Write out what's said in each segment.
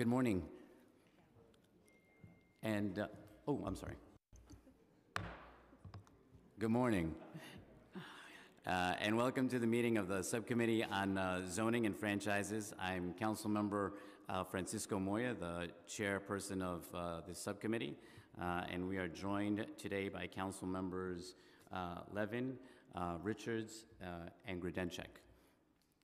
Good morning. And, uh, oh, I'm sorry. Good morning. Uh, And welcome to the meeting of the Subcommittee on uh, Zoning and Franchises. I'm Councilmember uh, Francisco Moya, the chairperson of uh, this subcommittee, Uh, and we are joined today by Council Members Levin, Richards, and Grodenchik.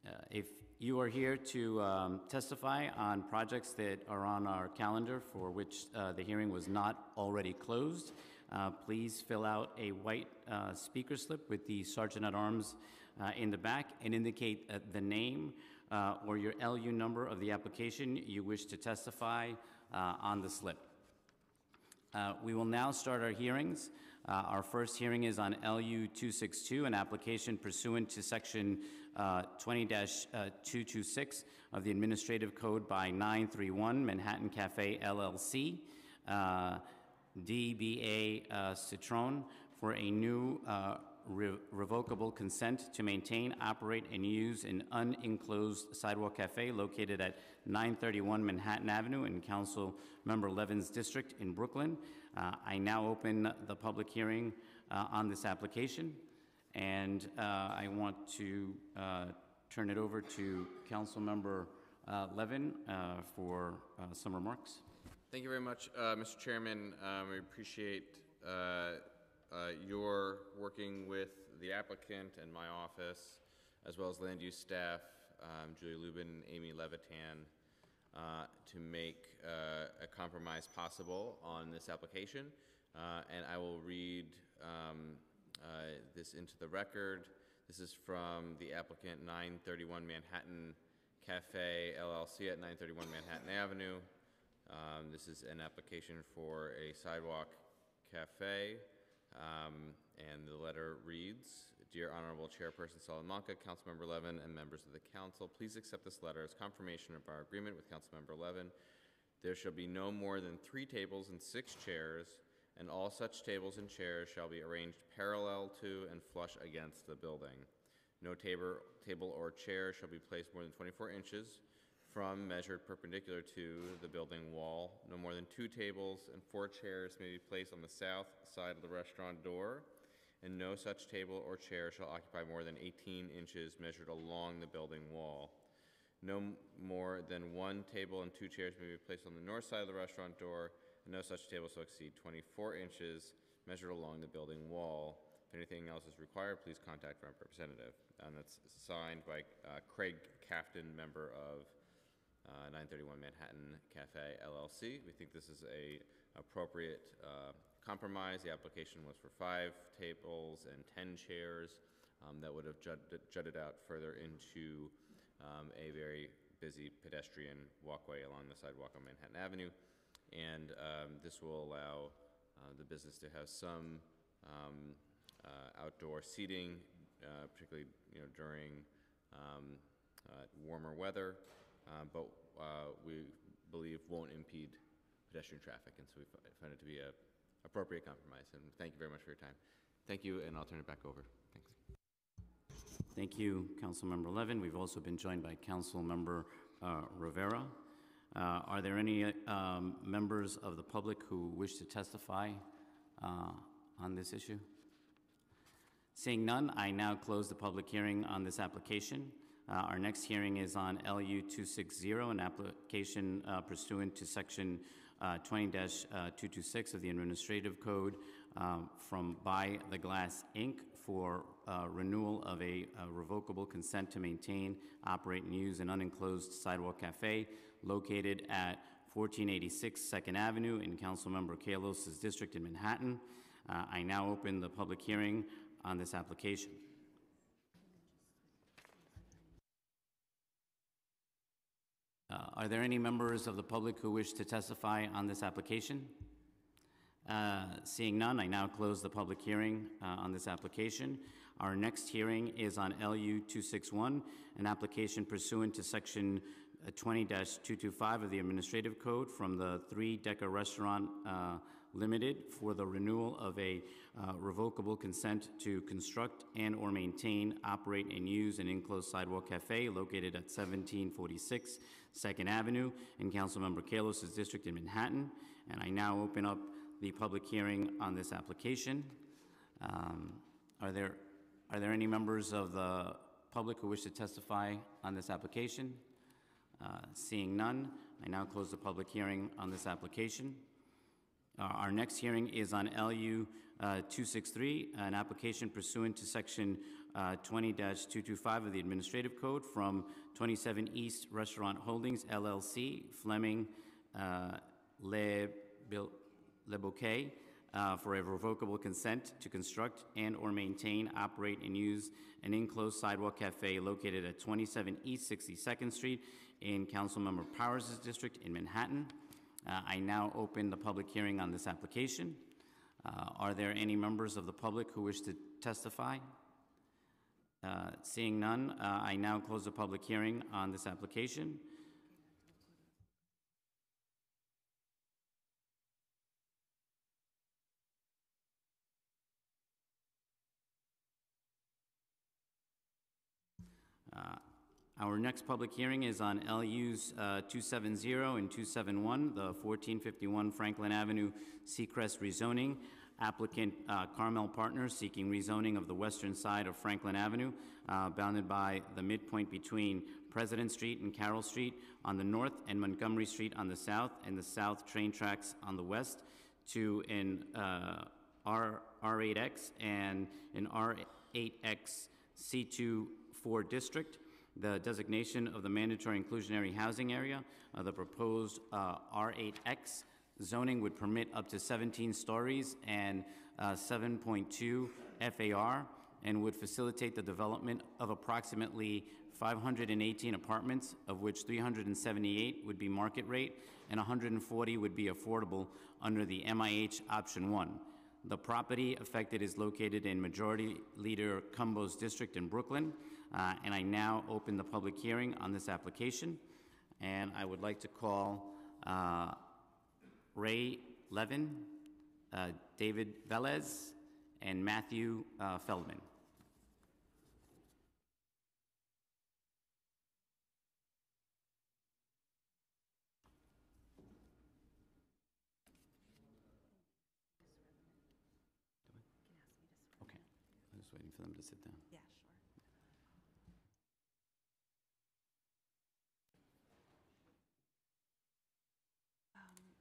Uh, If you are here to um, testify on projects that are on our calendar for which uh, the hearing was not already closed, uh, please fill out a white uh, speaker slip with the Sergeant-at-Arms uh, in the back and indicate uh, the name uh, or your LU number of the application you wish to testify on the slip. We will now start our hearings. Uh, Our first hearing is on LU 262, an application pursuant to Section uh, 20-226 of the Administrative Code by 931 Manhattan Cafe LLC, uh, DBA uh, Citron, for a new uh, re- revocable consent to maintain, operate, and use an unenclosed sidewalk cafe located at 931 Manhattan Avenue in Council Member Levin's district in Brooklyn. Uh, I now open the public hearing uh, on this application, and uh, I want to uh, turn it over to Council Member uh, Levin for some remarks. Thank you very much, Mr. Chairman. Um, We appreciate your working with the applicant and my office, as well as land use staff, um, Julia Lubin, Amy Levitan, uh, to make uh, a compromise possible on this application. Uh, And I will read um, uh, this into the record. This is from the applicant 931 Manhattan Cafe LLC at 931 Manhattan Avenue. Um, This is an application for a sidewalk cafe, um, and the letter reads, "Dear Honorable Chairperson Salamanca, Councilmember Levin, and members of the council, please accept this letter as confirmation of our agreement with Councilmember Levin. There shall be no more than three tables and six chairs, and all such tables and chairs shall be arranged parallel to and flush against the building. No table, table or chair shall be placed more than 24 inches from measured perpendicular to the building wall. No more than two tables and four chairs may be placed on the south side of the restaurant door, and no such table or chair shall occupy more than 18 inches measured along the building wall. No more than one table and two chairs may be placed on the north side of the restaurant door, and no such table shall exceed 24 inches measured along the building wall. If anything else is required, please contact our representative. And that's signed by uh, Craig Cafton, member of uh, 931 Manhattan Cafe LLC. We think this is a appropriate uh, compromise. The application was for five tables and 10 chairs um, that would have jutted out further into um, a very busy pedestrian walkway along the sidewalk on Manhattan Avenue. And um, this will allow uh, the business to have some um, uh, outdoor seating, uh, particularly you know, during um, uh, warmer weather, uh, but uh, we believe won't impede pedestrian traffic, and so we find it to be a appropriate compromise. And thank you very much for your time. Thank you, and I'll turn it back over. Thanks. Thank you, Councilmember Levin. We've also been joined by Councilmember uh, Rivera. Uh, Are there any um, members of the public who wish to testify uh, on this issue? Seeing none, I now close the public hearing on this application. Uh, Our next hearing is on LU 260, an application uh, pursuant to Section 20-226 of the Administrative Code um, from By the Glass, Inc. for uh, renewal of a uh, revocable consent to maintain, operate, and use an unenclosed sidewalk cafe located at 1486 Second Avenue in Councilmember Kallos's district in Manhattan. Uh, I now open the public hearing on this application. Uh, Are there any members of the public who wish to testify on this application? Uh, Seeing none, I now close the public hearing uh, on this application. Our next hearing is on LU 261, an application pursuant to Section uh, 20-225 of the Administrative Code from the Three Decker Restaurant uh, Limited for the renewal of a uh, revocable consent to construct and/or maintain, operate, and use an enclosed sidewalk cafe located at 1746 Second Avenue in Councilmember Kallos's district in Manhattan. And I now open up the public hearing on this application. Um, Are there, are there any members of the public who wish to testify on this application? Uh, Seeing none, I now close the public hearing on this application. Uh, Our next hearing is on LU uh, 263, an application pursuant to Section uh, 20-225 of the Administrative Code from 27 East Restaurant Holdings LLC, Fleming uh, Le Bil- Le Bouquet, uh, for a revocable consent to construct and/or maintain, operate, and use an enclosed sidewalk cafe located at 27 East 62nd Street in Councilmember Powers' district in Manhattan. Uh, I now open the public hearing on this application. Uh, Are there any members of the public who wish to testify? Uh, Seeing none, uh, I now close the public hearing on this application. Uh, Our next public hearing is on LUs uh, 270 and 271, the 1451 Franklin Avenue Seacrest rezoning. Applicant uh, Carmel Partners seeking rezoning of the western side of Franklin Avenue, uh, bounded by the midpoint between President Street and Carroll Street on the north and Montgomery Street on the south, and the south train tracks on the west, to an uh, R, R8X and an R8X C24 district. The designation of the mandatory inclusionary housing area, uh, the proposed uh, R8X zoning would permit up to 17 stories and uh, 7.2 FAR, and would facilitate the development of approximately 518 apartments, of which 378 would be market rate and 140 would be affordable under the MIH Option 1. The property affected is located in Majority Leader Cumbo's district in Brooklyn, uh, and I now open the public hearing on this application. And I would like to call uh, Ray Levin, uh, David Velez, and Matthew uh, Feldman. Okay, I'm just waiting for them to sit down. Yeah, sure. Um,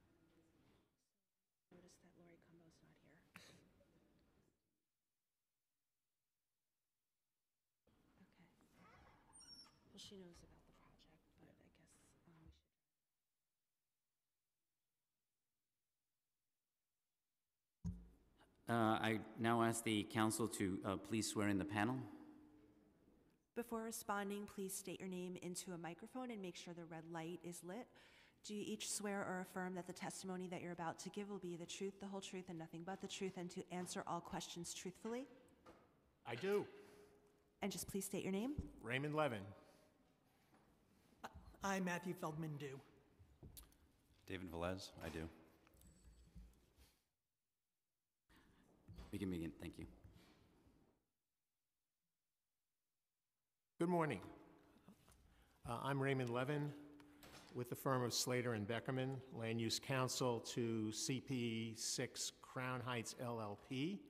Notice that Laurie Cumbo's not here. Okay. Well, she knows about the project, but I guess um, we should. Uh, I now ask the council to uh, please swear in the panel. Before responding, please state your name into a microphone and make sure the red light is lit. Do you each swear or affirm that the testimony that you're about to give will be the truth, the whole truth, and nothing but the truth, and to answer all questions truthfully? I do. And just please state your name. Raymond Levin. I, Matthew Feldman, do. David Velez, I do. We can begin, thank you. Good morning. Uh, I'm Raymond Levin with the firm of Slater and Beckerman, Land Use Counsel to CP 6 Crown Heights LLP,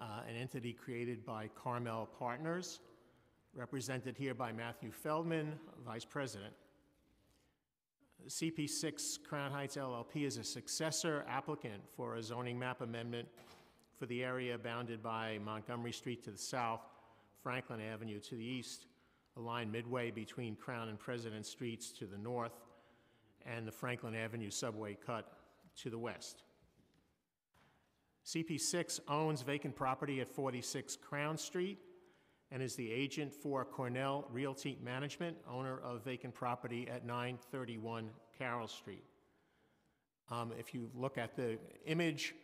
uh, an entity created by Carmel Partners, represented here by Matthew Feldman, Vice President. CP6 Crown Heights LLP is a successor applicant for a zoning map amendment for the area bounded by Montgomery Street to the south, Franklin Avenue to the east, a line midway between Crown and President Streets to the north, and the Franklin Avenue subway cut to the west. CP6 owns vacant property at 46 Crown Street and is the agent for Cornell Realty Management, owner of vacant property at 931 Carroll Street. Um, If you look at the image,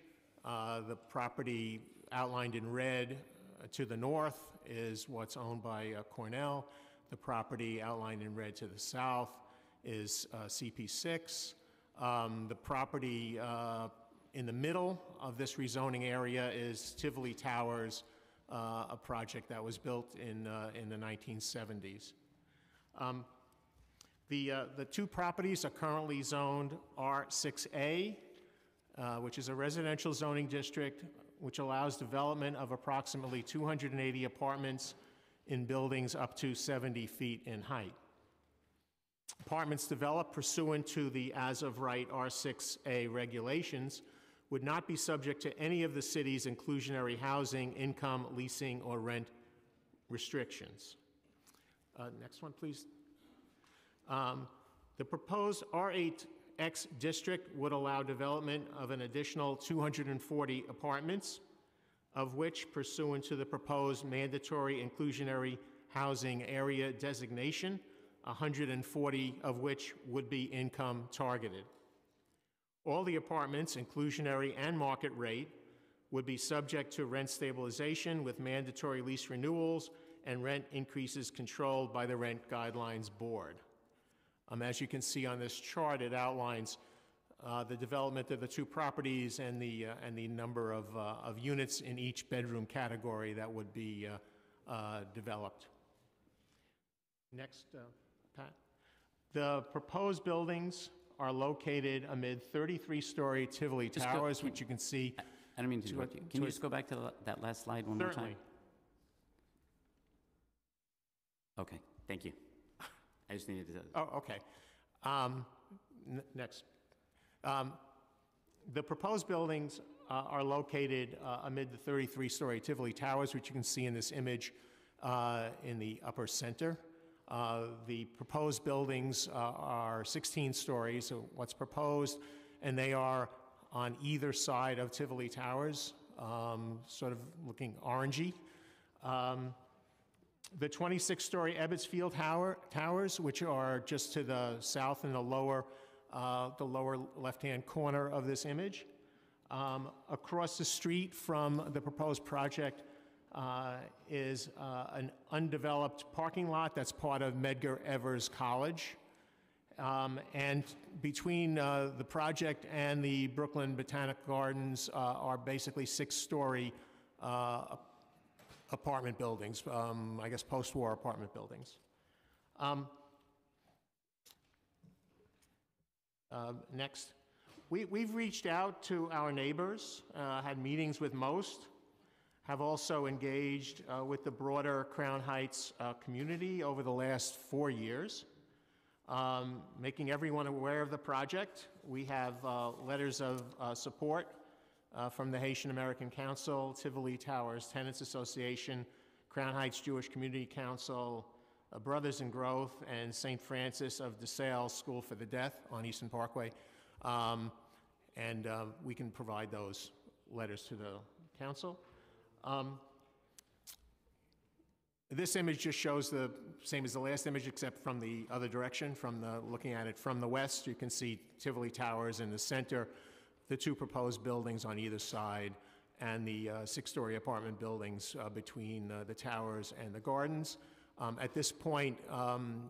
the property outlined in red uh, to the north is what's owned by uh, Cornell. The property outlined in red to the south is uh, CP6. Um, The property uh, In the middle of this rezoning area is Tivoli Towers, uh, a project that was built in, uh, in the 1970s. Um, The, uh, the two properties are currently zoned R6A, uh, which is a residential zoning district which allows development of approximately 280 apartments in buildings up to 70 feet in height. Apartments developed pursuant to the as-of-right R6A regulations would not be subject to any of the city's inclusionary housing, income, leasing, or rent restrictions. Uh, Next one, please. Um, The proposed R8X district would allow development of an additional 240 apartments, of which pursuant to the proposed mandatory inclusionary housing area designation, 140 of which would be income targeted. All the apartments, inclusionary and market rate, would be subject to rent stabilization with mandatory lease renewals and rent increases controlled by the Rent Guidelines Board. Um, As you can see on this chart, it outlines uh, the development of the two properties and the, uh, and the number of, uh, of units in each bedroom category that would be uh, uh, developed. Next, uh, Pat. The proposed buildings are located amid 33-story Tivoli Just go- Towers, which you can see. I don't mean to To interrupt you. Can you just go back to the- that last slide one more time? Certainly. Okay, thank you. I just needed to, Oh, okay. Um, Next. Um, The proposed buildings uh, are located uh, amid the 33-story Tivoli Towers, which you can see in this image uh, in the upper center. Uh, The proposed buildings uh, are 16 stories, so what's proposed, and they are on either side of Tivoli Towers, um, sort of looking orangey. Um, the 26-story Ebbets Field Tower, Towers, which are just to the south in the lower, uh, the lower left-hand corner of this image. Um, Across the street from the proposed project uh, is uh, an undeveloped parking lot that's part of Medgar Evers College. Um, And between uh, the project and the Brooklyn Botanic Gardens uh, are basically six-story uh, apartment buildings, um, I guess post-war apartment buildings. Um, uh, Next. We, we've reached out to our neighbors, uh, had meetings with most, have also engaged uh, with the broader Crown Heights uh, community over the last four years, um, making everyone aware of the project. We have uh, letters of uh, support uh, from the Haitian American Council, Tivoli Towers Tenants Association, Crown Heights Jewish Community Council, uh, Brothers in Growth, and St. Francis of de Sales School for the Deaf on Eastern Parkway. Um, And uh, we can provide those letters to the council. Um, This image just shows the same as the last image, except from the other direction, from the, looking at it from the west, you can see Tivoli Towers in the center, the two proposed buildings on either side, and the uh, six-story apartment buildings uh, between uh, the towers and the gardens. Um, At this point, um,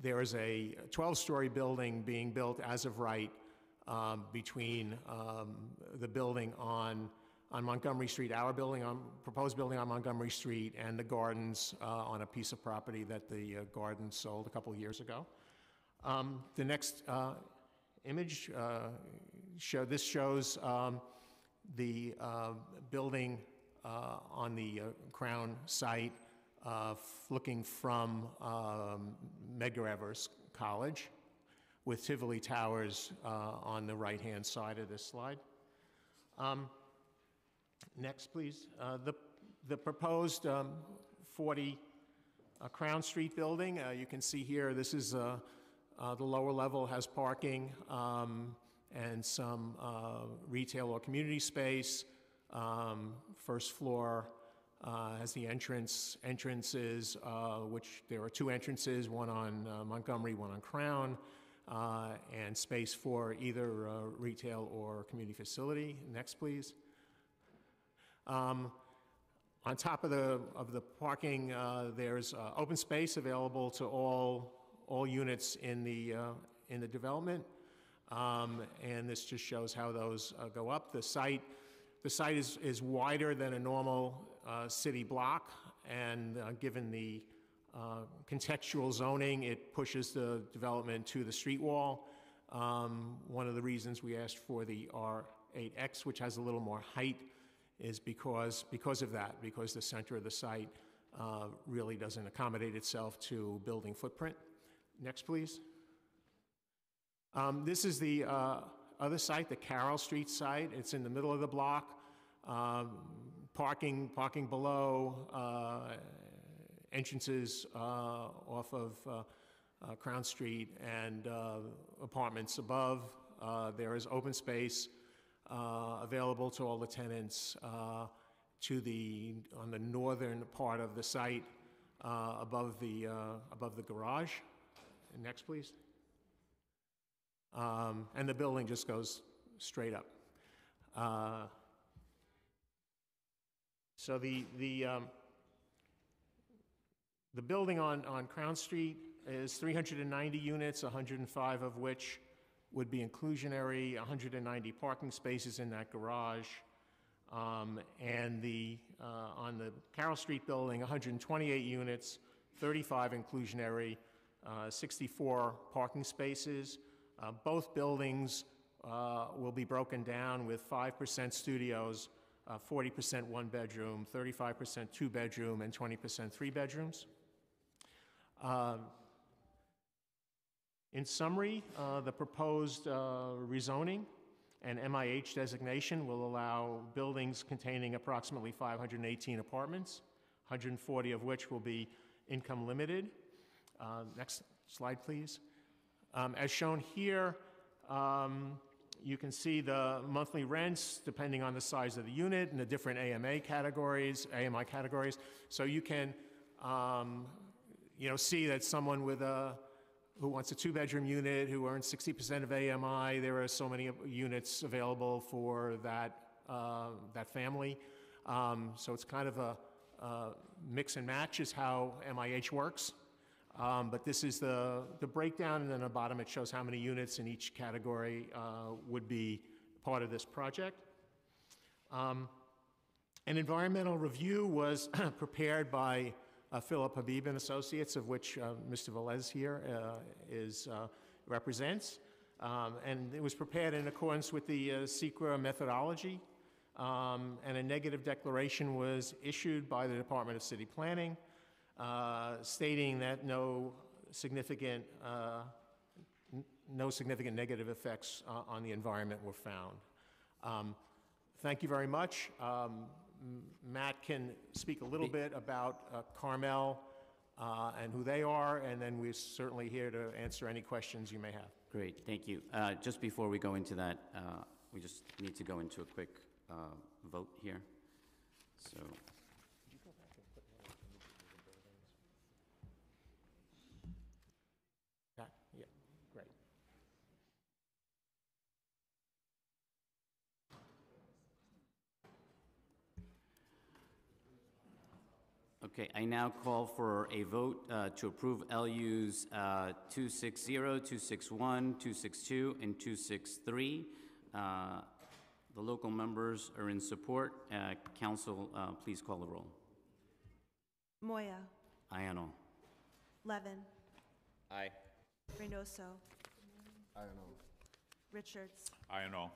there is a 12-story building being built as of right um, between um, the building on, on Montgomery Street, our building, on, proposed building on Montgomery Street, and the gardens uh, on a piece of property that the uh, gardens sold a couple years ago. Um, The next uh, image uh, show, this shows um, the uh, building uh, on the uh, Crown site, uh, looking from um, Medgar College, with Tivoli Towers uh, on the right-hand side of this slide. Um, Next, please. The the proposed um, 40 uh, Crown Street building, you can see here, this is, uh, the lower level has parking um, and some uh, retail or community space. Um, First floor uh, has the entrance, entrances, uh, which there are two entrances, one on uh, Montgomery, one on Crown, uh, and space for either uh, retail or community facility. Next, please. Um, On top of the, of the parking, there's open space available to all, all units in the, in the development. Um, And this just shows how those uh, go up. The site, the site is, is wider than a normal uh, city block, and uh, given the uh, contextual zoning, it pushes the development to the street wall. Um, One of the reasons we asked for the R8X, which has a little more height, is because, because of that, because the center of the site uh, really doesn't accommodate itself to building footprint. Next, please. Um, This is the uh, other site, the Carroll Street site. It's in the middle of the block. Um, Parking, parking below, uh, entrances uh, off of uh, uh, Crown Street and uh, apartments above. There is open space available to all the tenants to the, on the northern part of the site, above the, above the garage. Next, please. Um, And the building just goes straight up. Uh, So the, the, um, the building on, on Crown Street is 390 units, 105 of which would be inclusionary, 190 parking spaces in that garage. Um, And the, uh, on the Carroll Street building, 128 units, 35 inclusionary, uh, 64 parking spaces. Uh, Both buildings uh, will be broken down with 5% studios, uh, 40% one-bedroom, 35% two-bedroom, and 20% three-bedrooms. Um, In summary, uh, the proposed rezoning and MIH designation will allow buildings containing approximately 518 apartments, 140 of which will be income limited. Next slide, please. Um, As shown here, um, you can see the monthly rents depending on the size of the unit and the different AMA categories, AMI categories. So you can, um, you know, see that someone with a, who wants a two-bedroom unit, who earns 60% of AMI, there are so many units available for that, uh, that family. Um, So it's kind of a uh, mix and match is how MIH works. Um, But this is the, the breakdown, and then at the bottom, it shows how many units in each category uh, would be part of this project. Um, An environmental review was prepared by uh, Philip Habib and Associates, of which uh, Mr. Velez here uh, is, uh, represents. Um, And it was prepared in accordance with the uh, CEQR methodology. Um, And a negative declaration was issued by the Department of City Planning uh, stating that no significant, uh, no significant negative effects uh, on the environment were found. Um, Thank you very much. Um, Matt can speak a little bit about uh, Carmel uh, and who they are, and then we're certainly here to answer any questions you may have. Great, thank you. Uh, Just before we go into that, uh, we just need to go into a quick uh, vote here. So, Yeah, yeah, great. Okay, Aye now call for a vote uh, to approve LUs uh, 260, 261, 262, and 263. Uh, The local members are in support. Uh, Council, uh, please call the roll. Moya, Ayano. Levin, Aye. Reynoso, I. Richards, I know.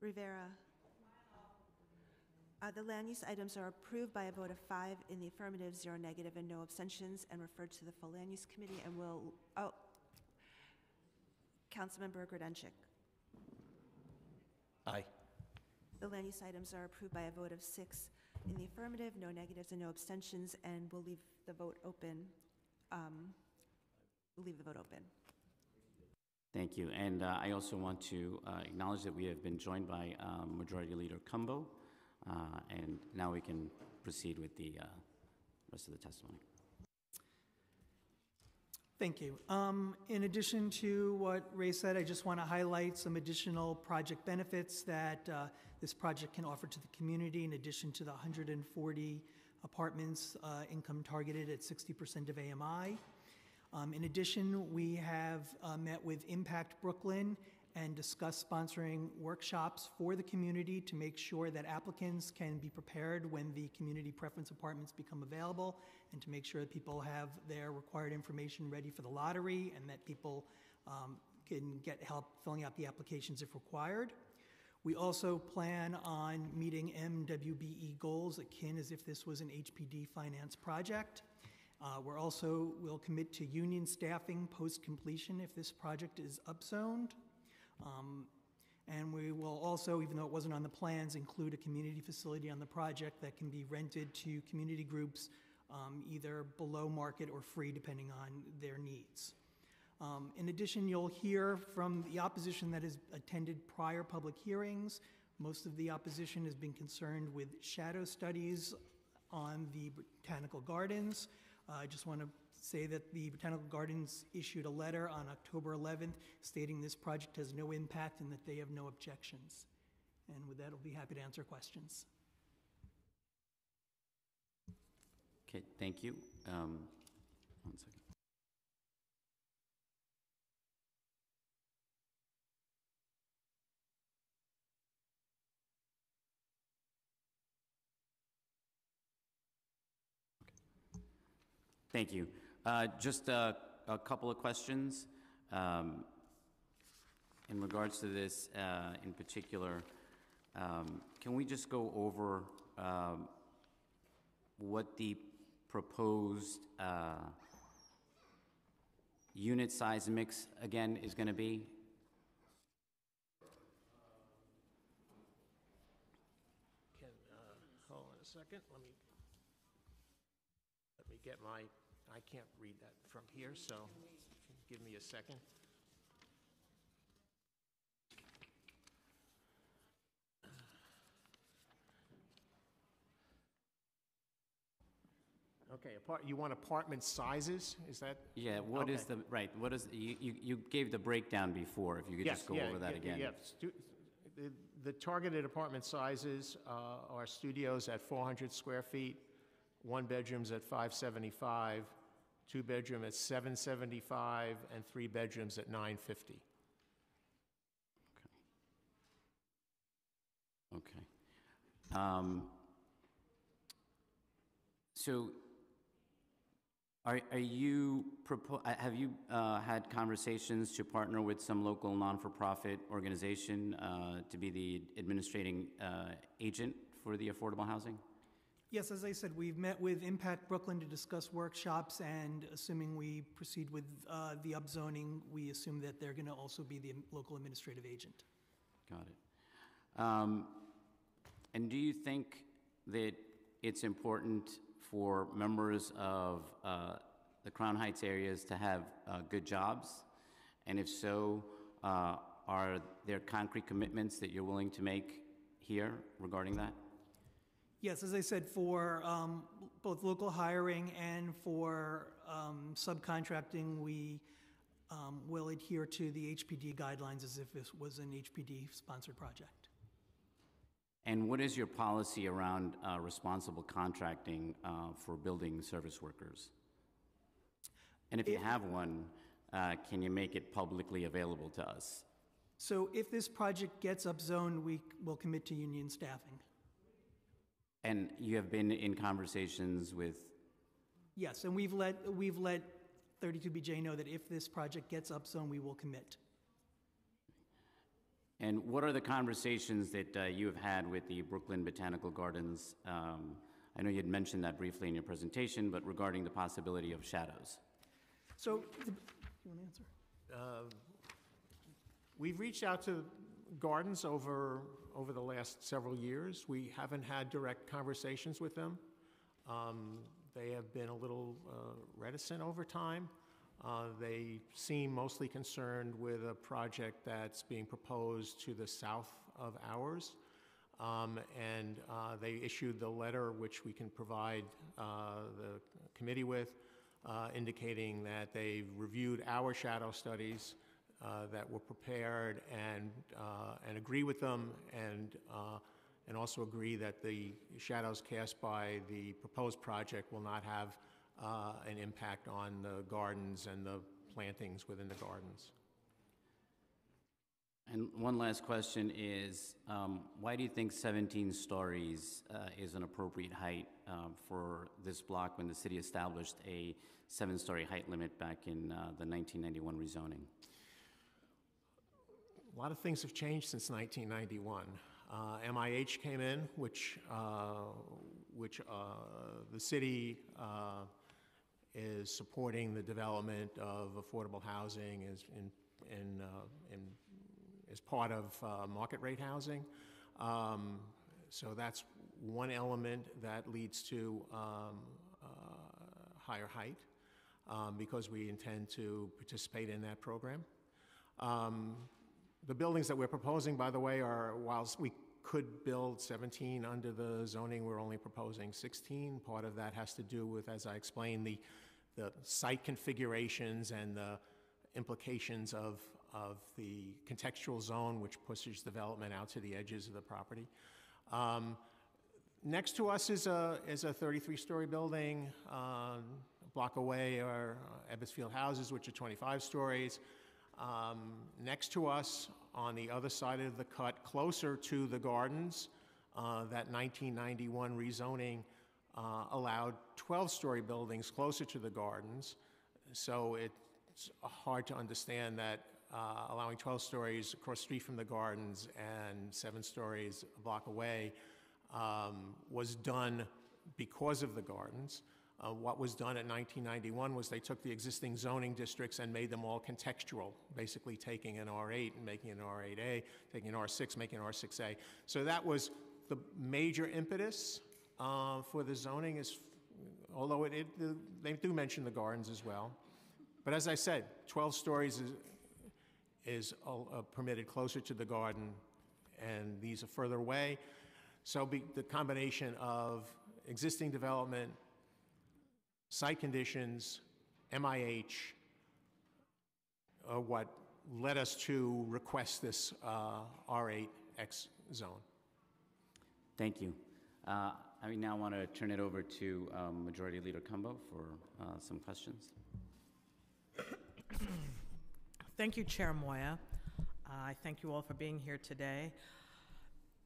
Rivera. Uh, The land use items are approved by a vote of five in the affirmative, zero negative, and no abstentions, and referred to the full land use committee and will, oh, Councilmember Grodenchik. Aye. The land use items are approved by a vote of six in the affirmative, no negatives and no abstentions, and we'll leave the vote open. Um, We'll leave the vote open. Thank you. And uh, I also want to uh, acknowledge that we have been joined by um, Majority Leader Cumbo, and now we can proceed with the uh, rest of the testimony. Thank you. Um, In addition to what Ray said, I just want to highlight some additional project benefits that uh, this project can offer to the community, in addition to the 140 apartments, uh, income targeted at 60% of AMI. Um, In addition, we have uh, met with IMPACCT Brooklyn and discuss sponsoring workshops for the community to make sure that applicants can be prepared when the community preference apartments become available, and to make sure that people have their required information ready for the lottery, and that people um, can get help filling out the applications if required. We also plan on meeting MWBE goals akin as if this was an HPD finance project. Uh, We're also, will commit to union staffing post-completion if this project is upzoned. Um, And we will also, even though it wasn't on the plans, include a community facility on the project that can be rented to community groups, um, either below market or free, depending on their needs. Um, In addition, you'll hear from the opposition that has attended prior public hearings. Most of the opposition has been concerned with shadow studies on the botanical gardens. Uh, I just want to say that the Botanical Gardens issued a letter on October 11th stating this project has no impact and that they have no objections. And with that, I'll be happy to answer questions. Okay, thank you. Um, One second. Thank you. Uh, Just a a couple of questions. Um, In regards to this uh, in particular, um, can we just go over um, what the proposed uh, unit size mix, again, is going to be? Can, uh, hold on a second, let me, let me get my, I can't read that from here, so give me a second. Okay, apart, you want apartment sizes, is that? Yeah, what is Okay. the, right, what is, you you you gave the breakdown before, if you could Yes, just go yeah, over that yeah, again. yeah. Stu- The the targeted apartment sizes uh, are studios at 400 square feet, one bedrooms at 575, two bedroom at 775, and three bedrooms at 950. Okay. Um, So are are you, uh, have you uh, had conversations to partner with some local non-for-profit organization uh, to be the administrating uh, agent for the affordable housing? Yes, as I said, we've met with IMPACCT Brooklyn to discuss workshops, and assuming we proceed with uh, the upzoning, we assume that they're going to also be the local administrative agent. Got it. Um, And do you think that it's important for members of uh, the Crown Heights areas to have uh, good jobs? And if so, uh, are there concrete commitments that you're willing to make here regarding that? Yes, as I said, for um, both local hiring and for um, subcontracting, we um, will adhere to the HPD guidelines as if this was an HPD-sponsored project. And what is your policy around uh, responsible contracting uh, for building service workers? And if you have one, uh, can you make it publicly available to us? So if this project gets upzoned, we will commit to union staffing. And you have been in conversations with, Yes, and we've let, we've let 32BJ know that if this project gets upzoned, we will commit. and what are the conversations that uh, you have had with the Brooklyn Botanical Gardens? Um, I know you had mentioned that briefly in your presentation, but regarding the possibility of shadows. So, the- you want to answer? Uh, We've reached out to gardens over, over the last several years. We haven't had direct conversations with them. Um, They have been a little uh, reticent over time. Uh, They seem mostly concerned with a project that's being proposed to the south of ours. Um, And uh, they issued the letter, which we can provide uh, the committee with, uh, indicating that they reviewed our shadow studies uh, that were prepared and, uh, and agree with them, and, uh, and also agree that the shadows cast by the proposed project will not have uh, an impact on the gardens and the plantings within the gardens. And one last question is, um, why do you think 17 stories uh, is an appropriate height um, for this block when the city established a seven-story height limit back in uh, the 1991 rezoning? A lot of things have changed since 1991. Uh, MIH came in, which, uh, which uh, the city uh, is supporting the development of affordable housing is in, in, uh, in, as part of uh, market rate housing. Um, so that's one element that leads to um, higher height um, because we intend to participate in that program. Um, The buildings that we're proposing, by the way, are, whilst we could build 17 under the zoning, we're only proposing 16. Part of that has to do with, as I explained, the, the site configurations and the implications of, of the contextual zone, which pushes development out to the edges of the property. Um, Next to us is a, is a 33-story building. um, A block away are uh, Ebbets Field Houses, which are 25 stories. Um, Next to us, on the other side of the cut, closer to the gardens, uh, that 1991 rezoning uh, allowed 12-story buildings closer to the gardens. So it's hard to understand that uh, allowing 12 stories across street from the gardens and seven stories a block away um, was done because of the gardens. Uh, What was done in 1991 was they took the existing zoning districts and made them all contextual, basically taking an R8 and making an R8A, taking an R6, making an R6A. So that was the major impetus uh, for the zoning, is, although it, it- they do mention the gardens as well. But as I said, 12 stories is, is uh, permitted closer to the garden, and these are further away. So be, the combination of existing development, site conditions, MIH, are what led us to request this uh, R8X zone. Thank you. Uh, I now want to turn it over to um, Majority Leader Cumbo for uh, some questions. Thank you, Chair Moya. Uh, I thank you all for being here today.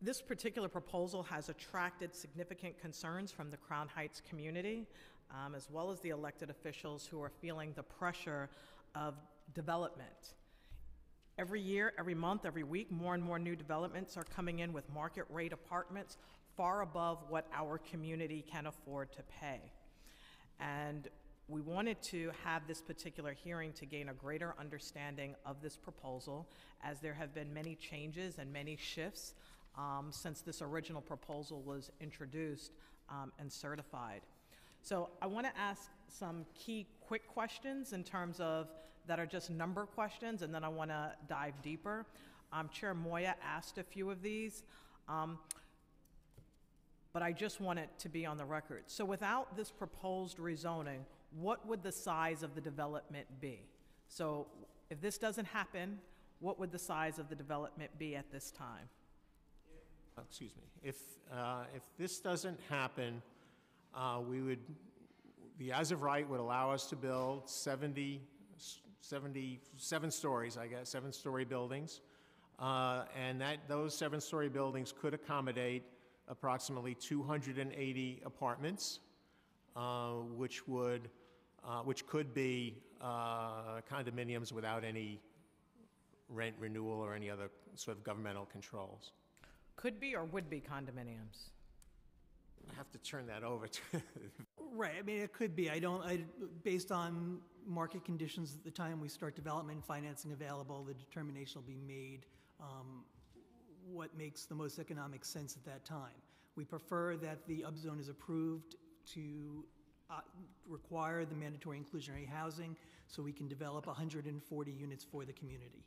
This particular proposal has attracted significant concerns from the Crown Heights community, um, as well as the elected officials who are feeling the pressure of development. Every year, every month, every week, more and more new developments are coming in with market rate apartments far above what our community can afford to pay. And we wanted to have this particular hearing to gain a greater understanding of this proposal, as there have been many changes and many shifts um, since this original proposal was introduced um, and certified. So I want to ask some key quick questions in terms of, that are just number questions, and then I want to dive deeper. Um, Chair Moya asked a few of these. Um, but I just want it to be on the record. So without this proposed rezoning, what would the size of the development be? So if this doesn't happen, what would the size of the development be at this time? Excuse me. If, uh, if this doesn't happen, uh, we would, the as of right would allow us to build 70, 77 stories, I guess, seven-story buildings. Uh, And that, those seven-story buildings could accommodate approximately 280 apartments, uh, which would, uh, which could be uh, condominiums without any rent renewal or any other sort of governmental controls. Could be or would be condominiums? I have to turn that over to, Right, I mean, it could be, I don't, I, based on market conditions at the time we start development and financing available, the determination will be made, um, what makes the most economic sense at that time. We prefer that the upzone is approved to, uh, require the mandatory inclusionary housing, so we can develop hundred and forty units for the community.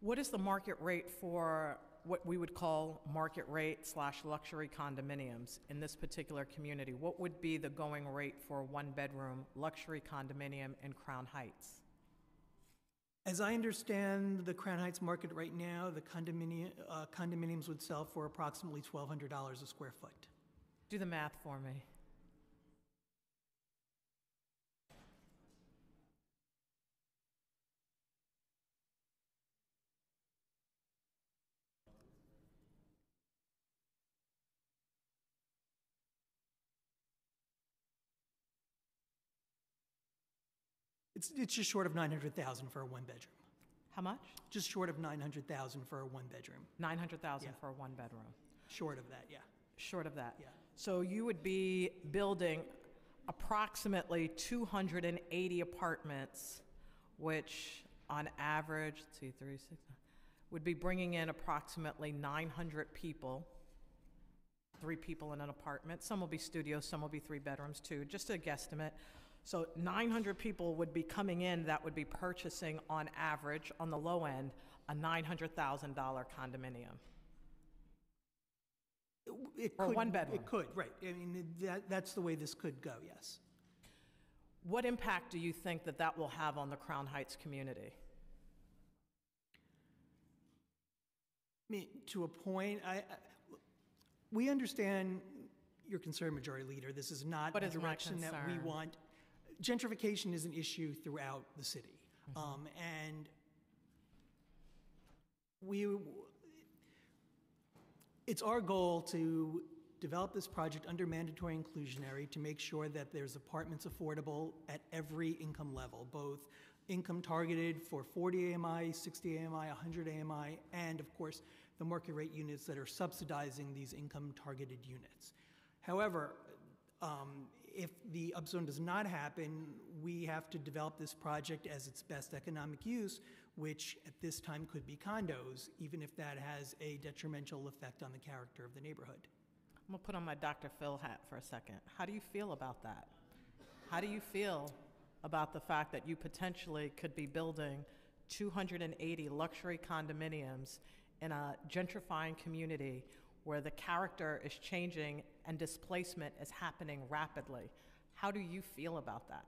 What is the market rate for what we would call market rate slash luxury condominiums in this particular community? What would be the going rate for a one-bedroom luxury condominium in Crown Heights? As I understand the Crown Heights market right now, the condominium, uh, condominiums would sell for approximately twelve hundred dollars a square foot. Do the math for me. It's, it's just short of 900,000 for a one-bedroom. How much? Just short of 900,000 for a one-bedroom. 900,000 Yeah. for a one-bedroom. Short of that, yeah. Short of that? Yeah. So you would be building approximately 280 apartments, which on average, let's see, three, six, would be bringing in approximately 900 people, three people in an apartment. Some will be studios, some will be three bedrooms too, just a guesstimate. So 900 people would be coming in that would be purchasing on average, on the low end, a $900,000 condominium. It Or could- one bedroom. It could, right. I mean, that, that's the way this could go, yes. What impact do you think that that will have on the Crown Heights community? I mean, to a point, I, I- we understand your concern, Majority Leader. This is not What the is my direction that we concern? want. Gentrification is an issue throughout the city. Mm-hmm. Um, and we, it's our goal to develop this project under mandatory inclusionary to make sure that there's apartments affordable at every income level, both income targeted for 40 AMI, 60 AMI, 100 AMI, and of course, the market rate units that are subsidizing these income targeted units. However, um, if the upzone does not happen, we have to develop this project as its best economic use, which at this time could be condos, even if that has a detrimental effect on the character of the neighborhood. I'm gonna put on my Dr. Phil hat for a second. How do you feel about that? How do you feel about the fact that you potentially could be building 280 luxury condominiums in a gentrifying community where the character is changing and displacement is happening rapidly? How do you feel about that?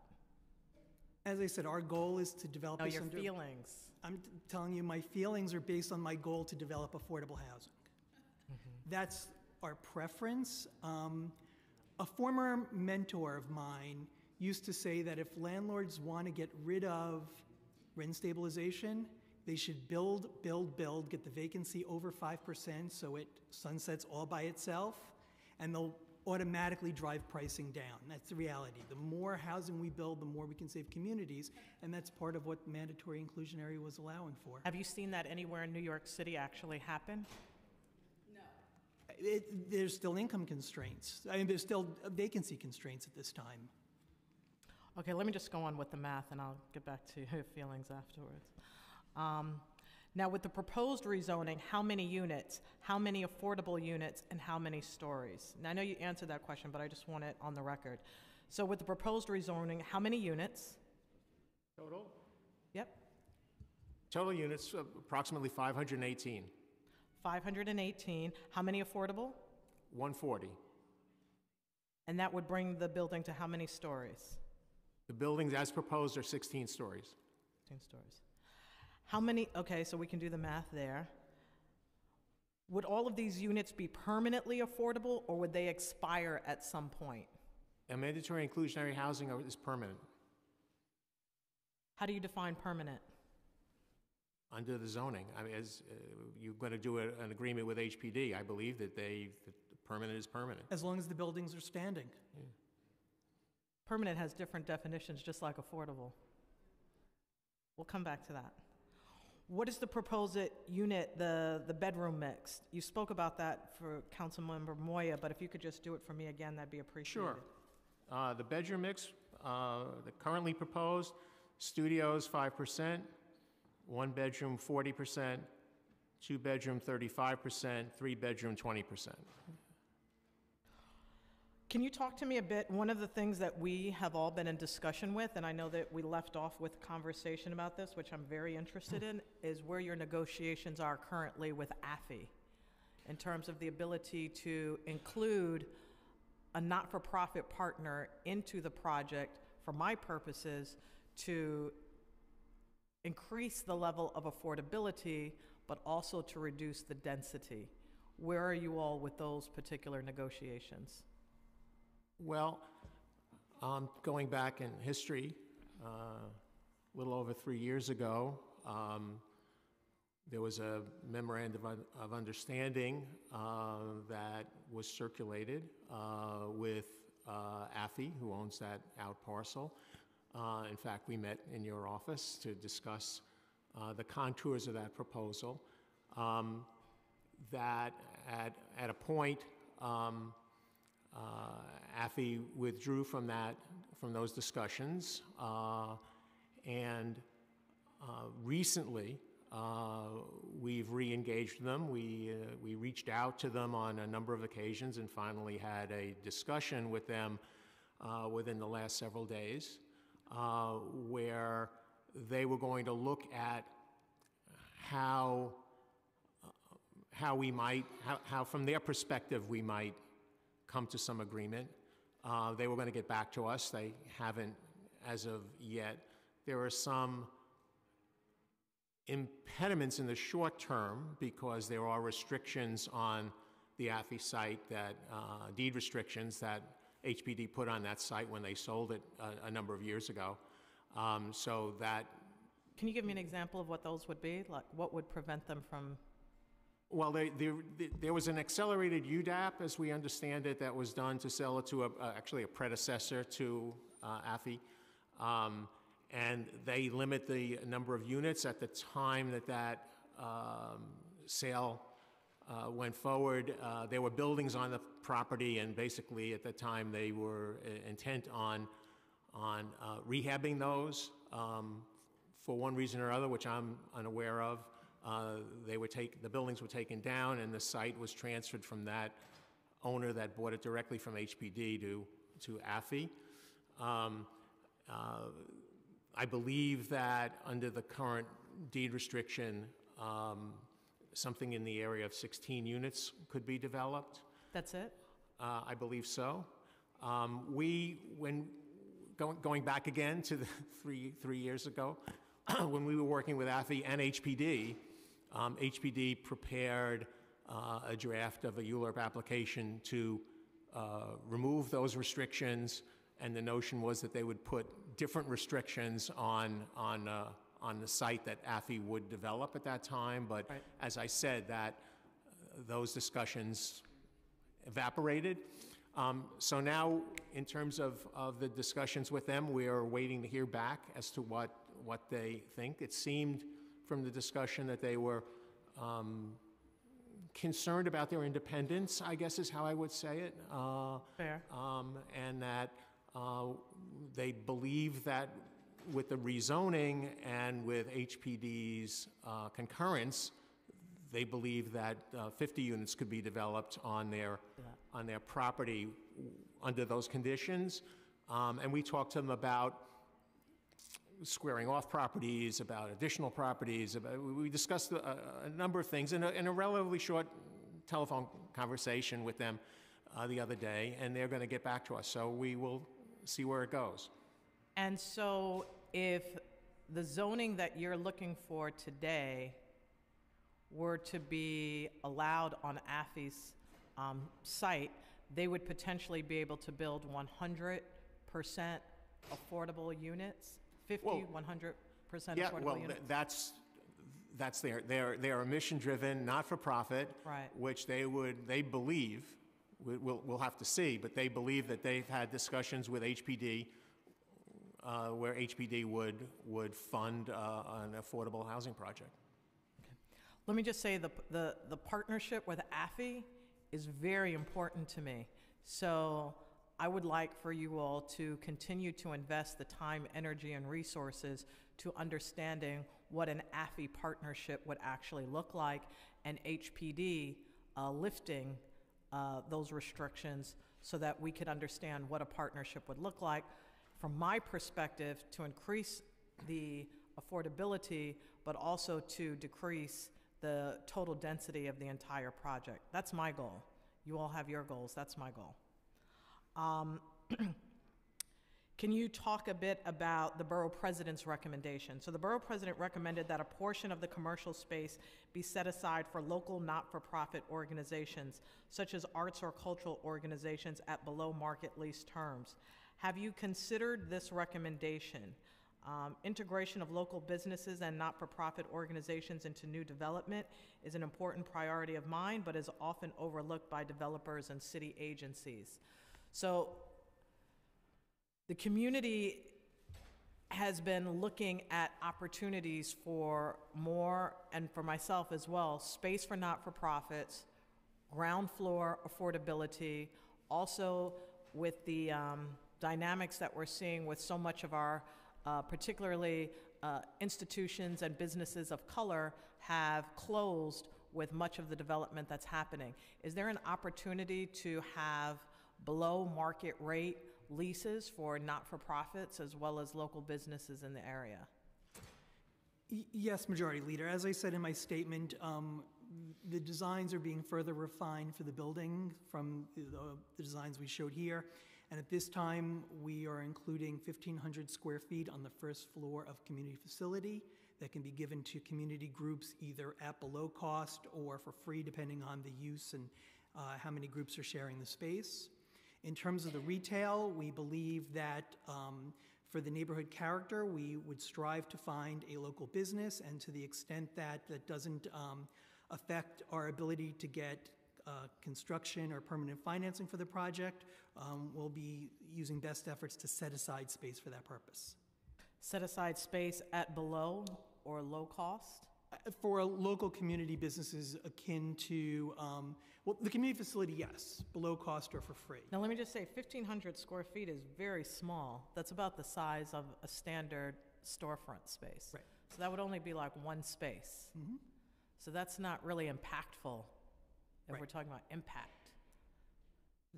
As I said, our goal is to develop No, your feelings. I'm t- telling you, my feelings are based on my goal to develop affordable housing. That's our preference. Um, a former mentor of mine used to say that if landlords want to get rid of rent stabilization, they should build, build, build, get the vacancy over 5% so it sunsets all by itself, and they'll automatically drive pricing down. That's the reality. The more housing we build, the more we can save communities, and that's part of what mandatory inclusionary was allowing for. Have you seen that anywhere in New York City actually happen? It, there's still income constraints. I mean, there's still vacancy constraints at this time. Okay, let me just go on with the math, and I'll get back to your feelings afterwards. Um, Now, with the proposed rezoning, how many units, how many affordable units, and how many stories? Now, I know you answered that question, but I just want it on the record. So with the proposed rezoning, how many units? Total? Yep, Total units, uh, approximately 518. 518. How many affordable? 140. And that would bring the building to how many stories? The buildings as proposed are 16 stories. 16 stories. How many, okay, so we can do the math there. Would all of these units be permanently affordable, or would they expire at some point? And mandatory inclusionary housing are- is permanent. How do you define permanent? under the zoning. I mean, as, uh, you're going to do a- an agreement with HPD, I believe that they, that permanent is permanent. As long as the buildings are standing. Permanent has different definitions, just like affordable. We'll come back to that. What is the proposed unit, the, the bedroom mix? You spoke about that for Councilmember Moya, but if you could just do it for me again, that'd be appreciated. Sure. Uh, The bedroom mix, uh, the currently proposed, studios 5%, one-bedroom 40%, two-bedroom 35%, three-bedroom 20%. Can you talk to me a bit? One of the things that we have all been in discussion with, and I know that we left off with conversation about this, which I'm very interested hmm. in, is where your negotiations are currently with AFI in terms of the ability to include a not-for-profit partner into the project, for my purposes, to increase the level of affordability, but also to reduce the density. Where are you all with those particular negotiations? Well, um, going back in history, uh, a little over three years ago, um, there was a memorandum of of understanding uh, that was circulated uh, with uh, AFI, who owns that out parcel, Uh, In fact, we met in your office to discuss uh, the contours of that proposal. Um, That at, at a point, um, uh, AFI withdrew from that, from those discussions. uh, And uh, recently, uh, we've re-engaged them. We, uh, we reached out to them on a number of occasions and finally had a discussion with them uh, within the last several days, where they were going to look at how how we might, how, how from their perspective, we might come to some agreement. Uh, They were going to get back to us. They haven't as of yet. There are some impediments in the short term because there are restrictions on the AFI site that, uh, deed restrictions that HPD put on that site when they sold it a, a number of years ago. Um, So that Can you give me an example of what those would be? Like, what would prevent them from, Well, they, there, there was an accelerated UDAP, as we understand it, that was done to sell it to a, a- actually a predecessor to uh, AFI. Um, And they limit the number of units at the time that that um, sale uh, went forward. uh, There were buildings on the property, and basically, at the time, they were uh, intent on, on uh, rehabbing those um, for one reason or other, which I'm unaware of. Uh, They were take, the buildings were taken down, and the site was transferred from that owner that bought it directly from HPD to, to AFI. Um, uh, I believe that under the current deed restriction, um, something in the area of 16 units could be developed. that's it? Uh, I believe so. Um, We, when, going, going back again to the three, three years ago, when we were working with AFI and HPD, um, HPD prepared uh, a draft of a ULURP application to uh, remove those restrictions, and the notion was that they would put different restrictions on, on, uh, on the site that AFI would develop at that time, but Right. as I said, that, uh, those discussions evaporated. Um, So now, in terms of, of the discussions with them, we are waiting to hear back as to what, what they think. It seemed from the discussion that they were um, concerned about their independence, I guess is how I would say it. uh, Fair. um, And that uh, they believe that with the rezoning and with HPD's uh, concurrence, they believe that uh, 50 units could be developed on their, on their property under those conditions. Um, And we talked to them about squaring off properties, about additional properties, about, we discussed a, a number of things in a, in a relatively short telephone conversation with them uh, the other day, and they're going to get back to us. So we will see where it goes. And so if the zoning that you're looking for today were to be allowed on AFI's um, site, they would potentially be able to build 100% affordable units? 50, Whoa. 100% Yeah, affordable well, units? th- that's, that's their, they're, they're a mission-driven, not-for-profit. Right. Which they would, they believe, we- we'll, we'll have to see, but they believe that they've had discussions with HPD uh, where HPD would, would fund uh, an affordable housing project. Let me just say, the, the, the partnership with AFI is very important to me. So I would like for you all to continue to invest the time, energy, and resources to understanding what an AFI partnership would actually look like, and HPD uh, lifting uh, those restrictions so that we could understand what a partnership would look like. From my perspective, to increase the affordability, but also to decrease the total density of the entire project. That's my goal. You all have your goals, that's my goal. Um, Can you talk a bit about the borough president's recommendation? So the borough president recommended that a portion of the commercial space be set aside for local not-for-profit organizations, such as arts or cultural organizations at below-market lease terms. Have you considered this recommendation? Um, Integration of local businesses and not-for-profit organizations into new development is an important priority of mine, but is often overlooked by developers and city agencies. So the community has been looking at opportunities for more, and for myself as well, space for not-for-profits, ground floor affordability, also with the um, dynamics that we're seeing with so much of our, uh, particularly uh, institutions and businesses of color have closed with much of the development that's happening. Is there an opportunity to have below-market rate leases for not-for-profits as well as local businesses in the area? Yes, Majority Leader. As I said in my statement, um, the designs are being further refined for the building from the the designs we showed here. And at this time, we are including 1,500 square feet on the first floor of community facility that can be given to community groups either at below cost or for free, depending on the use and uh, how many groups are sharing the space. In terms of the retail, we believe that um, for the neighborhood character, we would strive to find a local business, and to the extent that that doesn't um, affect our ability to get uh, construction or permanent financing for the project, um, we'll be using best efforts to set aside space for that purpose. Set aside space at below or low cost? Uh, For local community businesses akin to, um, well, the community facility, yes, below cost or for free. Now, let me just say, 1,500 square feet is very small. That's about the size of a standard storefront space. Right. So that would only be like one space. Mm-hmm. So that's not really impactful, if we're talking about impact.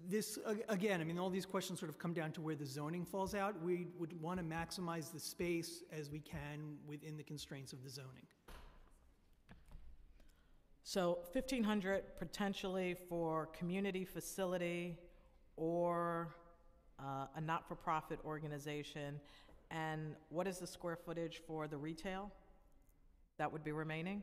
This, again, I mean, all these questions sort of come down to where the zoning falls out. We would want to maximize the space as we can within the constraints of the zoning. So 1,500 potentially for community facility or uh, a not-for-profit organization. And what is the square footage for the retail that would be remaining?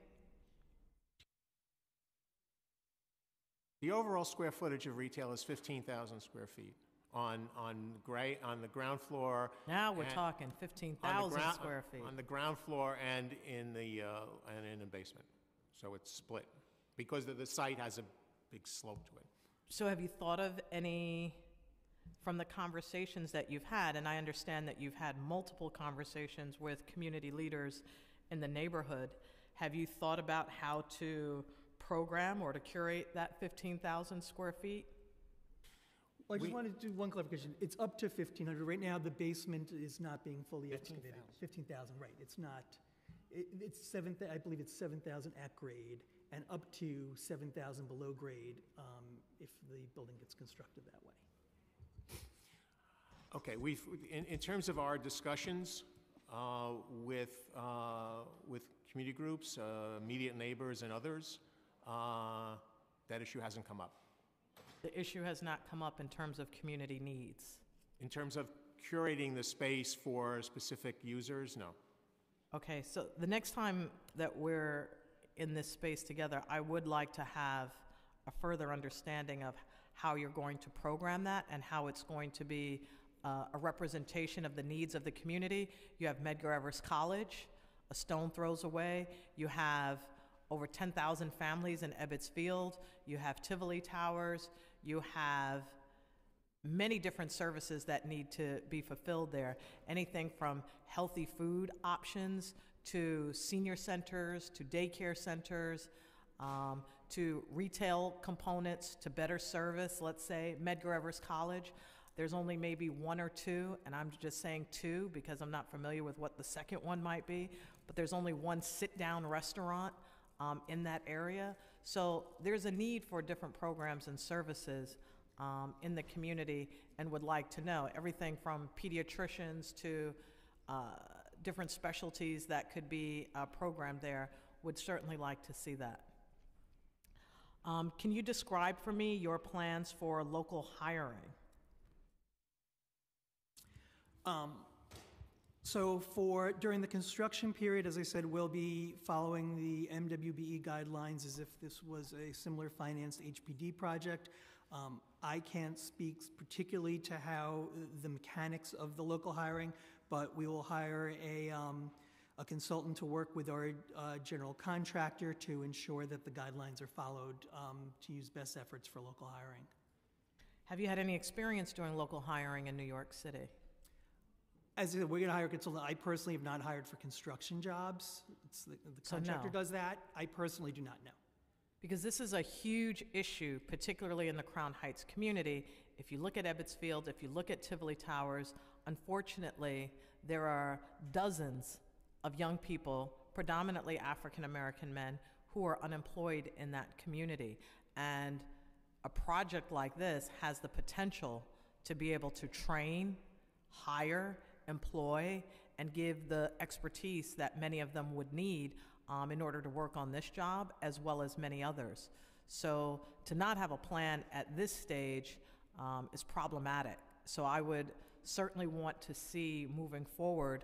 The overall square footage of retail is 15,000 square feet on, on gray, on the ground floor. Now we're talking 15,000 square feet. On the ground floor and in the, uh, and in the basement. So it's split, because the, the site has a big slope to it. So have you thought of any, from the conversations that you've had, and I understand that you've had multiple conversations with community leaders in the neighborhood, have you thought about how to program or to curate that 15,000 square feet? Well, I just We- wanted to do one clarification. It's up to 1,500. Right now, the basement is not being fully excavated. 15,000, right. It's not, it- it's 7, I believe it's 7,000 at grade and up to 7,000 below grade um, if the building gets constructed that way. Okay, we've, in, in terms of our discussions uh, with, uh, with community groups, uh, immediate neighbors and others, uh, that issue hasn't come up. The issue has not come up in terms of community needs. In terms of curating the space for specific users, no. Okay, so the next time that we're in this space together, I would like to have a further understanding of how you're going to program that and how it's going to be uh, a representation of the needs of the community. You have Medgar Evers College, a stone throws away. You have over 10,000 families in Ebbets Field. You have Tivoli Towers. You have many different services that need to be fulfilled there. Anything from healthy food options to senior centers to daycare centers um, to retail components to better service, let's say Medgar Evers College. There's only maybe one or two, and I'm just saying two because I'm not familiar with what the second one might be, but there's only one sit down restaurant um, in that area. So there's a need for different programs and services um, in the community and would like to know everything from pediatricians to uh, different specialties that could be uh, programmed there. Would certainly like to see that. Um, can you describe for me your plans for local hiring? Um, So for, during the construction period, as I said, we'll be following the MWBE guidelines as if this was a similar financed HPD project. Um, I can't speak particularly to how the mechanics of the local hiring, but we will hire a, um, a consultant to work with our uh, general contractor to ensure that the guidelines are followed, um, to use best efforts for local hiring. Have you had any experience doing local hiring in New York City? As we're going to hire a consultant. I personally have not hired for construction jobs. It's the the So contractor no. does that. I personally do not know. Because this is a huge issue, particularly in the Crown Heights community. If you look at Ebbets Field, if you look at Tivoli Towers, unfortunately, there are dozens of young people, predominantly African American men, who are unemployed in that community. And a project like this has the potential to be able to train, hire, employ, and give the expertise that many of them would need um, in order to work on this job as well as many others. So to not have a plan at this stage um, is problematic. So I would certainly want to see moving forward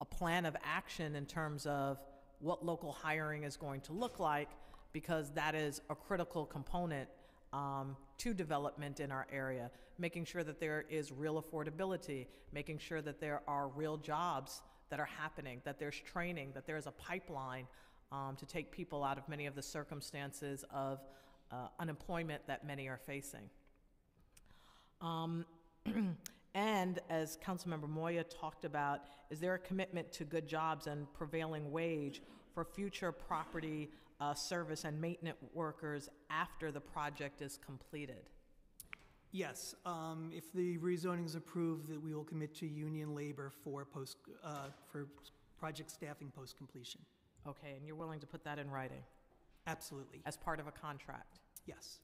a plan of action in terms of what local hiring is going to look like, because that is a critical component um, to development in our area. Making sure that there is real affordability, making sure that there are real jobs that are happening, that there's training, that there's a pipeline um, to take people out of many of the circumstances of uh, unemployment that many are facing. Um, And as Councilmember Moya talked about, is there a commitment to good jobs and prevailing wage for future property uh, service and maintenance workers after the project is completed? Yes, um, if the rezoning is approved, that we will commit to union labor for post, uh, for project staffing post-completion. Okay, and you're willing to put that in writing Absolutely, as part of a contract? yes.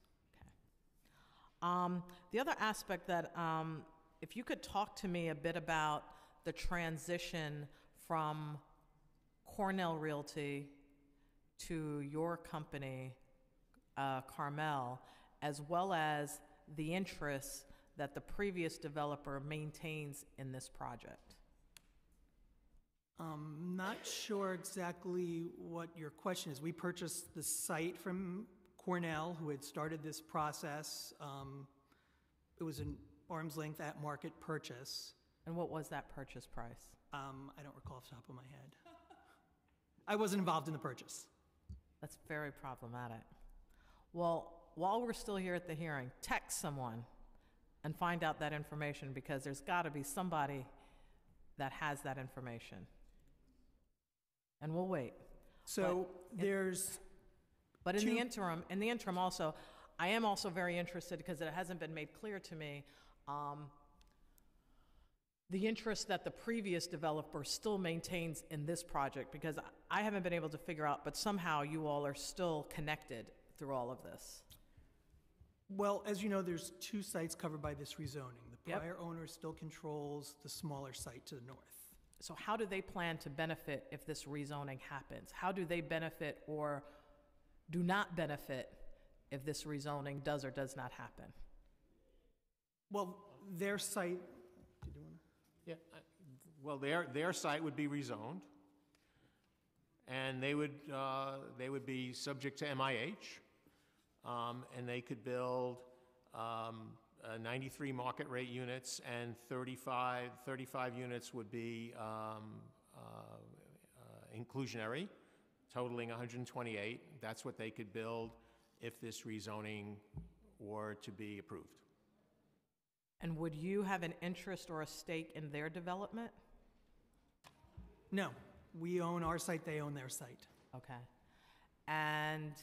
Um, the other aspect that, um, if you could talk to me a bit about the transition from Cornell Realty to your company, uh, Carmel, as well as the interests that the previous developer maintains in this project. Um, Not sure exactly what your question is. We purchased the site from Cornell, who had started this process. Um, It was an arm's length at market purchase. And what was that purchase price? Um, I don't recall off the top of my head. I wasn't involved in the purchase. That's very problematic. Well, while we're still here at the hearing, text someone and find out that information because there's got to be somebody that has that information. And we'll wait. So But- there's, But in the interim, in the interim also, I am also very interested because it hasn't been made clear to me, um, the interest that the previous developer still maintains in this project because I haven't been able to figure out, but somehow you all are still connected through all of this. Well, as you know, there's two sites covered by this rezoning. The Yep. prior owner still controls the smaller site to the north. So how do they plan to benefit if this rezoning happens? How do they benefit or do not benefit if this rezoning does or does not happen? Well, their site, did you want to? Yeah, I- well, their, their site would be rezoned, and they would, uh, they would be subject to MIH, um, and they could build um, uh, 93 market rate units, and 35, 35 units would be um, uh, uh, inclusionary, totaling 128. That's what they could build if this rezoning were to be approved. And would you have an interest or a stake in their development? No, we own our site, they own their site. Okay. And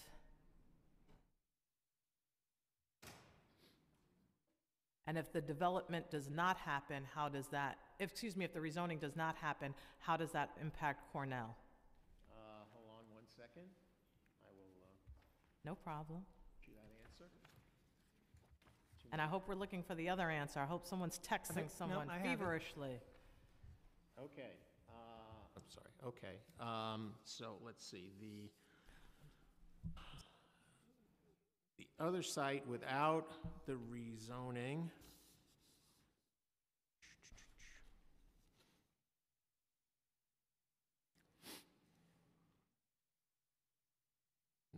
and if the development does not happen, how does that, if- excuse me, if the rezoning does not happen, how does that impact Cornell? Uh, Hold on one second. I will uh, No problem. do that answer. And I hope we're looking for the other answer. I hope someone's texting no, someone I have it. feverishly. Okay, uh, I'm sorry, okay, um, so let's see, the, the other site without the rezoning.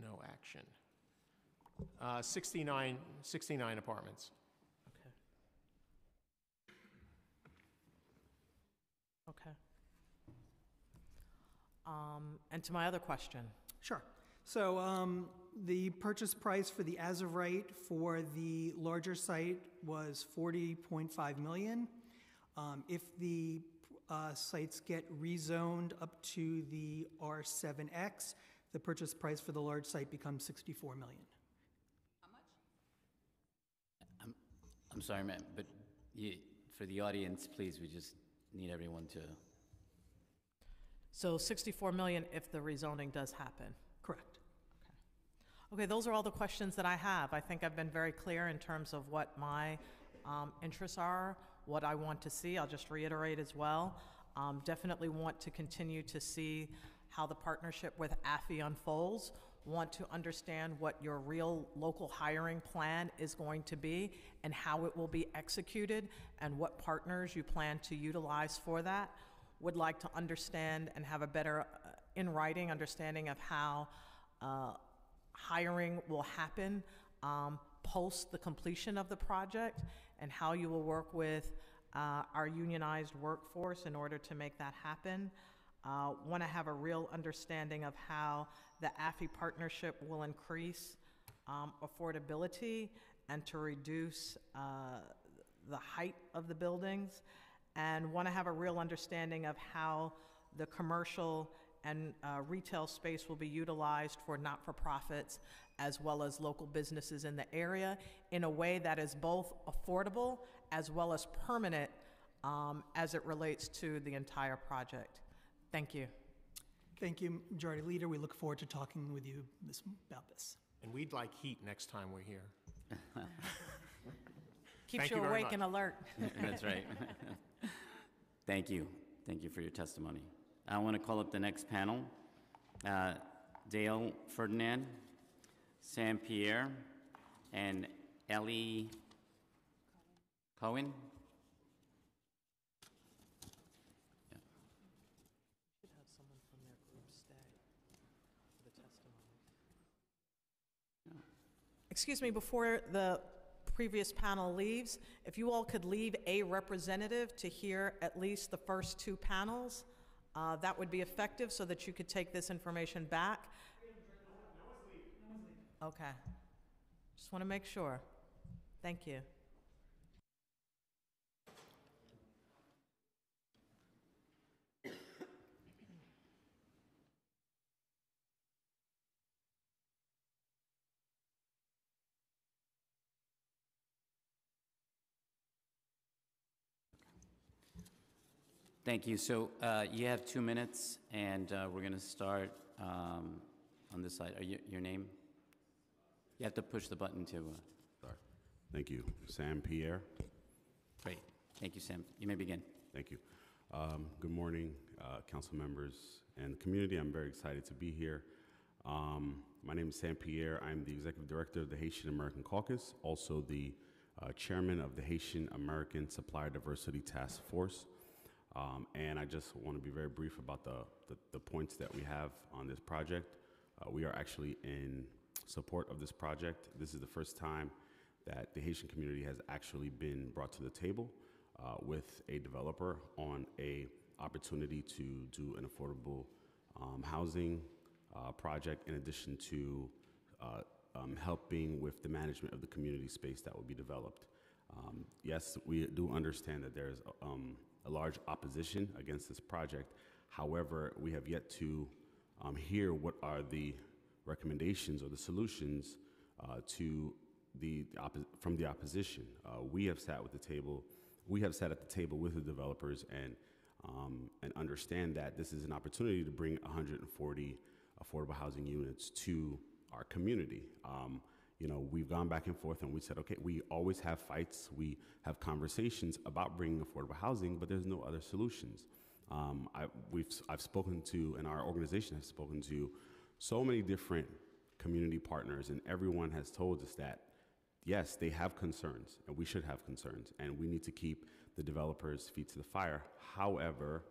No action. Uh, 69, 69 apartments. Okay. Okay. Um, and to my other question, Sure. So um, the purchase price for the as of right for the larger site was 40.5 million. Um, If the uh, sites get rezoned up to the R7X, the purchase price for the large site becomes 64 million. How much? I'm sorry, ma'am, but you, for the audience, please, we just need everyone to, So 64 million if the rezoning does happen. Okay, those are all the questions that I have. I think I've been very clear in terms of what my um, interests are, what I want to see. I'll just reiterate as well. Um, Definitely want to continue to see how the partnership with AFI unfolds. Want to understand what your real local hiring plan is going to be and how it will be executed and what partners you plan to utilize for that. Would like to understand and have a better uh, in writing understanding of how uh, hiring will happen um, post the completion of the project and how you will work with uh, our unionized workforce in order to make that happen. Want to have a real understanding of how the AFI partnership will increase um, affordability and to reduce uh, the height of the buildings, and want to have a real understanding of how the commercial and uh, retail space will be utilized for not-for-profits as well as local businesses in the area in a way that is both affordable as well as permanent um, as it relates to the entire project. Thank you. Thank you, Majority Leader. We look forward to talking with you this- about this. And we'd like heat next time we're here. Keeps Thank you you very awake and alert. that's right. Thank you, thank you for your testimony. I want to call up the next panel. Uh, Dale Ferdinand, Sam Pierre, and Ellie Cohen. Excuse me, before the previous panel leaves, if you all could leave a representative to hear at least the first two panels, uh, that would be effective so that you could take this information back. Okay. Just want to make sure. Thank you. Thank you. So uh, you have two minutes, and uh, we're going to start um, on this side. Are you, your name? You have to push the button to, uh, Sorry. Thank you. Sam Pierre. great. Thank you, Sam. You may begin. Thank you. Um, Good morning, uh, council members and the community. I'm very excited to be here. Um, My name is Sam Pierre. I'm the Executive Director of the Haitian American Caucus, also the uh, Chairman of the Haitian American Supplier Diversity Task Force. Um, And I just want to be very brief about the, the- the points that we have on this project. Uh, We are actually in support of this project. This is the first time that the Haitian community has actually been brought to the table uh, with a developer on a opportunity to do an affordable um, housing uh, project in addition to uh, um, helping with the management of the community space that will be developed. Um, Yes, we do understand that there's a large opposition against this project. However, we have yet to um, hear what are the recommendations or the solutions uh, to the, the from the opposition. Uh, We have sat with the table, we have sat at the table with the developers and, um, and understand that this is an opportunity to bring 140 affordable housing units to our community. Um, You know, we've gone back and forth and we said, okay, we always have fights, we have conversations about bringing affordable housing, but there's no other solutions. Um, I, we've, I've spoken to, and our organization has spoken to so many different community partners, and everyone has told us that yes, they have concerns, and we should have concerns, and we need to keep the developers' feet to the fire. However,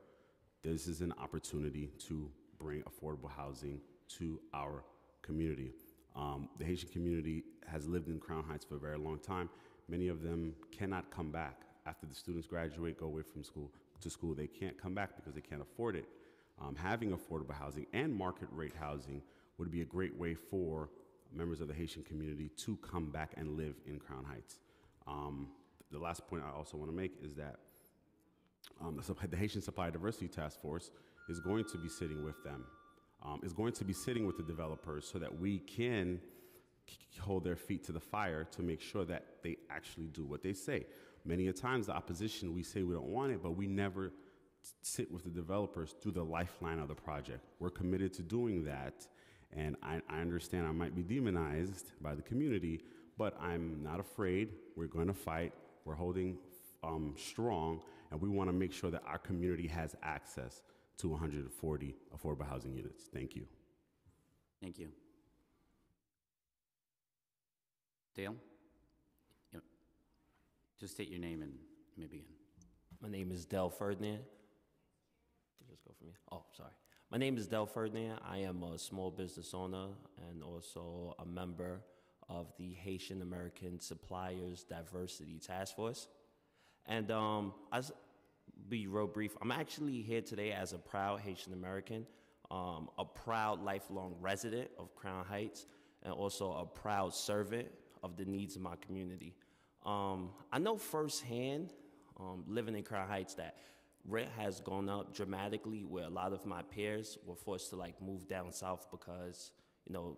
this is an opportunity to bring affordable housing to our community. Um, the Haitian community has lived in Crown Heights for a very long time. Many of them cannot come back after the students graduate, go away from school to school. They can't come back because they can't afford it. Um, having affordable housing and market rate housing would be a great way for members of the Haitian community to come back and live in Crown Heights. Um, the last point I also want to make is that um, the, the Haitian Supply Diversity Task Force is going to be sitting with them. Um, is going to be sitting with the developers so that we can hold their feet to the fire to make sure that they actually do what they say. Many a times, the opposition we say we don't want it, but we never sit with the developers through the lifeline of the project. We're committed to doing that, and I, I understand I might be demonized by the community, but I'm not afraid. We're going to fight. We're holding um, strong, and we want to make sure that our community has access to 140 affordable housing units. Thank you. Thank you. Dale? Yep. Just state your name and you may begin. My name is Del Ferdinand. Just go for me. Oh, sorry. My name is Del Ferdinand. I am a small business owner and also a member of the Haitian American Suppliers Diversity Task Force. And um, I s- be real brief. I'm actually here today as a proud Haitian American, um, a proud lifelong resident of Crown Heights, and also a proud servant of the needs of my community. Um, I know firsthand, um, living in Crown Heights, that rent has gone up dramatically. Where a lot of my peers were forced to like move down south because you know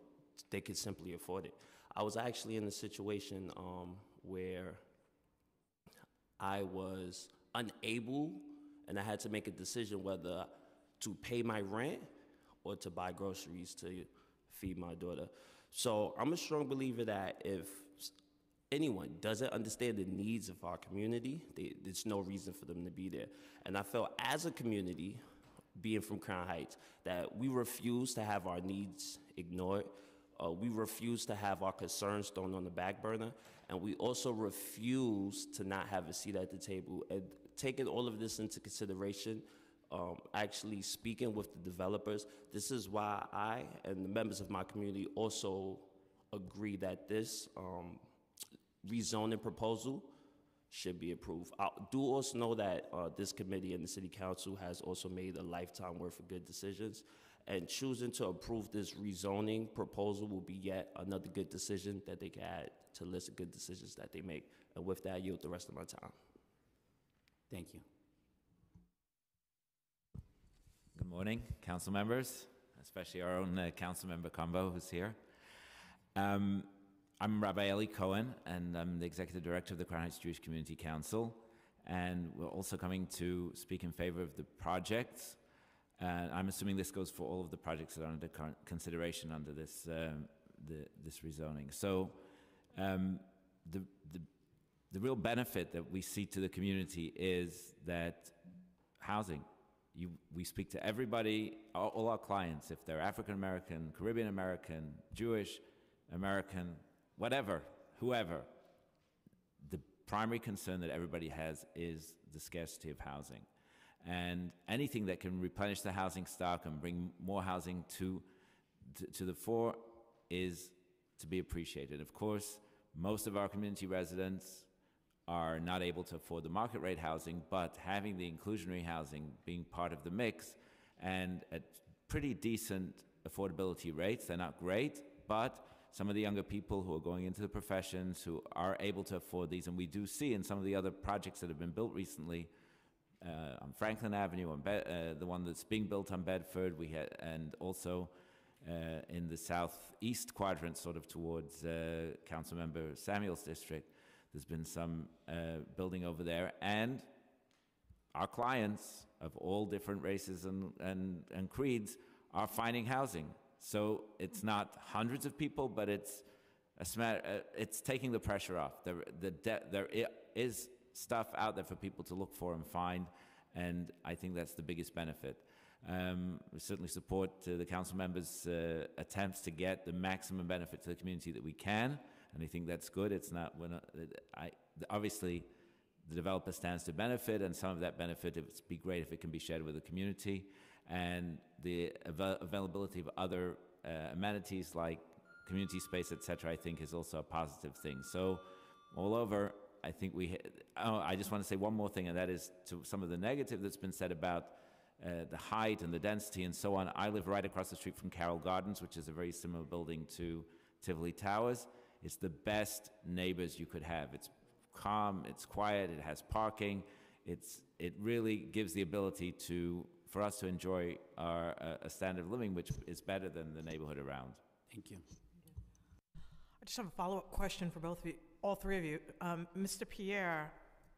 they could simply afford it. I was actually in a situation um, where I was unable and I had to make a decision whether to pay my rent or to buy groceries to feed my daughter. So I'm a strong believer that if anyone doesn't understand the needs of our community, they, there's no reason for them to be there. And I felt as a community, being from Crown Heights, that we refuse to have our needs ignored. Uh, we refuse to have our concerns thrown on the back burner, and we also refuse to not have a seat at the table. And taking all of this into consideration, um, actually speaking with the developers, this is why I and the members of my community also agree that this um, rezoning proposal should be approved. I do also know that uh, this committee and the city council has also made a lifetime worth of good decisions. And choosing to approve this rezoning proposal will be yet another good decision that they can add to list of good decisions that they make. And with that, I yield the rest of my time. Thank you. Good morning, council members, especially our own uh, council member Cumbo who's here. Um, I'm Rabbi Eli Cohen, and I'm the executive director of the Crown Heights Jewish Community Council. And we're also coming to speak in favor of the projects. And I'm assuming this goes for all of the projects that are under con- consideration under this um, the, this rezoning. So, um, the, the the real benefit that we see to the community is that housing. You, we speak to everybody, all, all our clients, if they're African American, Caribbean American, Jewish American, whatever, whoever. The primary concern that everybody has is the scarcity of housing. And anything that can replenish the housing stock and bring more housing to, to, to the fore is to be appreciated. Of course, most of our community residents are not able to afford the market rate housing, but having the inclusionary housing being part of the mix and at pretty decent affordability rates. They're not great, but some of the younger people who are going into the professions who are able to afford these, and we do see in some of the other projects that have been built recently, uh, on Franklin Avenue, on Be- uh, the one that's being built on Bedford, we had, and also uh, in the southeast quadrant, sort of towards uh, Councilmember Samuel's district. There's been some uh, building over there, and our clients of all different races and, and, and creeds are finding housing. So it's not hundreds of people, but it's a uh, it's taking the pressure off. There, the de- there is stuff out there for people to look for and find, and I think that's the biggest benefit. Um, we certainly support uh, the council members' uh, attempts to get the maximum benefit to the community that we can, and I think that's good. It's not, we're I, obviously, the developer stands to benefit, and some of that benefit, it'd be great if it can be shared with the community, and the avail- availability of other uh, amenities like community space, etc. I think is also a positive thing. So, all over, I think we. ha- Oh, I just want to say one more thing, and that is to some of the negative that's been said about uh, the height and the density and so on. I live right across the street from Carroll Gardens, which is a very similar building to Tivoli Towers. It's the best neighbors you could have. It's calm, it's quiet, it has parking, it's, it really gives the ability to, for us to enjoy our, uh, a standard of living which is better than the neighborhood around. Thank you. I just have a follow-up question for both of you, all three of you. Um, Mr. Pierre,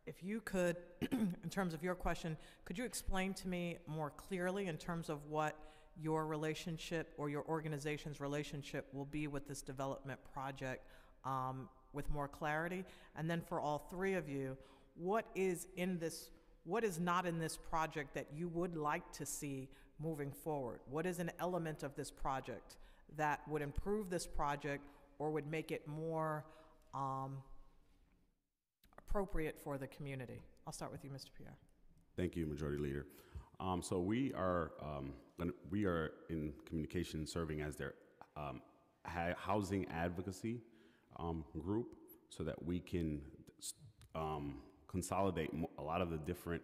if you could, in terms of your question, could you explain to me more clearly in terms of what your relationship or your organization's relationship will be with this development project um, with more clarity? And then for all three of you, what is in this, what is not in this project that you would like to see moving forward? What is an element of this project that would improve this project or would make it more um, appropriate for the community? I'll start with you, Mr. Pierre. Thank you, Majority Leader. Um, so we are um, we are in communication serving as their um, housing advocacy um, group, so that we can um, consolidate a lot of the different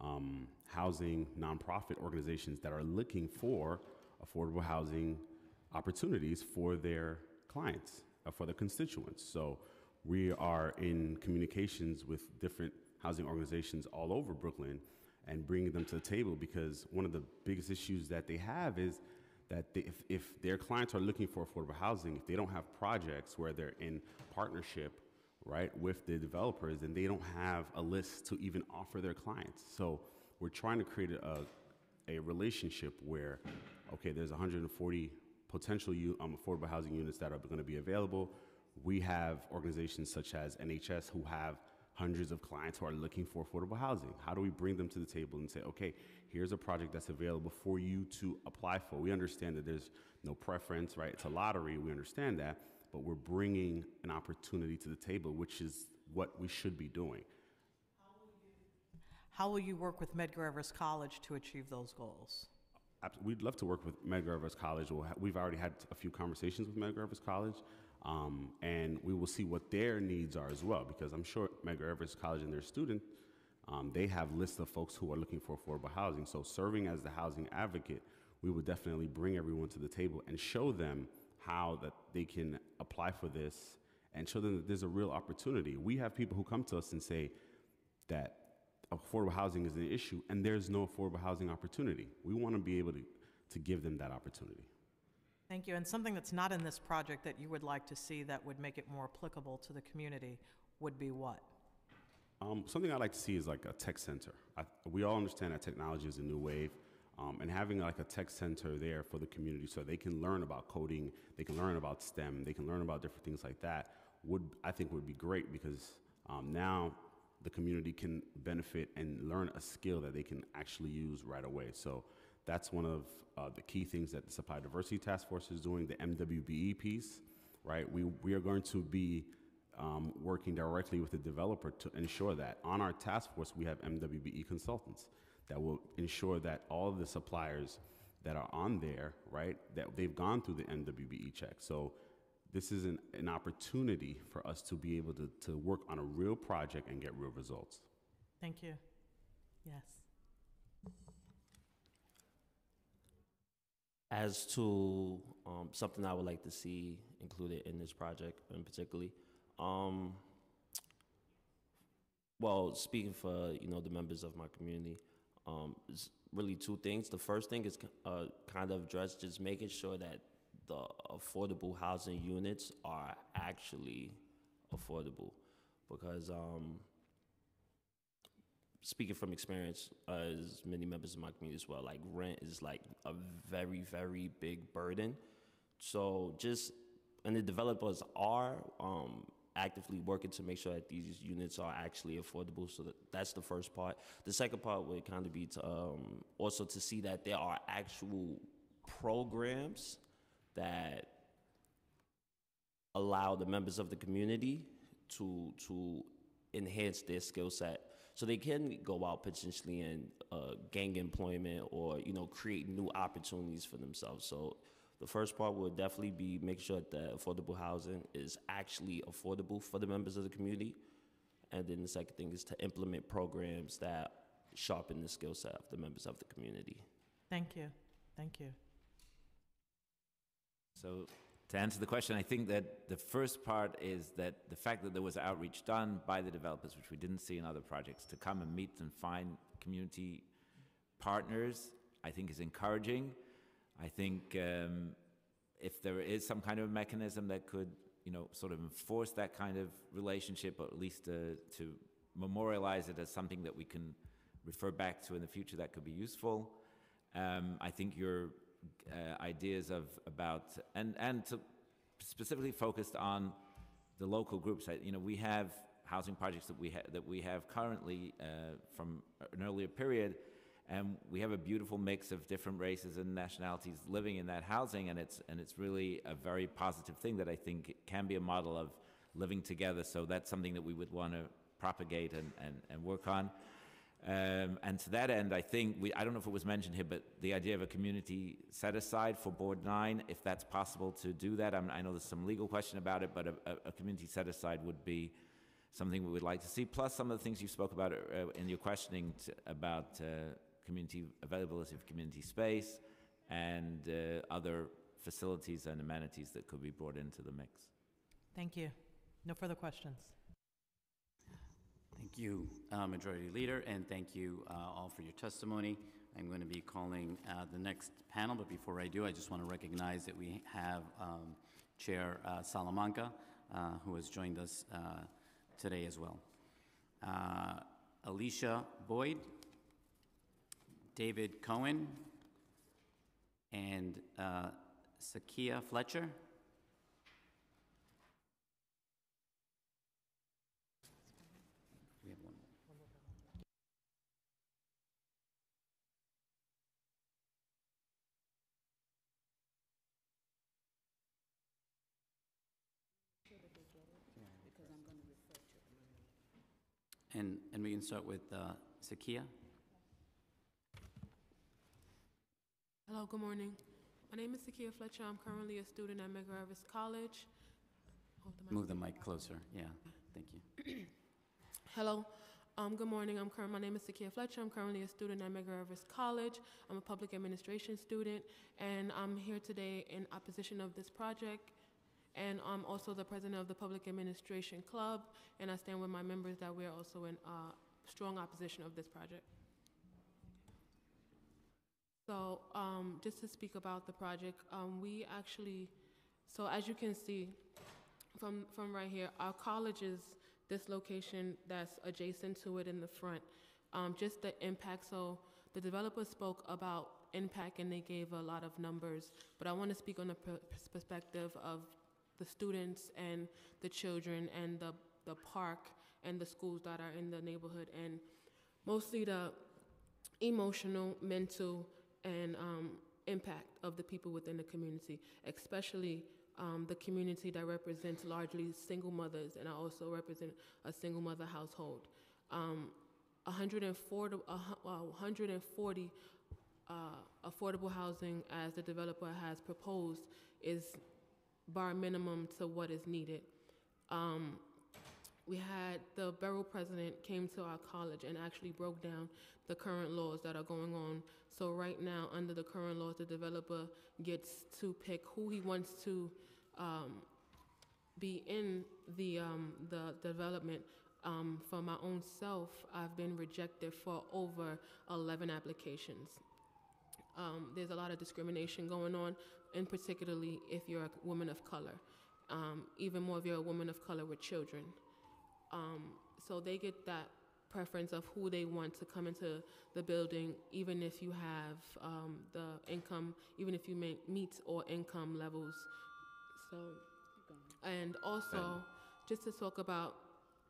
um, housing nonprofit organizations that are looking for affordable housing opportunities for their clients, uh, for their constituents. So we are in communications with different housing organizations all over Brooklyn and bringing them to the table because one of the biggest issues that they have is that they, if, if their clients are looking for affordable housing, if they don't have projects where they're in partnership, right, with the developers, then they don't have a list to even offer their clients. So we're trying to create a, a relationship where, okay, there's 140 potential um, affordable housing units that are going to be available. We have organizations such as NHS who have hundreds of clients who are looking for affordable housing. How do we bring them to the table and say, okay, here's a project that's available for you to apply for? We understand that there's no preference, right? It's a lottery, we understand that, but we're bringing an opportunity to the table, which is what we should be doing. How will you work with Medgar Evers College to achieve those goals? We'd love to work with Medgar Evers College. We've already had a few conversations with Medgar Evers College, um, and we will see what their needs are as well, because I'm sure Medgar Evers College and their student, um, they have lists of folks who are looking for affordable housing. So serving as the housing advocate, we would definitely bring everyone to the table and show them how that they can apply for this and show them that there's a real opportunity. We have people who come to us and say that affordable housing is an issue and there's no affordable housing opportunity. We want to be able to, to give them that opportunity. Thank you. And something that's not in this project that you would like to see that would make it more applicable to the community would be what? Um, something I'd like to see is like a tech center. I, we all understand that technology is a new wave, um, and having like a tech center there for the community so they can learn about coding, they can learn about STEM, they can learn about different things like that would I think would be great because um, now the community can benefit and learn a skill that they can actually use right away. So that's one of uh, the key things that the Supply Diversity Task Force is doing, the MWBE piece, right? We, we are going to be um, working directly with the developer to ensure that on our task force we have MWBE consultants that will ensure that all of the suppliers that are on there, right, that they've gone through the MWBE check. So this is an, an opportunity for us to be able to, to work on a real project and get real results. Thank you. Yes. As to um, something I would like to see included in this project, in particularly, um, well, speaking for you know the members of my community, um, it's really two things. The first thing is uh, kind of address just making sure that the affordable housing units are actually affordable, because um, speaking from experience, as many members of my community as well, like rent is like a very, very big burden. So just, and the developers are um, actively working to make sure that these units are actually affordable. So that, that's the first part. The second part would kind of be to um, also to see that there are actual programs that allow the members of the community to to enhance their skill set so they can go out potentially and uh, gain employment or you know create new opportunities for themselves so the first part would definitely be make sure that affordable housing is actually affordable for the members of the community and then the second thing is to implement programs that sharpen the skill set of the members of the community Thank you. Thank you. So to answer the question, I think that the first part is that the fact that there was outreach done by the developers, which we didn't see in other projects, to come and meet and find community partners, I think is encouraging. I think um, if there is some kind of mechanism that could, you know, sort of enforce that kind of relationship, or at least uh, to memorialize it as something that we can refer back to in the future, that could be useful. Um, I think your uh, ideas of about and and to specifically focused on the local groups. You know, we have housing projects that we ha- that we have currently uh, from an earlier period, and we have a beautiful mix of different races and nationalities living in that housing, and it's and it's really a very positive thing that I think can be a model of living together. So that's something that we would want to propagate and, and, and work on. Um, and to that end, I think, we, I don't know if it was mentioned here, but the idea of a community set aside for Board 9, if that's possible to do that, I'm, I know there's some legal question about it, but a, a, a community set aside would be something we would like to see. Plus, some of the things you spoke about uh, in your questioning t- about uh, community availability of community space and uh, other facilities and amenities that could be brought into the mix. Thank you. No further questions. Thank you, uh, Majority Leader, and thank you uh, all for your testimony. I'm going to be calling uh, the next panel, but before I do, I just want to recognize that we have um, Chair uh, Salamanca, uh, who has joined us uh, today as well. Uh, Alicia Boyd, David Cohen, and uh, Sakia Fletcher. And, and we can start with uh, Sakia. Hello, good morning. My name is Sakia Fletcher. I'm currently a student at Medgar Evers College. Hold the mic. Move the mic closer, yeah, thank you. Hello, um, good morning. I'm current, my name is Sakia Fletcher. I'm currently a student at Medgar Evers College. I'm a public administration student, and I'm here today in opposition of this project. And I'm also the president of the Public Administration Club, and I stand with my members that we are also in uh, strong opposition of this project. So, um, just to speak about the project, um, we actually, so as you can see from, from right here, our college is this location that's adjacent to it in the front. Um, just the impact, so the developer spoke about impact and they gave a lot of numbers, but I want to speak on the per- perspective of the students and the children and the, the park and the schools that are in the neighborhood and mostly the emotional, mental, and um, impact of the people within the community, especially um, the community that represents largely single mothers, and I also represent a single mother household. Um, 140, uh, 140 uh, affordable housing, as the developer has proposed, is bar minimum to what is needed. Um, we had the borough president came to our college and actually broke down the current laws that are going on. So right now, under the current laws, the developer gets to pick who he wants to um, be in the um, the development. Um, for my own self, I've been rejected for over 11 applications. Um, there's a lot of discrimination going on, and particularly if you're a woman of color. Um, even more if you're a woman of color with children. Um, so they get that preference of who they want to come into the building, even if you have um, the income, even if you meet or income levels. So, and also, just to talk about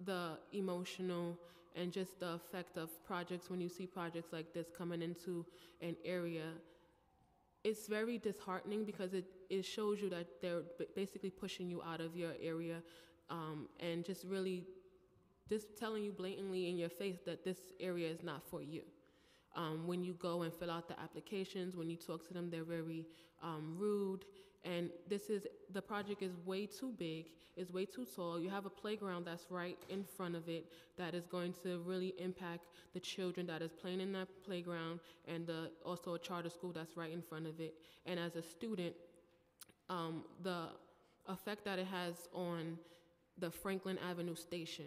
the emotional and just the effect of projects when you see projects like this coming into an area it's very disheartening because it, it shows you that they're basically pushing you out of your area um, and just really just telling you blatantly in your face that this area is not for you. Um, when you go and fill out the applications, when you talk to them, they're very um, rude. And this is the project is way too big, is way too tall. You have a playground that's right in front of it that is going to really impact the children that is playing in that playground, and the, also a charter school that's right in front of it. And as a student, um, the effect that it has on the Franklin Avenue station.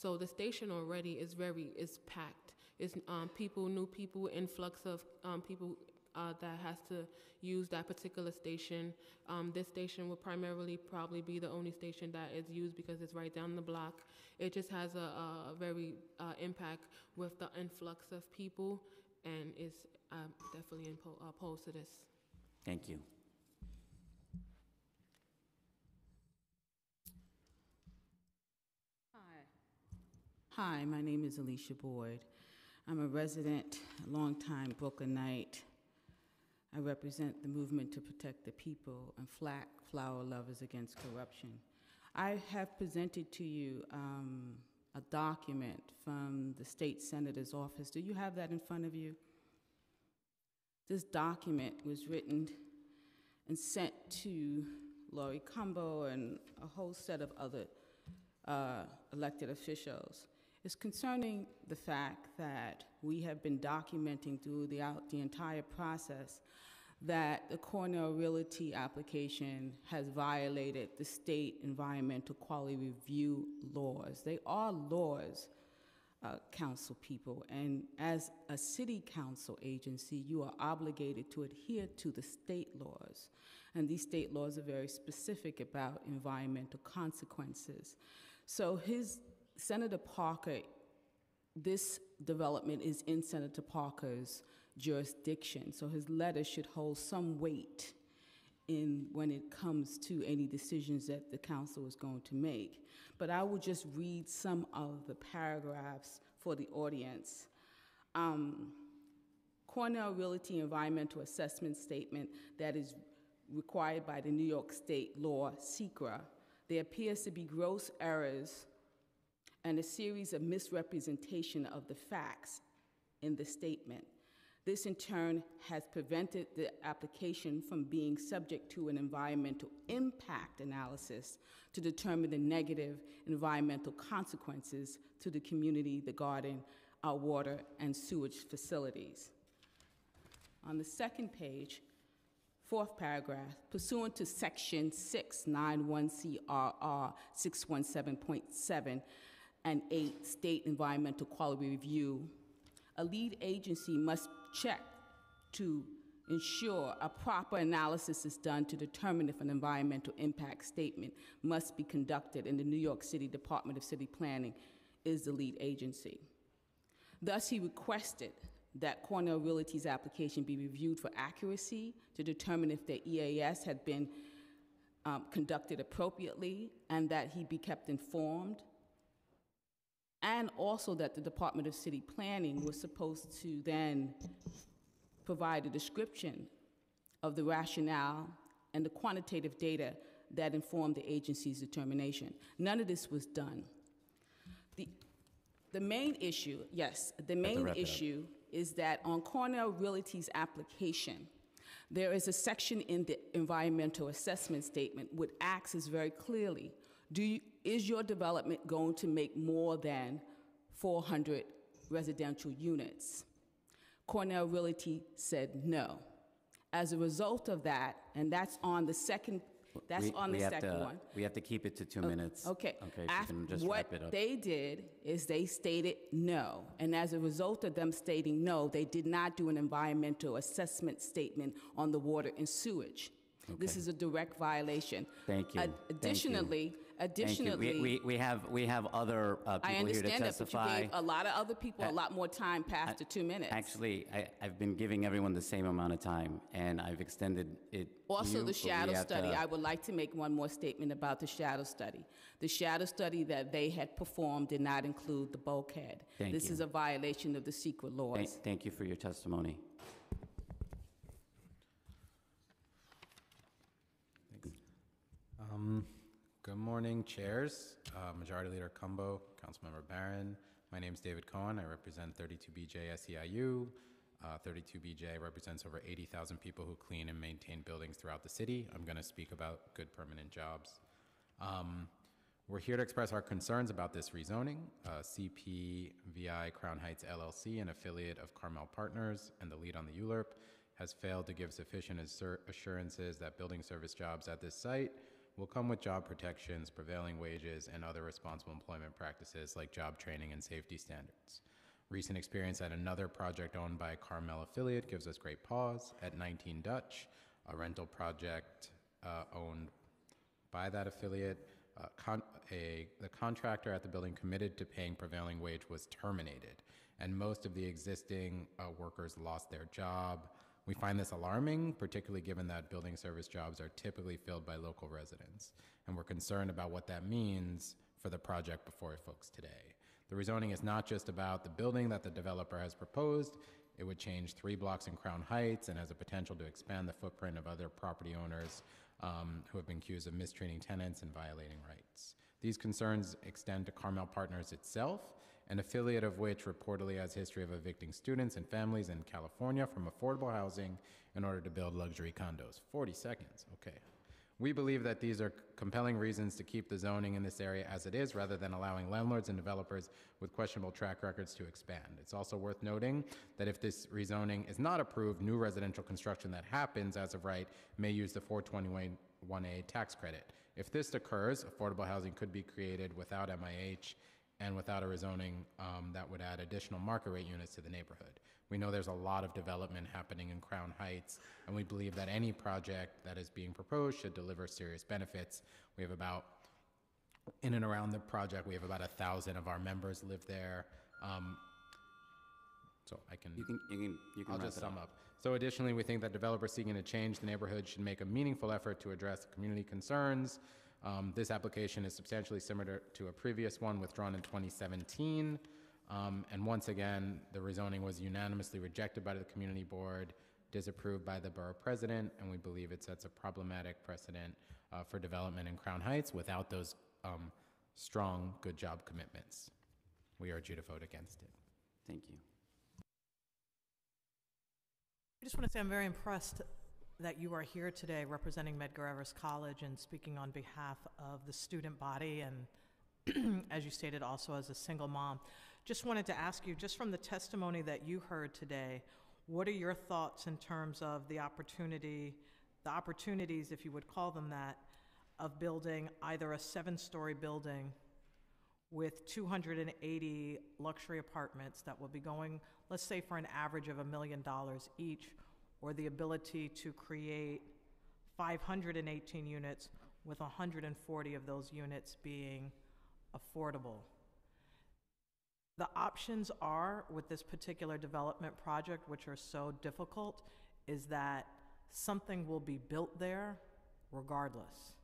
So the station already is very is packed. It's um, people, new people, influx of um, people uh, that has to use that particular station. Um, this station will primarily probably be the only station that is used because it's right down the block. It just has a, a very uh, impact with the influx of people, and is um, definitely opposed to this. Thank you. Hi, my name is Alicia Boyd. I'm a resident, a longtime Brooklynite. I represent the movement to protect the people and Black Flower Lovers Against Corruption. I have presented to you um, a document from the state senator's office. Do you have that in front of you? This document was written and sent to Laurie Cumbo and a whole set of other uh, elected officials. It's concerning the fact that we have been documenting throughout the entire process that the Cornell Realty application has violated the state environmental quality review laws. They are laws, uh, council people, and as a city council agency, you are obligated to adhere to the state laws. And these state laws are very specific about environmental consequences. So his Senator Parker, this development is in Senator Parker's jurisdiction, so his letter should hold some weight in when it comes to any decisions that the council is going to make. But I will just read some of the paragraphs for the audience. Um, Cornell Realty Environmental Assessment Statement that is required by the New York State law, SEQRA. There appears to be gross errors and a series of misrepresentation of the facts in the statement. This, in turn, has prevented the application from being subject to an environmental impact analysis to determine the negative environmental consequences to the community, the garden, our water, and sewage facilities. On the second page, fourth paragraph, pursuant to Section 691 CRR 617.7 and 8 State Environmental Quality Review, a lead agency must check to ensure a proper analysis is done to determine if an environmental impact statement must be conducted, and the New York City Department of City Planning is the lead agency. Thus, he requested that Cornell Realty's application be reviewed for accuracy to determine if the EAS had been um, conducted appropriately and that he be kept informed and also that the Department of City Planning was supposed to then provide a description of the rationale and the quantitative data that informed the agency's determination. None of this was done. The, the main issue, yes, the main wrap it up. issue is that on Cornell Realty's application, there is a section in the environmental assessment statement which asks very clearly, do you, is your development going to make more than 400 residential units? Cornell Realty said no. As a result of that, and that's on the second, that's We- on the second to- one. We have to keep it to two minutes. Okay. Okay, if Af- you can just what wrap it up. they did is they stated no. And as a result of them stating no, they did not do an environmental assessment statement on the water and sewage. Okay. This is a direct violation. Thank you. You. Additionally, Thank you. Additionally. We, we, we have, we have other uh, I people here to understand that, but you testify. gave a lot of other people a Uh, lot more time past the two minutes. Actually, I, I've been giving everyone the same amount of time, and I've extended it Also, you, the shadow study, to- I would like to make one more statement about the shadow study. The shadow study that they had performed did not include the bulkhead. Thank This you. is a violation of the SEQRA Thank, laws. thank you for your testimony. Um, Good morning, chairs, uh, Majority Leader Cumbo, Councilmember Barron. My name is David Cohen. I represent 32BJ SEIU. Uh, 32BJ represents over 80,000 people who clean and maintain buildings throughout the city. I'm going to speak about good permanent jobs. Um, We're here to express our concerns about this rezoning. Uh, CPVI Crown Heights LLC, an affiliate of Carmel Partners and the lead on the ULURP, has failed to give sufficient assur- assurances that building service jobs at this site will come with job protections, prevailing wages, and other responsible employment practices like job training and safety standards. Recent experience at another project owned by a Carmel affiliate gives us great pause. At 19 Dutch, a rental project uh, owned by that affiliate, uh, con- a, the contractor at the building committed to paying prevailing wage was terminated, and most of the existing uh, workers lost their job. We find this alarming, particularly given that building service jobs are typically filled by local residents, and we're concerned about what that means for the project before folks today. The rezoning is not just about the building that the developer has proposed. It would change three blocks in Crown Heights and has a potential to expand the footprint of other property owners um, who have been accused of mistreating tenants and violating rights. These concerns extend to Carmel Partners itself, an affiliate of which reportedly has history of evicting students and families in California from affordable housing in order to build luxury condos. 40 seconds, okay. We believe that these are compelling reasons to keep the zoning in this area as it is rather than allowing landlords and developers with questionable track records to expand. It's also worth noting that if this rezoning is not approved, new residential construction that happens as of right may use the 421A tax credit. If this occurs, affordable housing could be created without MIH and without a rezoning um, that would add additional market rate units to the neighborhood. We know there's a lot of development happening in Crown Heights, and we believe that any project that is being proposed should deliver serious benefits. We have about, in and around the project, we have about a thousand of our members live there. Um, so I can. You can, you can, you can I'll just sum up. up. So additionally, we think that developers seeking to change the neighborhood should make a meaningful effort to address community concerns. Um, this application is substantially similar to a previous one withdrawn in 2017. Um, and once again, the rezoning was unanimously rejected by the community board, disapproved by the borough president, and we believe it sets a problematic precedent uh, for development in Crown Heights without those um, strong good job commitments. We urge you to vote against it. Thank you. I just want to say I'm very impressed that you are here today representing Medgar Evers College and speaking on behalf of the student body and, as you stated, also as a single mom. Just wanted to ask you, just from the testimony that you heard today, what are your thoughts in terms of the opportunity, the opportunities, if you would call them that, of building either a seven-story building with 280 luxury apartments that will be going, let's say, for an average of a million dollars each, or the ability to create 518 units with 140 of those units being affordable. The options are, with this particular development project, which are so difficult, is that something will be built there regardless.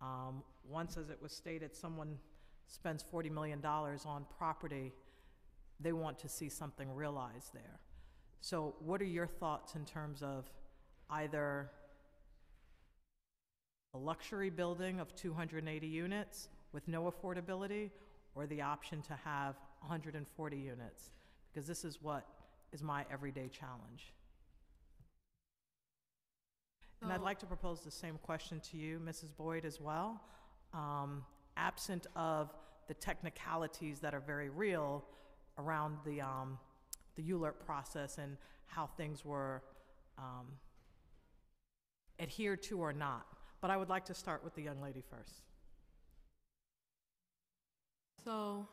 Um, Once, as it was stated, someone spends $40 million on property, they want to see something realized there. So what are your thoughts in terms of either a luxury building of 280 units with no affordability, or the option to have 140 units? Because this is what is my everyday challenge. And I'd like to propose the same question to you, Mrs. Boyd, as well. Um, Absent of the technicalities that are very real around the, um, the ULURP process and how things were um, adhered to or not. But I would like to start with the young lady first. So,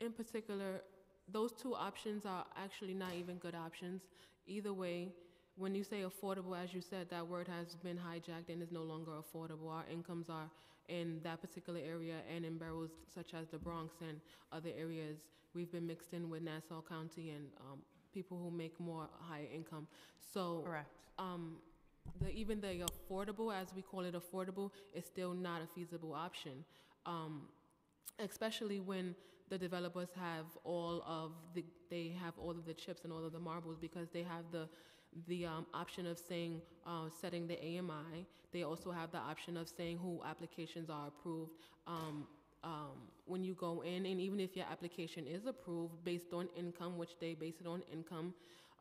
in particular, those two options are actually not even good options. Either way, when you say affordable, as you said, that word has been hijacked and is no longer affordable. Our incomes are in that particular area and in boroughs such as the Bronx and other areas. We've been mixed in with Nassau County and um, people who make more higher income. So, Correct. um, the, even the affordable, as we call it affordable, is still not a feasible option. Um, especially when the developers have all of the, they have all of the chips and all of the marbles because they have the, the um, option of saying, uh, setting the AMI. They also have the option of saying who applications are approved. Um, um, when you go in, and even if your application is approved based on income, which they base it on income,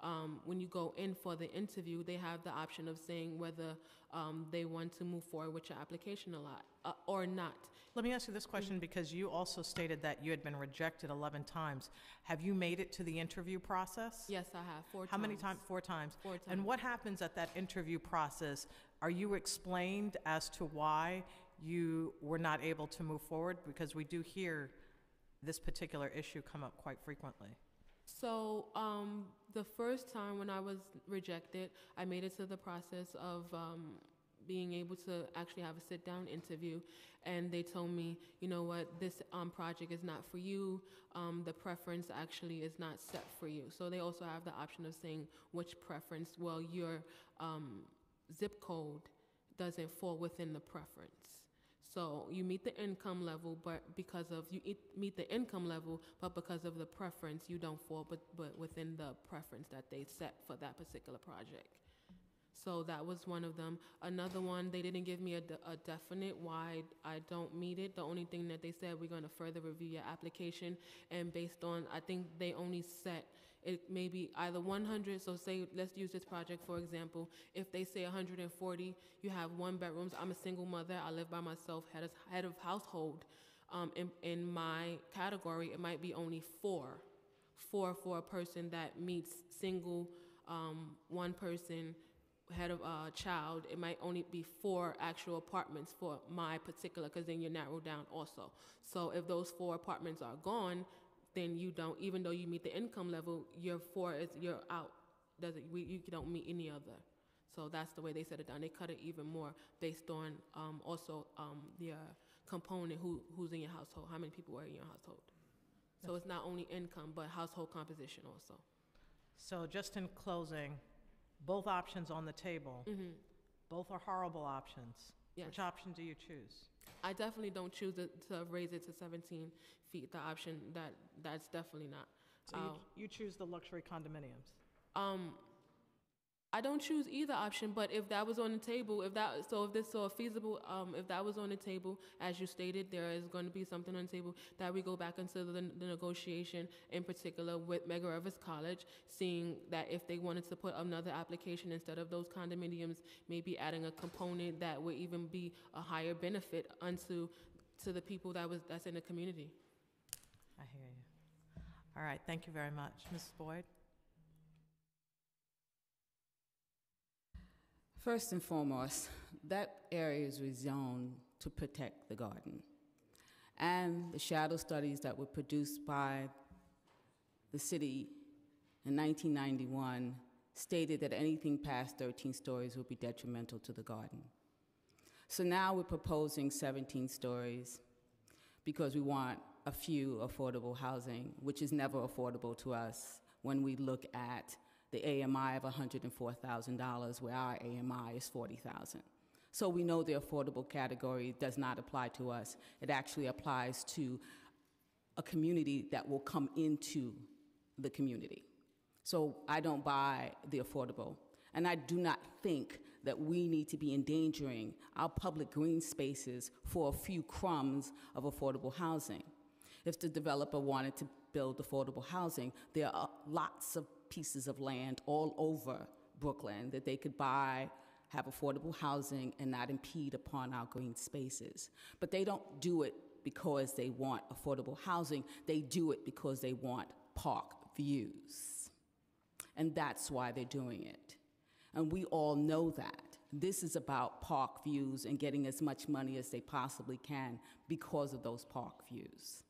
um, when you go in for the interview, they have the option of saying whether um, they want to move forward with your application a lot uh, or not. Let me ask you this question because you also stated that you had been rejected 11 times. Have you made it to the interview process? Yes, I have four How many times. Four times? Four times. And what happens at that interview process? Are you explained as to why you were not able to move forward? Because we do hear this particular issue come up quite frequently. So, um, the first time when I was rejected, I made it to the process of um, being able to actually have a sit down interview. And they told me, you know what, this um, project is not for you. Um, the preference actually is not set for you. So, they also have the option of saying which preference, well, your um, zip code doesn't fall within the preference. So you meet the income level, but because of you eat, meet the income level, but because of the preference, you don't fall, but but within the preference that they set for that particular project. So that was one of them. Another one, they didn't give me a, a definite why I don't meet it. The only thing that they said, we're going to further review your application, and based on, I think they only set it may be either 100. So say, let's use this project for example. If they say 140, you have one bedrooms. I'm a single mother. I live by myself, head of, head of household. Um, in, in my category, it might be only four, four for a person that meets single, um, one person, head of a child. It might only be four actual apartments for my particular, because then you narrow down also. So if those four apartments are gone, then you don't, even though you meet the income level, you're four is you're out. Doesn't we, you don't meet any other. So that's the way they set it down. They cut it even more based on um, also um, the uh, component who who's in your household, how many people are in your household. So it's not only income but household composition also. So just in closing, both options on the table, hmm both are horrible options. Yes. Which option do you choose? I definitely don't choose to raise it to 17 feet. The option that that's definitely not. So you, you choose the luxury condominiums. um, I don't choose either option, but if that was on the table, if that so if this so feasible, um, if that was on the table, as you stated, there is going to be something on the table that we go back into the, the negotiation, in particular with Medgar Evers College, seeing that if they wanted to put another application instead of those condominiums, maybe adding a component that would even be a higher benefit unto to the people that was that's in the community. I hear you. All right, thank you very much. Mrs. Boyd? First and foremost, that area is rezoned to protect the garden. And the shadow studies that were produced by the city in 1991 stated that anything past 13 stories would be detrimental to the garden. So now we're proposing 17 stories because we want a few affordable housing, which is never affordable to us when we look at the AMI of $104,000, where our AMI is 40,000. So we know the affordable category does not apply to us. It actually applies to a community that will come into the community. So I don't buy the affordable. And I do not think that we need to be endangering our public green spaces for a few crumbs of affordable housing. If the developer wanted to build affordable housing, there are lots of pieces of land all over Brooklyn that they could buy, have affordable housing, and not impede upon our green spaces. But they don't do it because they want affordable housing, they do it because they want park views. And that's why they're doing it. And we all know that. This is about park views and getting as much money as they possibly can because of those park views.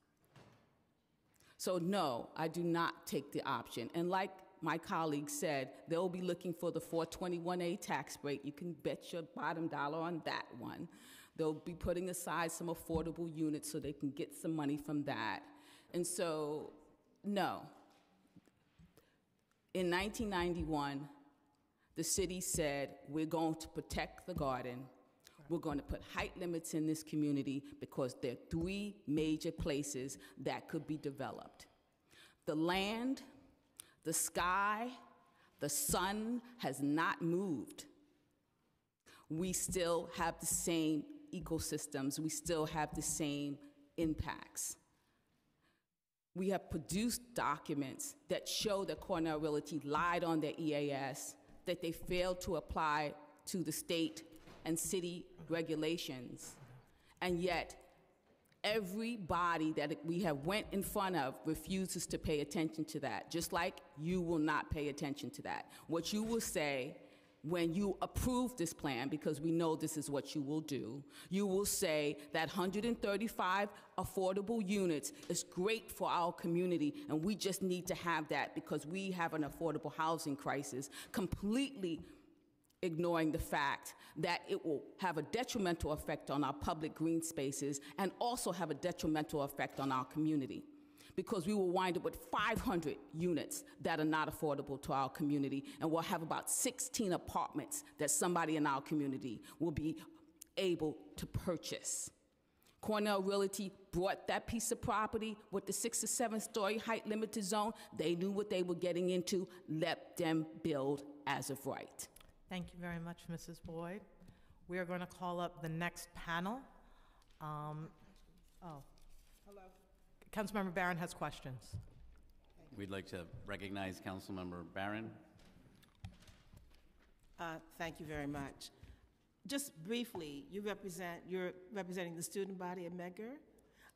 So, no, I do not take the option. And like my colleague said, they'll be looking for the 421A tax break. You can bet your bottom dollar on that one. They'll be putting aside some affordable units so they can get some money from that. And so, no. In 1991, the city said, we're going to protect the garden. We're going to put height limits in this community because there are three major places that could be developed. The land, the sky, the sun has not moved. We still have the same ecosystems, we still have the same impacts. We have produced documents that show that Cornell Realty lied on their EAS, that they failed to apply to the state and city regulations, and yet everybody that we have went in front of refuses to pay attention to that just like you will not pay attention to that. What you will say when you approve this plan, because we know this is what you will do, you will say that 135 affordable units is great for our community, and we just need to have that because we have an affordable housing crisis, completely ignoring the fact that it will have a detrimental effect on our public green spaces and also have a detrimental effect on our community because we will wind up with 500 units that are not affordable to our community, and we'll have about 16 apartments that somebody in our community will be able to purchase. Cornell Realty bought that piece of property with the six or seven story height limited zone. They knew what they were getting into. Let them build as of right. Thank you very much, Mrs. Boyd. We are going to call up the next panel. Um, Oh. Hello. Councilmember Barron has questions. We'd like to recognize Councilmember Barron. Uh, Thank you very much. Just briefly, you represent, you're representing the student body at Medgar?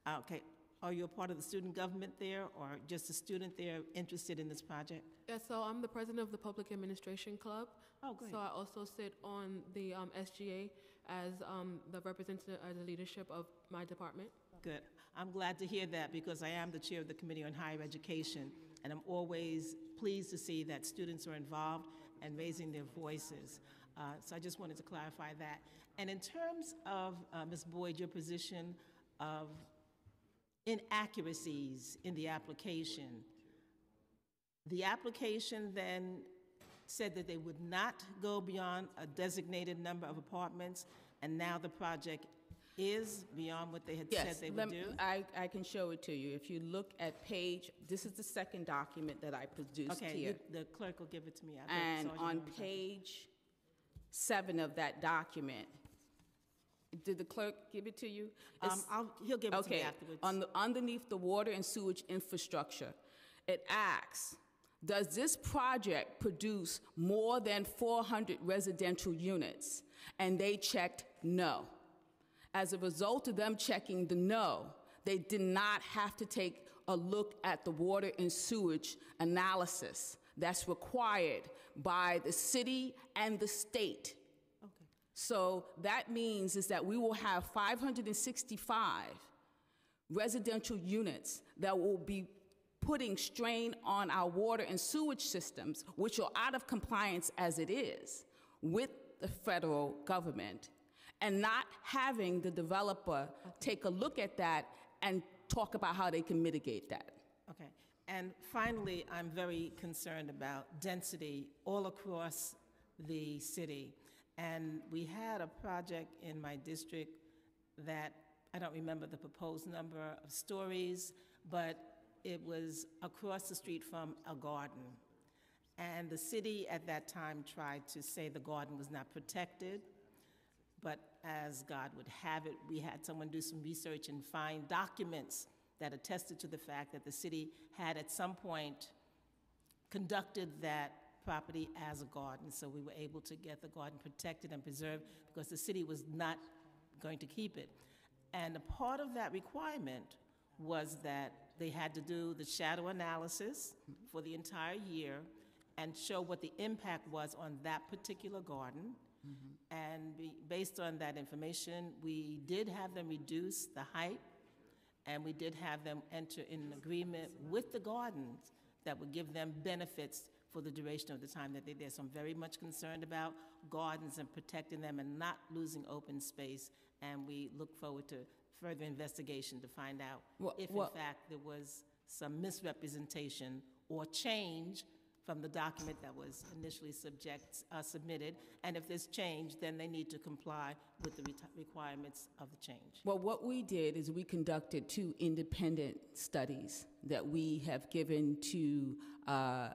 Uh, Okay, are you a part of the student government there, or just a student there interested in this project? Yeah, so I'm the president of the Public Administration Club. Oh, great. So I also sit on the um, SGA as um, the representative, as the leadership of my department. Good. I'm glad to hear that, because I am the chair of the Committee on Higher Education, and I'm always pleased to see that students are involved and raising their voices. Uh, So I just wanted to clarify that. And in terms of, uh, Ms. Boyd, your position of inaccuracies in the application, the application then said that they would not go beyond a designated number of apartments, and now the project is beyond what they had said they would do? I, I can show it to you. If you look at page, this is the second document that I produced Okay, here. you- the clerk will give it to me. I And on page seven of that document, did the clerk give it to you? Um, I'll, he'll give it to me afterwards. on the, underneath the water and sewage infrastructure, it asks, does this project produce more than 400 residential units? And they checked no. As a result of them checking the no, they did not have to take a look at the water and sewage analysis that's required by the city and the state. So that means is that we will have 565 residential units that will be putting strain on our water and sewage systems, which are out of compliance as it is with the federal government, and not having the developer take a look at that and talk about how they can mitigate that. Okay. And finally, I'm very concerned about density all across the city. And we had a project in my district that, I don't remember the proposed number of stories, but it was across the street from a garden. And the city at that time tried to say the garden was not protected. But as God would have it, we had someone do some research and find documents that attested to the fact that the city had at some point conducted that property as a garden. So we were able to get the garden protected and preserved because the city was not going to keep it. And a part of that requirement was that they had to do the shadow analysis for the entire year and show what the impact was on that particular garden. Mm-hmm. And be, based on that information, we did have them reduce the height, and we did have them enter in an agreement with the gardens that would give them benefits for the duration of the time that they're there. So I'm very much concerned about gardens and protecting them and not losing open space. And we look forward to further investigation to find out Wha- if, in fact, there was some misrepresentation or change from the document that was initially subject, uh, submitted. And if there's change, then they need to comply with the requirements of the change. Well, what we did is we conducted two independent studies that we have given to uh,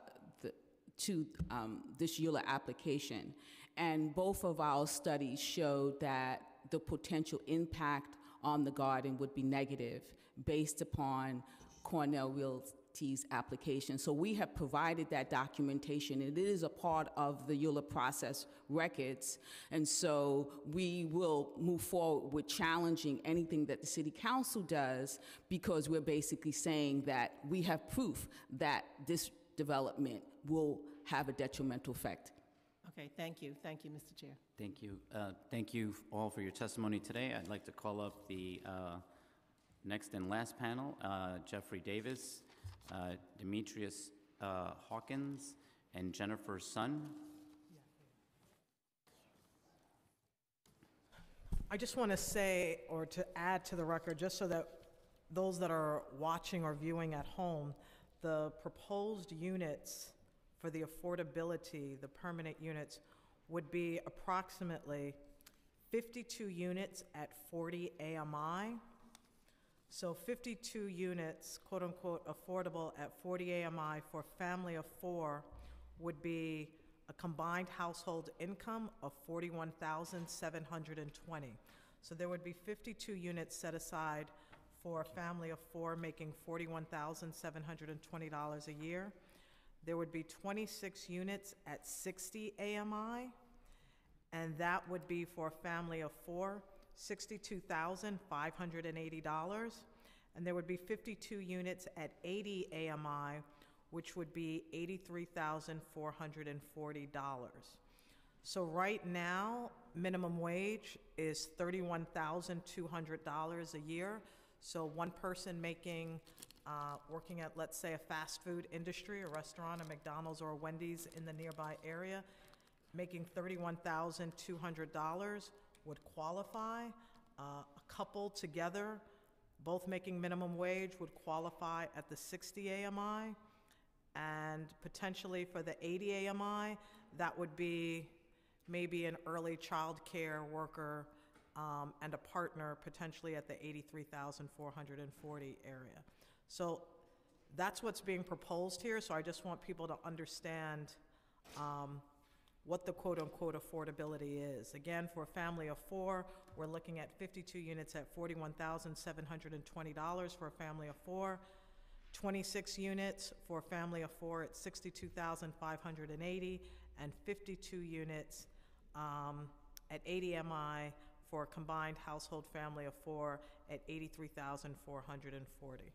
to um, this ULURP application, and both of our studies showed that the potential impact on the garden would be negative based upon Cornell Realty's application. So we have provided that documentation. It is a part of the ULURP process records. And so we will move forward with challenging anything that the city council does because we're basically saying that we have proof that this development will have a detrimental effect. Okay, thank you. Thank you, Mr. Chair. Thank you. Uh, Thank you all for your testimony today. I'd like to call up the uh, next and last panel, uh, Jeffrey Davis, uh, Demetrius uh, Hawkins, and Jennifer Sun. I just want to say, or to add to the record, just so that those that are watching or viewing at home, the proposed units for the affordability, the permanent units, would be approximately 52 units at 40 AMI. So 52 units, quote-unquote, affordable at 40 AMI for a family of four would be a combined household income of 41,720. So there would be 52 units set aside for a family of four making $41,720 a year. There would be 26 units at 60 AMI, and that would be for a family of four, $62,580. And there would be 52 units at 80 AMI, which would be $83,440. So right now, minimum wage is $31,200 a year. So one person making, uh, working at, let's say, a fast food industry, a restaurant, a McDonald's or a Wendy's in the nearby area, making $31,200 would qualify. Uh, A couple together, both making minimum wage, would qualify at the 60 AMI. And potentially for the 80 AMI, that would be maybe an early child care worker um, and a partner potentially at the 83,440 area. So that's what's being proposed here, so I just want people to understand um, what the quote-unquote affordability is. Again, for a family of four, we're looking at 52 units at $41,720 for a family of four, 26 units for a family of four at 62,580, and 52 units um, at 80 MI for a combined household family of four at 83,440.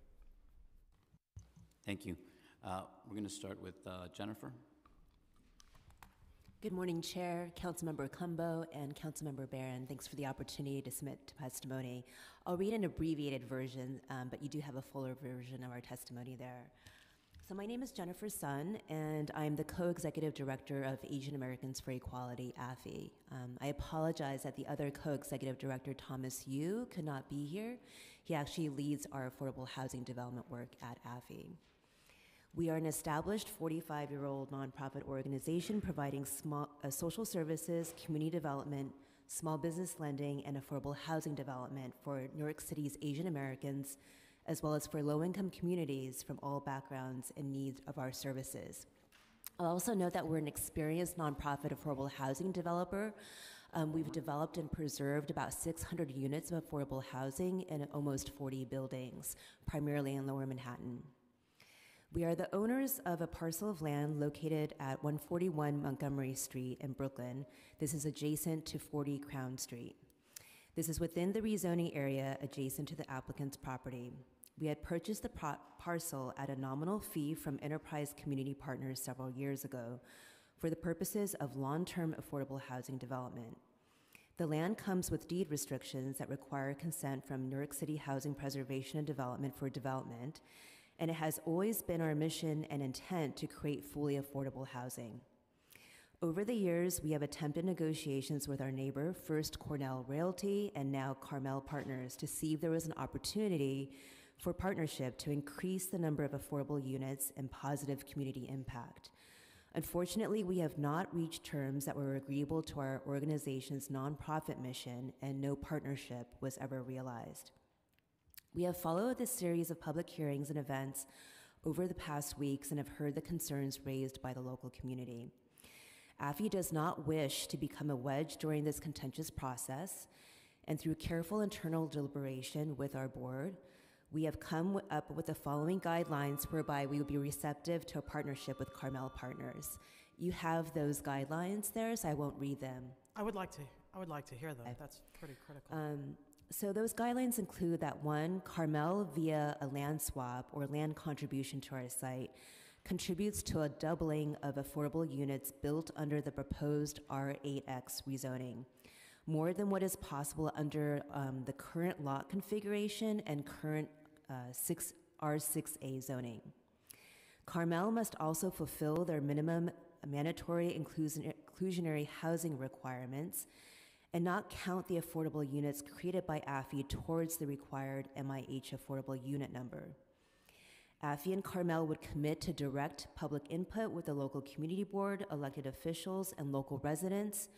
Thank you. Uh, We're going to start with uh, Jennifer. Good morning, Chair, Councilmember Cumbo, and Councilmember Barron. Thanks for the opportunity to submit testimony. I'll read an abbreviated version, um, but you do have a fuller version of our testimony there. So my name is Jennifer Sun, and I'm the co-executive director of Asian Americans for Equality, AAFE. Um, I apologize that the other co-executive director, Thomas Yu, could not be here. He actually leads our affordable housing development work at AAFE. We are an established 45 year old nonprofit organization providing small, uh, social services, community development, small business lending, and affordable housing development for New York City's Asian Americans, as well as for low income communities from all backgrounds in need of our services. I'll also note that we're an experienced nonprofit affordable housing developer. Um, we've developed and preserved about 600 units of affordable housing in almost 40 buildings, primarily in lower Manhattan. We are the owners of a parcel of land located at 141 Montgomery Street in Brooklyn. This is adjacent to 40 Crown Street. This is within the rezoning area adjacent to the applicant's property. We had purchased the parcel at a nominal fee from Enterprise Community Partners several years ago for the purposes of long term affordable housing development. The land comes with deed restrictions that require consent from New York City Housing Preservation and Development for development, and it has always been our mission and intent to create fully affordable housing. Over the years, we have attempted negotiations with our neighbor, first Cornell Realty and now Carmel Partners, to see if there was an opportunity for partnership to increase the number of affordable units and positive community impact. Unfortunately, we have not reached terms that were agreeable to our organization's nonprofit mission, and no partnership was ever realized. We have followed this series of public hearings and events over the past weeks and have heard the concerns raised by the local community. AAFE does not wish to become a wedge during this contentious process, and through careful internal deliberation with our board, we have come up with the following guidelines whereby we will be receptive to a partnership with Carmel Partners. You have those guidelines there, so I won't read them. I would like to, I would like to hear them. That's pretty critical. Um, so those guidelines include that one, Carmel via a land swap or land contribution to our site contributes to a doubling of affordable units built under the proposed R8X rezoning, more than what is possible under um, the current lot configuration and current uh, 6, R6A zoning. Carmel must also fulfill their minimum mandatory inclusionary housing requirements and not count the affordable units created by AAFE towards the required MIH affordable unit number. AAFE and Carmel would commit to direct public input with the local community board, elected officials, and local residents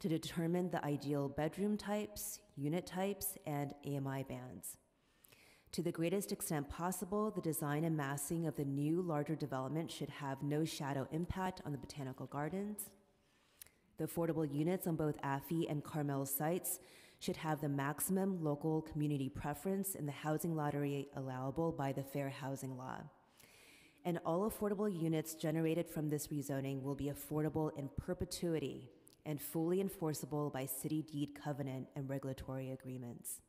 to determine the ideal bedroom types, unit types, and AMI bands. To the greatest extent possible, the design and massing of the new, larger development should have no shadow impact on the botanical gardens. The affordable units on both AAFE and Carmel sites should have the maximum local community preference in the housing lottery allowable by the Fair Housing Law. And all affordable units generated from this rezoning will be affordable in perpetuity and fully enforceable by city deed covenant and regulatory agreements.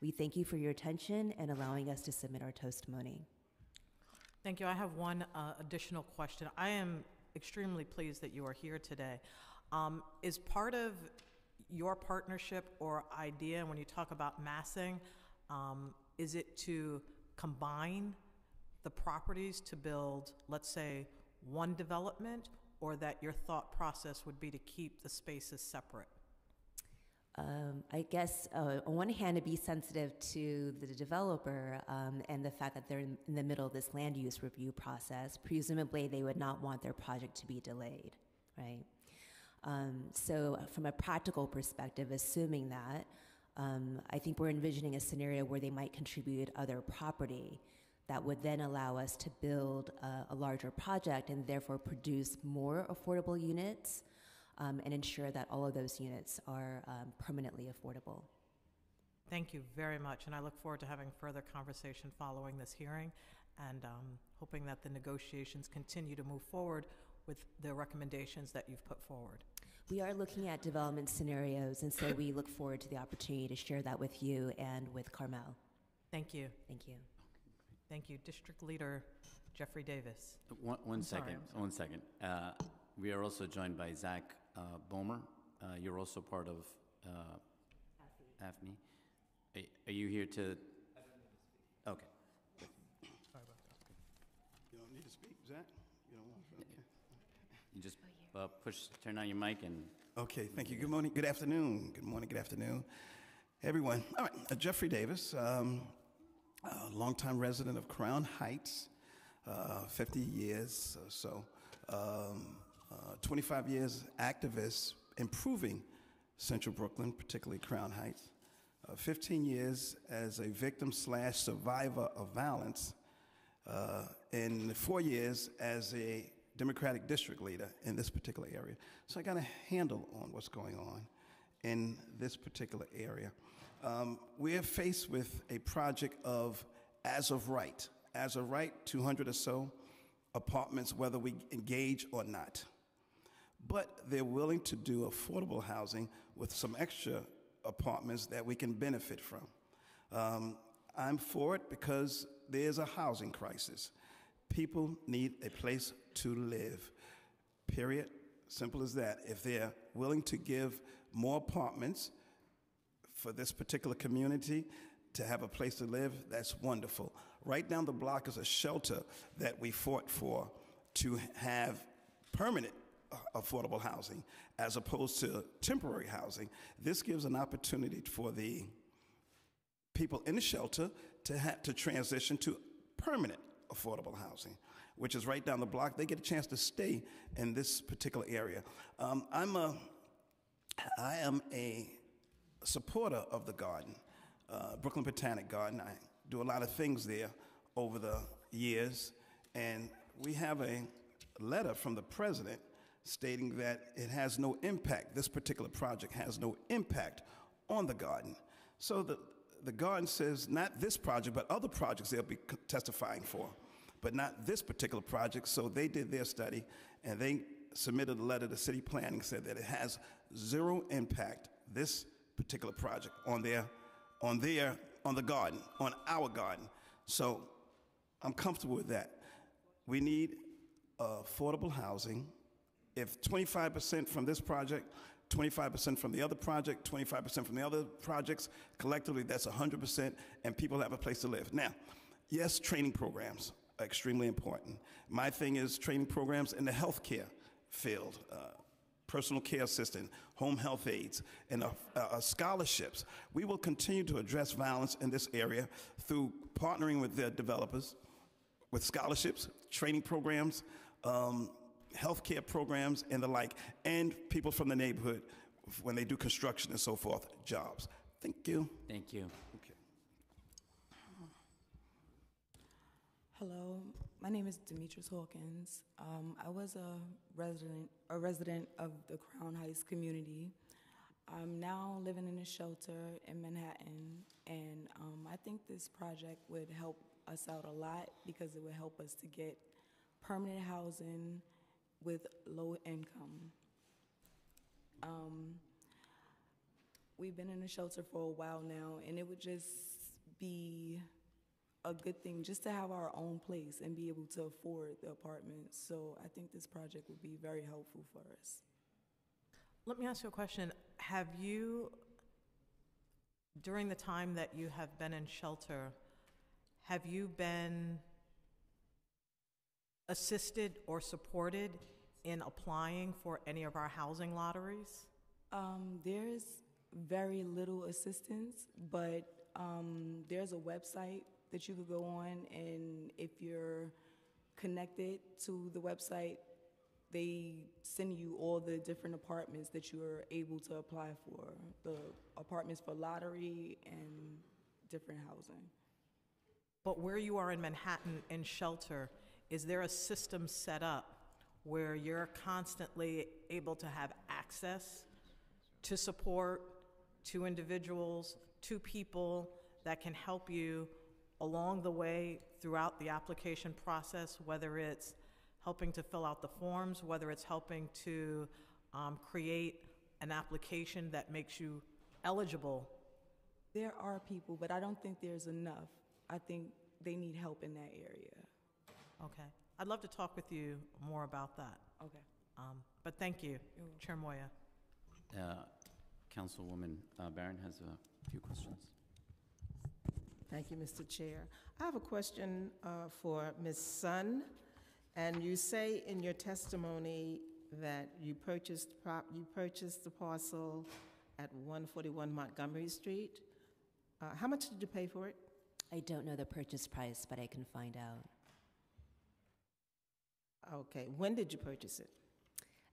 We thank you for your attention and allowing us to submit our testimony. Thank you. I have one uh, additional question. I am extremely pleased that you are here today. Um, is part of your partnership or idea when you talk about massing, um, is it to combine the properties to build, let's say, one development, or that your thought process would be to keep the spaces separate? Um, I guess uh, on one hand, to be sensitive to the developer um, and the fact that they're in, in the middle of this land use review process, presumably they would not want their project to be delayed, right? Um, so, from a practical perspective, assuming that, um, I think we're envisioning a scenario where they might contribute other property that would then allow us to build a, a larger project and therefore produce more affordable units um, and ensure that all of those units are um, permanently affordable. Thank you very much, and I look forward to having further conversation following this hearing and um, hoping that the negotiations continue to move forward with the recommendations that you've put forward. We are looking at development scenarios, and so we look forward to the opportunity to share that with you and with Carmel. Thank you. Thank you. Thank you. District Leader Jeffrey Davis. One, one second. Sorry, sorry. One second. Uh, we are also joined by Zach uh, Bomer. Uh, you're also part of uh, AFME. Are, are you here to? Okay. You don't need to speak, Zach? You don't want to? Okay. You just uh, push, turn on your mic and. Okay, thank you. Good morning, good afternoon. Good morning, good afternoon, everyone. All right, uh, Jeffrey Davis, um, a longtime resident of Crown Heights, uh, 50 years or so, um, uh, 25 years activist improving Central Brooklyn, particularly Crown Heights, uh, 15 years as a victim slash survivor of violence, uh, and four years as a Democratic district leader in this particular area. So I got a handle on what's going on in this particular area. Um, we're faced with a project of as of right, as of right, 200 or so apartments, whether we engage or not. But they're willing to do affordable housing with some extra apartments that we can benefit from. Um, I'm for it because there's a housing crisis. People need a place to live, period. Simple as that. If they're willing to give more apartments for this particular community to have a place to live, that's wonderful. Right down the block is a shelter that we fought for to have permanent uh, affordable housing as opposed to temporary housing. This gives an opportunity for the people in the shelter to have to transition to permanent affordable housing, which is right down the block. They get a chance to stay in this particular area. Um, I'm a, I am a supporter of the garden, uh, Brooklyn Botanic Garden. I do a lot of things there over the years, and we have a letter from the president stating that it has no impact. This particular project has no impact on the garden. So the the garden says not this project, but other projects they'll be testifying for, but not this particular project. So they did their study and they submitted a letter to city planning said that it has zero impact this particular project on their on their on the garden on our garden so i'm comfortable with that we need affordable housing. If 25% from this project, 25% from the other project, 25% from the other projects, collectively, that's 100%, and people have a place to live. Now, yes, training programs are extremely important. My thing is training programs in the healthcare field, uh, personal care assistant, home health aides, and uh, uh, scholarships. We will continue to address violence in this area through partnering with the developers, with scholarships, training programs, um, healthcare programs, and the like, and people from the neighborhood when they do construction and so forth, jobs. Thank you. Thank you. Okay. Hello, my name is Demetrius Hawkins. Um, I was a resident, a resident of the Crown Heights community. I'm now living in a shelter in Manhattan, and um, I think this project would help us out a lot because it would help us to get permanent housing with low income. Um, we've been in a shelter for a while now, and it would just be a good thing just to have our own place and be able to afford the apartment. So I think this project would be very helpful for us. Let me ask you a question. Have you, during the time that you have been in shelter, have you been assisted or supported in applying for any of our housing lotteries? Um, there's very little assistance, but um, there's a website that you could go on, and if you're connected to the website, they send you all the different apartments that you are able to apply for the apartments for lottery and different housing. But where you are in Manhattan in shelter, is there a system set up where you're constantly able to have access to support, to individuals, to people that can help you along the way throughout the application process, whether it's helping to fill out the forms, whether it's helping to um, create an application that makes you eligible. There are people, but I don't think there's enough. I think they need help in that area. Okay. I'd love to talk with you more about that. Okay. Um, but thank you, Chair Moya. Uh, Councilwoman uh, Barron has a few questions. Thank you, Mr. Chair. I have a question uh, for Ms. Sun. And you say in your testimony that you purchased prop, you purchased the parcel at 141 Montgomery Street. Uh, how much did you pay for it? I don't know the purchase price, but I can find out. Okay. When did you purchase it?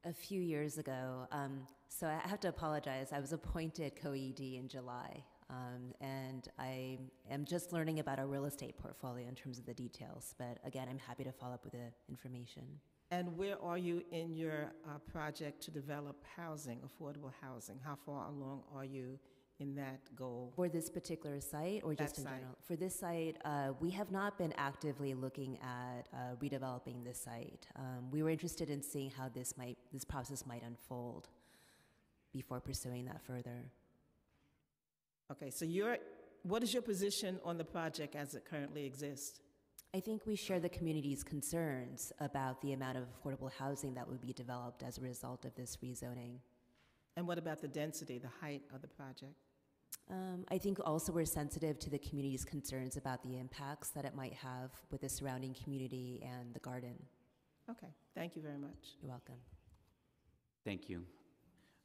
A few years ago. Um, so I have to apologize. I was appointed co-ED in July, um, and I am just learning about our real estate portfolio in terms of the details. But again, I'm happy to follow up with the information. And where are you in your uh, project to develop housing, affordable housing? How far along are you in that goal? For this particular site or just That in site. general? For this site, uh, we have not been actively looking at uh, redeveloping this site. Um, we were interested in seeing how this might, this process might unfold before pursuing that further. Okay, so you're, what is your position on the project as it currently exists? I think we share the community's concerns about the amount of affordable housing that would be developed as a result of this rezoning. And what about the density, the height of the project? Um, I think also we're sensitive to the community's concerns about the impacts that it might have with the surrounding community and the garden. Okay, thank you very much. You're welcome. Thank you.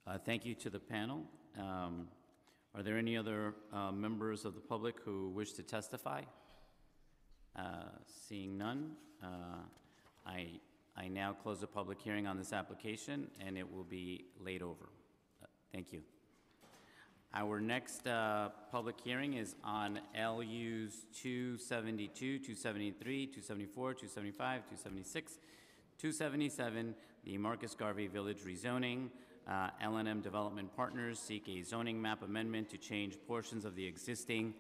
Uh, Thank you to the panel. Um, Are there any other uh, members of the public who wish to testify? Uh, Seeing none, uh, I, I now close the public hearing on this application, and it will be laid over. Uh, Thank you. Our next uh, public hearing is on LUs 272, 273, 274, 275, 276, 277, the Marcus Garvey Village rezoning. Uh, l and M Development Partners seek a zoning map amendment to change portions of the existing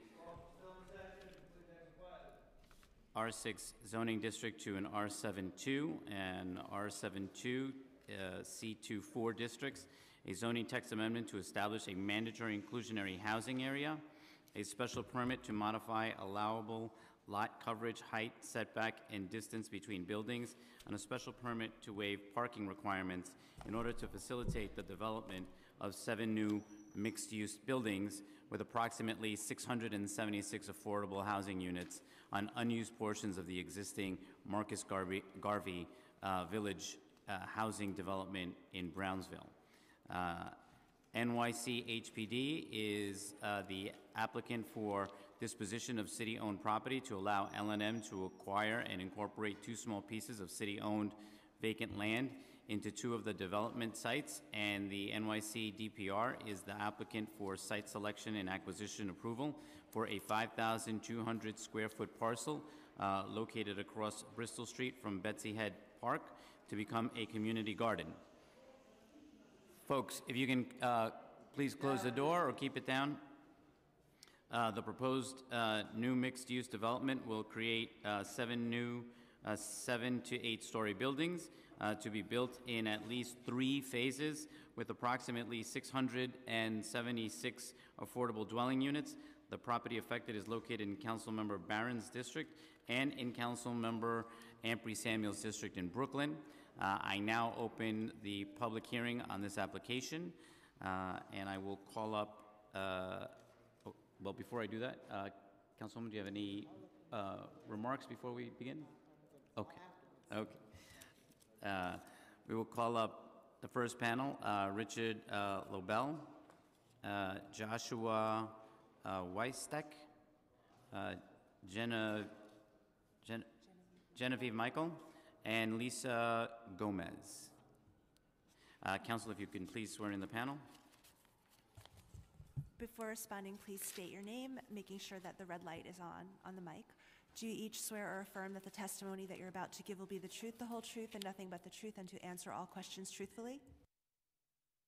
R6 zoning district to an R72 and R72 uh, C24 districts, a zoning text amendment to establish a mandatory inclusionary housing area, a special permit to modify allowable lot coverage, height, setback, and distance between buildings, and a special permit to waive parking requirements in order to facilitate the development of seven new mixed-use buildings with approximately 676 affordable housing units on unused portions of the existing Marcus Garvey, Garvey uh, Village uh, housing development in Brownsville. Uh, NYC HPD is uh, the applicant for disposition of city-owned property to allow LNM to acquire and incorporate two small pieces of city-owned vacant land into two of the development sites, and the NYC DPR is the applicant for site selection and acquisition approval for a 5,200 square foot parcel uh, located across Bristol Street from Betsy Head Park to become a community garden. Folks, if you can uh, please close the door or keep it down. Uh, The proposed uh, new mixed-use development will create uh, seven new, uh, seven to eight-story buildings uh, to be built in at least three phases with approximately 676 affordable dwelling units. The property affected is located in Councilmember Barron's district and in Councilmember Ampry Samuel's district in Brooklyn. Uh, I now open the public hearing on this application, uh, and I will call up, uh, oh, well, before I do that, uh, Councilwoman, do you have any uh, remarks before we begin? Okay, okay. Uh, We will call up the first panel, uh, Richard uh, Lobel, uh, Joshua uh, Weistek, uh, Jenna, Gen- Genevieve Michael, and Lisa Gomez. Uh, Council, if you can please swear in the panel. Before responding, please state your name, making sure that the red light is on, on the mic. Do you each swear or affirm that the testimony that you're about to give will be the truth, the whole truth, and nothing but the truth, and to answer all questions truthfully?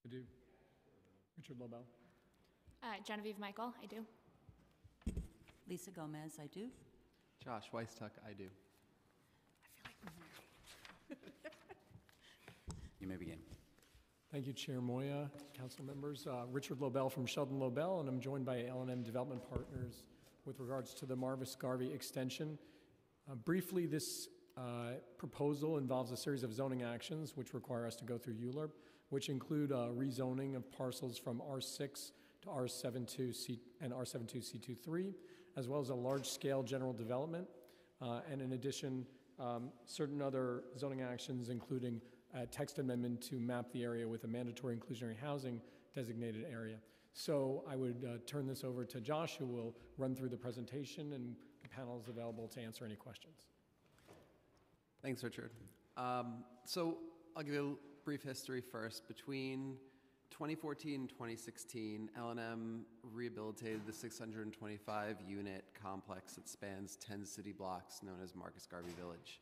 I do. Richard Lobel. Uh, Genevieve Michael, I do. Lisa Gomez, I do. Josh Weistuck, I do. You may begin. Thank you, Chair Moya, council members. Uh, Richard Lobel from Sheldon Lobel, and I'm joined by l and M Development Partners with regards to the Marcus Garvey extension. Uh, Briefly, this uh, proposal involves a series of zoning actions which require us to go through ULURP, which include uh, rezoning of parcels from R6 to R72C and R72C23, as well as a large-scale general development. Uh, And in addition, um, certain other zoning actions, including a text amendment to map the area with a mandatory inclusionary housing designated area. So I would uh, turn this over to Josh, who will run through the presentation, and the panel is available to answer any questions. Thanks, Richard. Um, so I'll give you a brief history first. Between 2014 and 2016, L&M rehabilitated the 625-unit complex that spans 10 city blocks known as Marcus Garvey Village.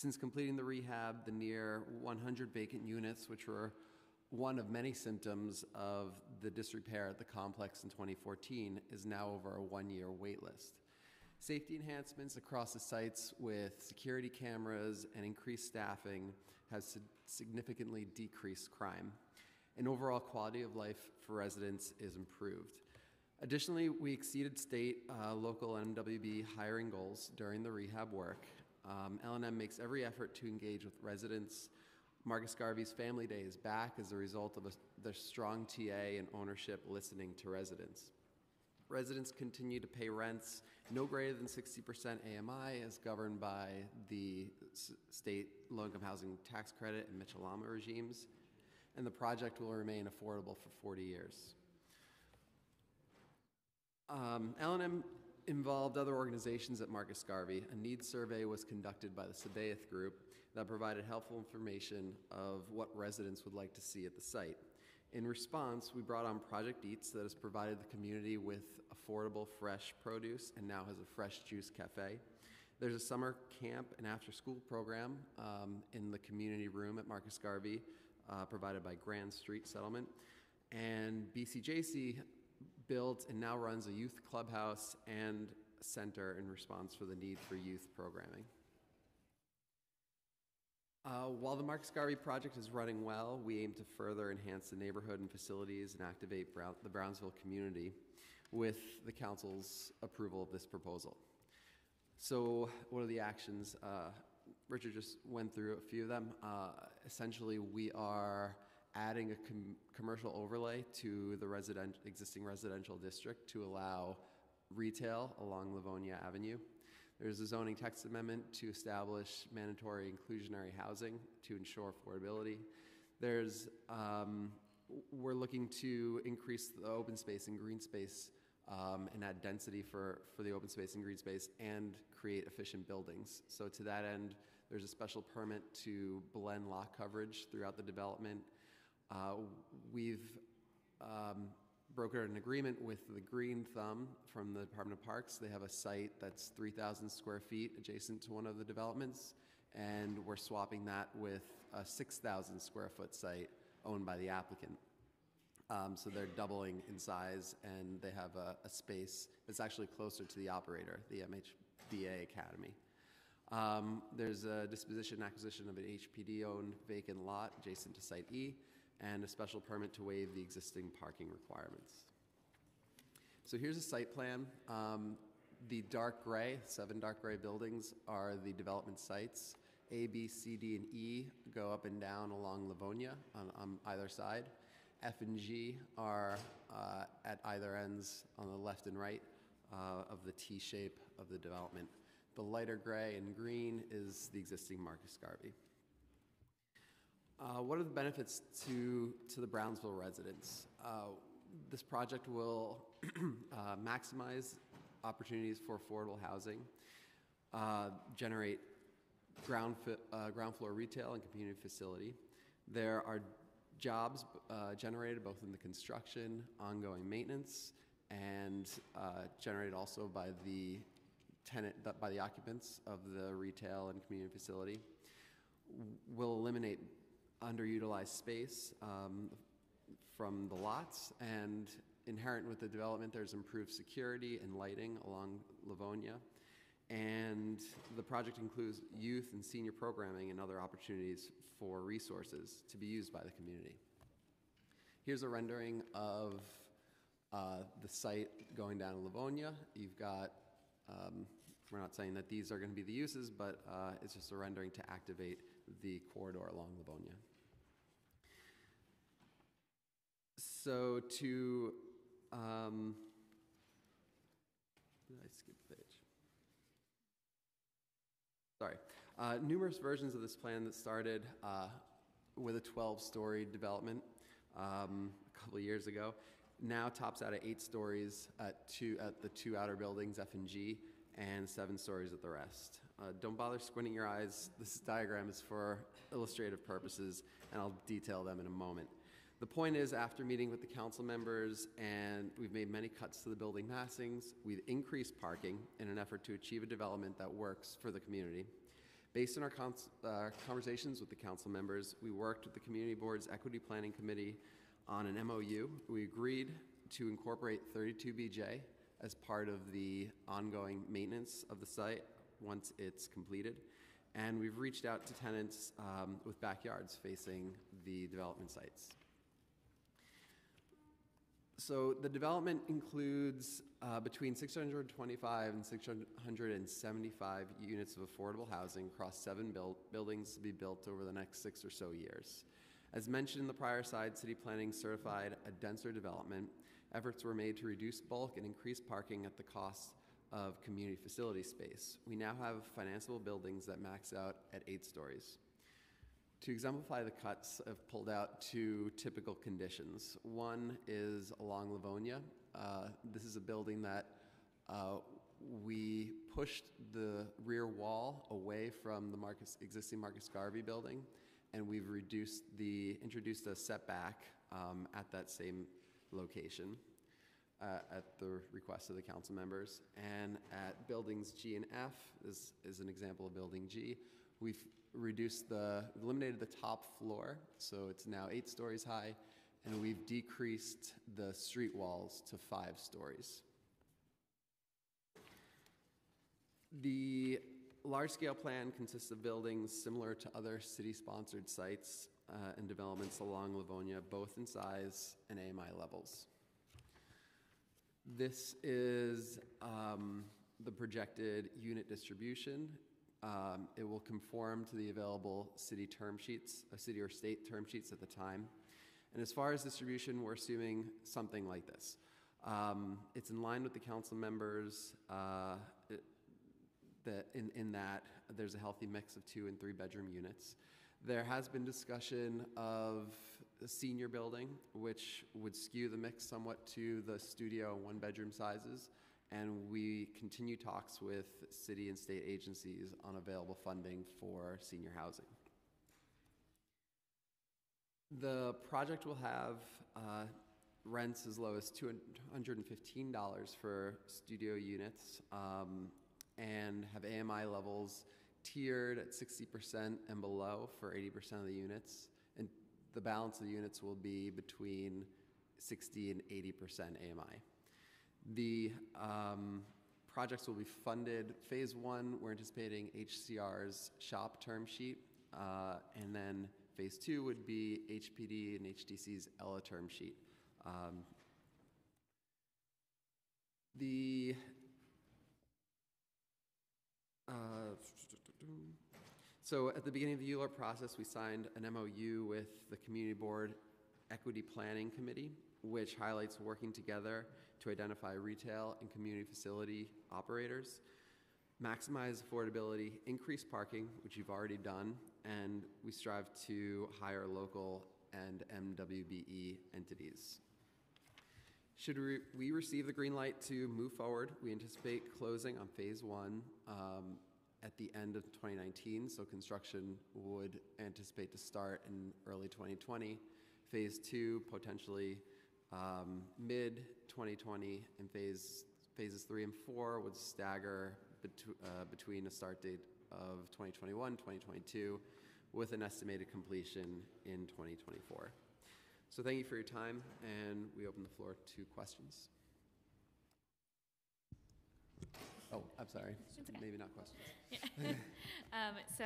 Since completing the rehab, the near 100 vacant units, which were one of many symptoms of the disrepair at the complex in 2014, is now over a one-year wait list. Safety enhancements across the sites with security cameras and increased staffing has significantly decreased crime. And overall quality of life for residents is improved. Additionally, we exceeded state, uh, local, and MWB hiring goals during the rehab work. Um, L&M makes every effort to engage with residents. Marcus Garvey's Family Day is back as a result of a, the strong TA and ownership listening to residents. Residents continue to pay rents no greater than 60% AMI as governed by the state low-income housing tax credit and Mitchell-Lama regimes, and the project will remain affordable for 40 years. Um, L&M involved other organizations at Marcus Garvey. A needs survey was conducted by the Sabaeth Group that provided helpful information of what residents would like to see at the site. In response, we brought on Project Eats that has provided the community with affordable fresh produce and now has a fresh juice cafe. There's a summer camp and after school program um, in the community room at Marcus Garvey, uh, provided by Grand Street Settlement. And BCJC built and now runs a youth clubhouse and center in response for the need for youth programming. Uh, while the Mark Garvey project is running well, we aim to further enhance the neighborhood and facilities and activate Brown- the Brownsville community with the council's approval of this proposal. So, what are the actions? Uh, Richard just went through a few of them. Uh, essentially, we are adding a com- commercial overlay to the resident, existing residential district to allow retail along Livonia Avenue. There's a zoning text amendment to establish mandatory inclusionary housing to ensure affordability. There's, um, we're looking to increase the open space and green space um, and add density for, for the open space and green space and create efficient buildings. So to that end, there's a special permit to blend lot coverage throughout the development. Uh, we've um, brokered an agreement with the Green Thumb from the Department of Parks. They have a site that's 3,000 square feet adjacent to one of the developments, and we're swapping that with a 6,000 square foot site owned by the applicant. Um, so they're doubling in size, and they have a, a space that's actually closer to the operator, the MHDA Academy. Um, there's a disposition acquisition of an HPD-owned vacant lot adjacent to Site E, and a special permit to waive the existing parking requirements. So here's a site plan. Um, the dark gray, seven dark gray buildings, are the development sites. A, B, C, D, and E go up and down along Livonia on, on either side. F and G are uh, at either ends on the left and right uh, of the T shape of the development. The lighter gray and green is the existing Marcus Garvey. Uh, what are the benefits to, to the Brownsville residents? Uh, this project will uh, maximize opportunities for affordable housing, uh, generate ground, uh, ground floor retail and community facility. There are jobs uh, generated both in the construction, ongoing maintenance, and generated also by the tenant, by the occupants of the retail and community facility. Will eliminate underutilized space um, from the lots, and inherent with the development, there's improved security and lighting along Livonia. And the project includes youth and senior programming and other opportunities for resources to be used by the community. Here's a rendering of uh, the site going down Livonia. You've got, um, we're not saying that these are going to be the uses, but uh, it's just a rendering to activate the corridor along Livonia. So to, um, did I skip the page? Sorry. Uh, numerous versions of this plan that started uh, with a 12-story development um, a couple years ago now tops out at eight stories at two at the two outer buildings F and G and seven stories at the rest. Uh, don't bother squinting your eyes. This diagram is for illustrative purposes, and I'll detail them in a moment. The point is, after meeting with the council members and we've made many cuts to the building massings, we've increased parking in an effort to achieve a development that works for the community. Based on our uh, conversations with the council members, we worked with the Community Board's Equity Planning Committee on an MOU. We agreed to incorporate 32BJ as part of the ongoing maintenance of the site once it's completed. And we've reached out to tenants um, with backyards facing the development sites. So the development includes uh, between 625 and 675 units of affordable housing across seven build- buildings to be built over the next six or so years. As mentioned in the prior slide, city planning certified a denser development. Efforts were made to reduce bulk and increase parking at the cost of community facility space. We now have financeable buildings that max out at eight stories. To exemplify the cuts, I've pulled out two typical conditions. One is along Livonia. Uh, this is a building that uh, we pushed the rear wall away from the Marcus, existing Marcus Garvey building, and we've reduced the introduced a setback um, at that same location. Uh, at the request of the council members. And at buildings G and F, this is an example of building G, we've reduced the, eliminated the top floor, so it's now eight stories high, and we've decreased the street walls to five stories. The large-scale plan consists of buildings similar to other city-sponsored sites uh, and developments along Livonia, both in size and AMI levels. This is um, the projected unit distribution. Um, It will conform to the available city term sheets, uh, city or state term sheets at the time. And as far as distribution, we're assuming something like this. Um, It's in line with the council members, uh, that, in, in that there's a healthy mix of two and three-bedroom units. There has been discussion of a senior building, which would skew the mix somewhat to the studio and one-bedroom sizes. And we continue talks with city and state agencies on available funding for senior housing. The project will have uh, rents as low as $215 for studio units um, and have AMI levels tiered at 60% and below for 80% of the units. And the balance of the units will be between 60 and 80% AMI. The um, projects will be funded. Phase one, we're anticipating HCR's shop term sheet. Uh, and then phase two would be HPD and HDC's ELA term sheet. Um, the uh, so at the beginning of the ULURP process, we signed an MOU with the Community Board Equity Planning Committee, which highlights working together to identify retail and community facility operators, maximize affordability, increase parking, which you've already done, and we strive to hire local and MWBE entities. Should we, receive the green light to move forward, we anticipate closing on phase one um, at the end of 2019. So construction would anticipate to start in early 2020. Phase two potentially um, mid 2020, and phase phases three and four would stagger uh, between a start date of 2021, 2022, with an estimated completion in 2024. So thank you for your time, and we open the floor to questions. Oh, I'm sorry. Okay. Maybe not questions. Yeah. um, so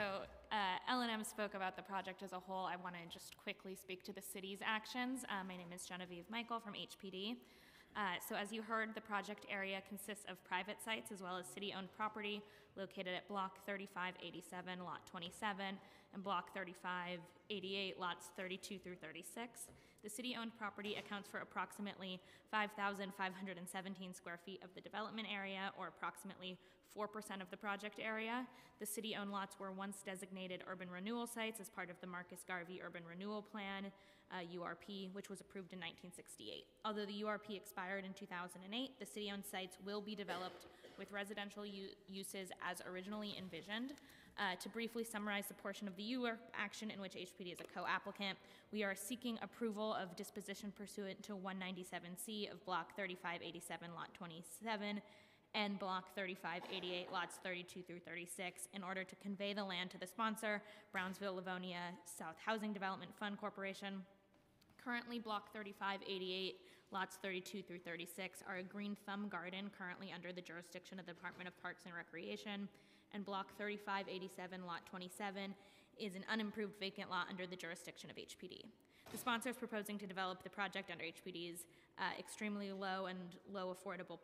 uh, L&M spoke about the project as a whole. I want to just quickly speak to the city's actions. Uh, my name is Genevieve Michael from HPD. Uh, so as you heard, the project area consists of private sites as well as city-owned property located at Block 3587, Lot 27, and Block 3588, Lots 32 through 36. The city-owned property accounts for approximately 5,517 square feet of the development area, or approximately 4% of the project area. The city-owned lots were once designated urban renewal sites as part of the Marcus Garvey Urban Renewal Plan, uh, URP, which was approved in 1968. Although the URP expired in 2008, the city-owned sites will be developed with residential uses as originally envisioned. Uh, to briefly summarize the portion of the ULURP action in which HPD is a co-applicant, we are seeking approval of disposition pursuant to 197C of Block 3587, Lot 27, and Block 3588, Lots 32 through 36, in order to convey the land to the sponsor, Brownsville Livonia South Housing Development Fund Corporation. Currently, Block 3588, lots 32 through 36 are a green thumb garden currently under the jurisdiction of the Department of Parks and Recreation, and Block 3587, Lot 27 is an unimproved vacant lot under the jurisdiction of HPD. The sponsor is proposing to develop the project under HPD's uh, extremely low and low affordable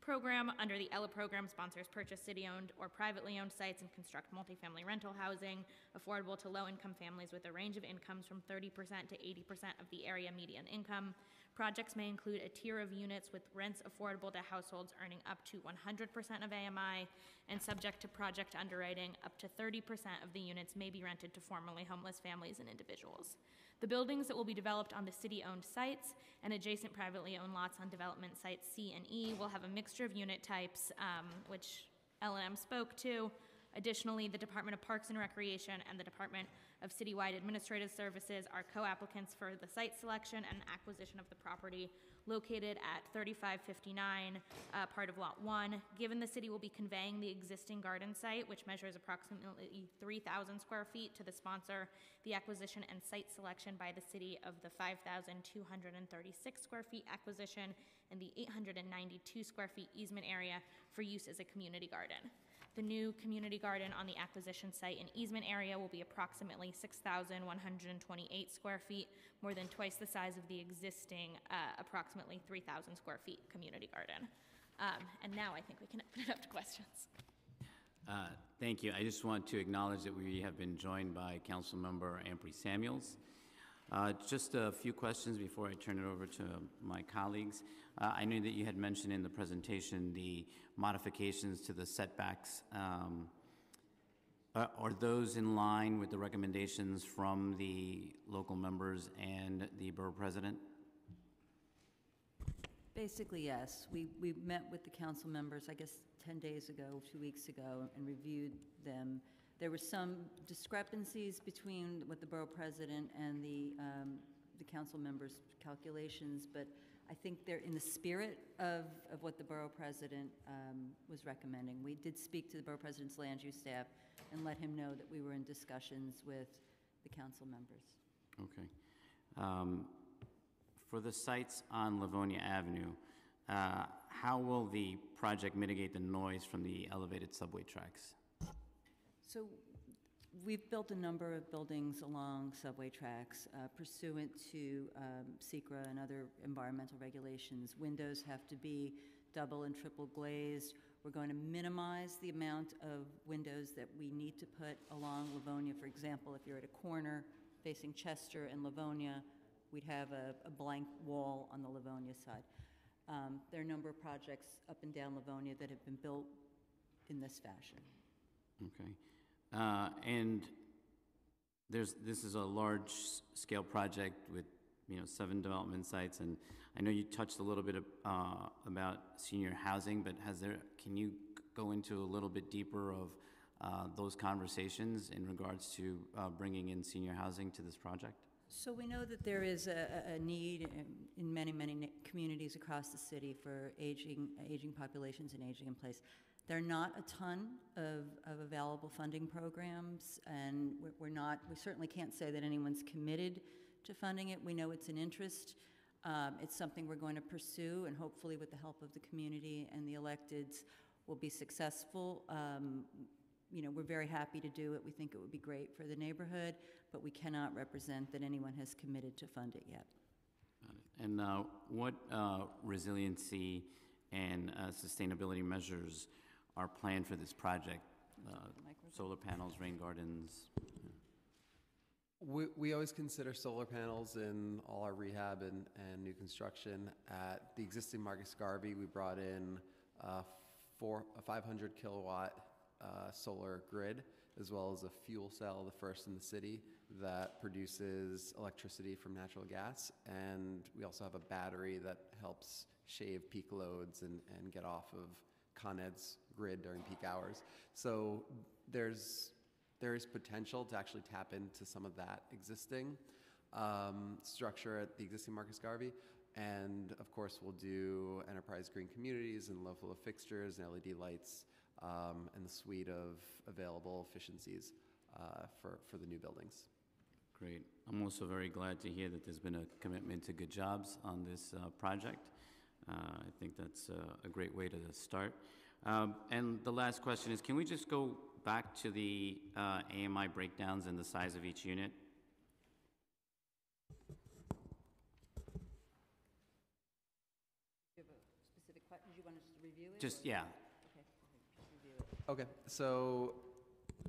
program. Under the ELA program, sponsors purchase city-owned or privately owned sites and construct multifamily rental housing affordable to low-income families with a range of incomes from 30% to 80% of the area median income. Projects may include a tier of units with rents affordable to households earning up to 100% of AMI, and subject to project underwriting, up to 30% of the units may be rented to formerly homeless families and individuals. The buildings that will be developed on the city-owned sites and adjacent privately owned lots on development sites C and E will have a mixture of unit types, um, which L&M spoke to. Additionally, the Department of Parks and Recreation and the Department of Citywide Administrative Services are co-applicants for the site selection and acquisition of the property located at 3559, uh, part of Lot 1. Given the city will be conveying the existing garden site, which measures approximately 3,000 square feet, to the sponsor, the acquisition and site selection by the city of the 5,236 square feet acquisition and the 892 square feet easement area for use as a community garden. The new community garden on the acquisition site and easement area will be approximately 6,128 square feet, more than twice the size of the existing uh, approximately 3,000 square feet community garden. Um, And now I think we can open it up to questions. Uh, Thank you. I just want to acknowledge that we have been joined by Council Member Ampry Samuels. Uh, Just a few questions before I turn it over to my colleagues. Uh, I knew that you had mentioned in the presentation the modifications to the setbacks. Um, Are are those in line with the recommendations from the local members and the borough president? Basically, yes. We, we met with the council members, I guess, 10 days ago, two weeks ago, and reviewed them. There were some discrepancies between what the borough president and the, um, the council members' calculations, but I think they're in the spirit of, of what the borough president um, was recommending. We did speak to the borough president's land use staff and let him know that we were in discussions with the council members. Okay. Um, For the sites on Livonia Avenue, uh, how will the project mitigate the noise from the elevated subway tracks? So we've built a number of buildings along subway tracks uh, pursuant to um, SEQRA and other environmental regulations. Windows have to be double and triple glazed. We're going to minimize the amount of windows that we need to put along Livonia. For example, if you're at a corner facing Chester and Livonia, we'd have a, a blank wall on the Livonia side. Um, There are a number of projects up and down Livonia that have been built in this fashion. Okay. Uh, And there's, this is a large-scale project with, you know, seven development sites, and I know you touched a little bit uh, about senior housing, but has there, can you go into a little bit deeper of uh, those conversations in regards to uh, bringing in senior housing to this project? So we know that there is a, a- a need in- in many, many communities across the city for aging, aging populations and aging in place. There are not a ton of, of available funding programs, and we're- we're not, we certainly can't say that anyone's committed to funding it. We know it's an interest. Um, It's something we're going to pursue, and hopefully with the help of the community and the electeds, we'll be successful. Um, you know, we're very happy to do it. We think it would be great for the neighborhood, but we cannot represent that anyone has committed to fund it yet. And uh, what uh, resiliency and uh, sustainability measures are plan for this project? Uh, Solar panels, rain gardens? We, we always consider solar panels in all our rehab and, and new construction. At the existing Marcus Garvey, we brought in uh, four, a 500 kilowatt uh, solar grid, as well as a fuel cell, the first in the city, that produces electricity from natural gas. And we also have a battery that helps shave peak loads and, and get off of Con Ed's grid during peak hours. So there's there is potential to actually tap into some of that existing um, structure at the existing Marcus Garvey. And of course, we'll do enterprise green communities and low flow fixtures and LED lights um, and the suite of available efficiencies uh, for, for the new buildings. Great. I'm also very glad to hear that there's been a commitment to good jobs on this uh, project. Uh, I think that's uh, a great way to start. Um, And the last question is, can we just go back to the uh, AMI breakdowns and the size of each unit? Do you have a specific question? Do you want us to review it? Just, or- yeah. Okay, just review it. Okay, so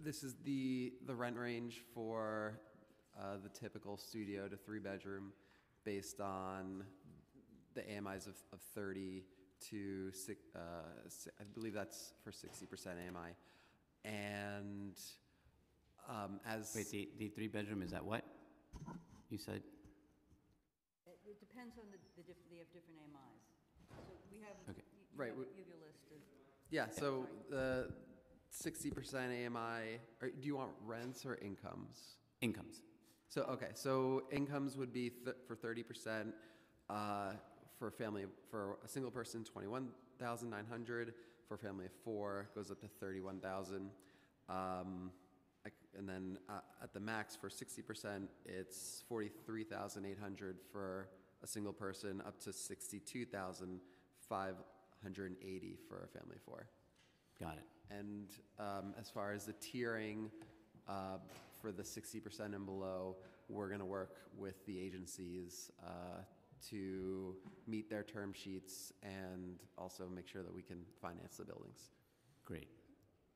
this is the, the rent range for uh, the typical studio to three bedroom based on the AMIs of, of 30 to, six, uh, I believe that's for 60% AMI. And um, as. Wait, the, the three-bedroom is that what? You said? It it depends on the, the diff- they have different AMIs. So we have, Okay. you- you Right, have we- you have your list of. Yeah, so the 60% AMI, or do you want rents or incomes? Incomes. So, okay, so incomes would be th- for 30%, uh, for a family, for a single person, 21,900, for a family of four, goes up to 31,000. Um, and then uh, at the max for 60%, it's 43,800 for a single person, up to 62,580 for a family of four. Got it. And um, as far as the tiering uh, for the 60% and below, we're going to work with the agencies uh, to meet their term sheets and also make sure that we can finance the buildings. Great.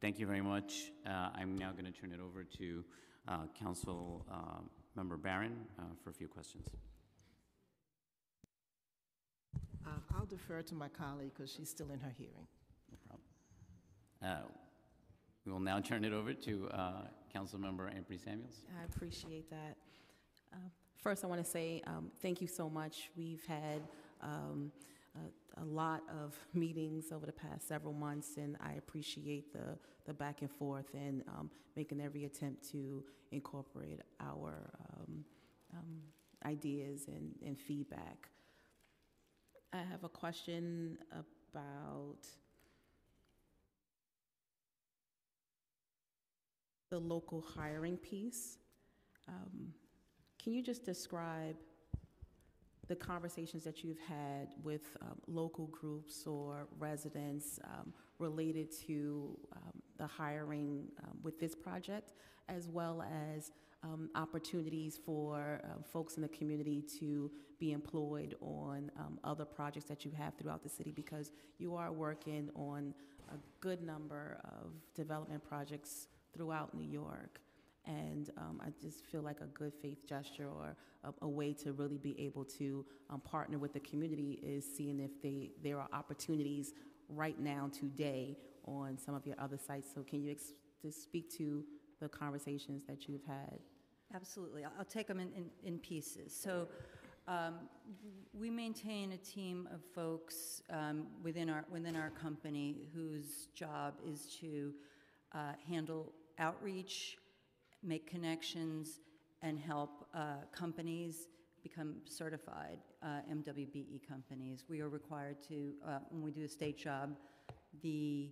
Thank you very much. Uh, I'm now going to turn it over to uh, Council uh, Member Barron uh, for a few questions. Uh, I'll defer to my colleague because she's still in her hearing. No problem. Uh, We will now turn it over to uh, Councilmember Ampry Samuels. I appreciate that. Uh, First, I want to say um, thank you so much. We've had um, a, a lot of meetings over the past several months, and I appreciate the, the back and forth and um, making every attempt to incorporate our um, um, ideas and, and feedback. I have a question about the local hiring piece. Um, Can you just describe the conversations that you've had with um, local groups or residents um, related to um, the hiring um, with this project, as well as um, opportunities for um, folks in the community to be employed on other projects that you have throughout the city? Because you are working on a good number of development projects throughout New York. And um, I just feel like a good faith gesture or a, a way to really be able to um, partner with the community is seeing if they, there are opportunities right now, today, on some of your other sites. So can you ex- just speak to the conversations that you've had? Absolutely. I'll take them in, in, in pieces. So um, we maintain a team of folks um, within our within our company whose job is to uh, handle outreach, make connections, and help uh, companies become certified uh, MWBE companies. We are required to, uh, when we do a state job, the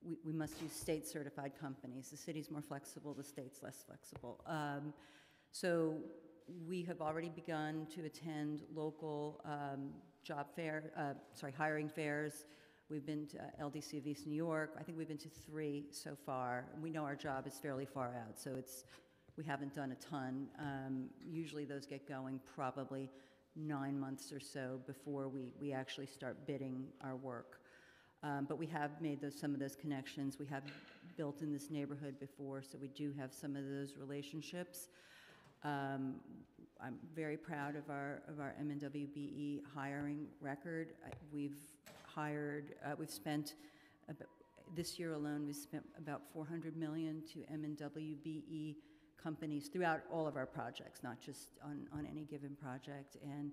we, we must use state certified companies. The city's more flexible, the state's less flexible. Um, so we have already begun to attend local um, job fair, uh, sorry, hiring fairs. We've been to uh, LDC of East New York. I think we've been to three so far. We know our job is fairly far out, so it's we haven't done a ton. Um, usually those get going probably nine months or so before we, we actually start bidding our work. Um, but we have made those, some of those connections. We have built in this neighborhood before, so we do have some of those relationships. Um, I'm very proud of our of our MNWBE hiring record. I- We've hired, uh, we've spent about, this year alone, we've spent about 400 million to MNWBE E companies throughout all of our projects, not just on on any given project, and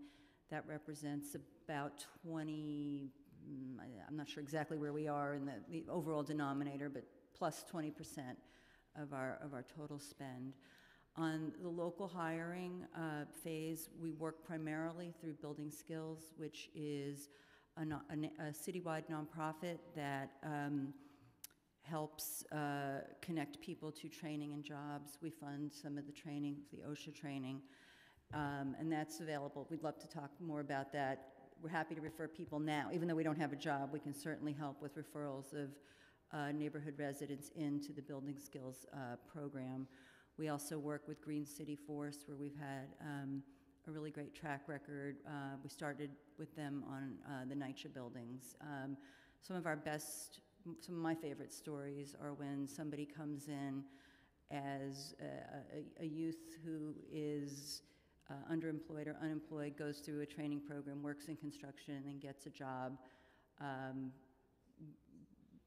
that represents about 20. mm, I'm not sure exactly where we are in the, the overall denominator, but plus 20% of our of our total spend. On the local hiring uh, phase, we work primarily through Building Skills, which is a, a citywide nonprofit that um, helps uh, connect people to training and jobs. We fund some of the training, the OSHA training, um, and that's available. We'd love to talk more about that. We're happy to refer people now, even though we don't have a job. We can certainly help with referrals of uh, neighborhood residents into the Building Skills uh, program. We also work with Green City Force, where we've had um, a really great track record. Uh, we started with them on uh, the NYCHA buildings. Um, some of our best, some of my favorite stories are when somebody comes in as a, a, a youth who is uh, underemployed or unemployed, goes through a training program, works in construction, and then gets a job. Um,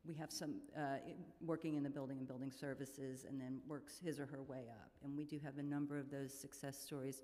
we have some uh, working in the building and building services and then works his or her way up. And we do have a number of those success stories.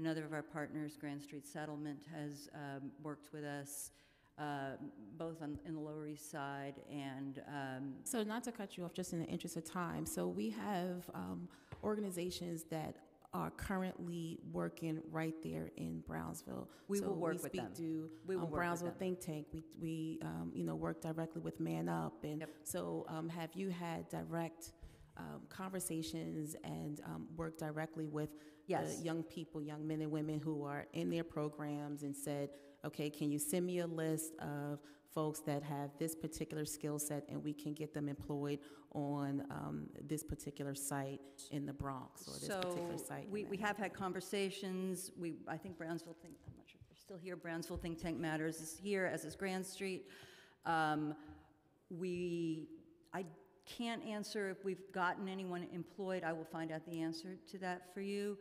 Another of our partners, Grand Street Settlement, has um, worked with us uh, both on, in the Lower East Side and um, So not to cut you off, just in the interest of time, so we have um, organizations that are currently working right there in Brownsville. We So will work with them. speak to We will um, Brownsville. Think Tank. We, we um, you know, work directly with Man Up. And so um, have you had direct um, conversations and um, work directly with Yes. the young people, young men and women who are in their programs and said, okay, can you send me a list of folks that have this particular skill set and we can get them employed on um, this particular site in the Bronx or this particular site? we, we have had conversations. We, I think Brownsville think, I'm not sure if they're still here. Brownsville Think Tank Matters is here, as is Grand Street. Um, We, I can't answer if we've gotten anyone employed. I will find out the answer to that for you.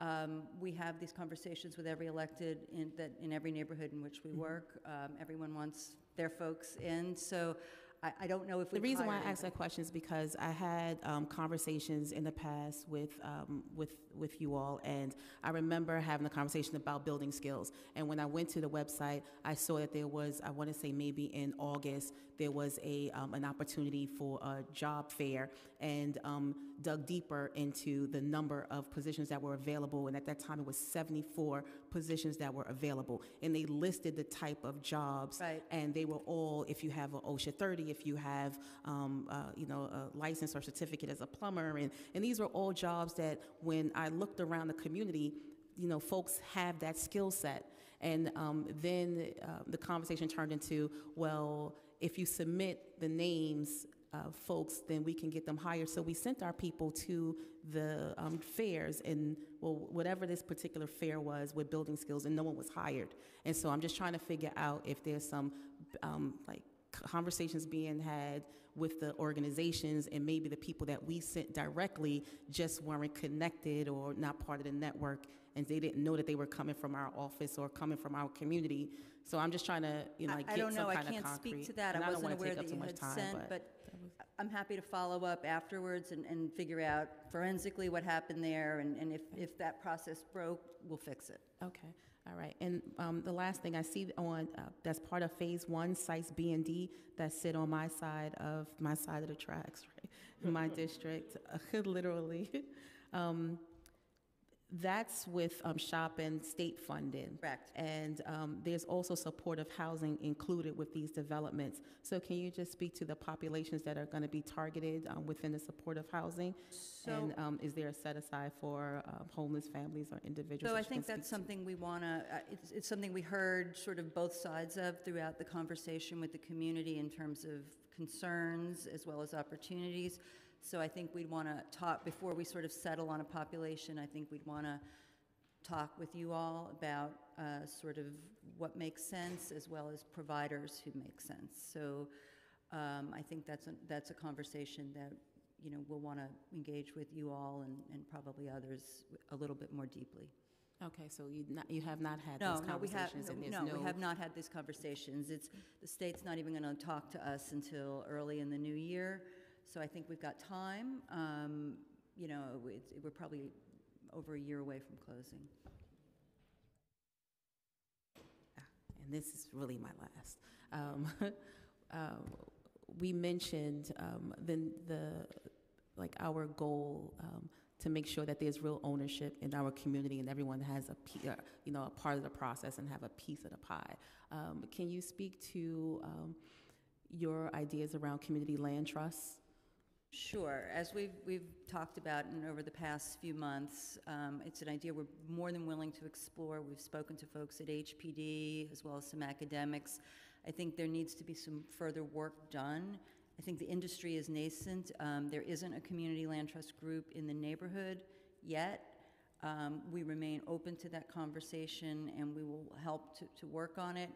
Um, We have these conversations with every elected in, that, in every neighborhood in which we work. Um, Everyone wants their folks in, so I, I don't know if The reason why I asked that question is because I had um, conversations in the past with, um, with, with you all, and I remember having a conversation about building skills. And when I went to the website, I saw that there was, I want to say maybe in August, there was a, um, an opportunity for a job fair, and um, dug deeper into the number of positions that were available, and at that time, it was 74 positions that were available. And they listed the type of jobs. Right. And they were all, if you have an OSHA 30, if you have, um, uh, you know, a license or certificate as a plumber, and, and these were all jobs that when I looked around the community, you know, folks have that skill set. And um, then uh, the conversation turned into, well, if you submit the names of folks, then we can get them hired. So we sent our people to the um, fairs and, well, whatever this particular fair was with building skills, and no one was hired. And so I'm just trying to figure out if there's some, um, like, conversations being had with the organizations and maybe the people that we sent directly just weren't connected or not part of the network and they didn't know that they were coming from our office or coming from our community. So I'm just trying to, you know, I- like I get don't know, I can't speak to that. and I don't wasn't wanna aware take up that too you much had time, sent, but I'm happy to follow up afterwards and, and figure out forensically what happened there, and, and if, if that process broke, we'll fix it. Okay, all right. And um, the last thing I see on, uh, that's part of Phase One, sites B and D, that sit on my side of, my side of the tracks, right? In my district, literally. Um, That's with um, SHOP and state funding. Correct. And um, there's also supportive housing included with these developments. So can you just speak to the populations that are going to be targeted um, within the supportive housing? So- And um, is there a set aside for um, homeless families or individuals? So I think that's speak to? something we want to, it's, it's something we heard sort of both sides of throughout the conversation with the community in terms of concerns as well as opportunities. So I think we'd want to talk, before we sort of settle on a population, I think we'd want to talk with you all about uh, sort of what makes sense as well as providers who make sense. So um, I think that's, a- that's a conversation that, you know, we'll want to engage with you all and, and probably others a little bit more deeply. Okay, so you not, you have not had No, those no, we have, conversations and there's no, we have not had these conversations. It's, the state's not even going to talk to us until early in the new year. So I think we've got time. Um, You know, it's, we're probably over a year away from closing. and this is really my last. Um, um, we mentioned um, the, the like our goal um, to make sure that there's real ownership in our community and everyone has a uh, you know a part of the process and have a piece of the pie. Um, can you speak to um, your ideas around community land trusts? Sure. As we've, we've talked about and over the past few months, um, it's an idea we're more than willing to explore. We've spoken to folks at HPD as well as some academics. I think there needs to be some further work done. I think the industry is nascent. Um, there isn't a community land trust group in the neighborhood yet. Um, we remain open to that conversation and we will help to, to work on it.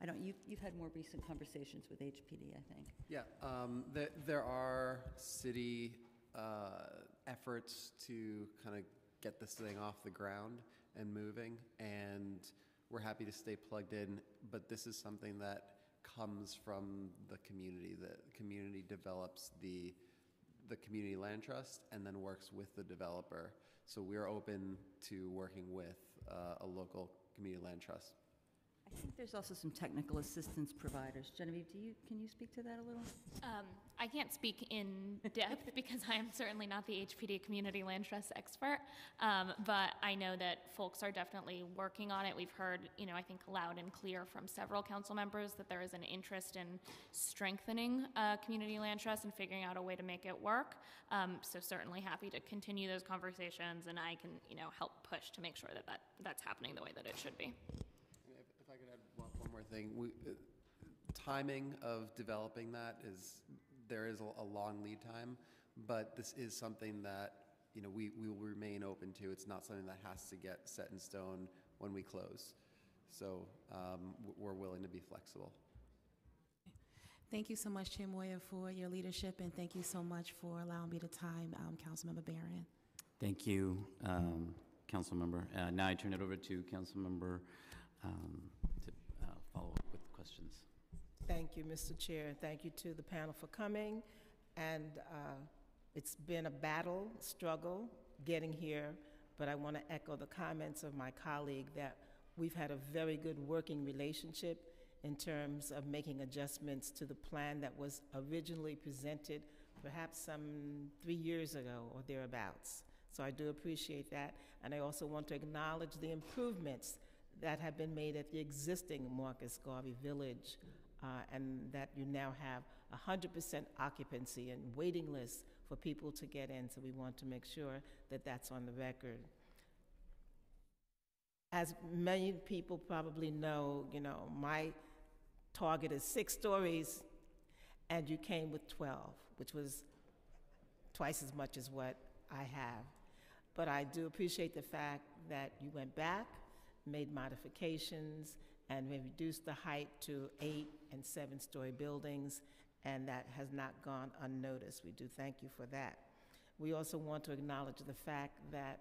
I don't, you've, you've had more recent conversations with HPD, I think. Yeah, um, there, there are city uh, efforts to kind of get this thing off the ground and moving, and we're happy to stay plugged in. But this is something that comes from the community. The community develops the the community land trust and then works with the developer. So we're open to working with uh, a local community land trust. I think there's also some technical assistance providers. Genevieve, do you, can you speak to that a little? Um, I can't speak in depth because I am certainly not the HPD Community Land Trust expert, um, but I know that folks are definitely working on it. We've heard, you know, I think loud and clear from several council members that there is an interest in strengthening uh, community land trust and figuring out a way to make it work. Um, so certainly happy to continue those conversations, and I can, you know, help push to make sure that, that that's happening the way that it should be. If if I could add one one more thing, we, uh, timing of developing that is, there is a a long lead time, but this is something that, you know, we, we will remain open to. It's not something that has to get set in stone when we close. So um, we're willing to be flexible. Thank you so much, Chair for your leadership, and thank you so much for allowing me the time, um, Councilmember Barron. Thank you, um, Councilmember. Uh, Now I turn it over to Councilmember um, to uh, follow up with questions. Thank you, Mr. Chair, and thank you to the panel for coming. And uh, it's been a battle, struggle, getting here, but I want to echo the comments of my colleague that we've had a very good working relationship in terms of making adjustments to the plan that was originally presented perhaps some three years ago or thereabouts. So I do appreciate that. And I also want to acknowledge the improvements that have been made at the existing Marcus Garvey Village, uh, and that you now have 100% occupancy and waiting lists for people to get in. So we want to make sure that that's on the record. As many people probably know, you know, my target is six stories, and you came with 12, which was twice as much as what I have. But I do appreciate the fact that you went back, made modifications, and we reduced the height to eight and seven-story buildings, and that has not gone unnoticed. We do thank you for that. We also want to acknowledge the fact that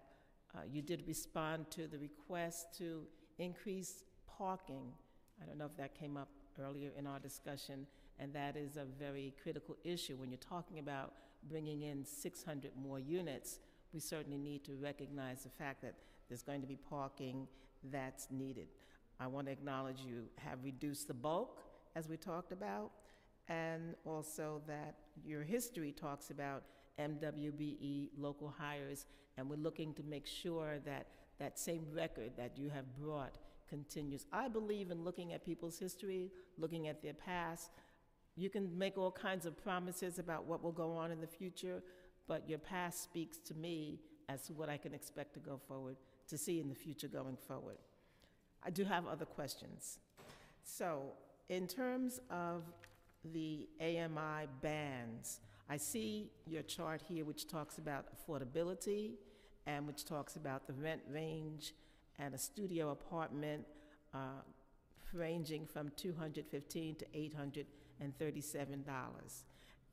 uh, you did respond to the request to increase parking. I don't know if that came up earlier in our discussion, and that is a very critical issue. When you're talking about bringing in 600 more units, we certainly need to recognize the fact that there's going to be parking that's needed. I want to acknowledge you have reduced the bulk, as we talked about, and also that your history talks about MWBE local hires, and we're looking to make sure that that same record that you have brought continues. I believe in looking at people's history, looking at their past. You can make all kinds of promises about what will go on in the future, but your past speaks to me as to what I can expect to go forward, to see in the future going forward. I do have other questions. So, in terms of the AMI bans, I see your chart here which talks about affordability and which talks about the rent range and a studio apartment uh, ranging from 215 to 837 dollars.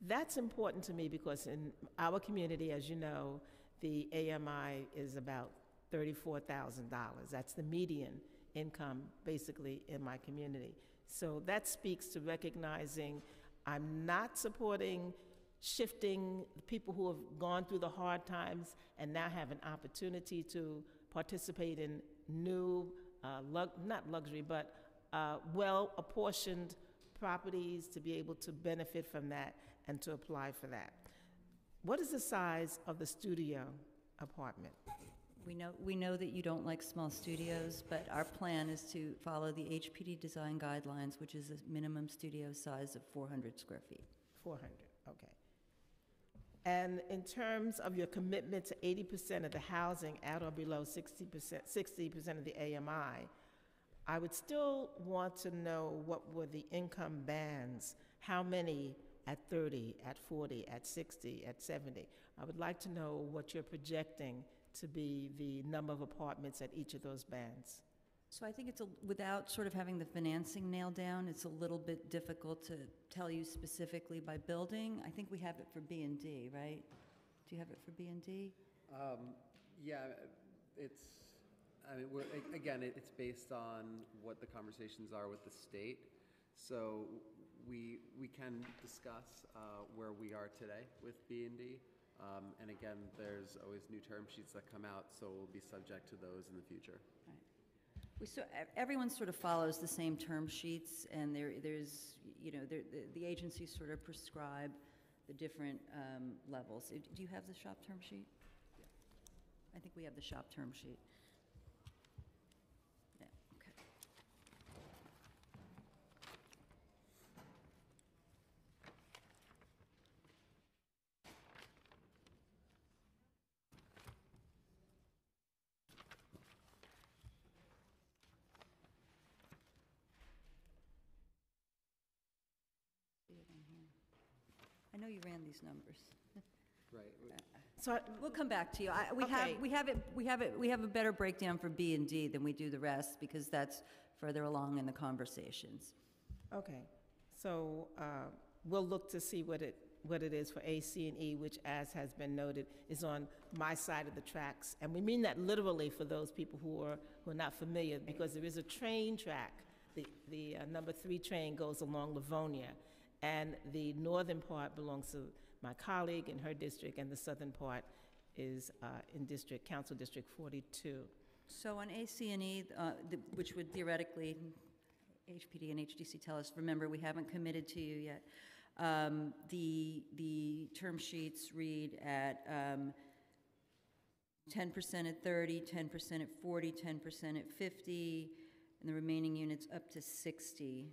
That's important to me because in our community, as you know, the AMI is about $34,000. That's the median income, basically, in my community. So that speaks to recognizing I'm not supporting shifting the people who have gone through the hard times and now have an opportunity to participate in new, uh, lug- not luxury, but uh, well apportioned properties to be able to benefit from that and to apply for that. What is the size of the studio apartment? We know, we know that you don't like small studios, but our plan is to follow the HPD design guidelines, which is a minimum studio size of 400 square feet. 400, okay. And in terms of your commitment to 80% of the housing at or below 60%, 60% of the AMI, I would still want to know what were the income bands, how many at 30, at 40, at 60, at 70. I would like to know what you're projecting to be the number of apartments at each of those bands. So I think it's, a without sort of having the financing nailed down, it's a little bit difficult to tell you specifically by building. I think we have it for B and D, right? Do you have it for B and D? Um, yeah, it's, I mean, we're, again, it's based on what the conversations are with the state. So we, we can discuss uh, where we are today with B and D. Um, And again, there's always new term sheets that come out, so we'll be subject to those in the future. Right. We so, everyone sort of follows the same term sheets, and there, there's, you know, there, the, the agencies sort of prescribe the different um, levels. Do you have the shop term sheet? I think we have the shop term sheet. Yeah, okay. See it in here. I know you ran these numbers. Right. So I- We'll come back to you. I, we have, we have it, we have it, we have a better breakdown for B and D than we do the rest because that's further along in the conversations. Okay, so uh, we'll look to see what it, what it is for A, C, and E, which, as has been noted, is on my side of the tracks. And we mean that literally for those people who are, who are not familiar, because there is a train track. The, the uh, number three train goes along Livonia, and the northern part belongs to my colleague in her district, and the southern part is uh, in District, Council District 42. So on A, C, and E, uh, which would theoretically, HPD and HDC tell us, remember, we haven't committed to you yet. Um, The, the term sheets read at um, 10% at 30, 10% at 40, 10% at 50, and the remaining units up to 60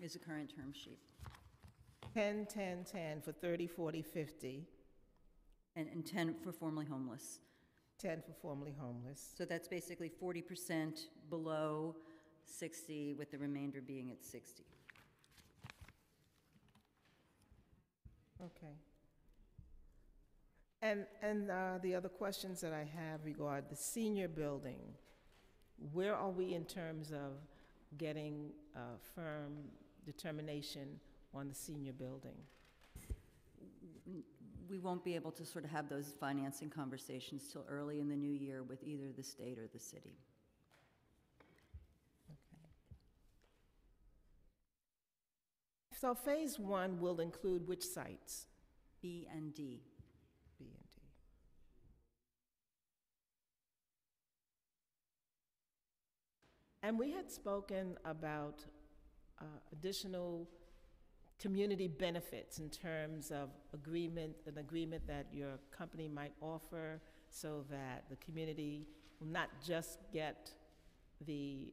is the current term sheet. 10, 10, 10 for 30, 40, 50. And, and 10 for formerly homeless. 10 for formerly homeless. So that's basically 40% below 60, with the remainder being at 60. Okay. And, and uh, the other questions that I have regard the senior building. Where are we in terms of getting a firm determination on the senior building? We won't be able to sort of have those financing conversations till early in the new year with either the state or the city. So phase one will include which sites? B and D. B and D. And we had spoken about uh, additional community benefits in terms of agreement, an agreement that your company might offer so that the community will not just get the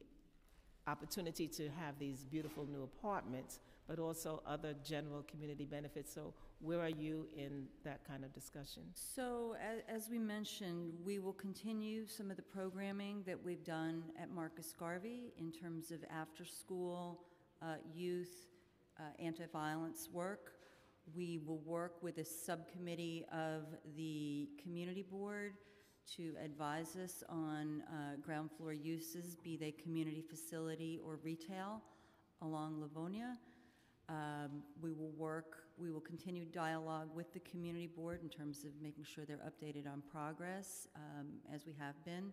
opportunity to have these beautiful new apartments, but also other general community benefits. So where are you in that kind of discussion? So, a- as we mentioned, we will continue some of the programming that we've done at Marcus Garvey in terms of after-school uh, youth uh, anti-violence work. We will work with a subcommittee of the community board to advise us on uh, ground floor uses, be they community facility or retail, along Livonia. Um, We will work, we will continue dialogue with the community board in terms of making sure they're updated on progress, um, as we have been.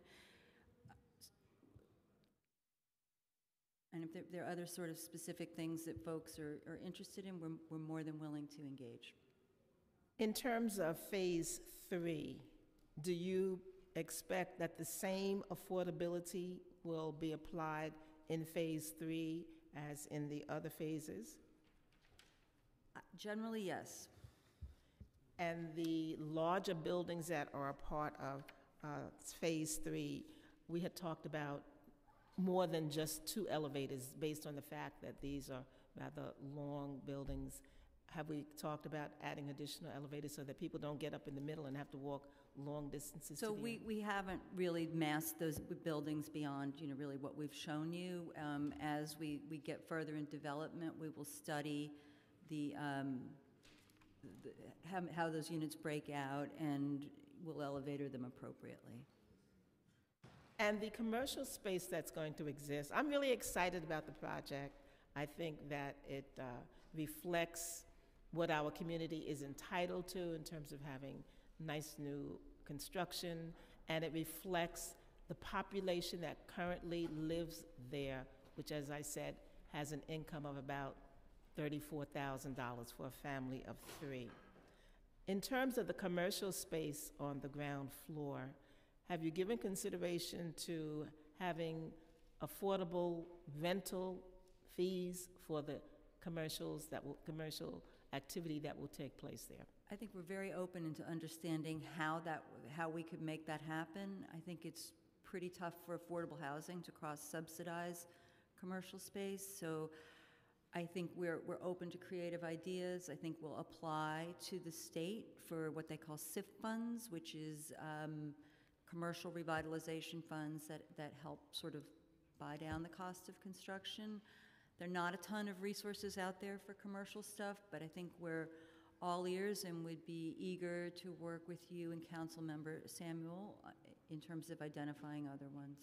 And if there, there are other sort of specific things that folks are, are interested in, we're, we're more than willing to engage. In terms of phase three, do you expect that the same affordability will be applied in phase three as in the other phases? Uh, Generally, yes. And the larger buildings that are a part of uh, phase three, we had talked about more than just two elevators based on the fact that these are rather long buildings. Have we talked about adding additional elevators so that people don't get up in the middle and have to walk long distances to So the we, end? we haven't really masked those buildings beyond, you know, really what we've shown you. Um, As we, we get further in development, we will study the, um, the- how, how those units break out and we'll elevator them appropriately. And the commercial space that's going to exist, I'm really excited about the project. I think that it uh, reflects what our community is entitled to in terms of having nice new construction, and it reflects the population that currently lives there, which, as I said, has an income of about $34,000 for a family of three. In terms of the commercial space on the ground floor, have you given consideration to having affordable rental fees for the commercials that will, commercial activity that will take place there? I think we're very open into understanding how that, how we could make that happen. I think it's pretty tough for affordable housing to cross-subsidize commercial space, so I think we're, we're open to creative ideas. I think we'll apply to the state for what they call SIF funds, which is um, commercial revitalization funds that, that help sort of buy down the cost of construction. There are not a ton of resources out there for commercial stuff, but I think we're all ears and would be eager to work with you and Council Member Samuel uh, in terms of identifying other ones.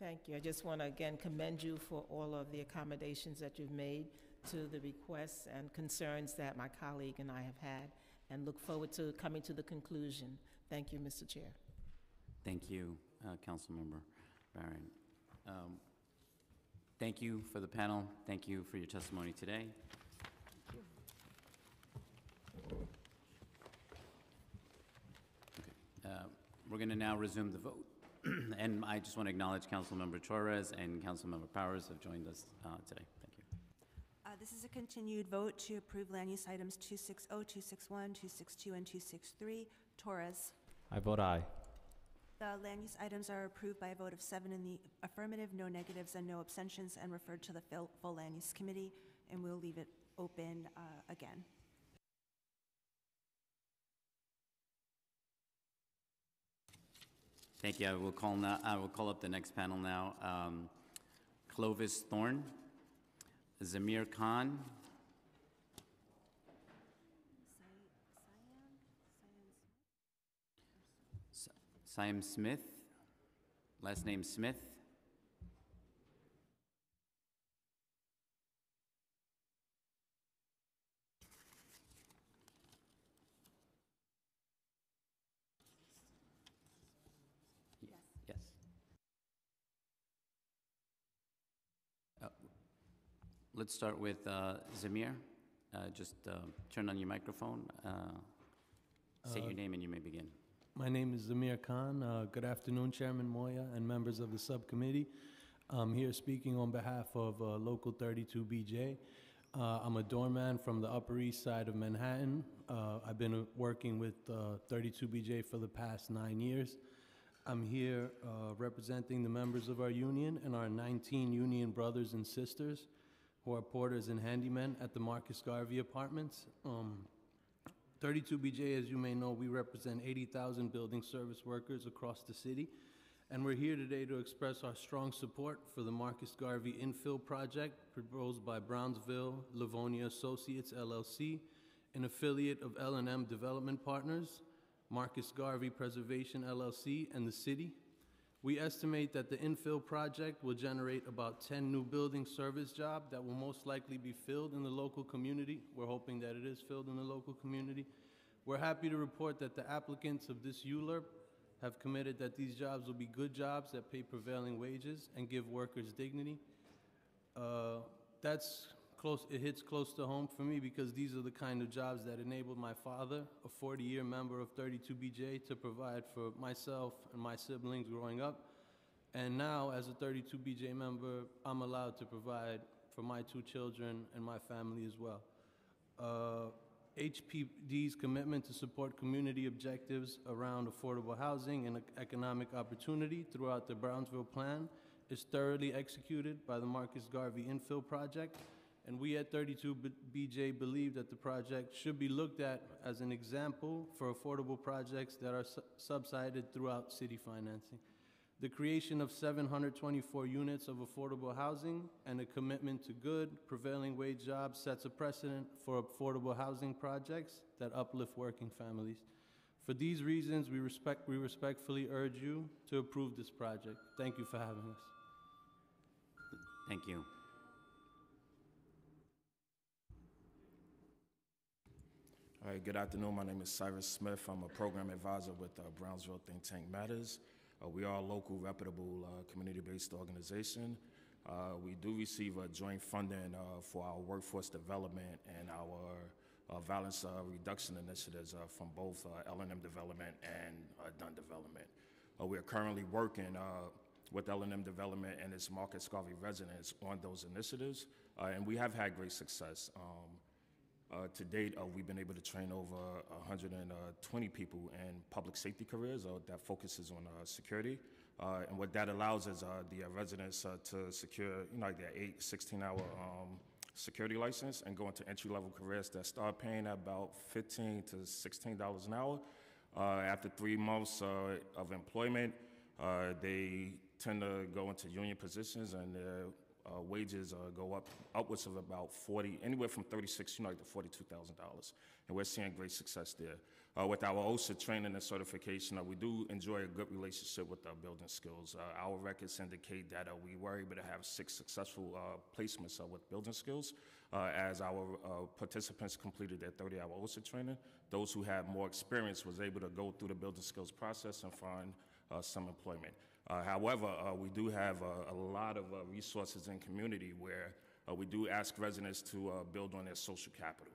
Thank you. I just want to again commend you for all of the accommodations that you've made to the requests and concerns that my colleague and I have had, and look forward to coming to the conclusion. Thank you, Mr. Chair. Thank you, uh, Councilmember Barron. Um, Thank you for the panel. Thank you for your testimony today. Okay, uh, We're going to now resume the vote. And I just want to acknowledge Councilmember Torres and Councilmember Powers have joined us uh, today. Thank you. Uh, This is a continued vote to approve land use items 260, 261, 262, and 263. Torres. I vote aye. The land use items are approved by a vote of seven in the affirmative, no negatives, and no abstentions, and referred to the full land use committee, and we'll leave it open uh, again. Thank you. I will call now, I will call up the next panel now. Um, Clovis Thorne, Zamir Khan, S- Siam Smith, last name Smith. Yes. Uh, Let's start with uh, Zamir. Uh, Just uh, turn on your microphone, uh, say your name, and you may begin. My name is Zamir Khan. Uh, Good afternoon, Chairman Moya and members of the subcommittee. I'm here speaking on behalf of uh, Local 32BJ. Uh, I'm a doorman from the Upper East Side of Manhattan. Uh, I've been uh, working with uh, 32BJ for the past nine years. I'm here uh, representing the members of our union and our 19 union brothers and sisters who are porters and handymen at the Marcus Garvey Apartments. Um, 32BJ, as you may know, we represent 80,000 building service workers across the city. And we're here today to express our strong support for the Marcus Garvey infill project proposed by Brownsville Livonia Associates LLC, an affiliate of L&M Development Partners, Marcus Garvey Preservation LLC, and the city. We estimate that the infill project will generate about 10 new building service jobs that will most likely be filled in the local community. We're hoping that it is filled in the local community. We're happy to report that the applicants of this ULURP have committed that these jobs will be good jobs that pay prevailing wages and give workers dignity. Uh, That's close, it hits close to home for me because these are the kind of jobs that enabled my father, a 40-year member of 32BJ, to provide for myself and my siblings growing up. And now, as a 32BJ member, I'm allowed to provide for my two children and my family as well. Uh, HPD's commitment to support community objectives around affordable housing and economic opportunity throughout the Brownsville Plan is thoroughly executed by the Marcus Garvey infill project, and we at 32BJ believe that the project should be looked at as an example for affordable projects that are su- subsidized throughout city financing. The creation of 724 units of affordable housing and a commitment to good, prevailing wage jobs sets a precedent for affordable housing projects that uplift working families. For these reasons, we, respect, we respectfully urge you to approve this project. Thank you for having us. Thank you. All right, good afternoon. My name is Cyrus Smith. I'm a program advisor with uh, Brownsville Think Tank Matters. Uh, we are a local, reputable, uh, community-based organization. Uh, we do receive joint funding uh, for our workforce development and our uh, violence reduction initiatives from both L&M Development and Dunn Development. We are currently working with L&M Development and its Marcus Garvey residents on those initiatives, and we have had great success. Um, uh, to date, uh, we've been able to train over 120 people in public safety careers uh, that focuses on uh, security. Uh, and what that allows is uh, the uh, residents uh, to secure, you know, like their eight, 16-hour um, security license and go into entry-level careers that start paying about 15 to $16 an hour. Uh, after three months uh, of employment, uh, they tend to go into union positions and uh, wages uh, go up upwards of about 40, anywhere from 36, you know, to $42,000. And we're seeing great success there. Uh, with our OSHA training and certification, uh, we do enjoy a good relationship with our building skills. Uh, our records indicate that uh, we were able to have six successful placements with building skills as our participants completed their 30-hour OSHA training. Those who had more experience was able to go through the building skills process and find some employment. Uh, however, uh, we do have uh, a lot of resources in community where we do ask residents to build on their social capital.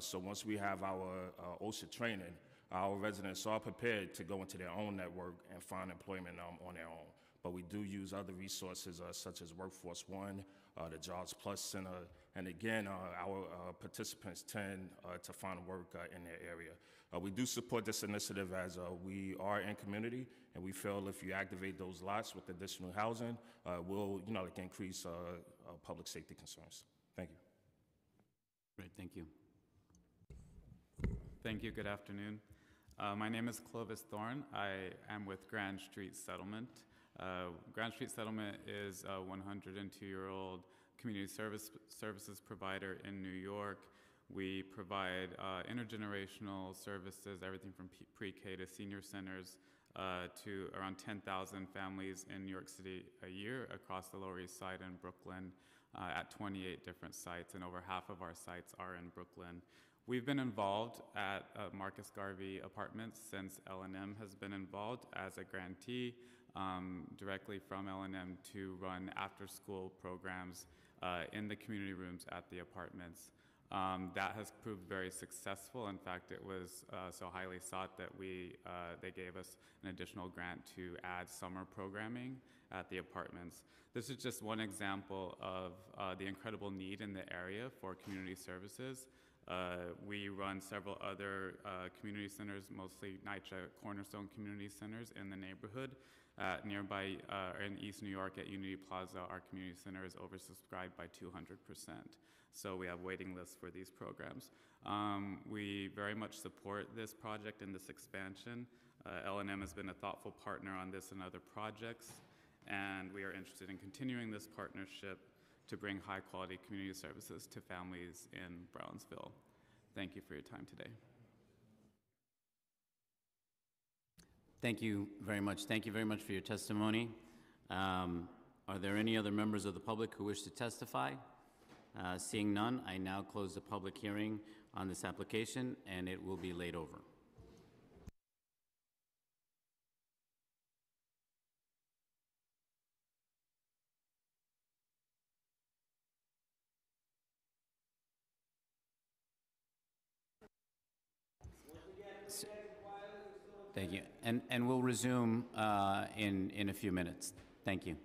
So once we have our OSHA training, our residents are prepared to go into their own network and find employment um, on their own. But we do use other resources uh, such as Workforce One, uh, the Jobs Plus Center, and again, uh, our participants tend to find work in their area. Uh, we do support this initiative as uh, we are in community, and we feel if you activate those lots with additional housing, uh, will you know like increase uh, uh, public safety concerns. Thank you. Great, thank you. Thank you. Good afternoon. Uh, my name is Clovis Thorne. I am with Grand Street Settlement. Grand Street Settlement is a 102 year old community service, services provider in New York. We provide uh, intergenerational services, everything from pre K to senior centers, uh, to around 10,000 families in New York City a year across the Lower East Side and Brooklyn uh, at 28 different sites, and over half of our sites are in Brooklyn. We've been involved at uh, Marcus Garvey Apartments since L&M has been involved as a grantee um, directly from L&M to run after-school programs uh, in the community rooms at the apartments. Um, that has proved very successful. In fact, it was uh, so highly sought that we uh, they gave us an additional grant to add summer programming at the apartments. This is just one example of uh, the incredible need in the area for community services. Uh, we run several other uh, community centers, mostly NYCHA Cornerstone Community Centers in the neighborhood. Nearby uh, in East New York at Unity Plaza, our community center is oversubscribed by 200%. So we have waiting lists for these programs. Um, we very much support this project and this expansion. Uh, L&M has been a thoughtful partner on this and other projects, and we are interested in continuing this partnership to bring high quality community services to families in Brownsville. Thank you for your time today. Thank you very much. Thank you very much for your testimony. Um, are there any other members of the public who wish to testify? Uh, seeing none, I now close the public hearing on this application and it will be laid over. Thank you. And, and we'll resume uh, in, in a few minutes. Thank you.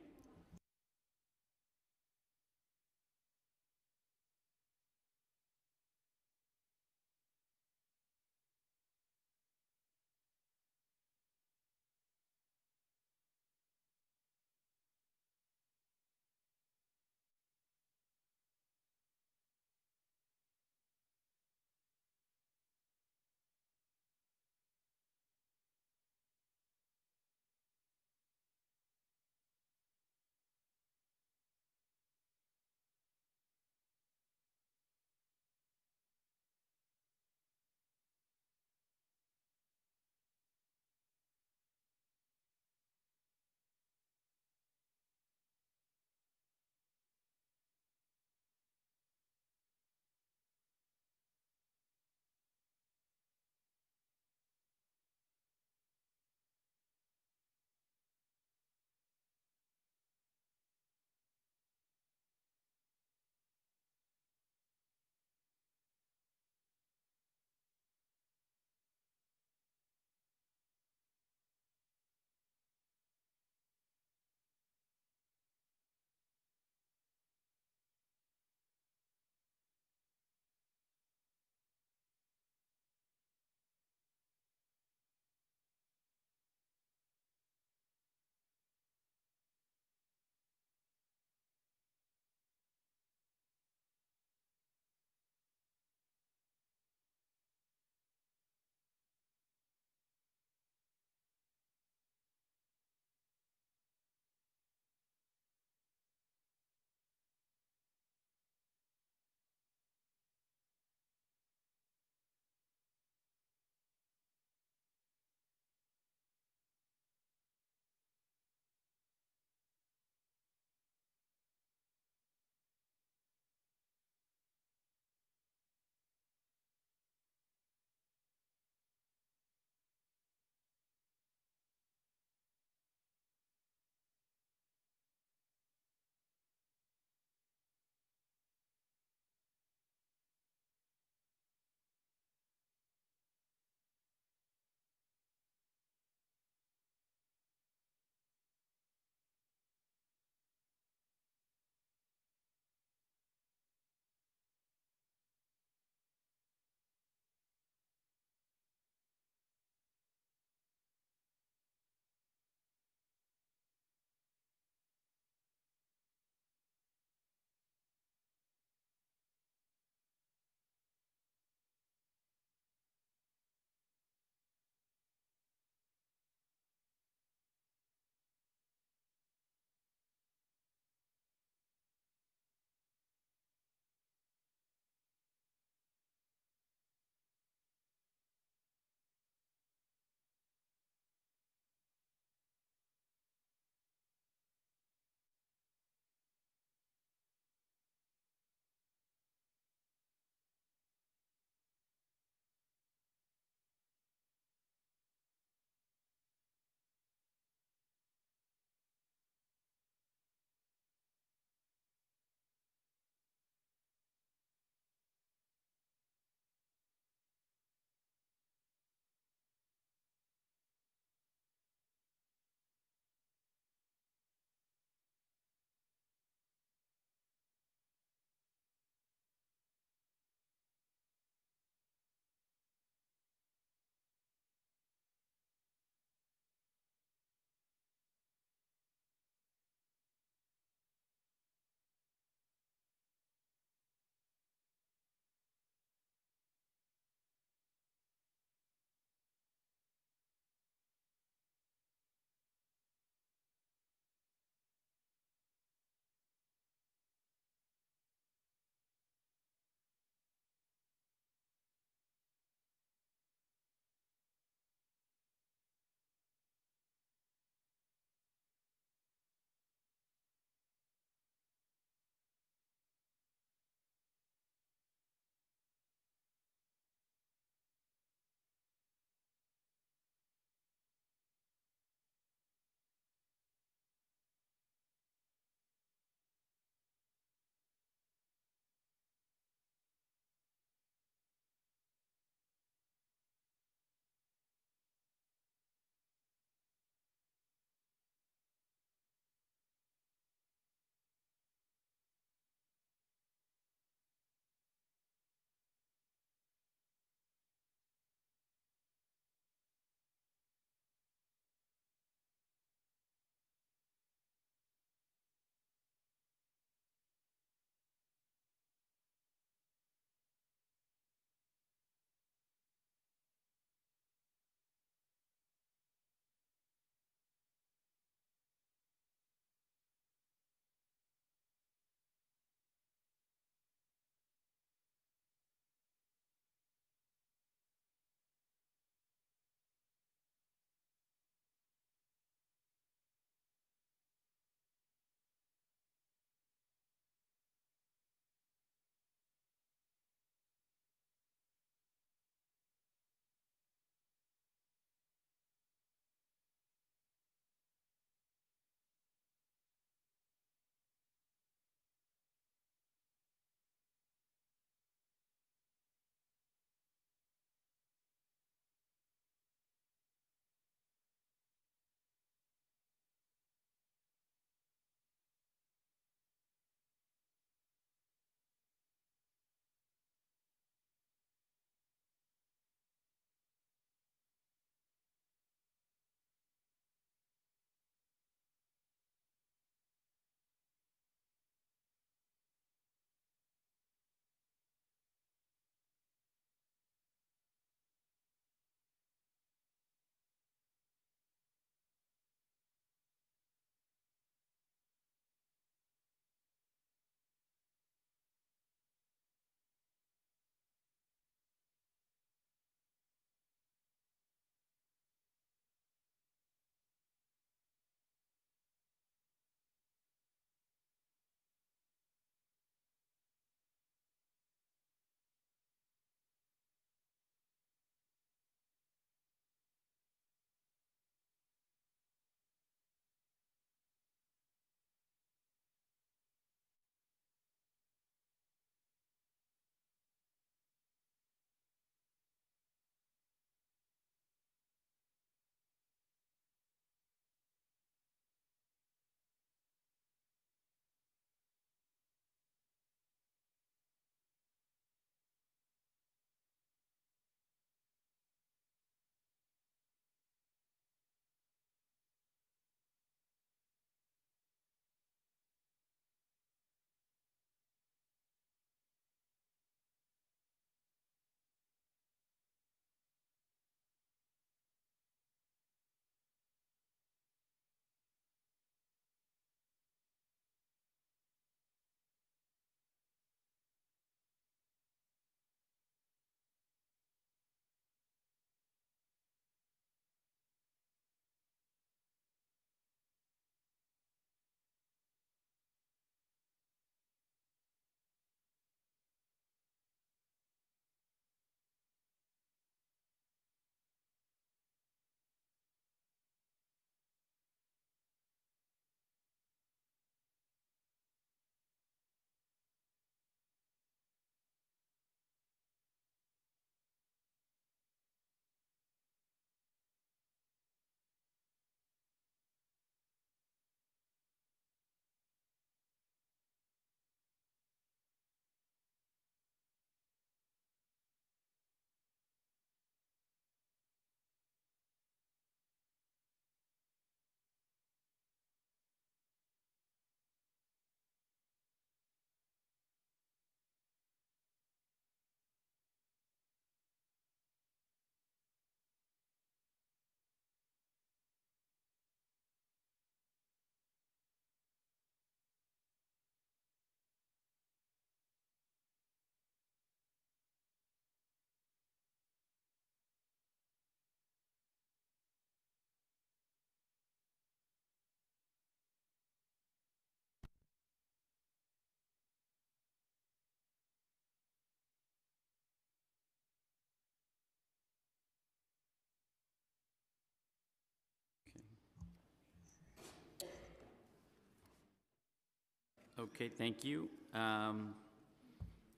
Okay, thank you. Um,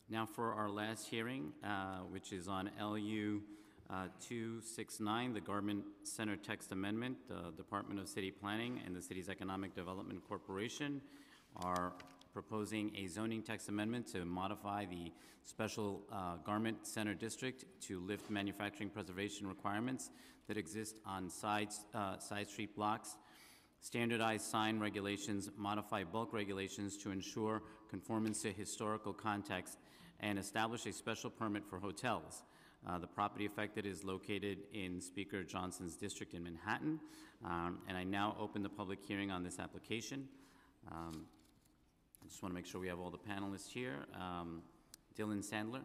Now for our last hearing, uh, which is on LU uh, 269, the Garment Center Text Amendment. The Department of City Planning and the city's Economic Development Corporation are proposing a zoning text amendment to modify the special uh, garment center district to lift manufacturing preservation requirements that exist on side, uh, side street blocks standardize sign regulations, modify bulk regulations to ensure conformance to historical context, and establish a special permit for hotels. Uh, The property affected is located in Speaker Johnson's district in Manhattan, Um, and I now open the public hearing on this application. Um, I just want to make sure we have all the panelists here. Um, Dylan Sandler,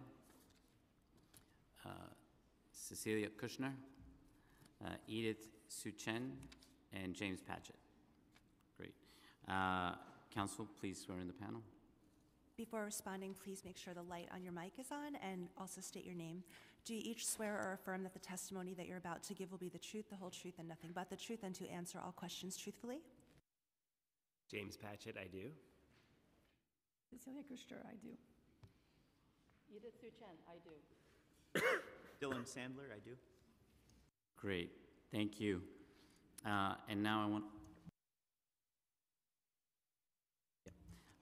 uh, Cecilia Kushner, uh, Edith Hsu-Chen, and James Patchett. Great. Uh, Counsel, please swear in the panel. Before responding, please make sure the light on your mic is on and also state your name. Do you each swear or affirm that the testimony that you're about to give will be the truth, the whole truth, and nothing but the truth, and to answer all questions truthfully? James Patchett, I do. Cecilia Kushner, I do. Edith Hsu-Chen, I do. Dylan Sandler, I do. Great, thank you. Uh, And now I want,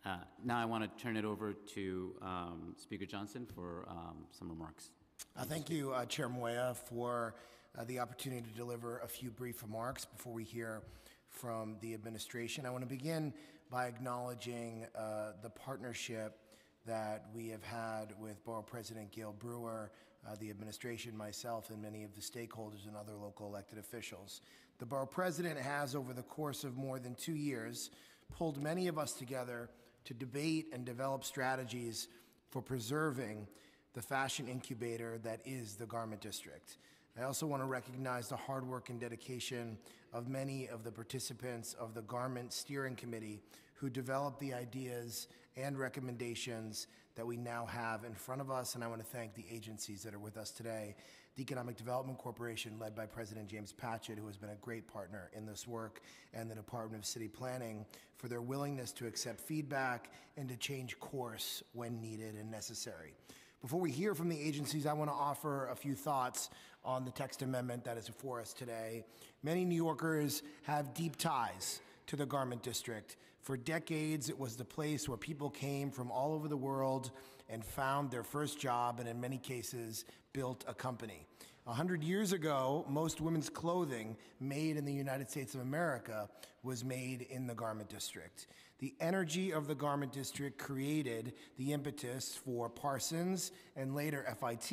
Uh, now I want to turn it over to um, Speaker Johnson for um, some remarks. Uh, Thank you, uh, Chair Moya, for uh, the opportunity to deliver a few brief remarks before we hear from the administration. I want to begin by acknowledging uh, the partnership that we have had with Borough President Gale Brewer, uh, the administration, myself, and many of the stakeholders and other local elected officials. The Borough President has, over the course of more than two years, pulled many of us together to debate and develop strategies for preserving the fashion incubator that is the Garment District. I also want to recognize the hard work and dedication of many of the participants of the Garment Steering Committee who developed the ideas and recommendations that we now have in front of us. And I want to thank the agencies that are with us today. The Economic Development Corporation, led by President James Patchett, who has been a great partner in this work, and the Department of City Planning for their willingness to accept feedback and to change course when needed and necessary. Before we hear from the agencies, I want to offer a few thoughts on the text amendment that is before us today. Many New Yorkers have deep ties to the Garment District. For decades, it was the place where people came from all over the world and found their first job, and in many cases, built a company. A hundred years ago, most women's clothing made in the United States of America was made in the Garment District. The energy of the Garment District created the impetus for Parsons and later FIT,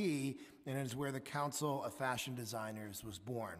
and it is where the Council of Fashion Designers was born.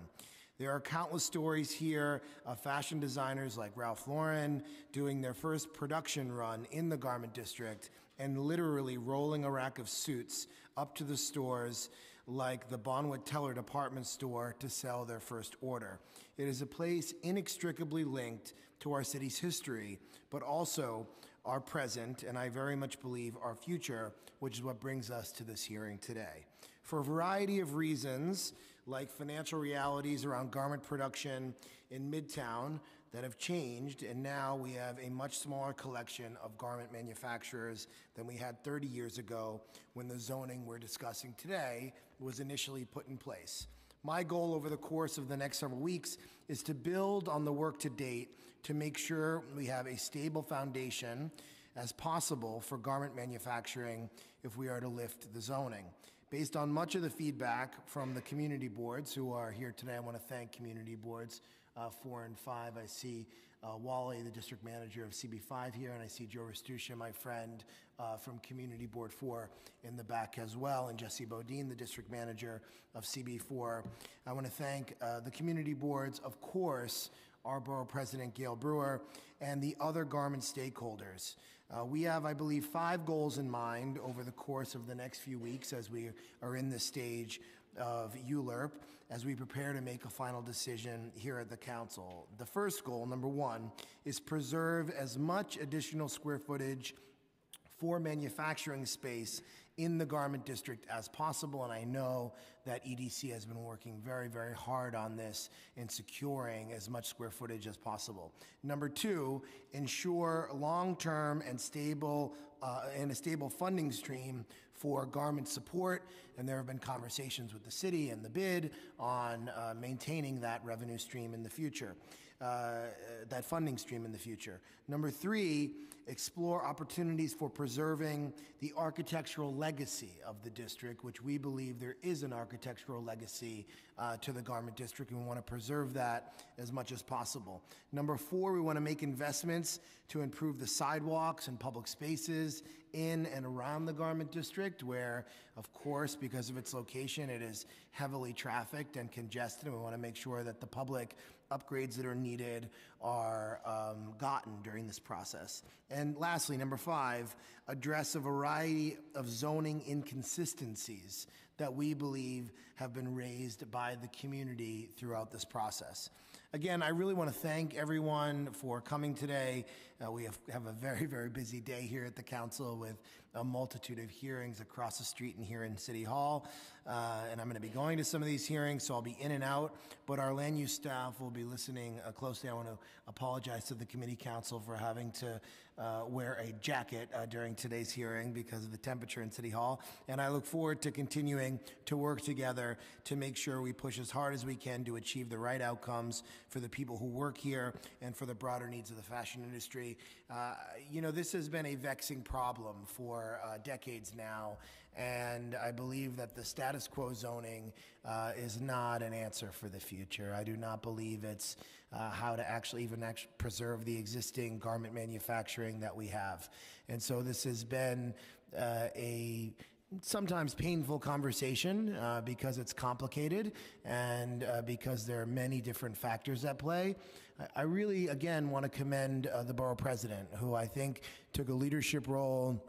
There are countless stories here of fashion designers like Ralph Lauren doing their first production run in the Garment District and literally rolling a rack of suits up to the stores like the Bonwit Teller department store to sell their first order. It is a place inextricably linked to our city's history, but also our present, and I very much believe our future, which is what brings us to this hearing today. For a variety of reasons, like financial realities around garment production in Midtown that have changed, and now we have a much smaller collection of garment manufacturers than we had 30 years ago when the zoning we're discussing today was initially put in place. My goal over the course of the next several weeks is to build on the work to date to make sure we have a stable foundation as possible for garment manufacturing if we are to lift the zoning. Based on much of the feedback from the community boards who are here today, I want to thank community boards uh, four and five. I see uh, Wally, the district manager of CB5 here, and I see Joe Restuccia, my friend uh, from Community Board 4 in the back as well, and Jesse Bodine, the district manager of CB4. I want to thank uh, the community boards, of course, our borough president, Gale Brewer, and the other garment stakeholders. Uh, we have, I believe, five goals in mind over the course of the next few weeks as we are in this stage of ULURP as we prepare to make a final decision here at the council. The first goal, number one, is preserve as much additional square footage for manufacturing space in the garment district as possible. And I know that EDC has been working very, very hard on this in securing as much square footage as possible. Number two, ensure long-term and stable uh, and a stable funding stream for garment support. And there have been conversations with the city and the bid on uh, maintaining that revenue stream in the future, uh, that funding stream in the future. Number three, explore opportunities for preserving the architectural legacy of the district, which we believe there is an architectural legacy uh, to the garment district, and we want to preserve that as much as possible. Number four, we want to make investments to improve the sidewalks and public spaces in and around the garment district, where, of course, because of its location, it is heavily trafficked and congested, and we want to make sure that the public upgrades that are needed are um, gotten during this process. And lastly, number five, address a variety of zoning inconsistencies that we believe have been raised by the community throughout this process. Again, I really want to thank everyone for coming today. Uh, we have, have a very, very busy day here at the council with a multitude of hearings across the street and here in City Hall. Uh, and I'm going to be going to some of these hearings, so I'll be in and out. But our land use staff will be listening uh, closely. I want to apologize to the committee council for having to uh, wear a jacket uh, during today's hearing because of the temperature in City Hall. And I look forward to continuing to work together to make sure we push as hard as we can to achieve the right outcomes for the people who work here and for the broader needs of the fashion industry. Uh, you know, this has been a vexing problem for uh, decades now. And I believe that the status quo zoning uh, is not an answer for the future. I do not believe it's uh, how to actually even actually preserve the existing garment manufacturing that we have. And so this has been uh, a sometimes painful conversation uh, because it's complicated and uh, because there are many different factors at play. I, I really, again, want to commend uh, the borough president, who I think took a leadership role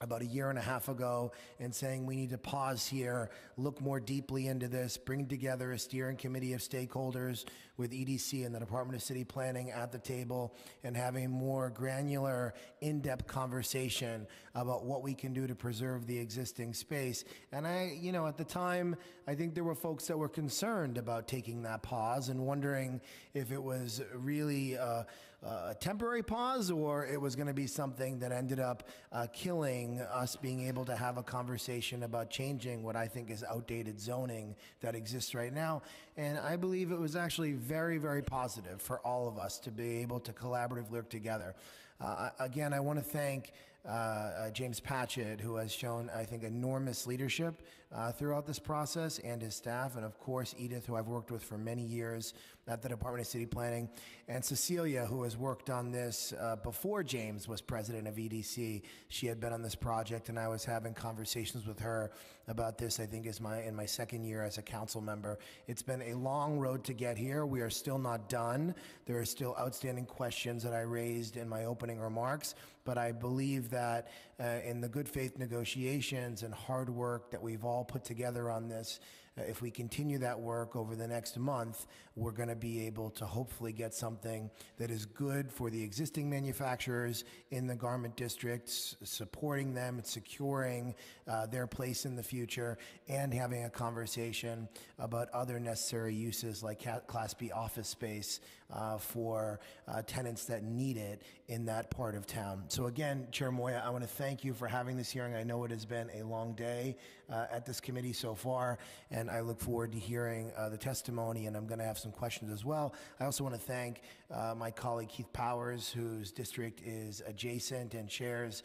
about a year and a half ago and saying we need to pause here, look more deeply into this, bring together a steering committee of stakeholders with EDC and the Department of City Planning at the table and have a more granular, in-depth conversation about what we can do to preserve the existing space. And I, you know, at the time, I think there were folks that were concerned about taking that pause and wondering if it was really uh, a temporary pause or it was going to be something that ended up uh, killing us being able to have a conversation about changing what I think is outdated zoning that exists right now. And I believe it was actually very, very positive for all of us to be able to collaboratively work together. Uh, again, I want to thank uh, uh, James Patchett, who has shown, I think, enormous leadership uh, throughout this process, and his staff, and of course, Edith, who I've worked with for many years at the Department of City Planning, and Cecilia, who has worked on this uh, before James was president of EDC. She had been on this project, and I was having conversations with her about this, I think, is my in my second year as a council member. It's been a long road to get here. We are still not done. There are still outstanding questions that I raised in my opening remarks, but I believe that uh, in the good faith negotiations and hard work that we've all put together on this, uh, if we continue that work over the next month, we're going to be able to hopefully get something that is good for the existing manufacturers in the garment districts, supporting them, securing uh, their place in the future, and having a conversation about other necessary uses like Class B office space uh, for uh, tenants that need it in that part of town. So again, Chair Moya, I want to thank you for having this hearing. I know it has been a long day uh, at this committee so far, and I look forward to hearing uh, the testimony, and I'm going to have some questions as well. I also want to thank uh, my colleague Keith Powers, whose district is adjacent and shares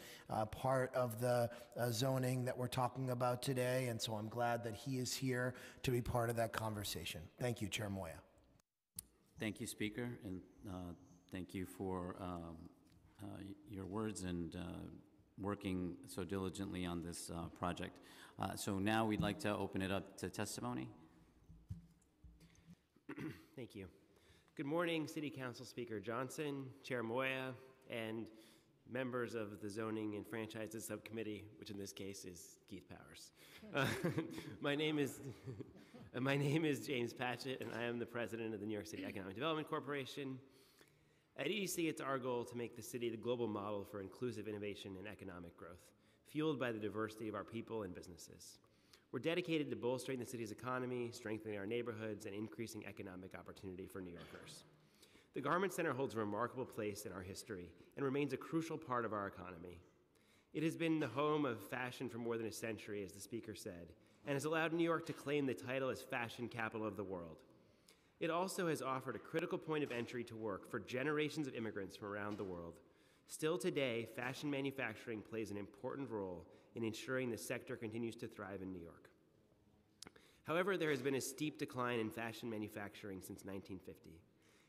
part of the zoning that we're talking about today, and so I'm glad that he is here to be part of that conversation. Thank you, Chair Moya. Thank you, Speaker, and uh, thank you for um, uh, your words and uh, working so diligently on this uh, project. Uh, so now we'd like to open it up to testimony. Thank you. Good morning, City Council Speaker Johnson, Chair Moya, and members of the Zoning and Franchises Subcommittee, which in this case is Keith Powers. My name is Uh, my name is James Patchett, and I am the president of the New York City Economic Development Corporation. At EDC, it's our goal to make the city the global model for inclusive innovation and economic growth, fueled by the diversity of our people and businesses. We're dedicated to bolstering the city's economy, strengthening our neighborhoods, and increasing economic opportunity for New Yorkers. The Garment Center holds a remarkable place in our history and remains a crucial part of our economy. It has been the home of fashion for more than a century, as the speaker said, and has allowed New York to claim the title as fashion capital of the world. It also has offered a critical point of entry to work for generations of immigrants from around the world. Still today, fashion manufacturing plays an important role in ensuring the sector continues to thrive in New York. However, there has been a steep decline in fashion manufacturing since 1950.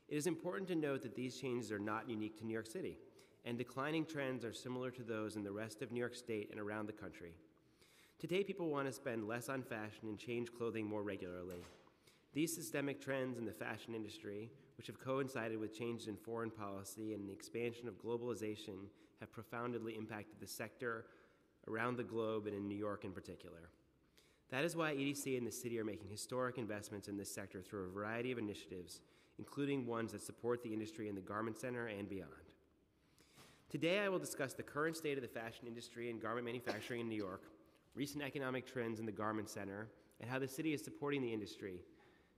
It is important to note that these changes are not unique to New York City, and declining trends are similar to those in the rest of New York State and around the country. Today, people want to spend less on fashion and change clothing more regularly. These systemic trends in the fashion industry, which have coincided with changes in foreign policy and the expansion of globalization, have profoundly impacted the sector around the globe and in New York in particular. That is why EDC and the city are making historic investments in this sector through a variety of initiatives, including ones that support the industry in the Garment Center and beyond. Today, I will discuss the current state of the fashion industry and garment manufacturing in New York, recent economic trends in the Garment Center, and how the city is supporting the industry,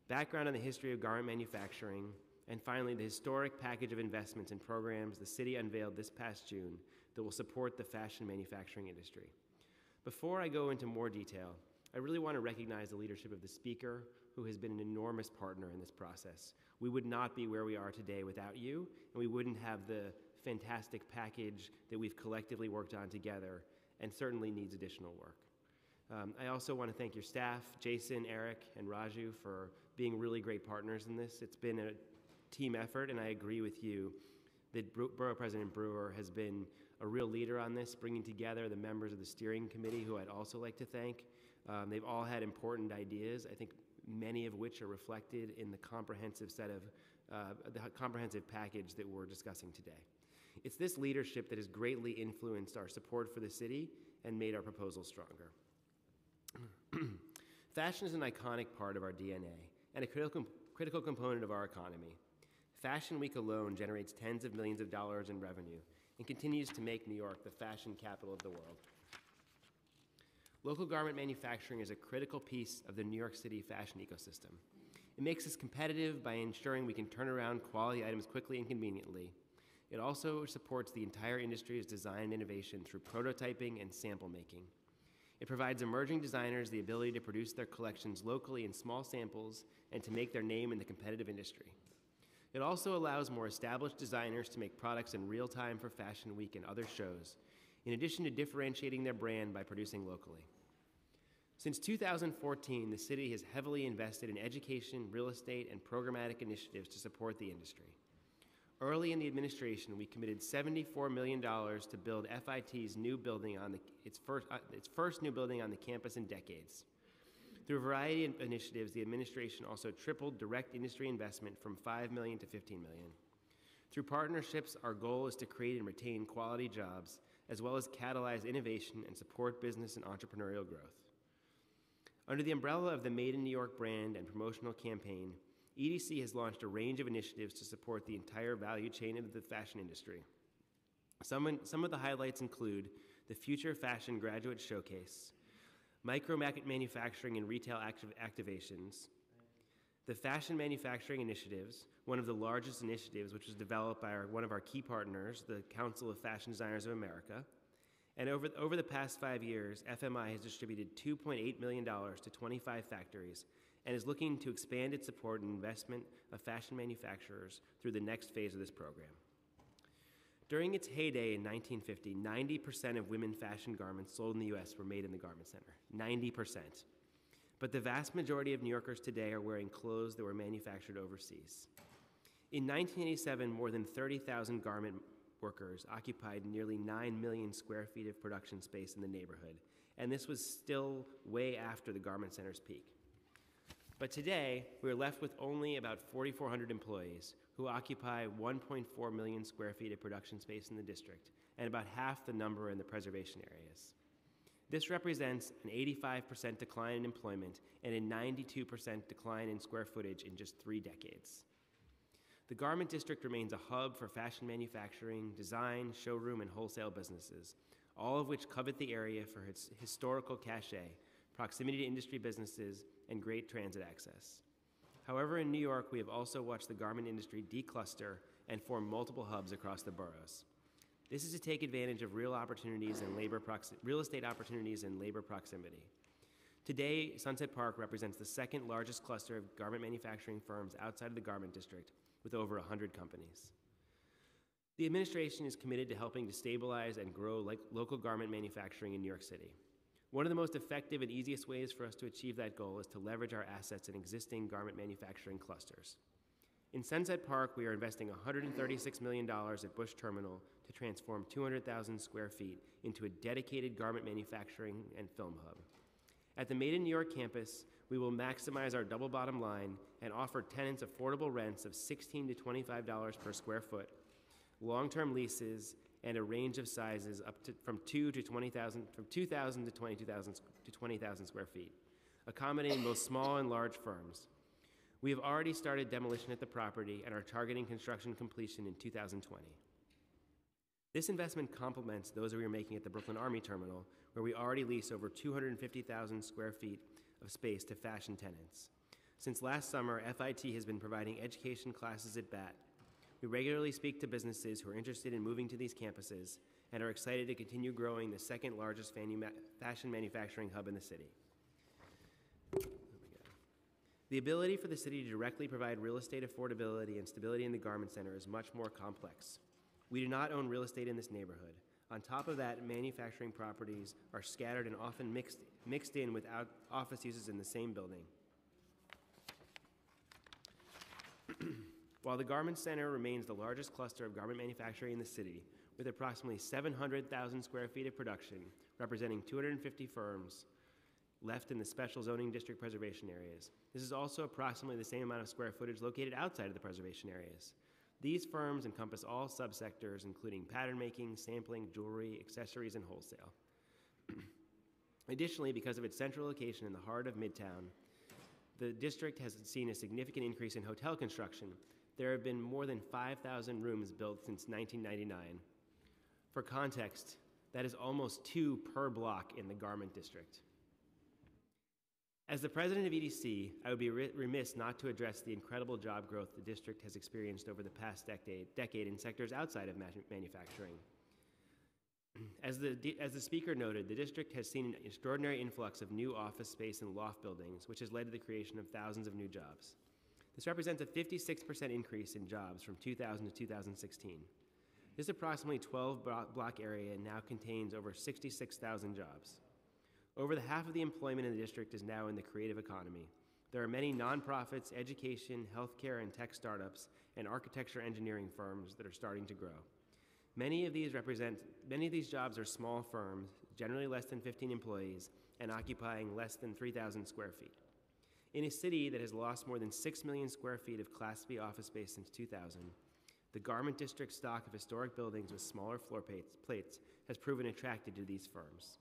background on the history of garment manufacturing, and finally, the historic package of investments and programs the city unveiled this past June that will support the fashion manufacturing industry. Before I go into more detail, I really want to recognize the leadership of the speaker, who has been an enormous partner in this process. We would not be where we are today without you, and we wouldn't have the fantastic package that we've collectively worked on together and certainly needs additional work. Um, I also want to thank your staff, Jason, Eric, and Raju, for being really great partners in this. It's been a team effort, and I agree with you that Borough President Brewer has been a real leader on this, bringing together the members of the steering committee, who I'd also like to thank. Um, they've all had important ideas, I think many of which are reflected in the comprehensive set of, uh, the comprehensive package that we're discussing today. It's this leadership that has greatly influenced our support for the city and made our proposal stronger. Fashion is an iconic part of our DNA and a critical, critical component of our economy. Fashion Week alone generates tens of millions of dollars in revenue and continues to make New York the fashion capital of the world. Local garment manufacturing is a critical piece of the New York City fashion ecosystem. It makes us competitive by ensuring we can turn around quality items quickly and conveniently. It also supports the entire industry's design and innovation through prototyping and sample making. It provides emerging designers the ability to produce their collections locally in small samples and to make their name in the competitive industry. It also allows more established designers to make products in real time for Fashion Week and other shows, in addition to differentiating their brand by producing locally. Since 2014, the city has heavily invested in education, real estate, and programmatic initiatives to support the industry. Early in the administration, we committed $74 million to build FIT's new building on the, its, first, uh, its first new building on the campus in decades. Through a variety of initiatives, the administration also tripled direct industry investment from 5 million to 15 million. Through partnerships, our goal is to create and retain quality jobs, as well as catalyze innovation and support business and entrepreneurial growth. Under the umbrella of the Made in New York brand and promotional campaign, EDC has launched a range of initiatives to support the entire value chain of the fashion industry. Some, some of the highlights include the Future Fashion Graduate Showcase, micro manufacturing and retail activ activations, the Fashion Manufacturing Initiatives, one of the largest initiatives which was developed by our, one of our key partners, the Council of Fashion Designers of America. And over, over the past five years, FMI has distributed $2.8 million to 25 factories and is looking to expand its support and investment of fashion manufacturers through the next phase of this program. During its heyday in 1950, 90% of women fashion garments sold in the US were made in the Garment Center. 90%. But the vast majority of New Yorkers today are wearing clothes that were manufactured overseas. In 1987, more than 30,000 garment workers occupied nearly 9 million square feet of production space in the neighborhood, and this was still way after the Garment Center's peak. But today, we are left with only about 4,400 employees who occupy 1.4 million square feet of production space in the district, and about half the number in the preservation areas. This represents an 85% decline in employment and a 92% decline in square footage in just three decades. The Garment District remains a hub for fashion manufacturing, design, showroom, and wholesale businesses, all of which covet the area for its historical cachet, proximity to industry businesses, and great transit access. However, in New York, we have also watched the garment industry decluster and form multiple hubs across the boroughs. This is to take advantage of real opportunities and labor proxi- real estate opportunities and labor proximity. Today, Sunset Park represents the second largest cluster of garment manufacturing firms outside of the garment district, with over 100 companies. The administration is committed to helping to stabilize and grow like local garment manufacturing in New York City. One of the most effective and easiest ways for us to achieve that goal is to leverage our assets in existing garment manufacturing clusters. In Sunset Park, we are investing $136 million at Bush Terminal to transform 200,000 square feet into a dedicated garment manufacturing and film hub. At the Made in New York campus, we will maximize our double bottom line and offer tenants affordable rents of 16 to $25 per square foot, long-term leases, and a range of sizes up to from 2 to 20,000 from 2,000 to 22,000 to 20,000 square feet, accommodating both small and large firms. We have already started demolition at the property and are targeting construction completion in 2020. This investment complements those we are making at the Brooklyn Army Terminal, where we already lease over 250,000 square feet of space to fashion tenants. Since last summer, FIT has been providing education classes at BAT. We regularly speak to businesses who are interested in moving to these campuses and are excited to continue growing the second largest fashion manufacturing hub in the city. The ability for the city to directly provide real estate affordability and stability in the garment center is much more complex. We do not own real estate in this neighborhood. On top of that, manufacturing properties are scattered and often mixed, mixed in with office uses in the same building. While the Garment Center remains the largest cluster of garment manufacturing in the city, with approximately 700,000 square feet of production, representing 250 firms left in the special zoning district preservation areas. This is also approximately the same amount of square footage located outside of the preservation areas. These firms encompass all subsectors, including pattern making, sampling, jewelry, accessories, and wholesale. Additionally, because of its central location in the heart of Midtown, the district has seen a significant increase in hotel construction. There have been more than 5,000 rooms built since 1999. For context, that is almost two per block in the garment district. As the president of EDC, I would be remiss not to address the incredible job growth the district has experienced over the past decade, decade in sectors outside of manufacturing. As the, as the speaker noted, the district has seen an extraordinary influx of new office space and loft buildings, which has led to the creation of thousands of new jobs. This represents a 56% increase in jobs from 2000 to 2016. This approximately 12 block area now contains over 66,000 jobs. Over the half of the employment in the district is now in the creative economy. There are many nonprofits, education, healthcare, and tech startups, and architecture engineering firms that are starting to grow. Many of these represent many of these jobs are small firms, generally less than 15 employees, and occupying less than 3,000 square feet. In a city that has lost more than 6 million square feet of Class B office space since 2000, the Garment District stock of historic buildings with smaller floor plates has proven attractive to these firms.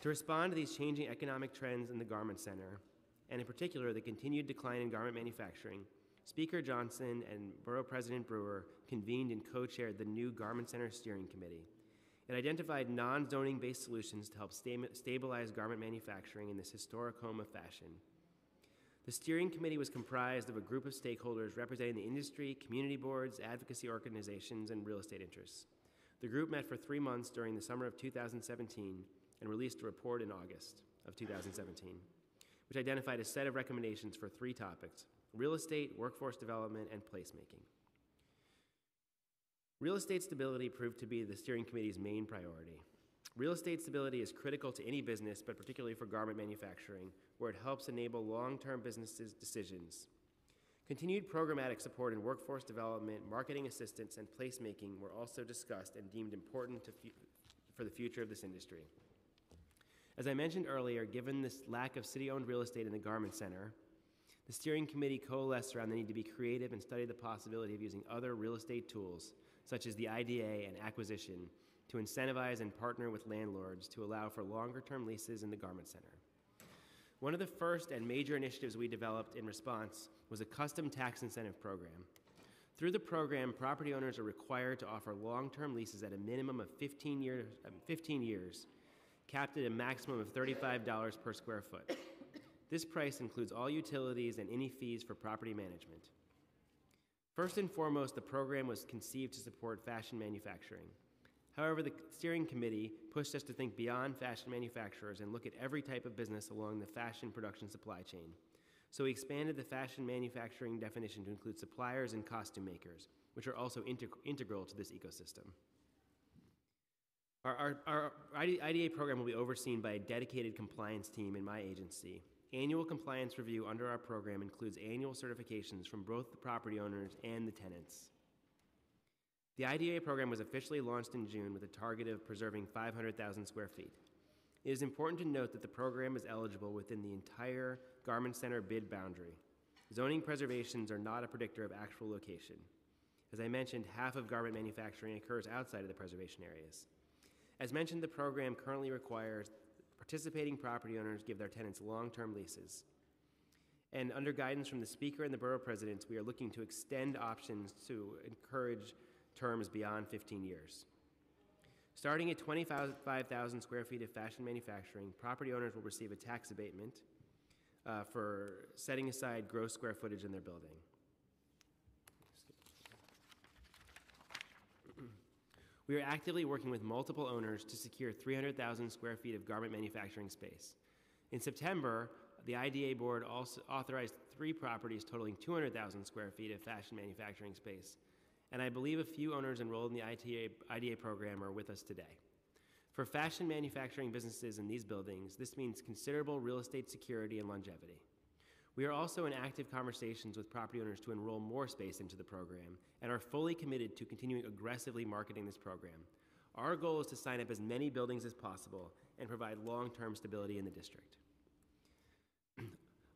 To respond to these changing economic trends in the Garment Center, and in particular the continued decline in garment manufacturing, Speaker Johnson and Borough President Brewer convened and co chaired the new Garment Center Steering Committee. It identified non zoning based solutions to help stabilize garment manufacturing in this historic home of fashion. The steering committee was comprised of a group of stakeholders representing the industry, community boards, advocacy organizations, and real estate interests. The group met for three months during the summer of 2017 and released a report in August of 2017, which identified a set of recommendations for three topics real estate, workforce development, and placemaking. Real estate stability proved to be the steering committee's main priority. Real estate stability is critical to any business, but particularly for garment manufacturing, where it helps enable long term business decisions. Continued programmatic support in workforce development, marketing assistance, and placemaking were also discussed and deemed important for the future of this industry. As I mentioned earlier, given this lack of city owned real estate in the Garment Center, the steering committee coalesced around the need to be creative and study the possibility of using other real estate tools, such as the IDA and acquisition, to incentivize and partner with landlords to allow for longer term leases in the Garment Center. One of the first and major initiatives we developed in response was a custom tax incentive program. Through the program, property owners are required to offer long-term leases at a minimum of 15 years, um, 15 years capped at a maximum of $35 per square foot. This price includes all utilities and any fees for property management. First and foremost, the program was conceived to support fashion manufacturing. However, the steering committee pushed us to think beyond fashion manufacturers and look at every type of business along the fashion production supply chain. So we expanded the fashion manufacturing definition to include suppliers and costume makers, which are also integ- integral to this ecosystem. Our, our, our IDA program will be overseen by a dedicated compliance team in my agency. Annual compliance review under our program includes annual certifications from both the property owners and the tenants. The IDA program was officially launched in June with a target of preserving 500,000 square feet. It is important to note that the program is eligible within the entire Garment Center bid boundary. Zoning preservations are not a predictor of actual location. As I mentioned, half of garment manufacturing occurs outside of the preservation areas. As mentioned, the program currently requires participating property owners give their tenants long-term leases. And under guidance from the Speaker and the Borough Presidents, we are looking to extend options to encourage terms beyond 15 years. Starting at 25,000 square feet of fashion manufacturing, property owners will receive a tax abatement uh, for setting aside gross square footage in their building. We are actively working with multiple owners to secure 300,000 square feet of garment manufacturing space. In September, the IDA board also authorized three properties totaling 200,000 square feet of fashion manufacturing space, and I believe a few owners enrolled in the ITA, IDA program are with us today. For fashion manufacturing businesses in these buildings, this means considerable real estate security and longevity. We are also in active conversations with property owners to enroll more space into the program and are fully committed to continuing aggressively marketing this program. Our goal is to sign up as many buildings as possible and provide long term stability in the district.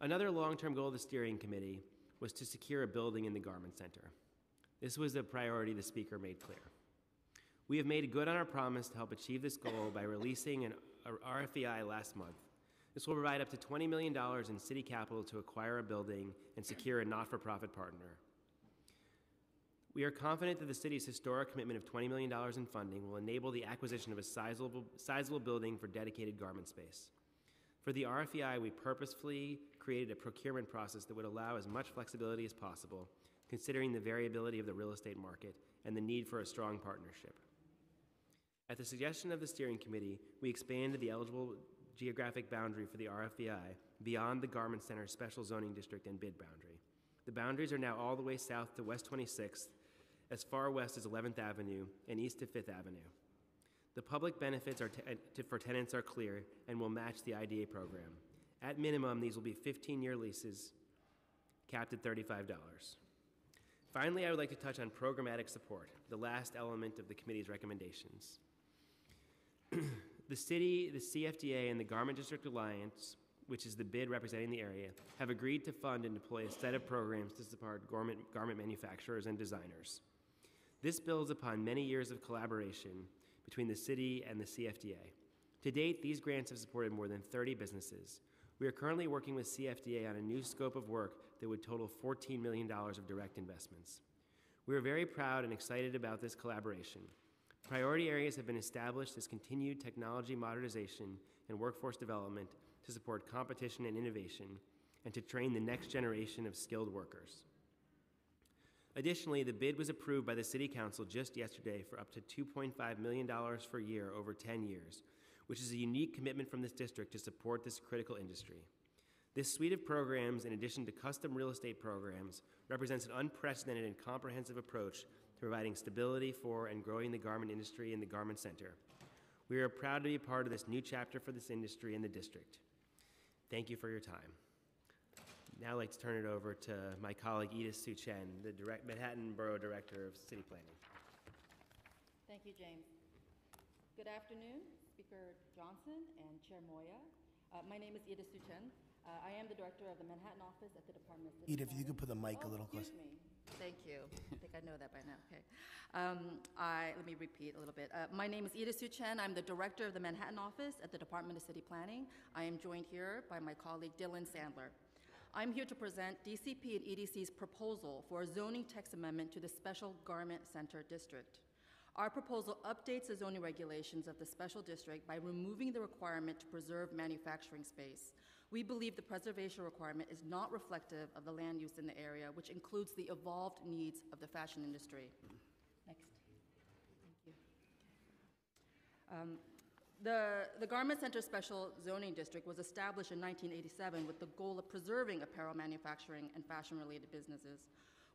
Another long term goal of the steering committee was to secure a building in the Garment Center. This was a priority the Speaker made clear. We have made good on our promise to help achieve this goal by releasing an RFEI last month. This will provide up to $20 million in city capital to acquire a building and secure a not for profit partner. We are confident that the city's historic commitment of $20 million in funding will enable the acquisition of a sizable, sizable building for dedicated garment space. For the RFEI, we purposefully created a procurement process that would allow as much flexibility as possible, considering the variability of the real estate market and the need for a strong partnership. At the suggestion of the steering committee, we expanded the eligible geographic boundary for the RFEI beyond the Garment Center Special Zoning District and bid boundary. The boundaries are now all the way south to West 26th, as far west as 11th Avenue, and east to 5th Avenue. The public benefits for tenants are clear and will match the IDA program. At minimum, these will be 15 year leases capped at $35. Finally, I would like to touch on programmatic support, the last element of the committee's recommendations. The city, the CFDA, and the Garment District Alliance, which is the bid representing the area, have agreed to fund and deploy a set of programs to support garment, garment manufacturers and designers. This builds upon many years of collaboration between the city and the CFDA. To date, these grants have supported more than 30 businesses. We are currently working with CFDA on a new scope of work that would total $14 million of direct investments. We are very proud and excited about this collaboration. Priority areas have been established as continued technology modernization and workforce development to support competition and innovation and to train the next generation of skilled workers. Additionally, the bid was approved by the City Council just yesterday for up to $2.5 million per year over 10 years, which is a unique commitment from this district to support this critical industry. This suite of programs, in addition to custom real estate programs, represents an unprecedented and comprehensive approach to providing stability for and growing the garment industry in the Garment Center. We are proud to be a part of this new chapter for this industry in the district. Thank you for your time. Now I'd like to turn it over to my colleague Edith Hsu-Chen, the direct Manhattan Borough Director of City Planning. Thank you, James. Good afternoon, Speaker Johnson and Chair Moya. Uh, my name is Edith Hsu-Chen. Uh, I am the Director of the Manhattan office at the Department of City Edith, if you could put the mic a Oh, little excuse closer. me. Thank you. I think I know that by now. Okay. Um, I, let me repeat a little bit. Uh, my name is Edith Hsu-Chen. I'm the director of the Manhattan office at the Department of City Planning. I am joined here by my colleague Dylan Sandler. I'm here to present DCP and EDC's proposal for a zoning text amendment to the Special Garment Center District. Our proposal updates the zoning regulations of the special district by removing the requirement to preserve manufacturing space. We believe the preservation requirement is not reflective of the land use in the area, which includes the evolved needs of the fashion industry. Next. Thank you. Um, the, the Garment Center Special Zoning District was established in 1987 with the goal of preserving apparel manufacturing and fashion related businesses.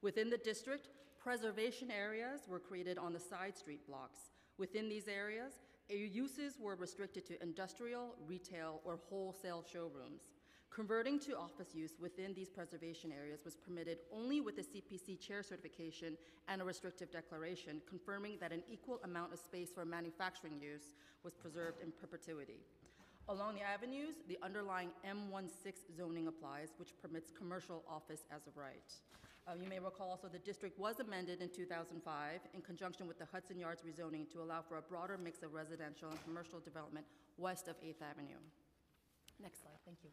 Within the district, preservation areas were created on the side street blocks. Within these areas, uses were restricted to industrial, retail, or wholesale showrooms. Converting to office use within these preservation areas was permitted only with a CPC chair certification and a restrictive declaration confirming that an equal amount of space for manufacturing use was preserved in perpetuity. Along the avenues, the underlying M16 zoning applies, which permits commercial office as a right. Uh, you may recall also the district was amended in 2005 in conjunction with the Hudson Yards rezoning to allow for a broader mix of residential and commercial development west of 8th Avenue. Next slide, thank you.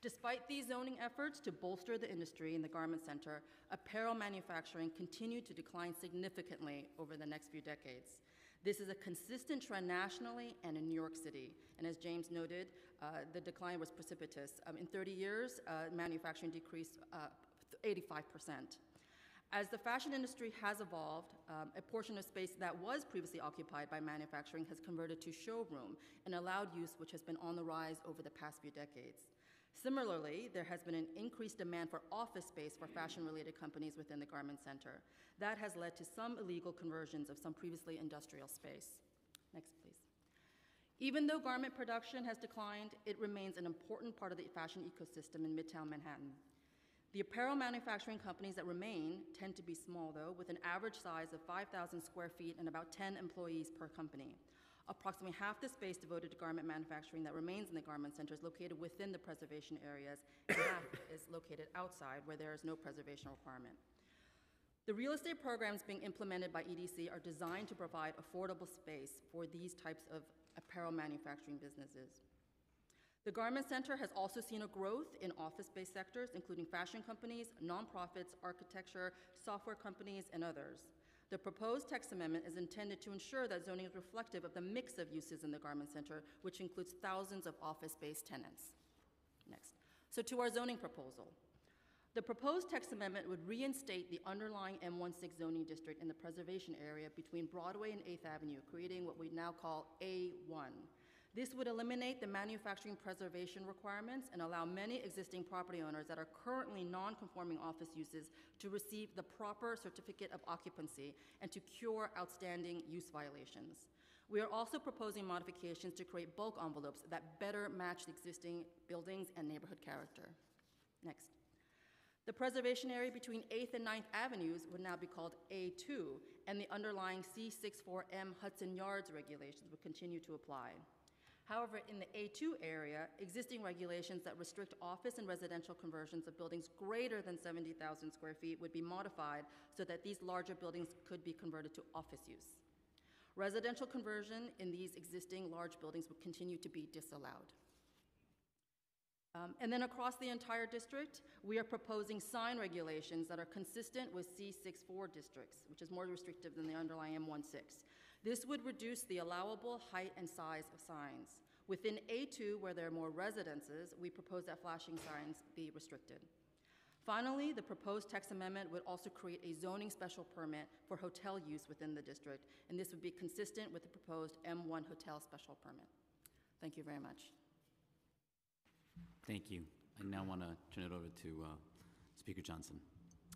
Despite these zoning efforts to bolster the industry in the garment center, apparel manufacturing continued to decline significantly over the next few decades. This is a consistent trend nationally and in New York City. And as James noted, uh, the decline was precipitous. Um, in 30 years, uh, manufacturing decreased uh, 85%. As the fashion industry has evolved, um, a portion of space that was previously occupied by manufacturing has converted to showroom, an allowed use which has been on the rise over the past few decades. Similarly, there has been an increased demand for office space for fashion related companies within the garment center. That has led to some illegal conversions of some previously industrial space. Next, please. Even though garment production has declined, it remains an important part of the fashion ecosystem in Midtown Manhattan. The apparel manufacturing companies that remain tend to be small, though, with an average size of 5,000 square feet and about 10 employees per company. Approximately half the space devoted to garment manufacturing that remains in the garment center is located within the preservation areas, and half is located outside where there is no preservation requirement. The real estate programs being implemented by EDC are designed to provide affordable space for these types of apparel manufacturing businesses. The Garment Center has also seen a growth in office based sectors, including fashion companies, nonprofits, architecture, software companies, and others. The proposed text amendment is intended to ensure that zoning is reflective of the mix of uses in the Garment Center, which includes thousands of office based tenants. Next. So, to our zoning proposal. The proposed text amendment would reinstate the underlying M16 zoning district in the preservation area between Broadway and 8th Avenue, creating what we now call A1. This would eliminate the manufacturing preservation requirements and allow many existing property owners that are currently non-conforming office uses to receive the proper certificate of occupancy and to cure outstanding use violations. We are also proposing modifications to create bulk envelopes that better match the existing buildings and neighborhood character. Next. The preservation area between 8th and 9th Avenues would now be called A2, and the underlying C64M Hudson Yards regulations would continue to apply. However, in the A2 area, existing regulations that restrict office and residential conversions of buildings greater than 70,000 square feet would be modified so that these larger buildings could be converted to office use. Residential conversion in these existing large buildings would continue to be disallowed. Um, and then across the entire district, we are proposing sign regulations that are consistent with C64 districts, which is more restrictive than the underlying M16. This would reduce the allowable height and size of signs. Within A2, where there are more residences, we propose that flashing signs be restricted. Finally, the proposed text amendment would also create a zoning special permit for hotel use within the district, and this would be consistent with the proposed M1 hotel special permit. Thank you very much. Thank you. I now want to turn it over to uh, Speaker Johnson.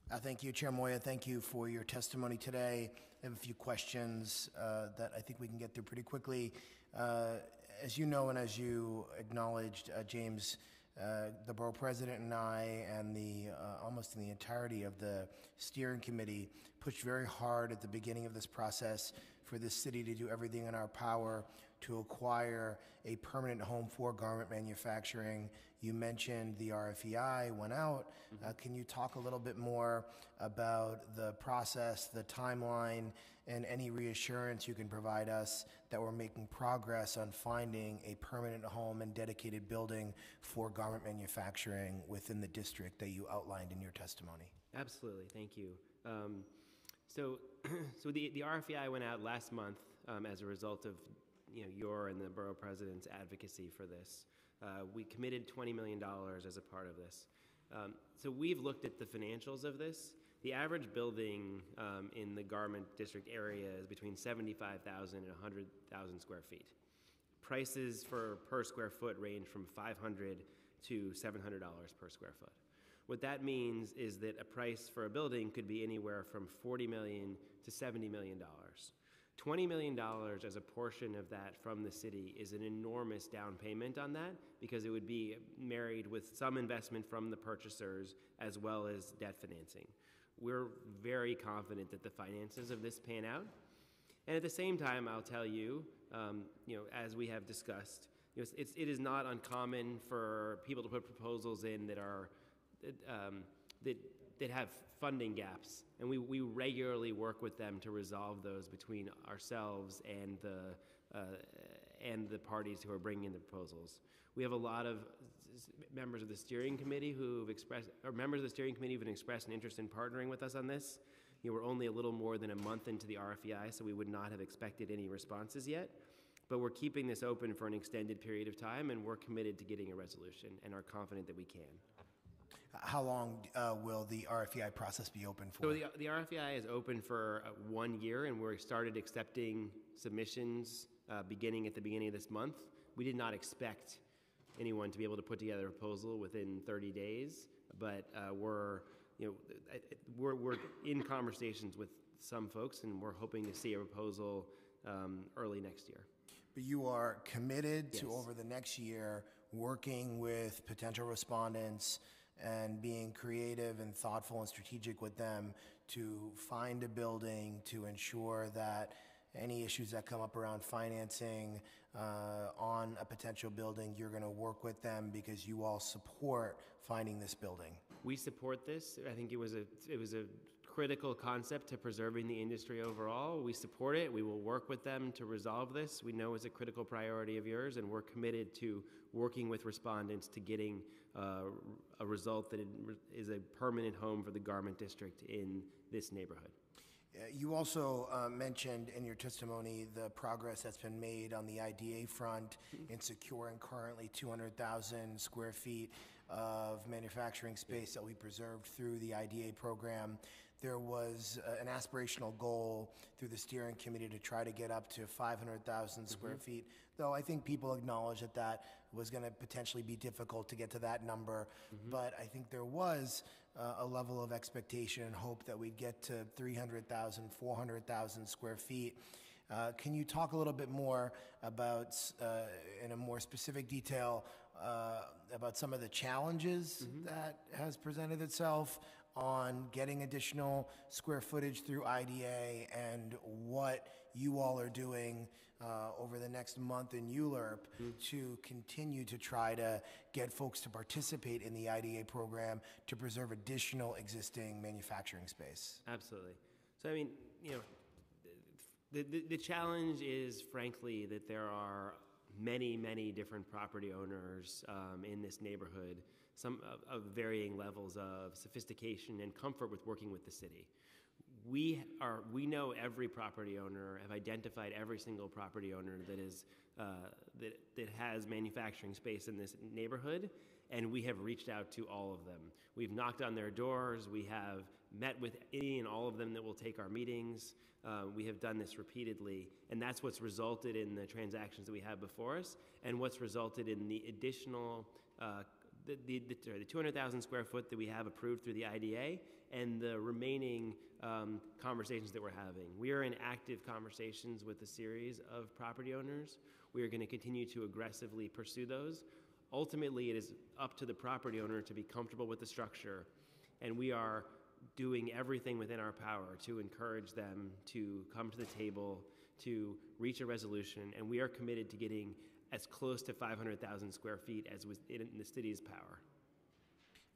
Uh, thank you, Chair Moya. Thank you for your testimony today. I have a few questions uh, that I think we can get through pretty quickly. Uh, as you know, and as you acknowledged, uh, James, uh, the borough president and I, and the uh, almost in the entirety of the steering committee, pushed very hard at the beginning of this process for the city to do everything in our power to acquire a permanent home for garment manufacturing. You mentioned the RFEI went out. Uh, can you talk a little bit more about the process, the timeline, and any reassurance you can provide us that we're making progress on finding a permanent home and dedicated building for garment manufacturing within the district that you outlined in your testimony? Absolutely, thank you. Um, so, so the, the RFEI went out last month um, as a result of you know your and the borough president's advocacy for this. Uh, we committed $20 million as a part of this. Um, so we've looked at the financials of this. The average building um, in the garment district area is between 75,000 and 100,000 square feet. Prices for per square foot range from 500 to $700 per square foot. What that means is that a price for a building could be anywhere from 40 million to 70 million dollars. $20 million as a portion of that from the city is an enormous down payment on that because it would be married with some investment from the purchasers as well as debt financing. We're very confident that the finances of this pan out. And at the same time, I'll tell you, um, you know, as we have discussed, you know, it's, it is not uncommon for people to put proposals in that are um, that that have funding gaps, and we, we regularly work with them to resolve those between ourselves and the uh, and the parties who are bringing in the proposals. We have a lot of members of the steering committee who've expressed, or members of the steering committee who've expressed an interest in partnering with us on this. You know, we're only a little more than a month into the RFEI, so we would not have expected any responses yet. But we're keeping this open for an extended period of time, and we're committed to getting a resolution and are confident that we can. How long uh, will the RFEI process be open for? So the, the RFEI is open for uh, one year, and we started accepting submissions uh, beginning at the beginning of this month. We did not expect anyone to be able to put together a proposal within 30 days, but uh, we're, you know, we're, we're in conversations with some folks, and we're hoping to see a proposal um, early next year. But you are committed to, over the next year, working with potential respondents and being creative and thoughtful and strategic with them to find a building to ensure that any issues that come up around financing uh, on a potential building, you're going to work with them because you all support finding this building. We support this. I think it was a it was a critical concept to preserving the industry overall. We support it. We will work with them to resolve this. We know it's a critical priority of yours, and we're committed to working with respondents to getting uh, a result that is a permanent home for the garment district in this neighborhood. Uh, You also uh, mentioned in your testimony the progress that's been made on the IDA front in securing currently 200,000 square feet of manufacturing space that we preserved through the IDA program. There was uh, an aspirational goal through the steering committee to try to get up to 500,000 square feet, though I think people acknowledge that that was going to potentially be difficult to get to that number. But I think there was uh, a level of expectation and hope that we'd get to 300,000, 400,000 square feet. Uh, Can you talk a little bit more about, uh, in a more specific detail, uh, about some of the challenges that has presented itself on getting additional square footage through IDA and what you all are doing uh, over the next month in ULURP to continue to try to get folks to participate in the IDA program to preserve additional existing manufacturing space? Absolutely. So I mean, you know, the, the, the challenge is frankly that there are many, many different property owners um, in this neighborhood, some of, of varying levels of sophistication and comfort with working with the city. We are we know every property owner, have identified every single property owner that is uh, that that has manufacturing space in this neighborhood, and we have reached out to all of them. We've knocked on their doors. We have met with any and all of them that will take our meetings. Uh, we have done this repeatedly, and that's what's resulted in the transactions that we have before us, and what's resulted in the additional uh, the, the, the, the 200,000 square foot that we have approved through the IDA and the remaining um, conversations that we're having. We are in active conversations with a series of property owners. We are going to continue to aggressively pursue those. Ultimately, it is up to the property owner to be comfortable with the structure, and we are doing everything within our power to encourage them to come to the table, to reach a resolution, and we are committed to getting as close to 500,000 square feet as was in the city's power.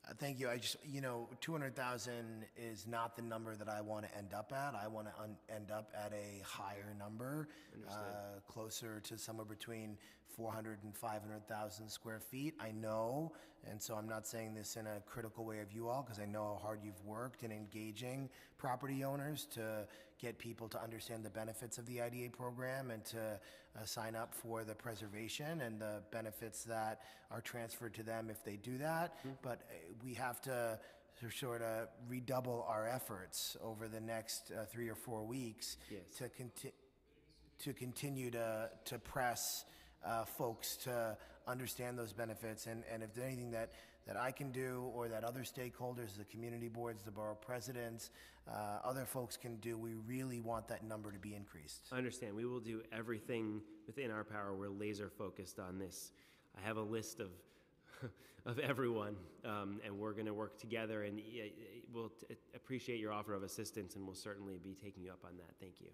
Uh, Thank you. I just, you know, 200,000 is not the number that I want to end up at. I want to un- end up at a higher number, uh, closer to somewhere between 400 and 500,000 square feet. I know, and so I'm not saying this in a critical way of you all, because I know how hard you've worked in engaging property owners to get people to understand the benefits of the IDA program and to uh, sign up for the preservation and the benefits that are transferred to them if they do that. But uh, we have to sort of redouble our efforts over the next uh, three or four weeks to conti- to continue to to press uh, folks to understand those benefits. And, and if there's anything that, that I can do or that other stakeholders, the community boards, the borough presidents, uh, other folks can do, we really want that number to be increased. I understand. We will do everything within our power. We're laser focused on this. I have a list of of everyone, um, and we're going to work together. And we'll t- appreciate your offer of assistance, and we'll certainly be taking you up on that. Thank you.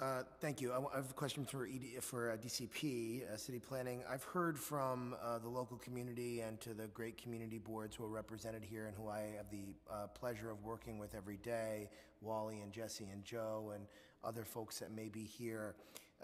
Uh, Thank you. I have a question for ED, for uh, DCP, uh, City Planning. I've heard from uh, the local community and to the great community boards who are represented here and who I have the uh, pleasure of working with every day, Wally and Jesse and Joe and other folks that may be here,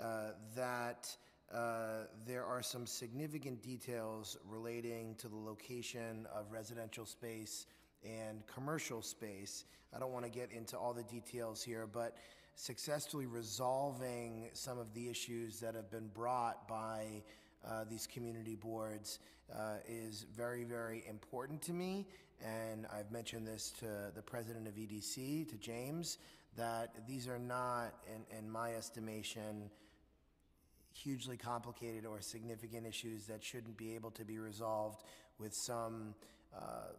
uh, that uh, there are some significant details relating to the location of residential space and commercial space. I don't want to get into all the details here, but successfully resolving some of the issues that have been brought by uh, these community boards uh, is very, very important to me. And I've mentioned this to the president of EDC, to James, that these are not, in, in my estimation, hugely complicated or significant issues that shouldn't be able to be resolved with some uh,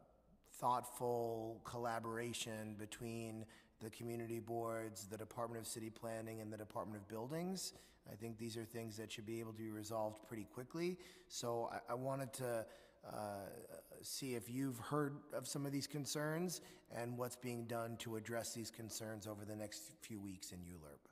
thoughtful collaboration between the community boards, the Department of City Planning, and the Department of Buildings. I think these are things that should be able to be resolved pretty quickly. So I, I wanted to uh, see if you've heard of some of these concerns and what's being done to address these concerns over the next few weeks in ULURP.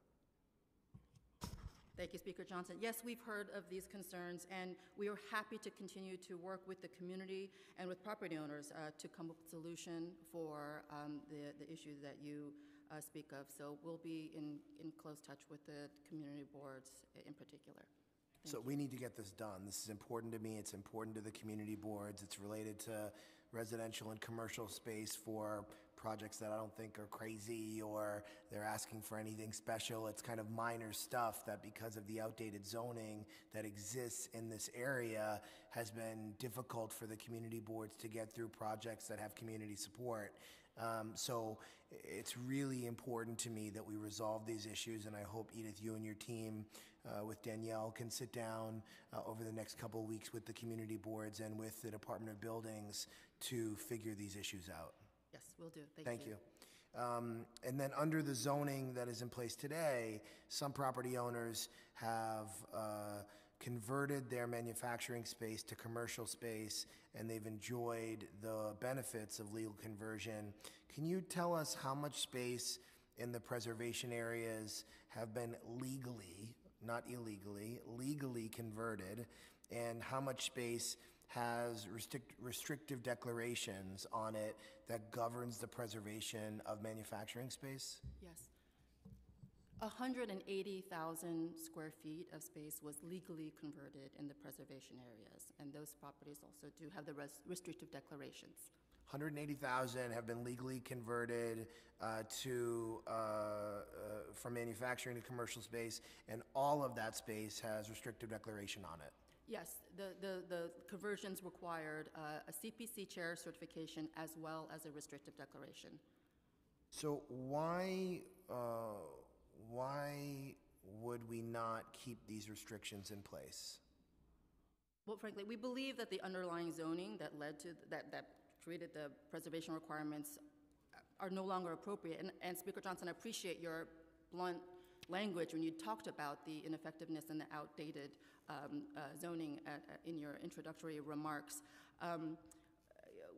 Thank you, Speaker Johnson. Yes, we've heard of these concerns, and we are happy to continue to work with the community and with property owners uh, to come up with a solution for um, the, the issues that you uh, speak of. So we'll be in, in close touch with the community boards in particular. So we need to get this done. This is important to me. It's important to the community boards. It's related to residential and commercial space for projects that I don't think are crazy or they're asking for anything special. It's kind of minor stuff that because of the outdated zoning that exists in this area has been difficult for the community boards to get through projects that have community support. Um, so it's really important to me that we resolve these issues, and I hope Edith, you and your team uh, with Danielle can sit down uh, over the next couple of weeks with the community boards and with the Department of Buildings to figure these issues out. We'll do. Thank, Thank you. Um, And then, under the zoning that is in place today, some property owners have uh, converted their manufacturing space to commercial space, and they've enjoyed the benefits of legal conversion. Can you tell us how much space in the preservation areas have been legally, not illegally, legally converted, and how much space has restrict, restrictive declarations on it that governs the preservation of manufacturing space? Yes. 180,000 square feet of space was legally converted in the preservation areas, and those properties also do have the res- restrictive declarations. 180,000 have been legally converted uh, to, uh, uh, from manufacturing to commercial space, and all of that space has restrictive declaration on it. Yes, the, the, the conversions required uh, a CPC chair certification as well as a restrictive declaration. So why, uh, why would we not keep these restrictions in place? Well, frankly, we believe that the underlying zoning that led to, that, that created the preservation requirements are no longer appropriate. And, and Speaker Johnson, I appreciate your blunt language when you talked about the ineffectiveness and the outdated um, uh, zoning at, at- in your introductory remarks. Um,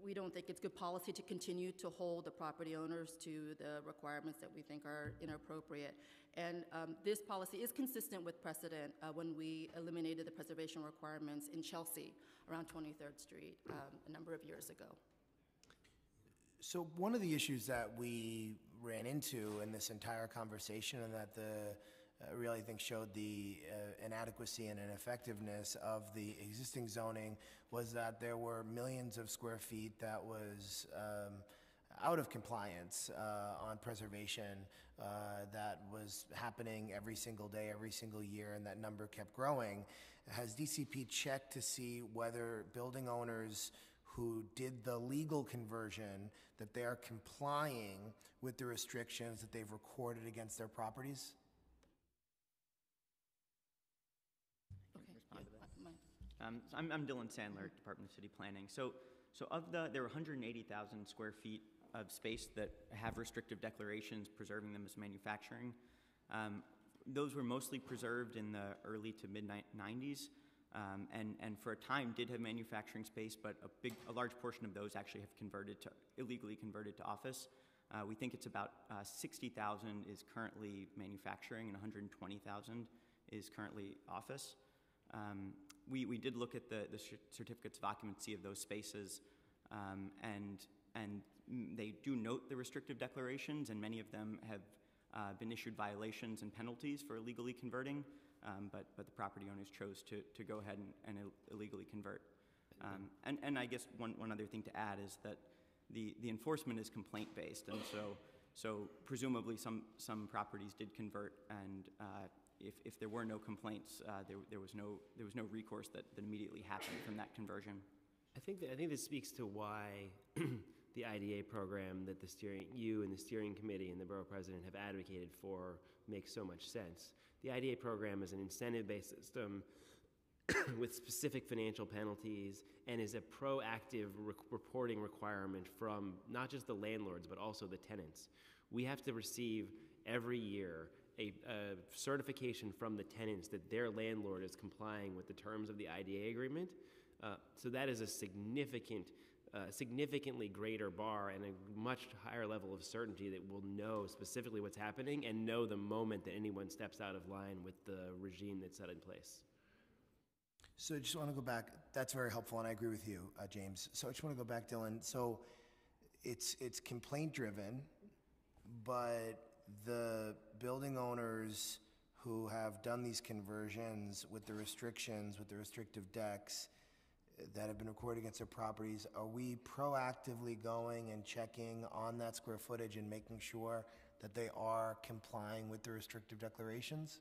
we don't think it's good policy to continue to hold the property owners to the requirements that we think are inappropriate. And um, this policy is consistent with precedent uh, when we eliminated the preservation requirements in Chelsea around 23rd Street um, a number of years ago. So one of the issues that we ran into in this entire conversation and that the uh, really I think showed the uh, inadequacy and ineffectiveness of the existing zoning was that there were millions of square feet that was um, out of compliance uh, on preservation uh, that was happening every single day, every single year, and that number kept growing. Has DCP checked to see whether building owners who did the legal conversion that they are complying with the restrictions that they've recorded against their properties? Um, so I'm, I'm Dylan Sandler, Department of City Planning. So, so of the, there are 180,000 square feet of space that have restrictive declarations preserving them as manufacturing. Um, those were mostly preserved in the early to mid 90s, um, and, and for a time did have manufacturing space, but a big, a large portion of those actually have converted to illegally converted to office. Uh, we think it's about uh, 60,000 is currently manufacturing, and 120,000 is currently office. Um, we, we did look at the, the certificates of occupancy of those spaces, um, and, and they do note the restrictive declarations, and many of them have uh, been issued violations and penalties for illegally converting, um, but, but the property owners chose to, to go ahead and, and Ill- illegally convert. Um, and, and I guess one, one other thing to add is that the, the enforcement is complaint based, and so, so presumably some, some properties did convert, and uh, if, if there were no complaints, uh, there, there, was no, there was no recourse that, that immediately happened from that conversion. I think that, I think this speaks to why the IDA program that the steering you and the steering committee and the borough president have advocated for makes so much sense. The IDA program is an incentive-based system with specific financial penalties and is a proactive re- reporting requirement from not just the landlords but also the tenants. We have to receive every year a, a, certification from the tenants that their landlord is complying with the terms of the IDA agreement. Uh, so that is a significant, uh, significantly greater bar and a much higher level of certainty that we'll know specifically what's happening and know the moment that anyone steps out of line with the regime that's set in place. So I just want to go back. That's very helpful, and I agree with you, uh, James. So I just want to go back, Dylan. So it's it's complaint driven, but the building owners who have done these conversions with the restrictions, with the restrictive decks that have been recorded against their properties, are we proactively going and checking on that square footage and making sure that they are complying with the restrictive declarations?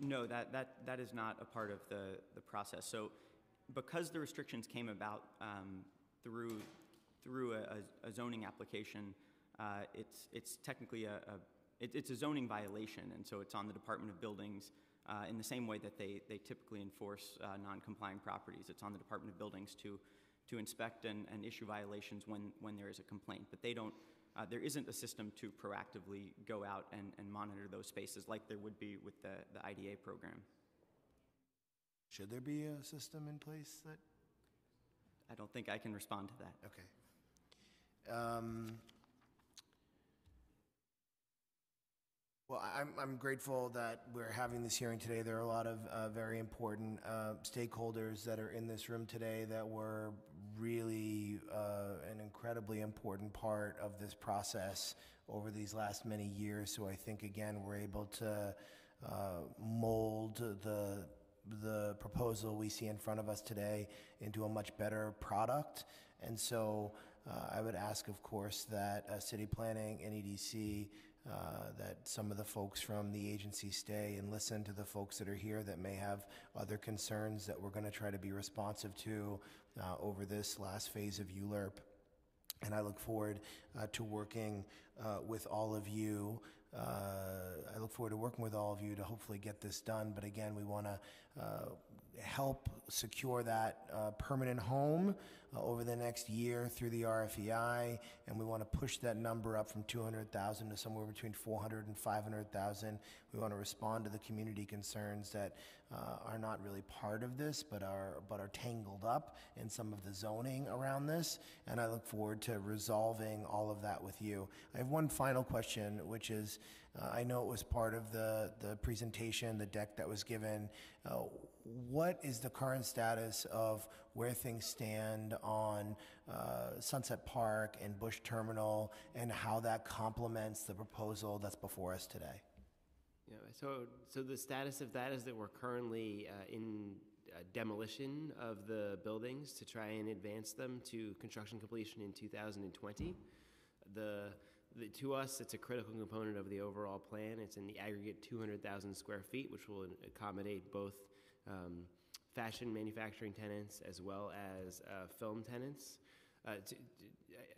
No, that, that, that is not a part of the, the process. So because the restrictions came about um, through, through a, a zoning application, uh, it's, it's technically a, a it, it's a zoning violation, and so it's on the Department of Buildings uh, in the same way that they, they typically enforce uh, non-compliant properties. It's on the Department of Buildings to, to inspect and, and issue violations when, when there is a complaint. But they don't, uh, there isn't a system to proactively go out and, and monitor those spaces like there would be with the, the IDA program. Should there be a system in place that? I don't think I can respond to that. Okay. Um, Well, I'm, I'm grateful that we're having this hearing today. There are a lot of uh, very important uh, stakeholders that are in this room today that were really uh, an incredibly important part of this process over these last many years. So I think, again, we're able to uh, mold the the proposal we see in front of us today into a much better product. And so uh, I would ask, of course, that uh, city planning and EDC uh, that some of the folks from the agency stay and listen to the folks that are here that may have other concerns that we're going to try to be responsive to uh, over this last phase of ULURP. And I look forward uh, to working uh, with all of you. Uh, I look forward to working with all of you to hopefully get this done. But again, we want to help secure that uh, permanent home uh, over the next year through the RFEI, and we want to push that number up from 200,000 to somewhere between 400 and 500,000. We want to respond to the community concerns that uh, are not really part of this, but are but are tangled up in some of the zoning around this. And I look forward to resolving all of that with you. I have one final question, which is, uh, I know it was part of the the presentation, the deck that was given. What is the current status of where things stand on uh, Sunset Park and Bush Terminal, and how that complements the proposal that's before us today? Yeah, so, so the status of that is that we're currently uh, in uh, demolition of the buildings to try and advance them to construction completion in 2020. The, the, to us, it's a critical component of the overall plan. It's in the aggregate 200,000 square feet, which will accommodate both um, fashion manufacturing tenants as well as uh, film tenants. Uh, to, to,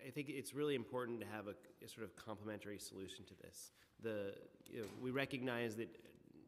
I think it's really important to have a, a, sort of complementary solution to this. The, you know, we recognize that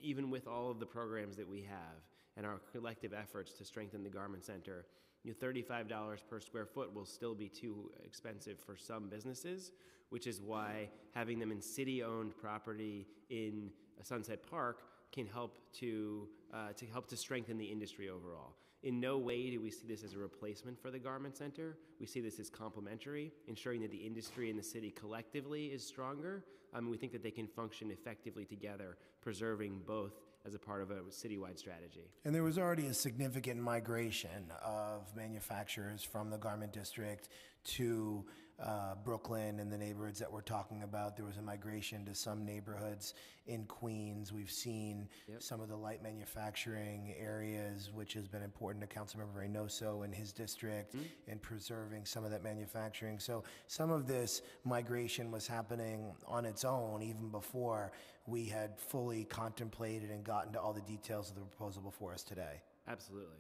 even with all of the programs that we have and our collective efforts to strengthen the garment center, you know, $35 per square foot will still be too expensive for some businesses, which is why having them in city-owned property in Sunset Park can help to, uh, to help to strengthen the industry overall. In no way do we see this as a replacement for the garment center. We see this as complementary, ensuring that the industry and the city collectively is stronger. Um, we think that they can function effectively together, preserving both as a part of a citywide strategy. And there was already a significant migration of manufacturers from the garment district to uh, Brooklyn and the neighborhoods that we're talking about. There was a migration to some neighborhoods in Queens. We've seen Yep. some of the light manufacturing areas, which has been important to Councilmember Reynoso and his district in preserving some of that manufacturing. So some of this migration was happening on its own even before we had fully contemplated and gotten to all the details of the proposal before us today. Absolutely.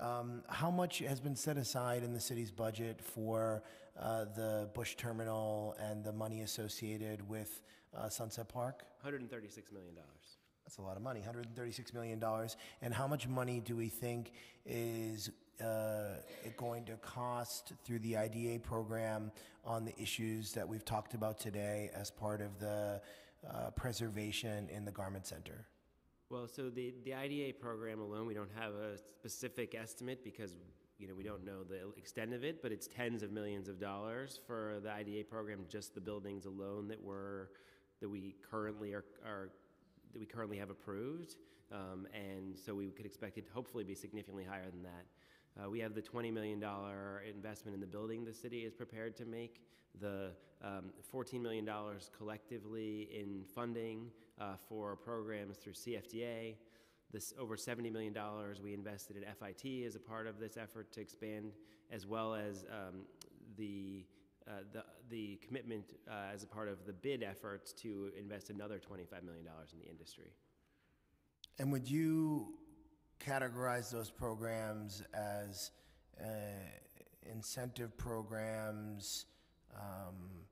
Um, how much has been set aside in the city's budget for uh, the Bush Terminal and the money associated with uh, Sunset Park? $136 million. That's a lot of money, $136 million. And how much money do we think is uh, it going to cost through the IDA program on the issues that we've talked about today as part of the uh, preservation in the Garment Center? Well, so the, the IDA program alone, we don't have a specific estimate because you know we don't know the extent of it, but it's tens of millions of dollars for the IDA program, just the buildings alone that were that we currently are, are that we currently have approved, um, and so we could expect it to hopefully be significantly higher than that. Uh, we have the $20 million investment in the building the city is prepared to make, the um, $14 million collectively in funding uh, for programs through CFDA, this over $70 million we invested in FIT as a part of this effort to expand, as well as um, the, uh, the, the commitment uh, as a part of the bid efforts to invest another $25 million in the industry. And would you categorize those programs as uh, incentive programs, um,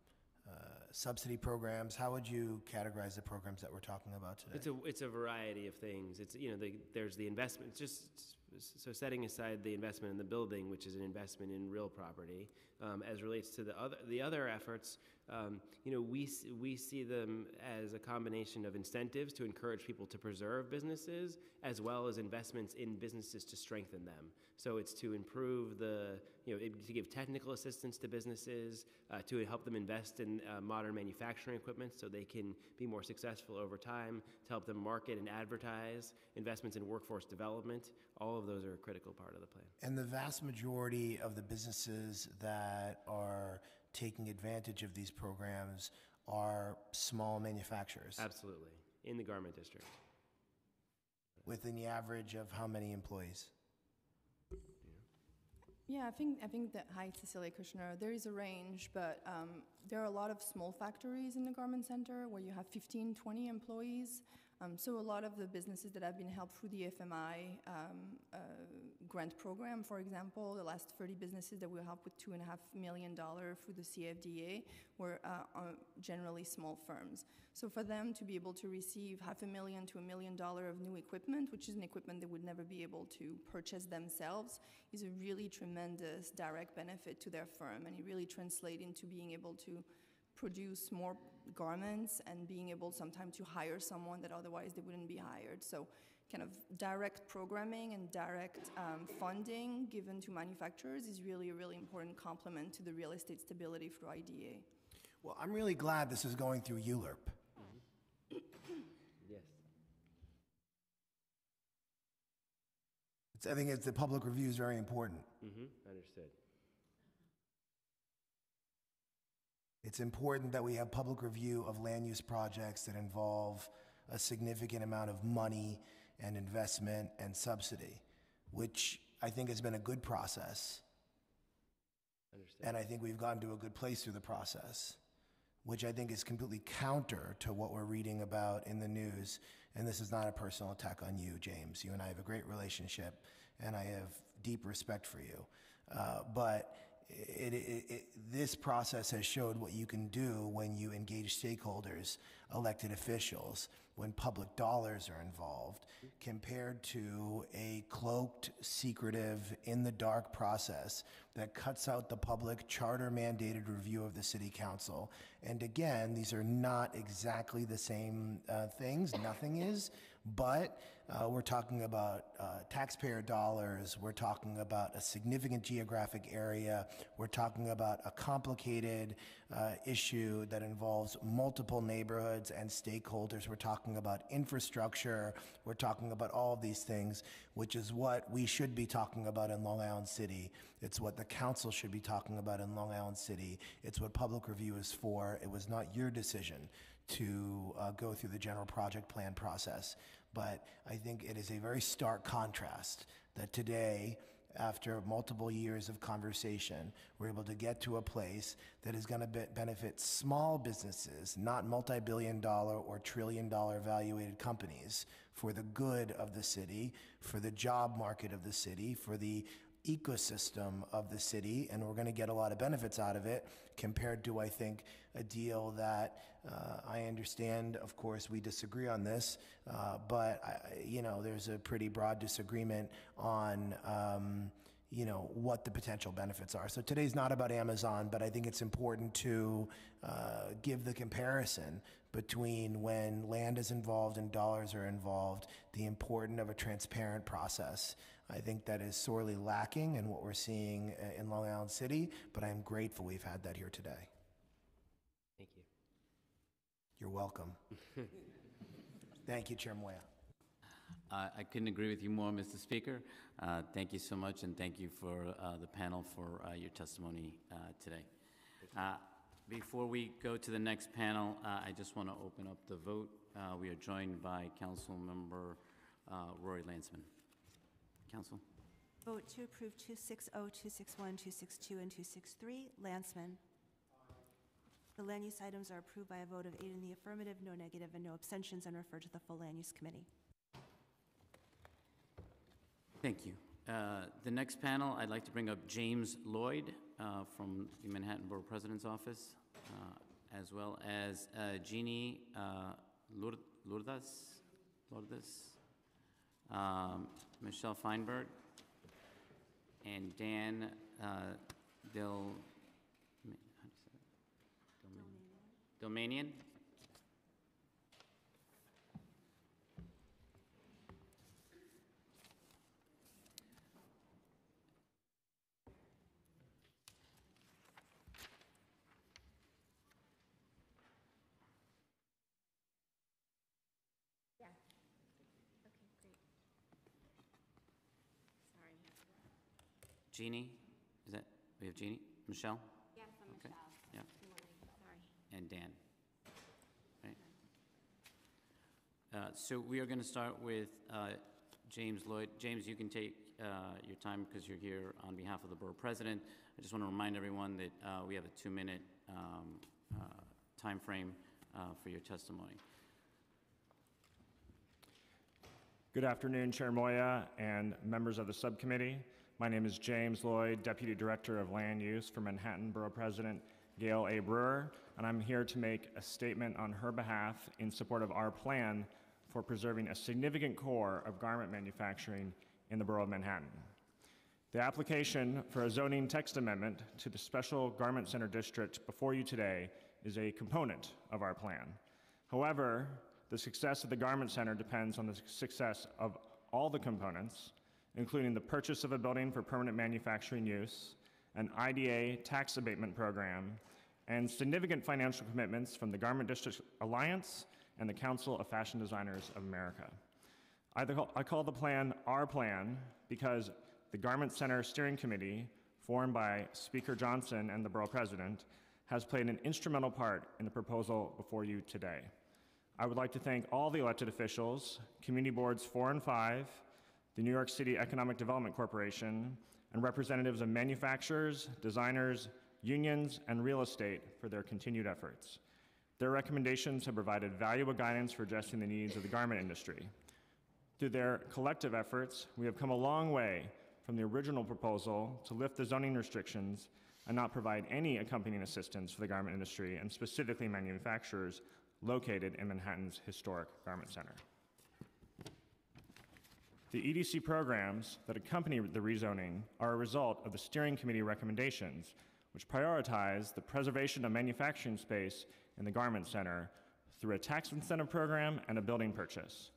subsidy programs? How would you categorize the programs that we're talking about today? It's a it's a variety of things. It's you know the, there's the investment. It's just so setting aside the investment in the building, which is an investment in real property, um, as relates to the other the other efforts. Um, you know, we we see them as a combination of incentives to encourage people to preserve businesses, as well as investments in businesses to strengthen them. So it's to improve the you know it- to give technical assistance to businesses, uh, to help them invest in uh, modern manufacturing equipment so they can be more successful over time, to help them market and advertise, investments in workforce development. All of those are a critical part of the plan. And the vast majority of the businesses that are taking advantage of these programs are small manufacturers. Absolutely, in the garment district. Within the average of how many employees? Yeah, I think I think that hi Cecilia Kushner. There is a range, but um, there are a lot of small factories in the garment center where you have 15, 20 employees. Um, so a lot of the businesses that have been helped through the FMI um, uh, grant program, for example, the last 30 businesses that we helped with two and a half million dollar through the CFDA were uh, generally small firms. So for them to be able to receive half a million to a million dollar of new equipment, which is an equipment they would never be able to purchase themselves, is a really tremendous direct benefit to their firm, and it really translates into being able to produce more garments and being able sometimes to hire someone that otherwise they wouldn't be hired. So kind of direct programming and direct um, funding given to manufacturers is really a really important complement to the real estate stability through IDA. Well, I'm really glad this is going through ULURP. Yes. It's, I think it's, the public review is very important. Mm-hmm, understood. It's important that we have public review of land use projects that involve a significant amount of money and investment and subsidy, which I think has been a good process. And I think we've gotten to a good place through the process, which I think is completely counter to what we're reading about in the news. And this is not a personal attack on you, James. You and I have a great relationship, and I have deep respect for you. Uh, but it, it, it, this process has showed what you can do when you engage stakeholders, elected officials, when public dollars are involved, compared to a cloaked, secretive, in the dark process that cuts out the public charter mandated review of the city council. And again, these are not exactly the same uh, things, nothing is, but uh, we're talking about uh, taxpayer dollars. We're talking about a significant geographic area. We're talking about a complicated uh, issue that involves multiple neighborhoods and stakeholders. We're talking about infrastructure. We're talking about all of these things, which is what we should be talking about in Long Island City. It's what the council should be talking about in Long Island City. It's what public review is for. It was not your decision to uh, go through the general project plan process. But I think it is a very stark contrast that today, after multiple years of conversation, we're able to get to a place that is going to be- benefit small businesses, not multi billion dollar or trillion dollar valuated companies, for the good of the city, for the job market of the city, for the ecosystem of the city, and we're going to get a lot of benefits out of it compared to, I think, a deal that uh, I understand, of course, we disagree on this, uh, but, I, you know, there's a pretty broad disagreement on. Um, you know what the potential benefits are. So today's not about Amazon, but I think it's important to uh, give the comparison between when land is involved and dollars are involved, the importance of a transparent process. I think that is sorely lacking in what we're seeing uh, in Long Island City, but I'm grateful we've had that here today. Thank you. You're welcome. Thank you, Chair Moya. Uh, I couldn't agree with you more, Mr. Speaker. Uh, Thank you so much, and thank you for uh, the panel for uh, your testimony uh, today. Uh, Before we go to the next panel, uh, I just want to open up the vote. Uh, We are joined by Council Member uh, Rory Lancman. Council? Vote to approve 260, 261, 262, and 263. Lancman. The land use items are approved by a vote of eight in the affirmative, no negative, and no abstentions, and referred to the full land use committee. Thank you. Uh, The next panel, I'd like to bring up James Lloyd uh, from the Manhattan Borough President's Office, uh, as well as uh, Jeannie uh, Lour- Lourdes, Lourdes, um, Michelle Feinberg, and Dan uh, Del, how do you say that? Domanian? Yeah. Okay, great. Sorry. Jeannie? Is that, we have Jeannie? Michelle? Yes, I'm Okay, Michelle. yeah. Good morning, sorry. And Dan. Right. Uh, So we are going to start with uh, James Lloyd. James, you can take uh, your time because you're here on behalf of the Borough President. I just want to remind everyone that uh, we have a two-minute um, uh, timeframe uh, for your testimony. Good afternoon, Chair Moya and members of the subcommittee. My name is James Lloyd, Deputy Director of Land Use for Manhattan Borough President Gale A. Brewer, and I'm here to make a statement on her behalf in support of our plan for preserving a significant core of garment manufacturing in the borough of Manhattan. The application for a zoning text amendment to the Special Garment Center District before you today is a component of our plan. However, the success of the Garment Center depends on the success of all the components, including the purchase of a building for permanent manufacturing use, an IDA tax abatement program, and significant financial commitments from the Garment District Alliance and the Council of Fashion Designers of America. I call, I call the plan our plan because the Garment Center Steering Committee, formed by Speaker Johnson and the borough president, has played an instrumental part in the proposal before you today. I would like to thank all the elected officials, community boards four and five, the New York City Economic Development Corporation, and representatives of manufacturers, designers, unions, and real estate for their continued efforts. Their recommendations have provided valuable guidance for addressing the needs of the garment industry. Through their collective efforts, we have come a long way from the original proposal to lift the zoning restrictions and not provide any accompanying assistance for the garment industry and specifically manufacturers located in Manhattan's historic garment center. The EDC programs that accompany the rezoning are a result of the steering committee recommendations, which prioritize the preservation of manufacturing space in the garment center through a tax incentive program and a building purchase.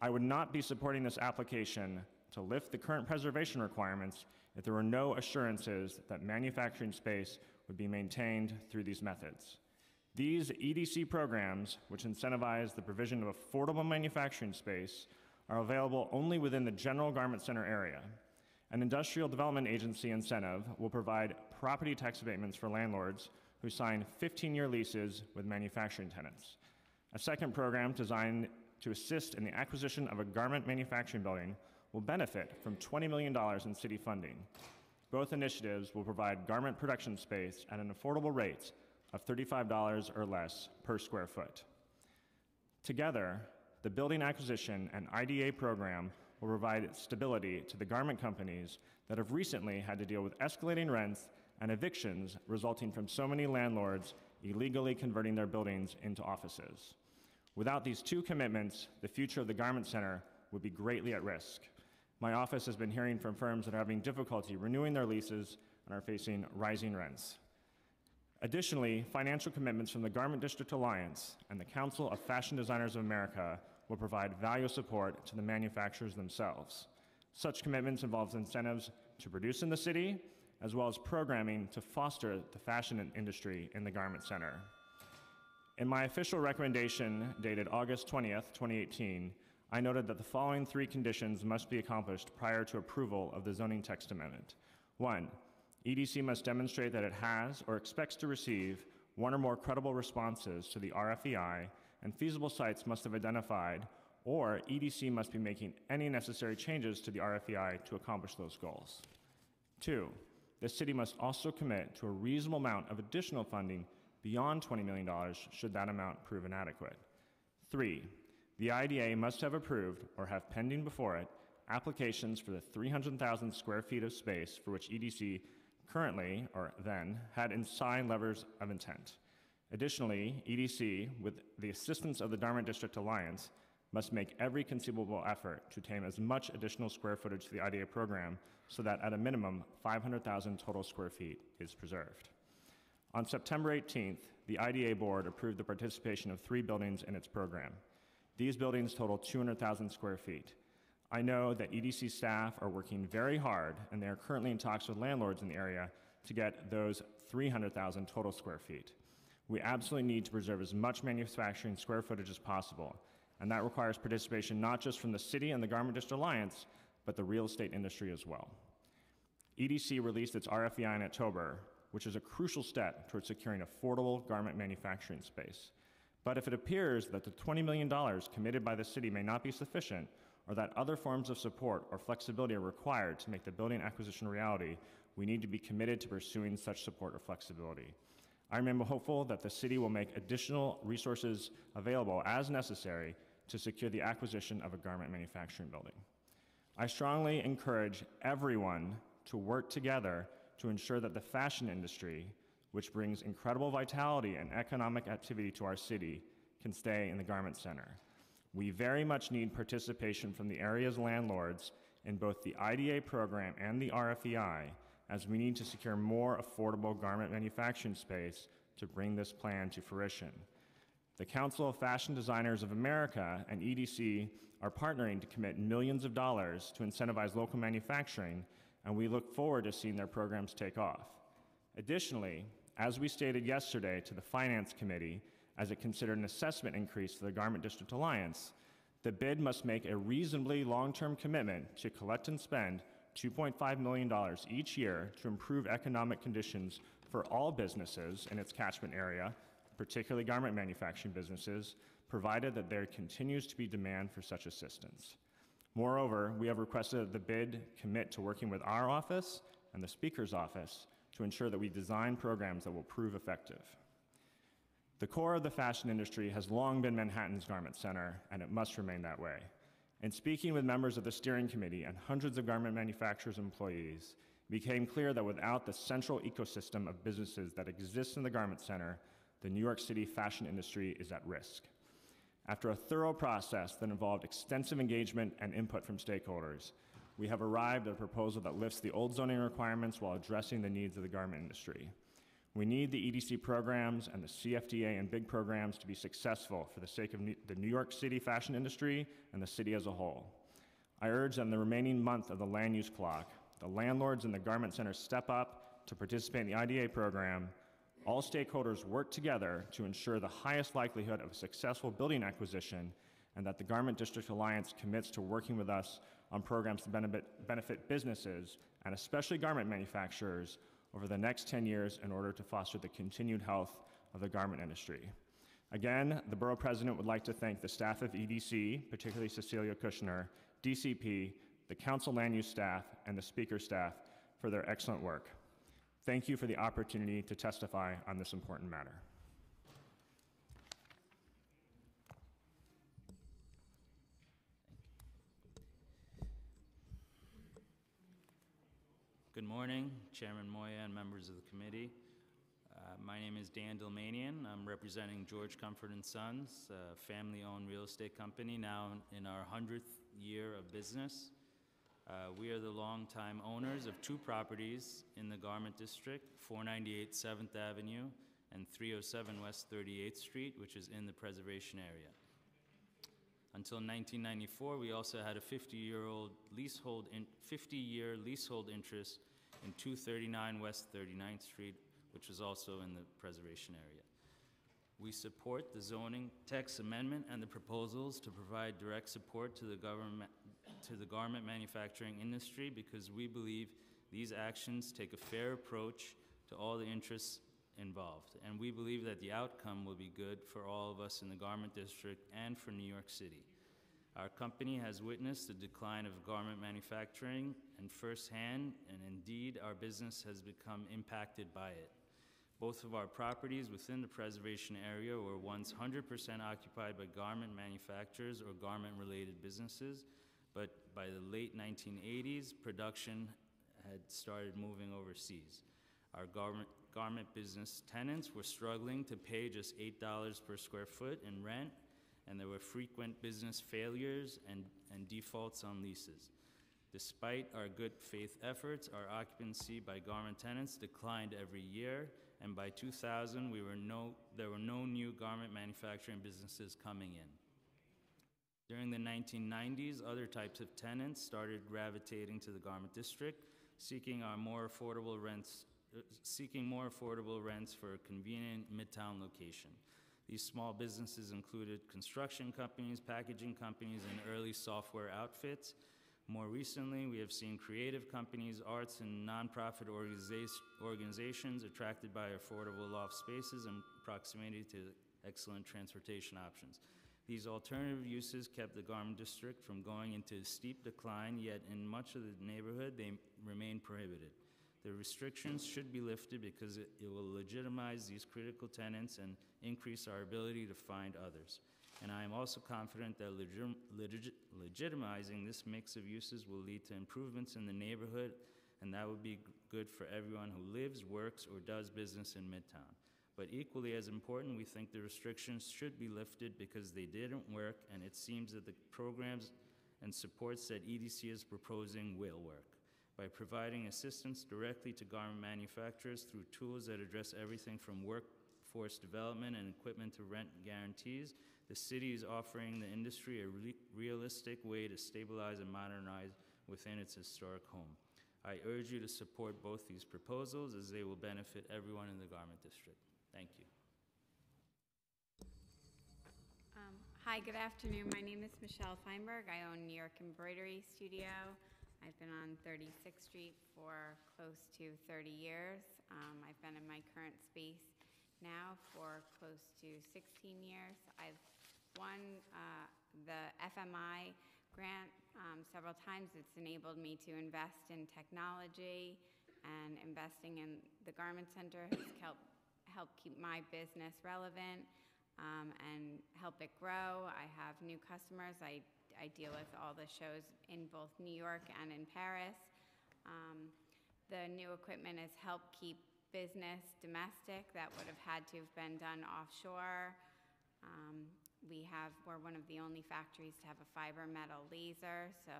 I would not be supporting this application to lift the current preservation requirements if there were no assurances that manufacturing space would be maintained through these methods. These EDC programs, which incentivize the provision of affordable manufacturing space, are available only within the general garment center area. An industrial development agency incentive will provide property tax abatements for landlords who sign 15 year leases with manufacturing tenants. A second program designed to assist in the acquisition of a garment manufacturing building will benefit from $20 million in city funding. Both initiatives will provide garment production space at an affordable rate of $35 or less per square foot. Together, the building acquisition and IDA program will provide stability to the garment companies that have recently had to deal with escalating rents and evictions resulting from so many landlords illegally converting their buildings into offices. Without these two commitments, the future of the Garment Center would be greatly at risk. My office has been hearing from firms that are having difficulty renewing their leases and are facing rising rents. Additionally, financial commitments from the Garment District Alliance and the Council of Fashion Designers of America will provide value support to the manufacturers themselves. Such commitments involve incentives to produce in the city, as well as programming to foster the fashion industry in the Garment Center. In my official recommendation dated August 20th, 2018, I noted that the following three conditions must be accomplished prior to approval of the zoning text amendment. One, EDC must demonstrate that it has or expects to receive one or more credible responses to the RFEI, and feasible sites must have identified, or EDC must be making any necessary changes to the RFEI to accomplish those goals. Two, the city must also commit to a reasonable amount of additional funding beyond $20 million should that amount prove inadequate. Three, the IDA must have approved or have pending before it applications for the 300,000 square feet of space for which EDC currently, or then, had in signed letters of intent. Additionally, EDC, with the assistance of the Garment District Alliance, must make every conceivable effort to tame as much additional square footage to the IDA program so that at a minimum 500,000 total square feet is preserved. On September 18th, the IDA board approved the participation of three buildings in its program. These buildings total 200,000 square feet. I know that EDC staff are working very hard, and they are currently in talks with landlords in the area to get those 300,000 total square feet. We absolutely need to preserve as much manufacturing square footage as possible, and that requires participation not just from the city and the Garment District Alliance, but the real estate industry as well. EDC released its RFEI in October, which is a crucial step towards securing affordable garment manufacturing space. But if it appears that the $20 million committed by the city may not be sufficient, or that other forms of support or flexibility are required to make the building acquisition reality, we need to be committed to pursuing such support or flexibility. I remain hopeful that the city will make additional resources available as necessary to secure the acquisition of a garment manufacturing building. I strongly encourage everyone to work together to ensure that the fashion industry, which brings incredible vitality and economic activity to our city, can stay in the garment center. We very much need participation from the area's landlords in both the IDA program and the RFEI, as we need to secure more affordable garment manufacturing space to bring this plan to fruition. The Council of Fashion Designers of America and EDC are partnering to commit millions of dollars to incentivize local manufacturing, and we look forward to seeing their programs take off. Additionally, as we stated yesterday to the Finance Committee, as it considered an assessment increase to the Garment District Alliance, the bid must make a reasonably long term commitment to collect and spend $2.5 million each year to improve economic conditions for all businesses in its catchment area, particularly garment manufacturing businesses, provided that there continues to be demand for such assistance. Moreover, we have requested that the bid commit to working with our office and the Speaker's office to ensure that we design programs that will prove effective. The core of the fashion industry has long been Manhattan's Garment Center, and it must remain that way. In speaking with members of the steering committee and hundreds of garment manufacturers' employees, it became clear that without the central ecosystem of businesses that exists in the Garment Center, the New York City fashion industry is at risk. After a thorough process that involved extensive engagement and input from stakeholders, we have arrived at a proposal that lifts the old zoning requirements while addressing the needs of the garment industry. We need the EDC programs and the CFDA and BID programs to be successful for the sake of New- the New York City fashion industry and the city as a whole. I urge that in the remaining month of the land use clock, the landlords and the garment centers step up to participate in the IDA program. All stakeholders work together to ensure the highest likelihood of a successful building acquisition, and that the Garment District Alliance commits to working with us on programs to benefit businesses and especially garment manufacturers over the next 10 years in order to foster the continued health of the garment industry. Again, the borough president would like to thank the staff of EDC, particularly Cecilia Kushner, DCP, the council land use staff, and the speaker staff for their excellent work. Thank you for the opportunity to testify on this important matter. Good morning, Chairman Moya and members of the committee. Uh, my name is Dan Dilmanian. I'm representing George Comfort and Sons, a family-owned real estate company now in our 100th year of business. Uh, we are the longtime owners of two properties in the Garment District, 498 7th Avenue and 307 West 38th Street, which is in the preservation area. Until 1994, we also had a 50-year-old leasehold, 50-year leasehold interest in 239 West 39th Street, which is also in the preservation area. We support the zoning text amendment and the proposals to provide direct support to the government to the garment manufacturing industry because we believe these actions take a fair approach to all the interests involved. And we believe that the outcome will be good for all of us in the garment district and for New York City. Our company has witnessed the decline of garment manufacturing and firsthand, and indeed our business has become impacted by it. Both of our properties within the preservation area were once 100% occupied by garment manufacturers or garment related businesses, but by the late 1980s, production had started moving overseas. Our garment, garment business tenants were struggling to pay just $8 per square foot in rent, and there were frequent business failures and, and defaults on leases. Despite our good faith efforts, our occupancy by garment tenants declined every year, and by 2000, we were no, there were no new garment manufacturing businesses coming in. During the 1990s, other types of tenants started gravitating to the garment district, seeking our more affordable rents, seeking more affordable rents for a convenient midtown location. These small businesses included construction companies, packaging companies, and early software outfits. More recently, we have seen creative companies, arts, and nonprofit organizations attracted by affordable loft spaces and proximity to excellent transportation options. These alternative uses kept the garment district from going into steep decline, yet in much of the neighborhood, they remain prohibited. The restrictions should be lifted because it, it will legitimize these critical tenants and increase our ability to find others. and I am also confident that legitimizing this mix of uses will lead to improvements in the neighborhood, and that would be good for everyone who lives, works, or does business in Midtown. But equally as important, we think the restrictions should be lifted because they didn't work, and it seems that the programs and supports that EDC is proposing will work. By providing assistance directly to garment manufacturers through tools that address everything from workforce development and equipment to rent guarantees, the city is offering the industry a re- realistic way to stabilize and modernize within its historic home. I urge you to support both these proposals as they will benefit everyone in the garment district. Thank you. Um, Hi, good afternoon. My name is Michelle Feinberg. I own New York Embroidery Studio. I've been on 36th Street for close to 30 years. Um, I've been in my current space now for close to 16 years. I've won uh, the FMI grant um, several times. It's enabled me to invest in technology, and investing in the Garment Center has helped help keep my business relevant um, and help it grow. I have new customers. I, I deal with all the shows in both New York and in Paris. Um, the new equipment has helped keep business domestic that would have had to have been done offshore. Um, we have, we're one of the only factories to have a fiber metal laser, so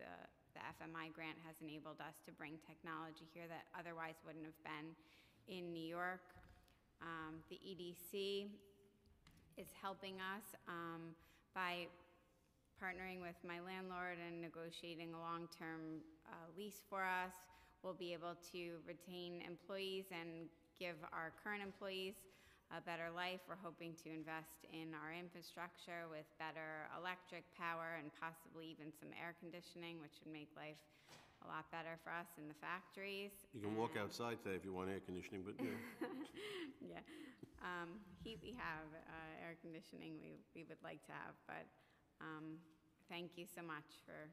the, the FMI grant has enabled us to bring technology here that otherwise wouldn't have been in New York. Um, the EDC is helping us um, by partnering with my landlord and negotiating a long-term uh, lease for us. We'll be able to retain employees and give our current employees a better life. We're hoping to invest in our infrastructure with better electric power and possibly even some air conditioning, which would make life a lot better for us in the factories. You can walk And- outside today if you want air conditioning, but yeah. yeah. Um, heat we have, uh, air conditioning we, we would like to have, but, um, thank you so much for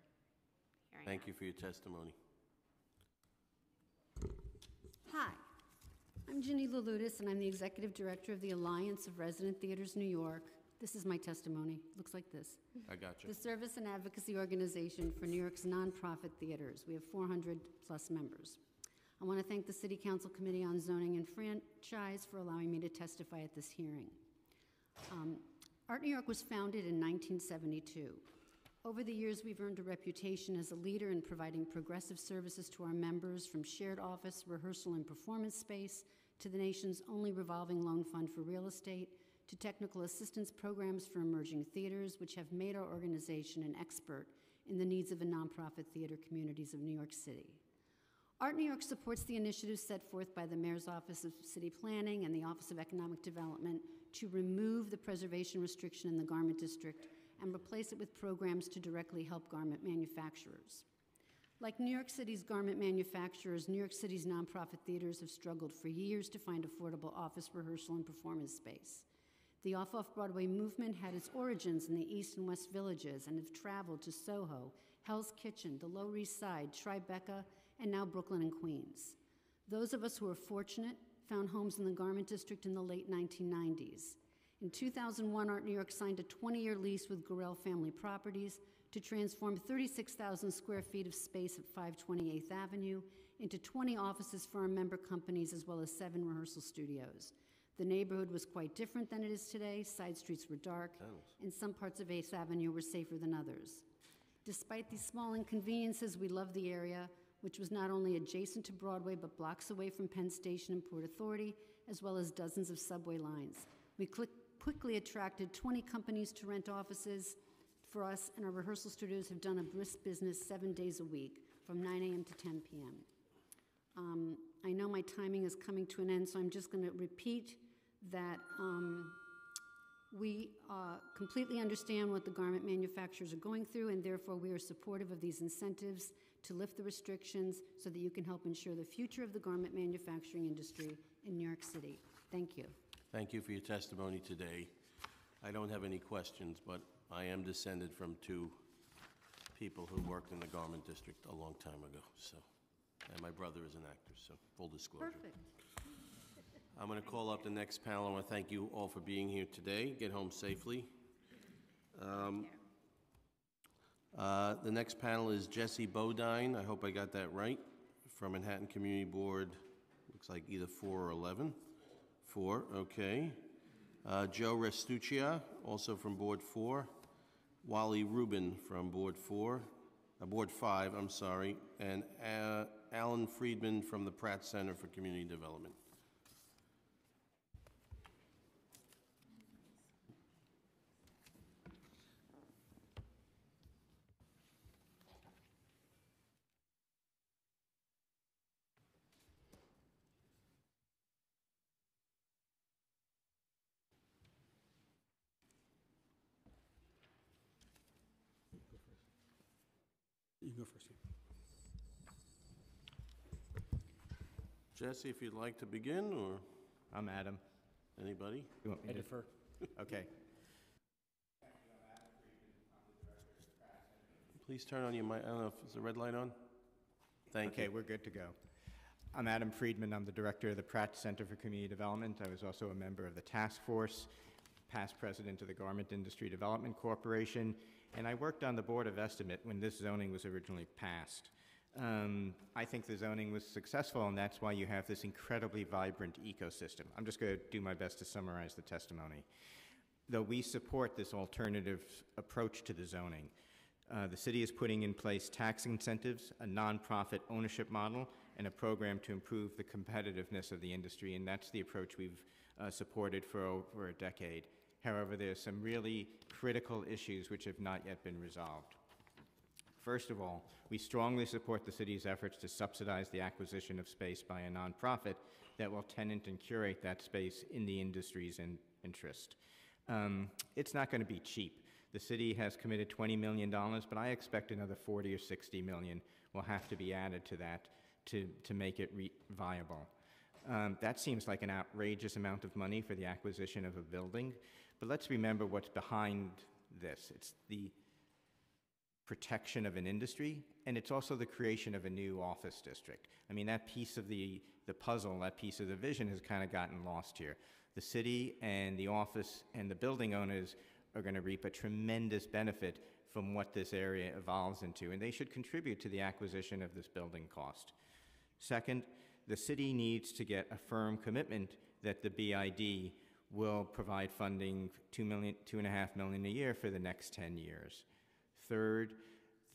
hearing Thank us. you for your testimony. Hi, I'm Ginny Louloudes, and I'm the Executive Director of the Alliance of Resident Theaters New York. This is my testimony. Looks like this. I got you. The service and advocacy organization for New York's nonprofit theaters. We have 400-plus members. I want to thank the City Council Committee on Zoning and Franchise for allowing me to testify at this hearing. Um, Art New York was founded in 1972. Over the years, we've earned a reputation as a leader in providing progressive services to our members, from shared office, rehearsal, and performance space to the nation's only revolving loan fund for real estate, to technical assistance programs for emerging theaters, which have made our organization an expert in the needs of the nonprofit theater communities of New York City. Art New York supports the initiatives set forth by the Mayor's Office of City Planning and the Office of Economic Development to remove the preservation restriction in the garment district and replace it with programs to directly help garment manufacturers. Like New York City's garment manufacturers, New York City's nonprofit theaters have struggled for years to find affordable office rehearsal and performance space. The off off Broadway movement had its origins in the East and West villages and have traveled to Soho, Hell's Kitchen, the Lower East Side, Tribeca, and now Brooklyn and Queens. Those of us who are fortunate found homes in the garment district in the late 1990s. In 2001, Art New York signed a 20 year lease with Gural Family Properties to transform 36,000 square feet of space at 528th Avenue into 20 offices for our member companies as well as seven rehearsal studios. The neighborhood was quite different than it is today. Side streets were dark, and some parts of 8th Avenue were safer than others. Despite these small inconveniences, we loved the area, which was not only adjacent to Broadway but blocks away from Penn Station and Port Authority, as well as dozens of subway lines. We click, quickly attracted 20 companies to rent offices for us, and our rehearsal studios have done a brisk business seven days a week, from 9 a.m. to 10 p.m. Um, I know my timing is coming to an end, so I'm just going to repeat that um, we uh, completely understand what the garment manufacturers are going through, and therefore we are supportive of these incentives to lift the restrictions so that you can help ensure the future of the garment manufacturing industry in New York City. Thank you. Thank you for your testimony today. I don't have any questions, but I am descended from two people who worked in the garment district a long time ago, so, and my brother is an actor, so full disclosure. Perfect. I'm going to call up the next panel. I want to thank you all for being here today. Get home safely. Um, uh, The next panel is Jesse Bodine, I hope I got that right, from Manhattan Community Board, looks like either 4 or 11. 4, okay. Uh, Joe Restuccia, also from Board 4. Wally Rubin from Board 4, uh, Board 5, I'm sorry, and uh, Alan Friedman from the Pratt Center for Community Development. Jesse, if you'd like to begin, or I'm Adam. anybody? You want me I to- defer. Okay. Please turn on your mic, I don't know if, is the red light on? Thank Okay, you. we're good to go. I'm Adam Friedman. I'm the director of the Pratt Center for Community Development. I was also a member of the task force, past president of the Garment Industry Development Corporation, and I worked on the Board of Estimate when this zoning was originally passed. Um, I think the zoning was successful, and that's why you have this incredibly vibrant ecosystem. I'm just going to do my best to summarize the testimony. Though we support this alternative approach to the zoning, uh, the city is putting in place tax incentives, a nonprofit ownership model, and a program to improve the competitiveness of the industry, and that's the approach we've uh, supported for over a decade. However, there's some really critical issues which have not yet been resolved. First of all, we strongly support the city's efforts to subsidize the acquisition of space by a nonprofit that will tenant and curate that space in the industry's in- interest. Um, it's not going to be cheap. The city has committed $20 million, but I expect another 40 or 60 million will have to be added to that to, to make it viable. Um, that seems like an outrageous amount of money for the acquisition of a building, but let's remember what's behind this. It's the protection of an industry, and it's also the creation of a new office district. I mean, that piece of the, the puzzle, that piece of the vision has kind of gotten lost here. The city and the office and the building owners are going to reap a tremendous benefit from what this area evolves into, and they should contribute to the acquisition of this building cost. Second, the city needs to get a firm commitment that the BID will provide funding two million, two and a half million a year for the next 10 years. Third,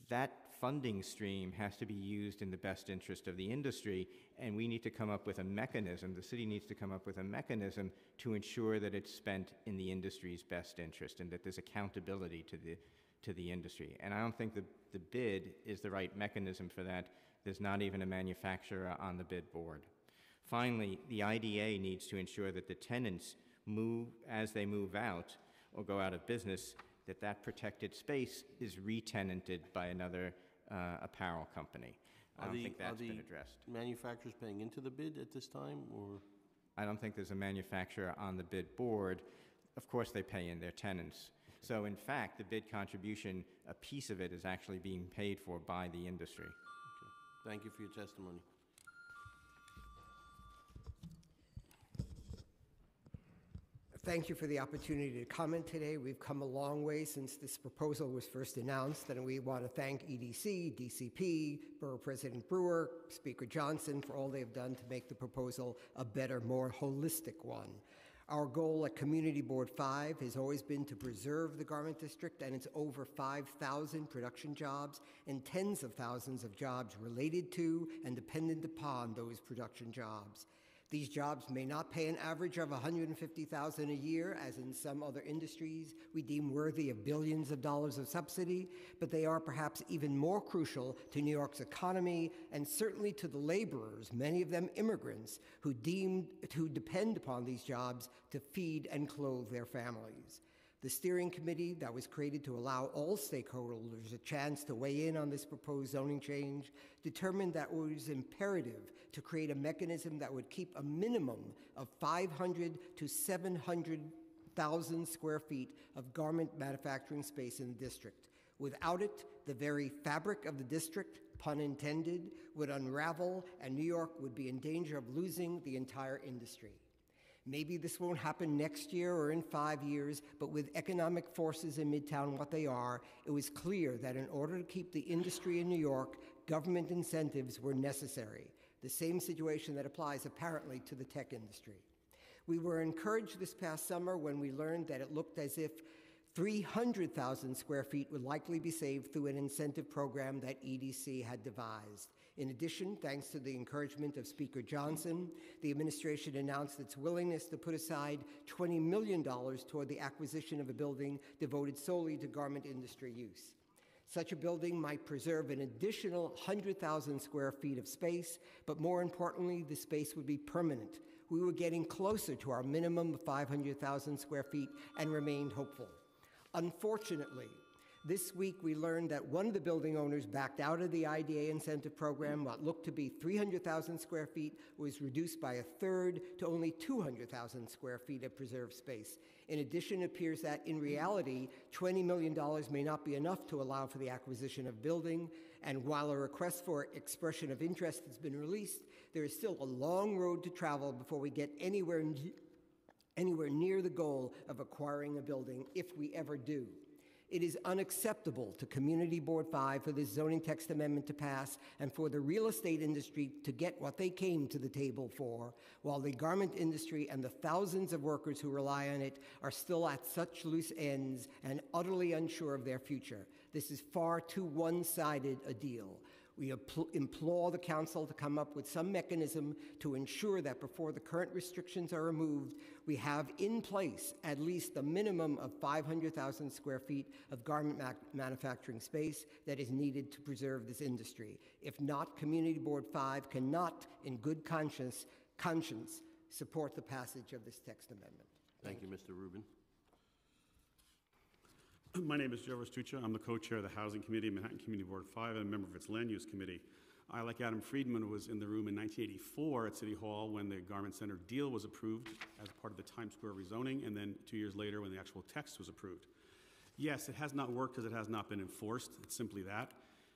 that funding stream has to be used in the best interest of the industry, and we need to come up with a mechanism, the city needs to come up with a mechanism to ensure that it's spent in the industry's best interest and that there's accountability to the, to the industry. And I don't think the, the bid is the right mechanism for that. There's not even a manufacturer on the bid board. Finally, the IDA needs to ensure that the tenants move, as they move out or go out of business, that that protected space is re-tenanted by another uh, apparel company. I don't the- think that's are the been addressed. Manufacturers paying into the bid at this time, or? I don't think there's a manufacturer on the bid board. Of course, they pay in their tenants. So in fact, the bid contribution, a piece of it is actually being paid for by the industry. Thank you for your testimony. Thank you for the opportunity to comment today. We've come a long way since this proposal was first announced, and we want to thank EDC, DCP, Borough President Brewer, Speaker Johnson for all they've done to make the proposal a better, more holistic one. Our goal at Community Board 5 has always been to preserve the garment district and its over 5,000 production jobs and tens of thousands of jobs related to and dependent upon those production jobs. These jobs may not pay an average of 150,000 a year as in some other industries we deem worthy of billions of dollars of subsidy, but they are perhaps even more crucial to New York's economy and certainly to the laborers, many of them immigrants, who deemed who depend upon these jobs to feed and clothe their families. The steering committee that was created to allow all stakeholders a chance to weigh in on this proposed zoning change determined that it was imperative to create a mechanism that would keep a minimum of 500 to 700,000 square feet of garment manufacturing space in the district. Without it, the very fabric of the district, pun intended, would unravel and New York would be in danger of losing the entire industry. Maybe this won't happen next year or in five years, but with economic forces in Midtown what they are, it was clear that in order to keep the industry in New York, government incentives were necessary. The same situation that applies apparently to the tech industry. We were encouraged this past summer when we learned that it looked as if 300,000 square feet would likely be saved through an incentive program that EDC had devised. In addition, thanks to the encouragement of Speaker Johnson, the administration announced its willingness to put aside $20 million toward the acquisition of a building devoted solely to garment industry use. Such a building might preserve an additional 100,000 square feet of space, but more importantly, the space would be permanent. We were getting closer to our minimum of 500,000 square feet and remained hopeful. Unfortunately, this week we learned that one of the building owners backed out of the IDA incentive program. What looked to be 300,000 square feet was reduced by a third to only 200,000 square feet of preserved space. In addition, it appears that in reality, $20 million may not be enough to allow for the acquisition of building. And while a request for expression of interest has been released, there is still a long road to travel before we get anywhere, anywhere near the goal of acquiring a building, if we ever do. It is unacceptable to Community Board 5 for this zoning text amendment to pass and for the real estate industry to get what they came to the table for, while the garment industry and the thousands of workers who rely on it are still at such loose ends and utterly unsure of their future. This is far too one sided a deal. We implore the Council to come up with some mechanism to ensure that before the current restrictions are removed, we have in place at least the minimum of 500,000 square feet of garment ma manufacturing space that is needed to preserve this industry. If not, Community Board 5 cannot, in good conscience, conscience support the passage of this text amendment. Thank you, Mr. Rubin. My name is Joe Restuccia. I'm the co-chair of the Housing Committee, Manhattan Community Board 5, and a member of its Land Use Committee. I, like Adam Friedman, was in the room in 1984 at City Hall when the Garment Center deal was approved as part of the Times Square rezoning, and then two years later when the actual text was approved. Yes, it has not worked because it has not been enforced. It's simply that.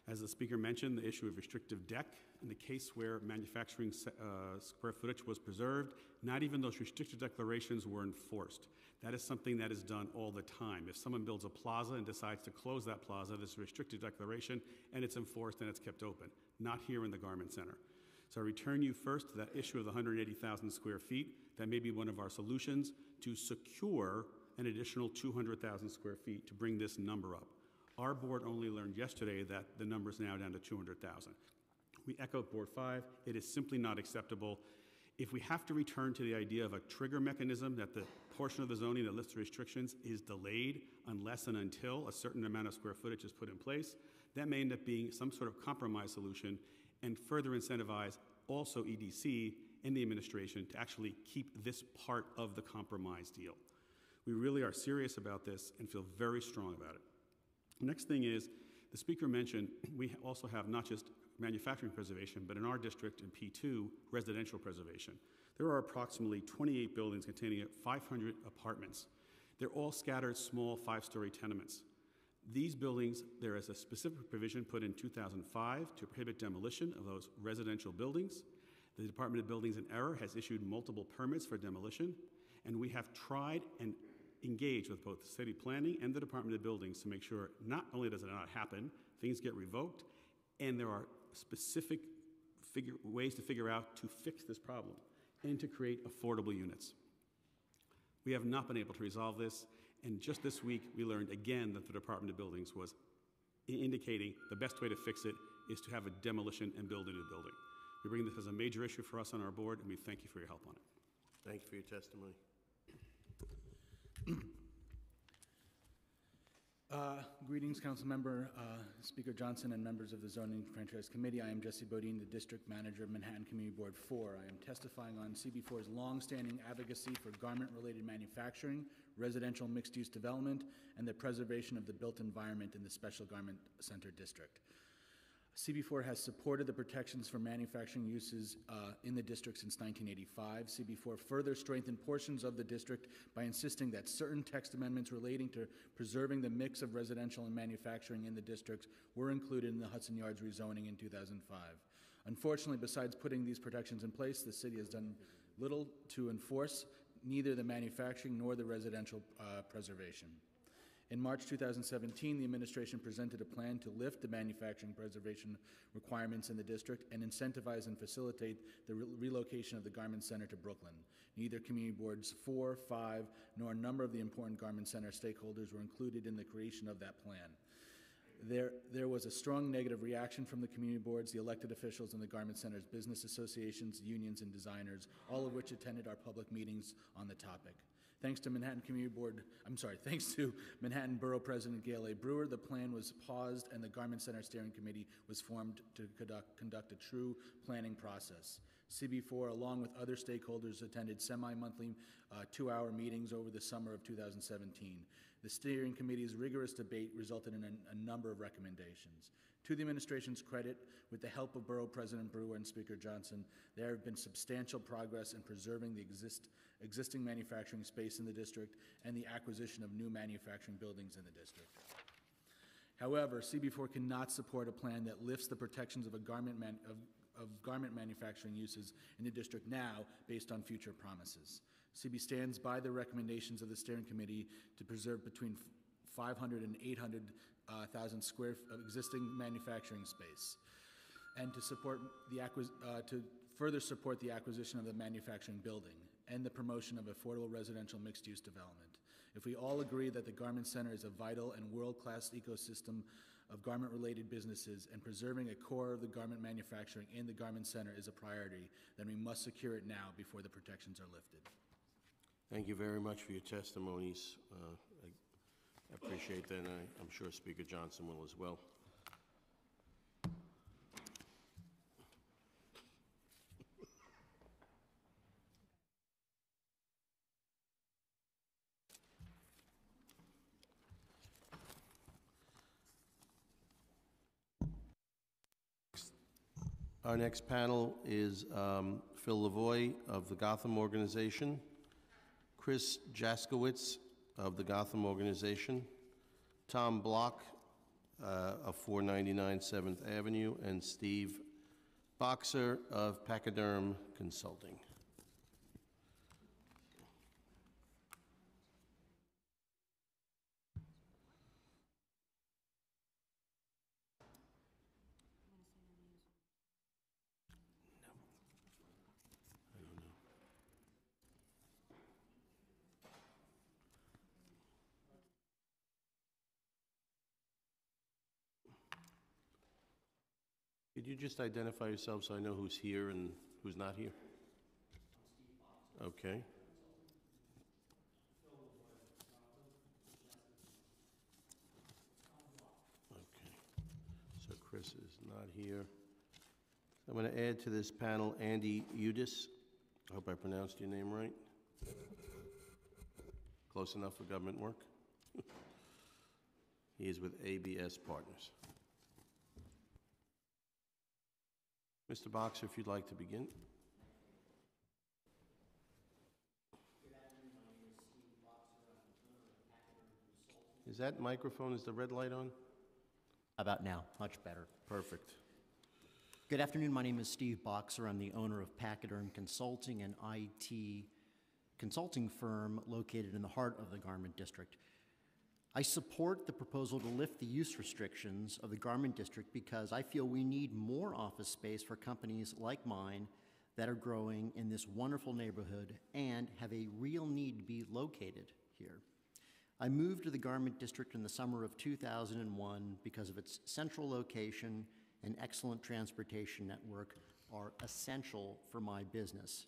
As the speaker mentioned, the issue of restrictive deck, in the case where manufacturing uh, square footage was preserved, not even those restrictive declarations were enforced. That is something that is done all the time. If someone builds a plaza and decides to close that plaza, there's a restricted declaration and it's enforced and it's kept open. Not here in the Garment Center. So I return you first to that issue of the 180,000 square feet. That may be one of our solutions to secure an additional 200,000 square feet to bring this number up. Our board only learned yesterday that the number is now down to 200,000. We echo Board 5. It is simply not acceptable. If we have to return to the idea of a trigger mechanism that the portion of the zoning that lifts restrictions is delayed unless and until a certain amount of square footage is put in place, that may end up being some sort of compromise solution and further incentivize also EDC and the administration to actually keep this part of the compromise deal. We really are serious about this and feel very strong about it. Next thing is, the speaker mentioned we also have not just manufacturing preservation, but in our district in P2, residential preservation. There are approximately 28 buildings containing 500 apartments. They're all scattered small five-story tenements. These buildings, there is a specific provision put in 2005 to prohibit demolition of those residential buildings. The Department of Buildings and Error has issued multiple permits for demolition, and we have tried and engage with both city planning and the Department of Buildings to make sure not only does it not happen, things get revoked, and there are specific figure, ways to figure out to fix this problem and to create affordable units. We have not been able to resolve this, and just this week we learned again that the Department of Buildings was indicating the best way to fix it is to have a demolition and build a new building. We bring this as a major issue for us on our board, and we thank you for your help on it. Thank you for your testimony. Uh, greetings, Councilmember, uh, Speaker Johnson, and members of the Zoning Franchise Committee. I am Jesse Bodine, the District Manager of Manhattan Community Board 4. I am testifying on CB4's longstanding advocacy for garment-related manufacturing, residential mixed-use development, and the preservation of the built environment in the Special Garment Center District. CB4 has supported the protections for manufacturing uses uh, in the district since 1985. CB4 further strengthened portions of the district by insisting that certain text amendments relating to preserving the mix of residential and manufacturing in the districts were included in the Hudson Yards rezoning in 2005. Unfortunately, besides putting these protections in place, the city has done little to enforce neither the manufacturing nor the residential uh, preservation. In March 2017, the administration presented a plan to lift the manufacturing preservation requirements in the district and incentivize and facilitate the re- relocation of the Garment Center to Brooklyn. Neither Community Boards 4, 5, nor a number of the important Garment Center stakeholders were included in the creation of that plan. There, there was a strong negative reaction from the community boards, the elected officials, and the Garment Center's business associations, unions, and designers, all of which attended our public meetings on the topic. Thanks to Manhattan Community Board, I'm sorry, thanks to Manhattan Borough President Gale A. Brewer, the plan was paused and the Garment Center Steering Committee was formed to conduct, conduct a true planning process. CB4, along with other stakeholders, attended semi-monthly uh, two-hour meetings over the summer of 2017. The steering committee's rigorous debate resulted in a, a number of recommendations. To the administration's credit, with the help of Borough President Brewer and Speaker Johnson, there have been substantial progress in preserving the exist, existing manufacturing space in the district and the acquisition of new manufacturing buildings in the district. However, CB4 cannot support a plan that lifts the protections of, garment man, of, of garment manufacturing uses in the district now based on future promises. CB stands by the recommendations of the steering committee to preserve between 500 and 800 1,000 square of existing manufacturing space, and to support the acquis- uh, to further support the acquisition of the manufacturing building and the promotion of affordable residential mixed-use development. If we all agree that the Garment Center is a vital and world-class ecosystem of garment-related businesses and preserving a core of the garment manufacturing in the Garment Center is a priority, then we must secure it now before the protections are lifted. Thank you very much for your testimonies. Uh, I appreciate that, and I- I'm sure Speaker Johnson will as well. Our next panel is um, Phil Lavoy of the Gotham Organization, Chris Jaskowitz of the Gotham Organization, Tom Block uh, of 499 7th Avenue, and Steve Boxer of Pachyderm Consulting. Just identify yourself so I know who's here and who's not here? Okay. Okay. So Chris is not here. I'm going to add to this panel Andy Udis. I hope I pronounced your name right. Close enough for government work? He is with ABS Partners. Mr. Boxer, if you'd like to begin. Is that microphone, is the red light on? About now, much better. Perfect. Good afternoon. My name is Steve Boxer. I'm the owner of Pachyderm Consulting, an IT consulting firm located in the heart of the Garment District. I support the proposal to lift the use restrictions of the Garment District because I feel we need more office space for companies like mine that are growing in this wonderful neighborhood and have a real need to be located here. I moved to the Garment District in the summer of 2001 because of its central location and excellent transportation network are essential for my business.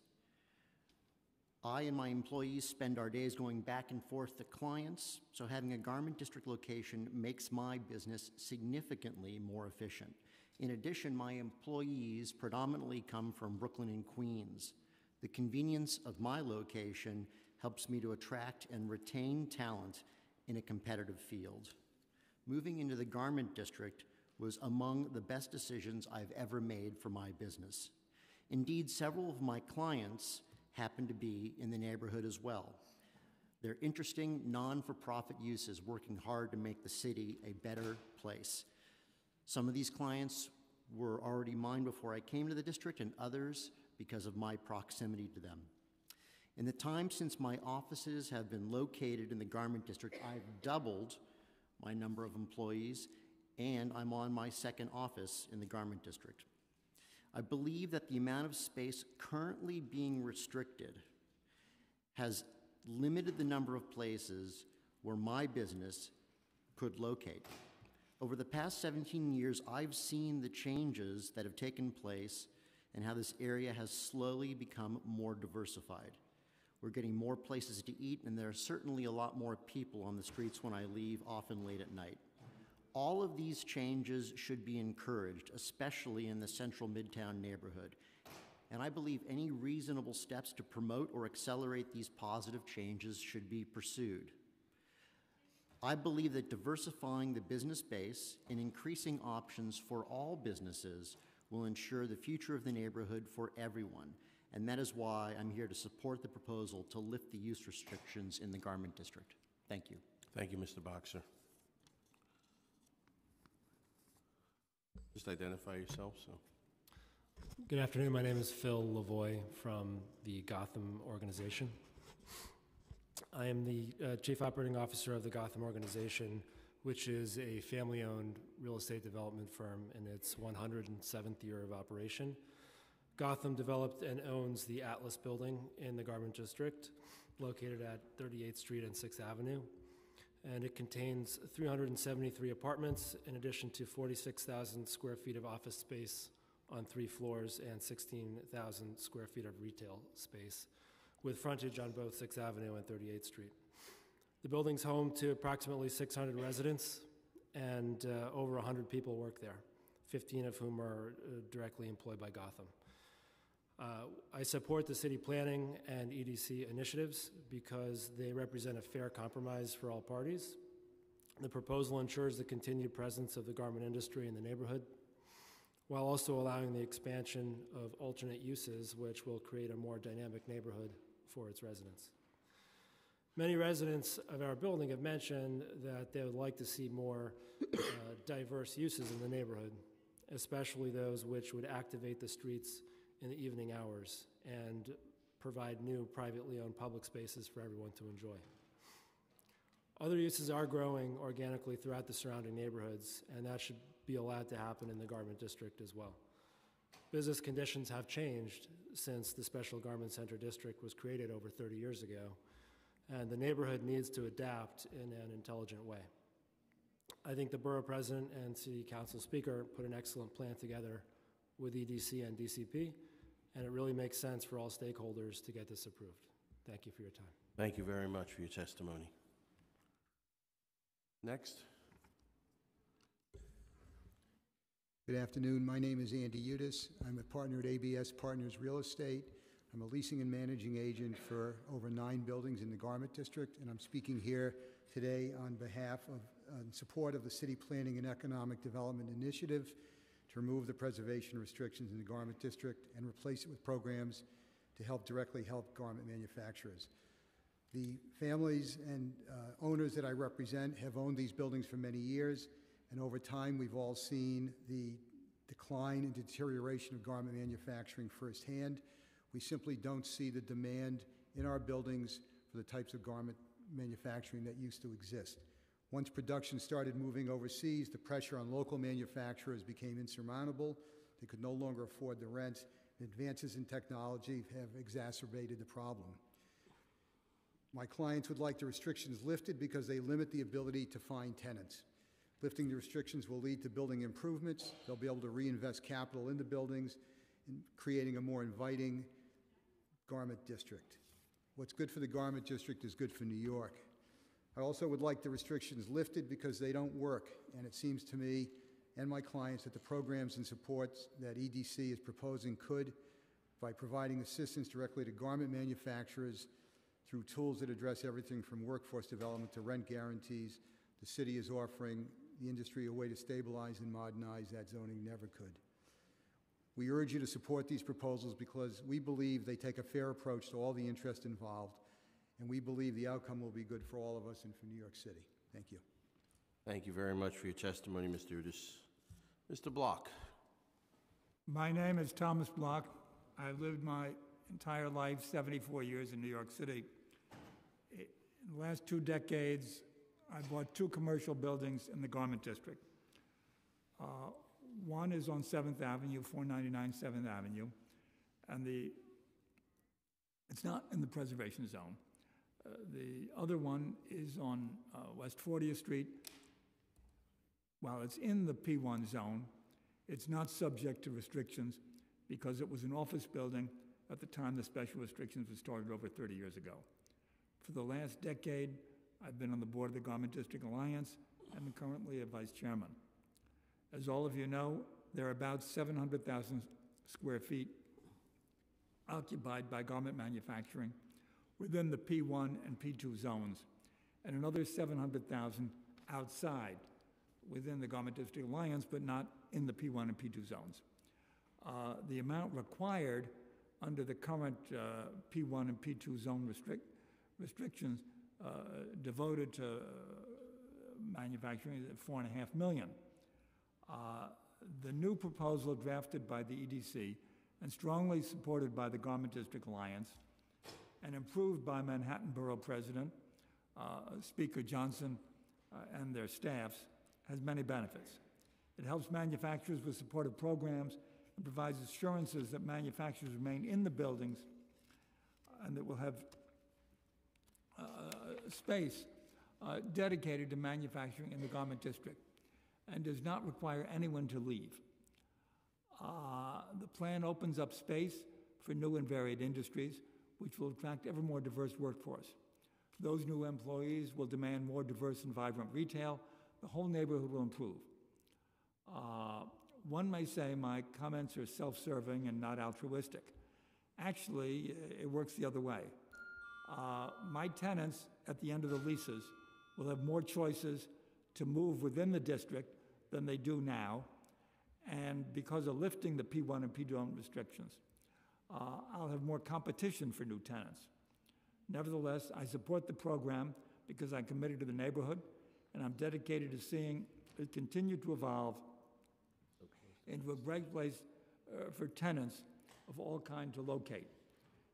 I and my employees spend our days going back and forth to clients, so having a garment district location makes my business significantly more efficient. In addition, my employees predominantly come from Brooklyn and Queens. The convenience of my location helps me to attract and retain talent in a competitive field. Moving into the garment district was among the best decisions I've ever made for my business. Indeed, several of my clients happen to be in the neighborhood as well. They're interesting non for profit uses working hard to make the city a better place. Some of these clients were already mine before I came to the district, and others because of my proximity to them. In the time since my offices have been located in the Garment District, I've doubled my number of employees, and I'm on my second office in the Garment District. I believe that the amount of space currently being restricted has limited the number of places where my business could locate. Over the past 17 years, I've seen the changes that have taken place and how this area has slowly become more diversified. We're getting more places to eat, and there are certainly a lot more people on the streets when I leave, often late at night. All of these changes should be encouraged, especially in the central Midtown neighborhood. And I believe any reasonable steps to promote or accelerate these positive changes should be pursued. I believe that diversifying the business base and increasing options for all businesses will ensure the future of the neighborhood for everyone. And that is why I'm here to support the proposal to lift the use restrictions in the Garment District. Thank you. Thank you, Mr. Boxer. Just identify yourself, so. Good afternoon. My name is Phil Lavoy from the Gotham organization. I am the uh, Chief Operating Officer of the Gotham organization, which is a family owned real estate development firm in its 107th year of operation. Gotham developed and owns the Atlas building in the Garment District, located at 38th Street and 6th Avenue. And it contains 373 apartments, in addition to 46,000 square feet of office space on three floors and 16,000 square feet of retail space, with frontage on both 6th Avenue and 38th Street. The building's home to approximately 600 residents, and uh, over 100 people work there, 15 of whom are uh, directly employed by Gotham. Uh, I support the city planning and EDC initiatives because they represent a fair compromise for all parties. The proposal ensures the continued presence of the garment industry in the neighborhood while also allowing the expansion of alternate uses, which will create a more dynamic neighborhood for its residents. Many residents of our building have mentioned that they would like to see more uh, diverse uses in the neighborhood, especially those which would activate the streets in the evening hours and provide new privately owned public spaces for everyone to enjoy. Other uses are growing organically throughout the surrounding neighborhoods, and that should be allowed to happen in the garment district as well. Business conditions have changed since the Special Garment Center District was created over 30 years ago, and the neighborhood needs to adapt in an intelligent way. I think the borough president and city council speaker put an excellent plan together with EDC and DCP, and it really makes sense for all stakeholders to get this approved. Thank you for your time. Thank you very much for your testimony. Next. Good afternoon. My name is Andy Udis. I'm a partner at ABS Partners Real Estate. I'm a leasing and managing agent for over nine buildings in the Garment District, and I'm speaking here today on behalf of, uh, in support of the City Planning and Economic Development Initiative to remove the preservation restrictions in the Garment District and replace it with programs to help directly help garment manufacturers. The families and uh, owners that I represent have owned these buildings for many years, and over time we've all seen the decline and deterioration of garment manufacturing firsthand. We simply don't see the demand in our buildings for the types of garment manufacturing that used to exist. Once production started moving overseas, the pressure on local manufacturers became insurmountable. They could no longer afford the rent. Advances in technology have exacerbated the problem. My clients would like the restrictions lifted because they limit the ability to find tenants. Lifting the restrictions will lead to building improvements. They'll be able to reinvest capital in the buildings, and creating a more inviting garment district. What's good for the garment district is good for New York. I also would like the restrictions lifted because they don't work, and it seems to me and my clients that the programs and supports that EDC is proposing could, by providing assistance directly to garment manufacturers through tools that address everything from workforce development to rent guarantees, the city is offering the industry a way to stabilize and modernize that zoning never could. We urge you to support these proposals because we believe they take a fair approach to all the interests involved and we believe the outcome will be good for all of us and for New York City. Thank you. Thank you very much for your testimony, Mr. Udis. Mr. Block. My name is Thomas Block. I lived my entire life, 74 years in New York City. In the last two decades, I bought two commercial buildings in the Garment District. Uh, One is on 7th Avenue, 499 7th Avenue, and the, it's not in the preservation zone. Uh, The other one is on uh, West 40th Street. While it's in the P1 zone, it's not subject to restrictions because it was an office building at the time the special restrictions were started over 30 years ago. For the last decade, I've been on the board of the Garment District Alliance and currently a vice chairman. As all of you know, there are about 700,000 square feet occupied by garment manufacturing within the P1 and P2 zones, and another 700,000 outside within the Garment District Alliance, but not in the P1 and P2 zones. Uh, The amount required under the current uh, P1 and P2 zone restrict, restrictions uh, devoted to uh, manufacturing is four and a half million. Uh, The new proposal drafted by the EDC and strongly supported by the Garment District Alliance and improved by Manhattan Borough President, uh, Speaker Johnson, uh, and their staffs, has many benefits. It helps manufacturers with supportive programs and provides assurances that manufacturers remain in the buildings and that will have uh, space uh, dedicated to manufacturing in the garment district and does not require anyone to leave. Uh, The plan opens up space for new and varied industries, which will attract ever more diverse workforce. Those new employees will demand more diverse and vibrant retail. The whole neighborhood will improve. Uh, One may say my comments are self-serving and not altruistic. Actually, it works the other way. Uh, My tenants, at the end of the leases, will have more choices to move within the district than they do now, and because of lifting the P1 and P2 restrictions, uh, I'll have more competition for new tenants. Nevertheless, I support the program because I'm committed to the neighborhood, and I'm dedicated to seeing it continue to evolve into a great place uh, for tenants of all kinds to locate.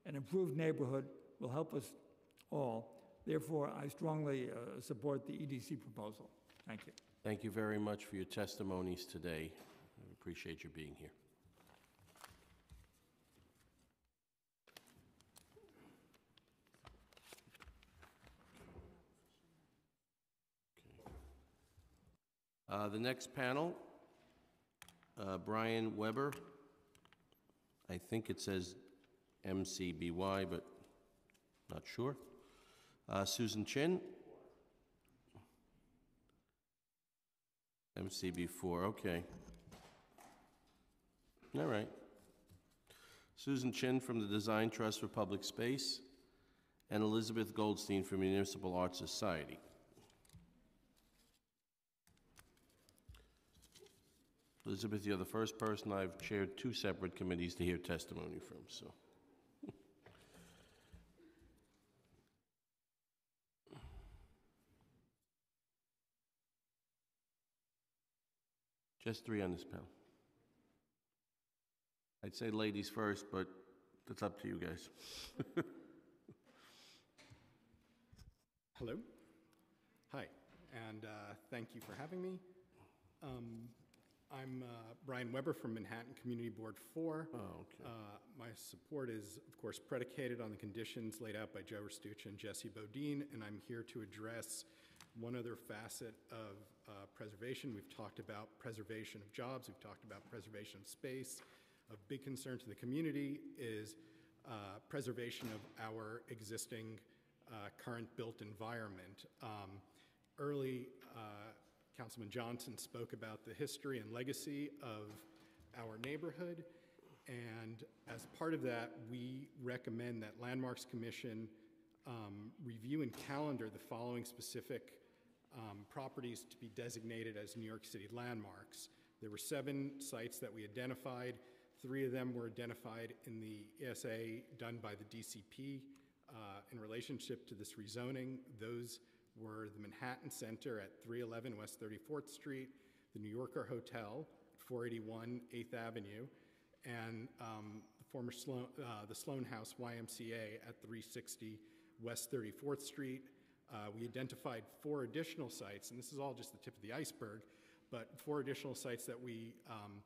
An improved neighborhood will help us all. Therefore, I strongly uh, support the EDC proposal. Thank you. Thank you very much for your testimonies today. I appreciate your being here. Uh, The next panel, uh, Brian Weber. I think it says MCBY, but not sure. Uh, Susan Chin. MCB4, okay. All right. Susan Chin from the Design Trust for Public Space, and Elizabeth Goldstein from Municipal Art Society. Elizabeth, you're the first person I've chaired two separate committees to hear testimony from, so. Just three on this panel. I'd say ladies first, but it's up to you guys. Hello. Hi, and uh, thank you for having me. Um, I'm uh, Brian Weber from Manhattan Community Board 4. Oh, okay. Uh, my support is, of course, predicated on the conditions laid out by Joe Restuccia and Jesse Bodine, and I'm here to address one other facet of uh, preservation. We've talked about preservation of jobs, we've talked about preservation of space. A big concern to the community is uh, preservation of our existing uh, current built environment. Um, early, uh, Councilman Johnson spoke about the history and legacy of our neighborhood. And as part of that, we recommend that Landmarks Commission um, review and calendar the following specific um, properties to be designated as New York City landmarks. There were seven sites that we identified. Three of them were identified in the ESA done by the DCP uh, in relationship to this rezoning. Those were the Manhattan Center at 311 West 34th Street, the New Yorker Hotel, 481 8th Avenue, and um, the former Sloan, uh, the Sloan House YMCA at 360 West 34th Street. Uh, We identified four additional sites, and this is all just the tip of the iceberg, but four additional sites that we um,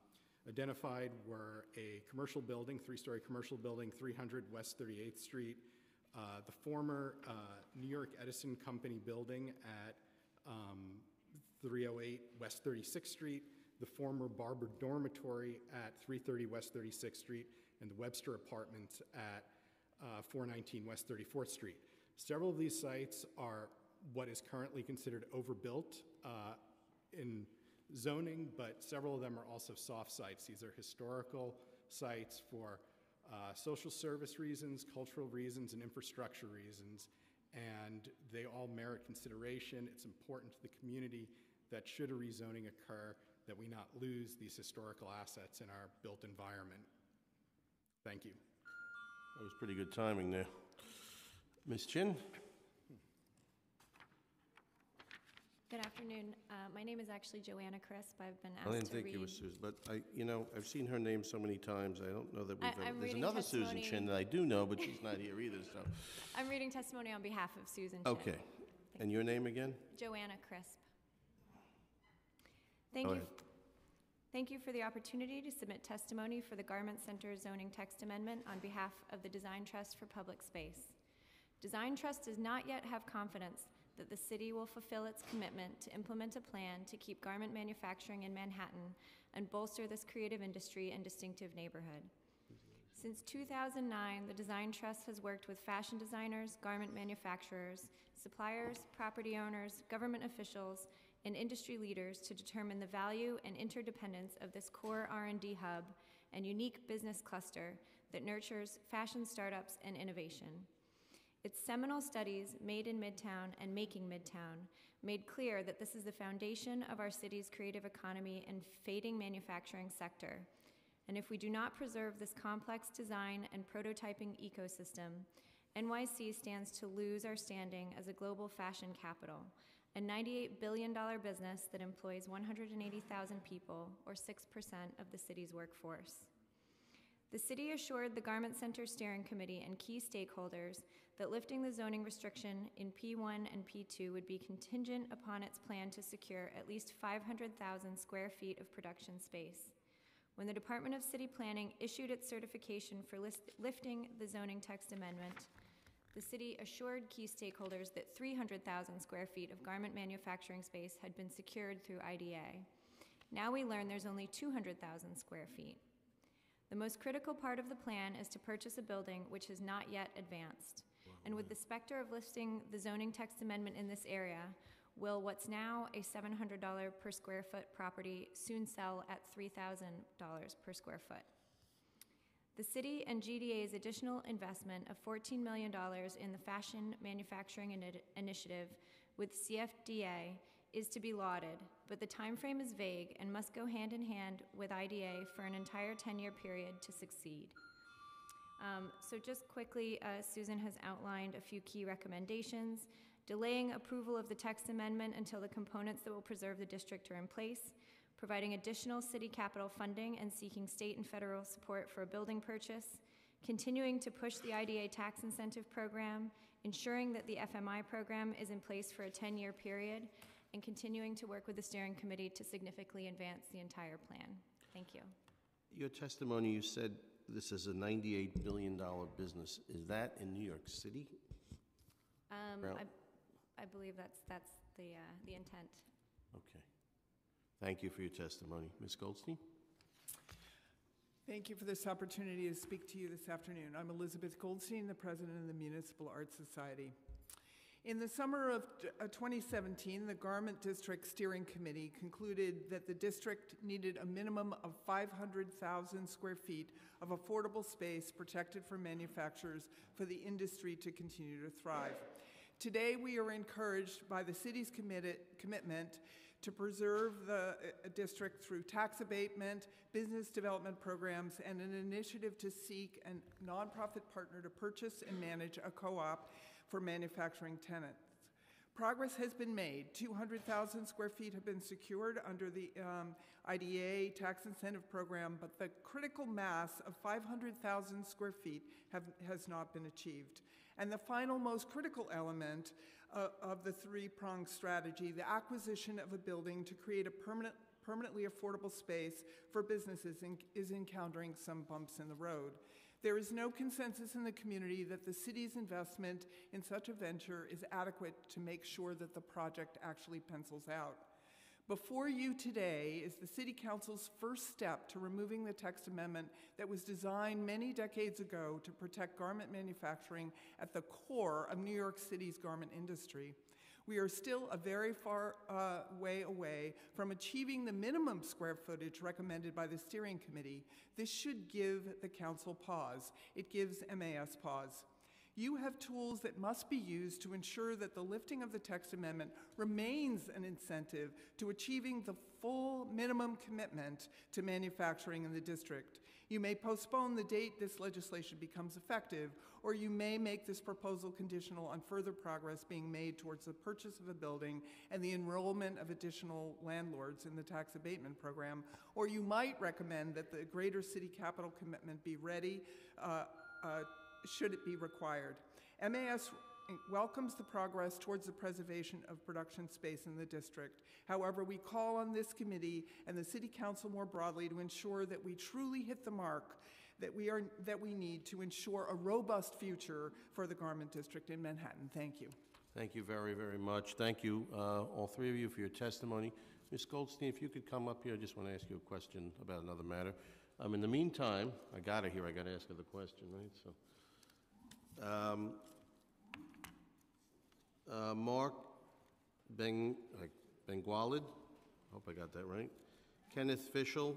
identified were a commercial building, three-story commercial building, 300 West 38th Street, uh, the former uh, New York Edison Company building at um, 308 West 36th Street, the former Barber Dormitory at 330 West 36th Street, and the Webster Apartments at uh, 419 West 34th Street. Several of these sites are what is currently considered overbuilt uh, in zoning, but several of them are also soft sites. These are historical sites for uh, social service reasons, cultural reasons, and infrastructure reasons, and they all merit consideration. It's important to the community that should a rezoning occur, that we not lose these historical assets in our built environment. Thank you. That was pretty good timing there. Ms. Chin? Good afternoon. Uh, My name is actually Joanna Crisp. I've been asked I didn't asked to think read. it was Susan, but I, you know, I've seen her name so many times, I don't know that we've, I- ever- I'm there's reading another Susan testimony. Chin that I do know, but she's not here either, so. I'm reading testimony on behalf of Susan Chin. Okay. And your name again? Joanna Crisp. Thank Go you. ahead. Thank you for the opportunity to submit testimony for the Garment Center zoning text amendment on behalf of the Design Trust for Public Space. Design Trust does not yet have confidence that the city will fulfill its commitment to implement a plan to keep garment manufacturing in Manhattan and bolster this creative industry and distinctive neighborhood. Since 2009, the Design Trust has worked with fashion designers, garment manufacturers, suppliers, property owners, government officials, and industry leaders to determine the value and interdependence of this core R&D hub and unique business cluster that nurtures fashion startups and innovation. Its seminal studies, Made in Midtown and Making Midtown, made clear that this is the foundation of our city's creative economy and fading manufacturing sector. And if we do not preserve this complex design and prototyping ecosystem, NYC stands to lose our standing as a global fashion capital, a $98 billion business that employs 180,000 people, or 6% of the city's workforce. The city assured the Garment Center Steering Committee and key stakeholders that lifting the zoning restriction in P1 and P2 would be contingent upon its plan to secure at least 500,000 square feet of production space. When the Department of City Planning issued its certification for lifting the zoning text amendment, the city assured key stakeholders that 300,000 square feet of garment manufacturing space had been secured through IDA. Now we learn there's only 200,000 square feet. The most critical part of the plan is to purchase a building which has not yet advanced. And with the specter of listing the zoning text amendment in this area, will what's now a $700 per square foot property soon sell at $3,000 per square foot? The city and GDA's additional investment of $14 million in the Fashion Manufacturing Ini- Initiative with CFDA is to be lauded, but the timeframe is vague and must go hand in hand with IDA for an entire 10-year period to succeed. Um, So just quickly, uh, Susan has outlined a few key recommendations. Delaying approval of the text amendment until the components that will preserve the district are in place, providing additional city capital funding and seeking state and federal support for a building purchase, continuing to push the IDA tax incentive program, ensuring that the FMI program is in place for a 10-year period, and continuing to work with the steering committee to significantly advance the entire plan. Thank you. Your testimony, you said this is a $98 billion business. Is that in New York City? Um, Well- I, I believe that's, that's the, uh, the intent. Okay. Thank you for your testimony. Ms. Goldstein? Thank you for this opportunity to speak to you this afternoon. I'm Elizabeth Goldstein, the president of the Municipal Art Society. In the summer of uh, 2017, the Garment District Steering Committee concluded that the district needed a minimum of 500,000 square feet of affordable space protected from manufacturers for the industry to continue to thrive. Today, we are encouraged by the city's commitment to preserve the uh, district through tax abatement, business development programs, and an initiative to seek a nonprofit partner to purchase and manage a co-op for manufacturing tenants. Progress has been made. 200,000 square feet have been secured under the um, IDA tax incentive program, but the critical mass of 500,000 square feet have, has not been achieved. And the final, most critical element uh, of the three pronged strategy the acquisition of a building to create a permanent, permanently affordable space for businesses in, is encountering some bumps in the road. There is no consensus in the community that the city's investment in such a venture is adequate to make sure that the project actually pencils out. Before you today is the City Council's first step to removing the text amendment that was designed many decades ago to protect garment manufacturing at the core of New York City's garment industry. We are still a very far uh, way away from achieving the minimum square footage recommended by the steering committee. This should give the council pause. It gives MAS pause. You have tools that must be used to ensure that the lifting of the text amendment remains an incentive to achieving the full minimum commitment to manufacturing in the district. You may postpone the date this legislation becomes effective, or you may make this proposal conditional on further progress being made towards the purchase of a building and the enrollment of additional landlords in the tax abatement program, or you might recommend that the greater city capital commitment be ready uh, uh, should it be required. MAS welcomes the progress towards the preservation of production space in the district. However, we call on this committee and the City Council more broadly to ensure that we truly hit the mark that we, are, that we need to ensure a robust future for the Garment District in Manhattan. Thank you. Thank you very, very much. Thank you, uh, all three of you, for your testimony. Ms. Goldstein, if you could come up here, I just want to ask you a question about another matter. Um, in the meantime, I got her here, I got to ask her the question, right? So, um, uh, Mark Ben, like, Bengualid, hope I got that right. Kenneth Fischel,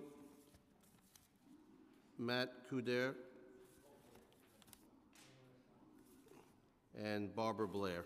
Matt Kuder, and Barbara Blair.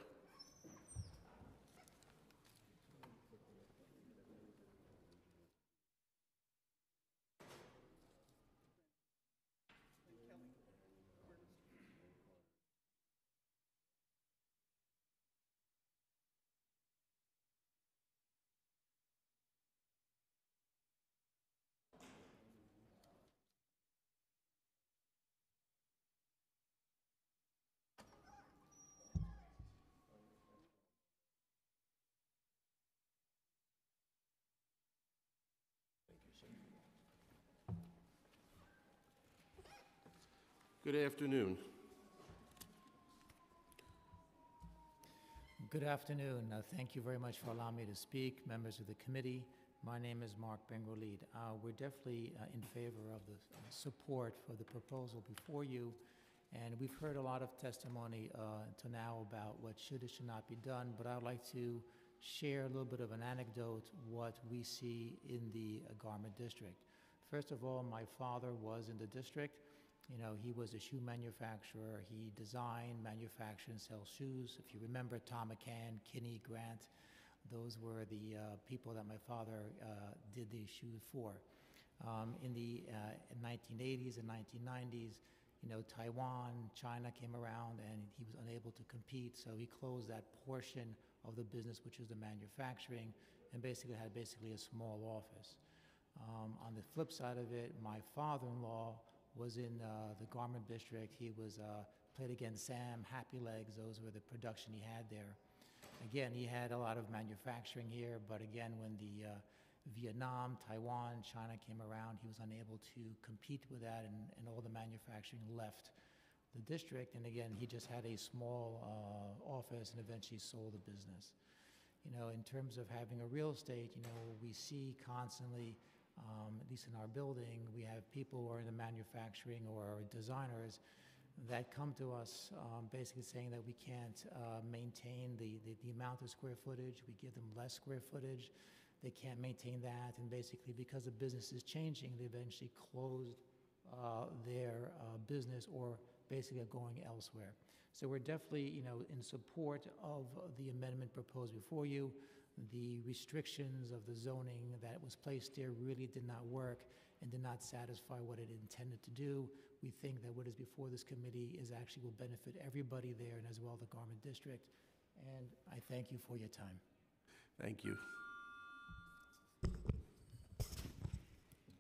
Good afternoon. Good afternoon. Uh, Thank you very much for allowing me to speak, members of the committee. My name is Mark Bengrolid. Uh, We're definitely uh, in favor of the support for the proposal before you, and we've heard a lot of testimony uh, until now about what should or should not be done, but I'd like to share a little bit of an anecdote, what we see in the uh, Garment District. First of all, my father was in the district. You know, he was a shoe manufacturer. He designed, manufactured, and sell shoes. If you remember Thom McAn, Kinney, Grant, those were the uh, people that my father uh, did these shoes for. Um, in the uh, 1980s and 1990s, you know, Taiwan, China came around, and he was unable to compete, so he closed that portion of the business, which is the manufacturing, and basically had basically a small office. Um, on the flip side of it, my father-in-law was in uh, the garment district. He was uh, played against Sam Happy Legs. Those were the production he had there. Again, he had a lot of manufacturing here, but again, when the uh, Vietnam, Taiwan, China came around, he was unable to compete with that, and, and all the manufacturing left the district. And again, he just had a small uh, office and eventually sold the business. You know, in terms of having a real estate, you know, we see constantly um, at least in our building, we have people who are in the manufacturing or designers that come to us um, basically saying that we can't uh, maintain the, the, the amount of square footage. We give them less square footage. They can't maintain that. And basically, because the business is changing, they eventually closed uh, their uh, business or basically are going elsewhere. So we're definitely, you know, in support of the amendment proposed before you the restrictions of the zoning that was placed there really did not work and did not satisfy what it intended to do. We think that what is before this committee is actually will benefit everybody there and as well the Garment District. and I thank you for your time. Thank you.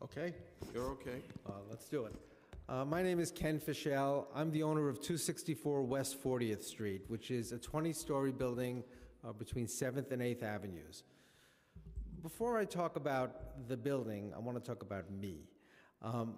Okay, You're okay. uh, let's do it. Uh, My name is Ken Fischel. I'm the owner of 264 West 40th Street, which is a 20-story building uh, between 7th and 8th Avenues. Before I talk about the building, I want to talk about me. Um,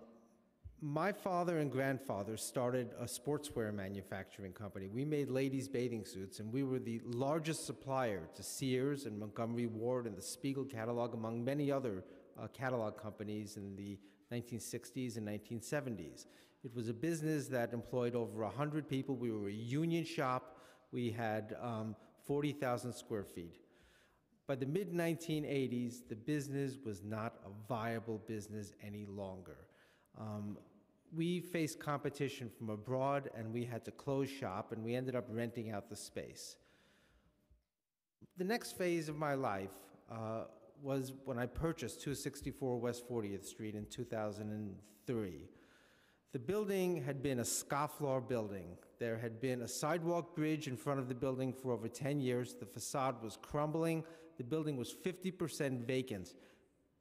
My father and grandfather started a sportswear manufacturing company. We made ladies' bathing suits, and we were the largest supplier to Sears and Montgomery Ward and the Spiegel catalog, among many other uh, catalog companies in the 1960s and 1970s. It was a business that employed over 100 people. We were a union shop. We had um, 40,000 square feet. By the mid 1980s, the business was not a viable business any longer. Um, we faced competition from abroad and we had to close shop and we ended up renting out the space. The next phase of my life uh, was when I purchased 264 West 40th Street in 2003. The building had been a scofflaw building. There had been a sidewalk bridge in front of the building for over 10 years. The facade was crumbling. The building was 50% vacant.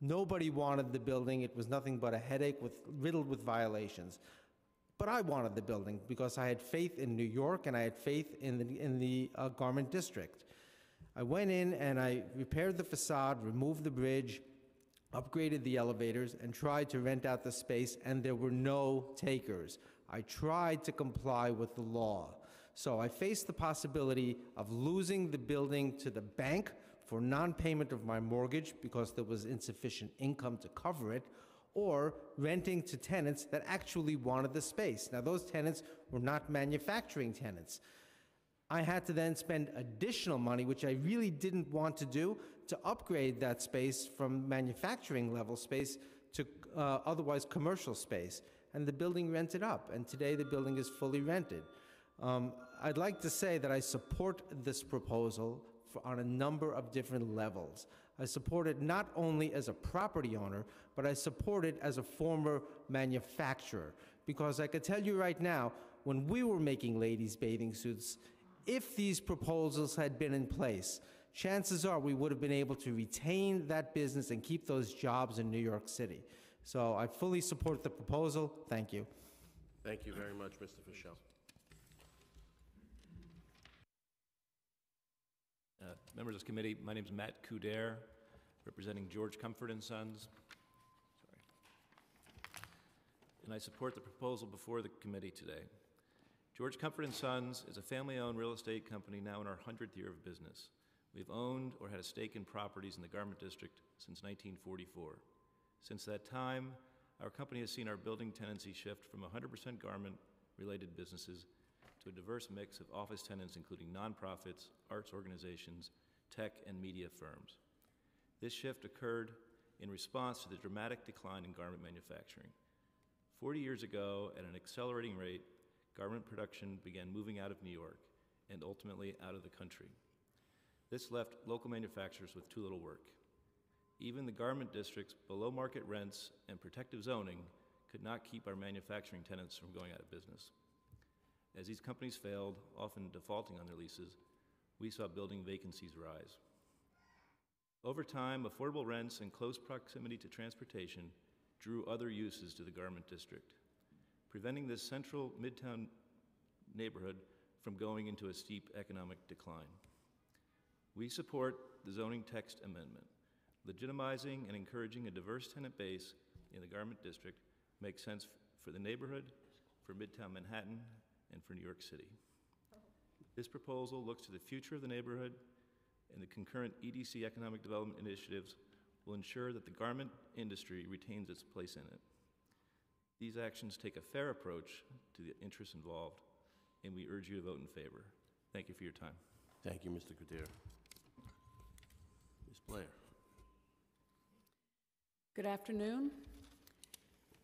Nobody wanted the building. It was nothing but a headache with, riddled with violations. But I wanted the building because I had faith in New York and I had faith in the, in the uh, garment district. I went in and I repaired the facade, removed the bridge, upgraded the elevators, and tried to rent out the space, and there were no takers. I tried to comply with the law. So I faced the possibility of losing the building to the bank for non payment of my mortgage because there was insufficient income to cover it, or renting to tenants that actually wanted the space. Now, those tenants were not manufacturing tenants. I had to then spend additional money, which I really didn't want to do, to upgrade that space from manufacturing level space to uh, otherwise commercial space. And the building rented up, and today the building is fully rented. Um, I'd like to say that I support this proposal for, on a number of different levels. I support it not only as a property owner, but I support it as a former manufacturer. Because I can tell you right now, when we were making ladies' bathing suits, if these proposals had been in place, chances are we would have been able to retain that business and keep those jobs in New York City. So I fully support the proposal. Thank you. Thank you very much, Mr. Fischel. Uh, Members of the committee, my name is Matt Kuder, representing George Comfort and Sons. Sorry. And I support the proposal before the committee today. George Comfort and Sons is a family-owned real estate company now in our 100th year of business. We've owned or had a stake in properties in the Garment District since 1944. Since that time, our company has seen our building tenancy shift from 100% garment-related businesses to a diverse mix of office tenants, including nonprofits, arts organizations, tech, and media firms. This shift occurred in response to the dramatic decline in garment manufacturing. 40 years ago, at an accelerating rate, garment production began moving out of New York and ultimately out of the country. This left local manufacturers with too little work. Even the garment district's below market rents and protective zoning could not keep our manufacturing tenants from going out of business. As these companies failed, often defaulting on their leases, we saw building vacancies rise. Over time, affordable rents and close proximity to transportation drew other uses to the garment district, preventing this central midtown neighborhood from going into a steep economic decline. We support the zoning text amendment. Legitimizing and encouraging a diverse tenant base in the garment district makes sense for the neighborhood, for Midtown Manhattan, and for New York City. This proposal looks to the future of the neighborhood, and the concurrent EDC economic development initiatives will ensure that the garment industry retains its place in it. These actions take a fair approach to the interests involved, and we urge you to vote in favor. Thank you for your time. Thank you, Mr. Kadir. Ms. Blair. Good afternoon.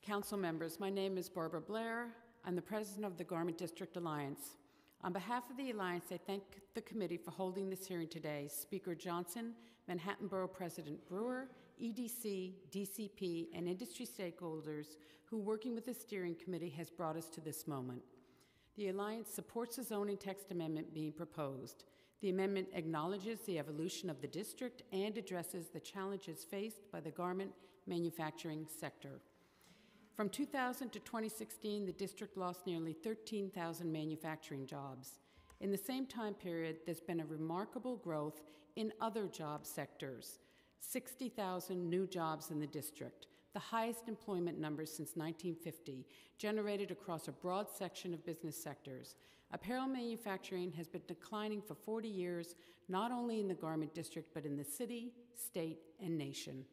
Council members, my name is Barbara Blair. I'm the president of the Garment District Alliance. On behalf of the Alliance, I thank the committee for holding this hearing today. Speaker Johnson, Manhattan Borough President Brewer, EDC, DCP, and industry stakeholders who, working with the steering committee, has brought us to this moment. The Alliance supports the zoning text amendment being proposed. The amendment acknowledges the evolution of the district and addresses the challenges faced by the garment manufacturing sector. From 2000 to 2016, the district lost nearly 13,000 manufacturing jobs. In the same time period, there's been a remarkable growth in other job sectors 60,000 new jobs in the district, the highest employment numbers since 1950, generated across a broad section of business sectors. Apparel manufacturing has been declining for 40 years, not only in the garment district, but in the city, state, and nation.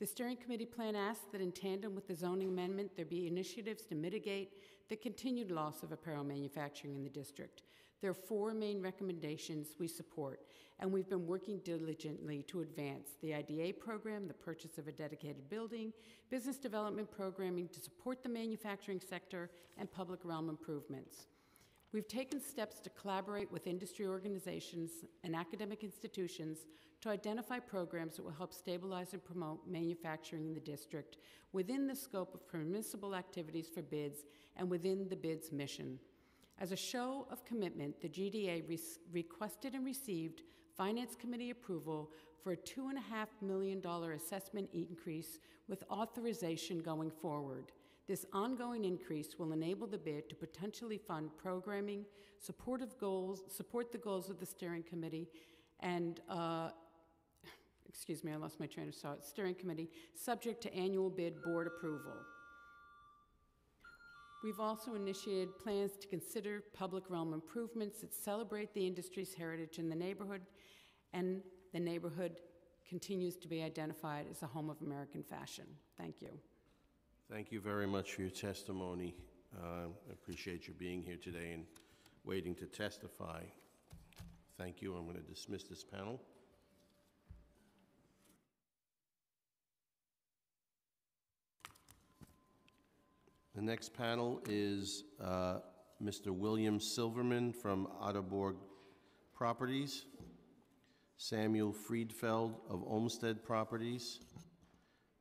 The steering committee plan asks that in tandem with the zoning amendment, there be initiatives to mitigate the continued loss of apparel manufacturing in the district. There are four main recommendations we support, and we've been working diligently to advance the IDA program, the purchase of a dedicated building, business development programming to support the manufacturing sector, and public realm improvements. We've taken steps to collaborate with industry organizations and academic institutions to identify programs that will help stabilize and promote manufacturing in the district within the scope of permissible activities for BIDs and within the BID's mission. As a show of commitment, the GDA re- requested and received Finance Committee approval for a $2.5 million assessment increase with authorization going forward. This ongoing increase will enable the BID to potentially fund programming, supportive goals, support the goals of the steering committee, and uh, excuse me, I lost my train of thought. Steering committee, subject to annual BID board approval. We've also initiated plans to consider public realm improvements that celebrate the industry's heritage in the neighborhood, and the neighborhood continues to be identified as a home of American fashion. Thank you. Thank you very much for your testimony. Uh, I appreciate your being here today and waiting to testify. Thank you. I'm going to dismiss this panel. The next panel is uh, Mr. William Silverman from Otterbourg Properties, Samuel Friedfeld of Olmsted Properties,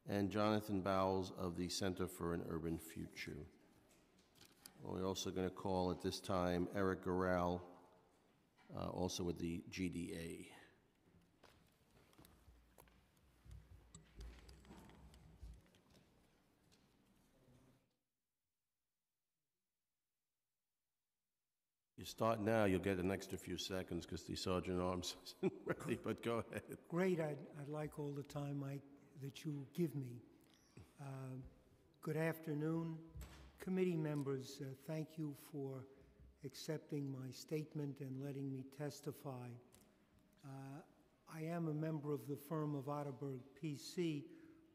and Jonathan Bowles of the Center for an Urban Future. We're also going to call at this time Eric Gural, uh, also with the GDA. Start now, you'll get an extra few seconds because the sergeant arms isn't ready, but go ahead. Great. I'd, I'd like all the time Mike, that you give me. Uh, good afternoon. Committee members, uh, thank you for accepting my statement and letting me testify. Uh, I am a member of the firm of Otterbourg PC,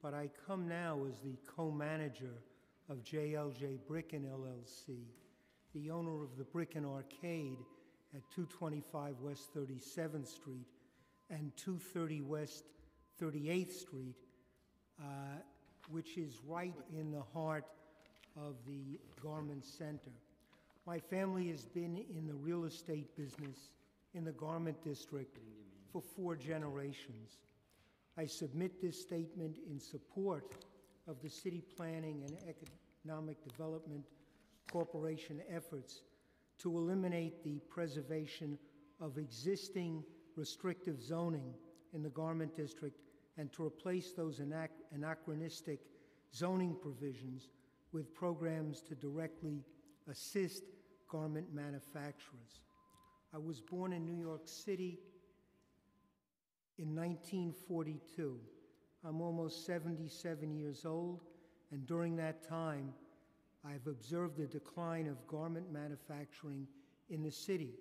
but I come now as the co-manager of JLJ Bricken LLC the owner of the Bricken Arcade at 225 West 37th Street and 230 West 38th Street, uh, which is right in the heart of the Garment Center. My family has been in the real estate business in the Garment District for four generations. I submit this statement in support of the City Planning and Economic Development Corporation efforts to eliminate the preservation of existing restrictive zoning in the Garment District and to replace those anachronistic zoning provisions with programs to directly assist garment manufacturers. I was born in New York City in 1942. I'm almost 77 years old, and during that time, I've observed the decline of garment manufacturing in the city.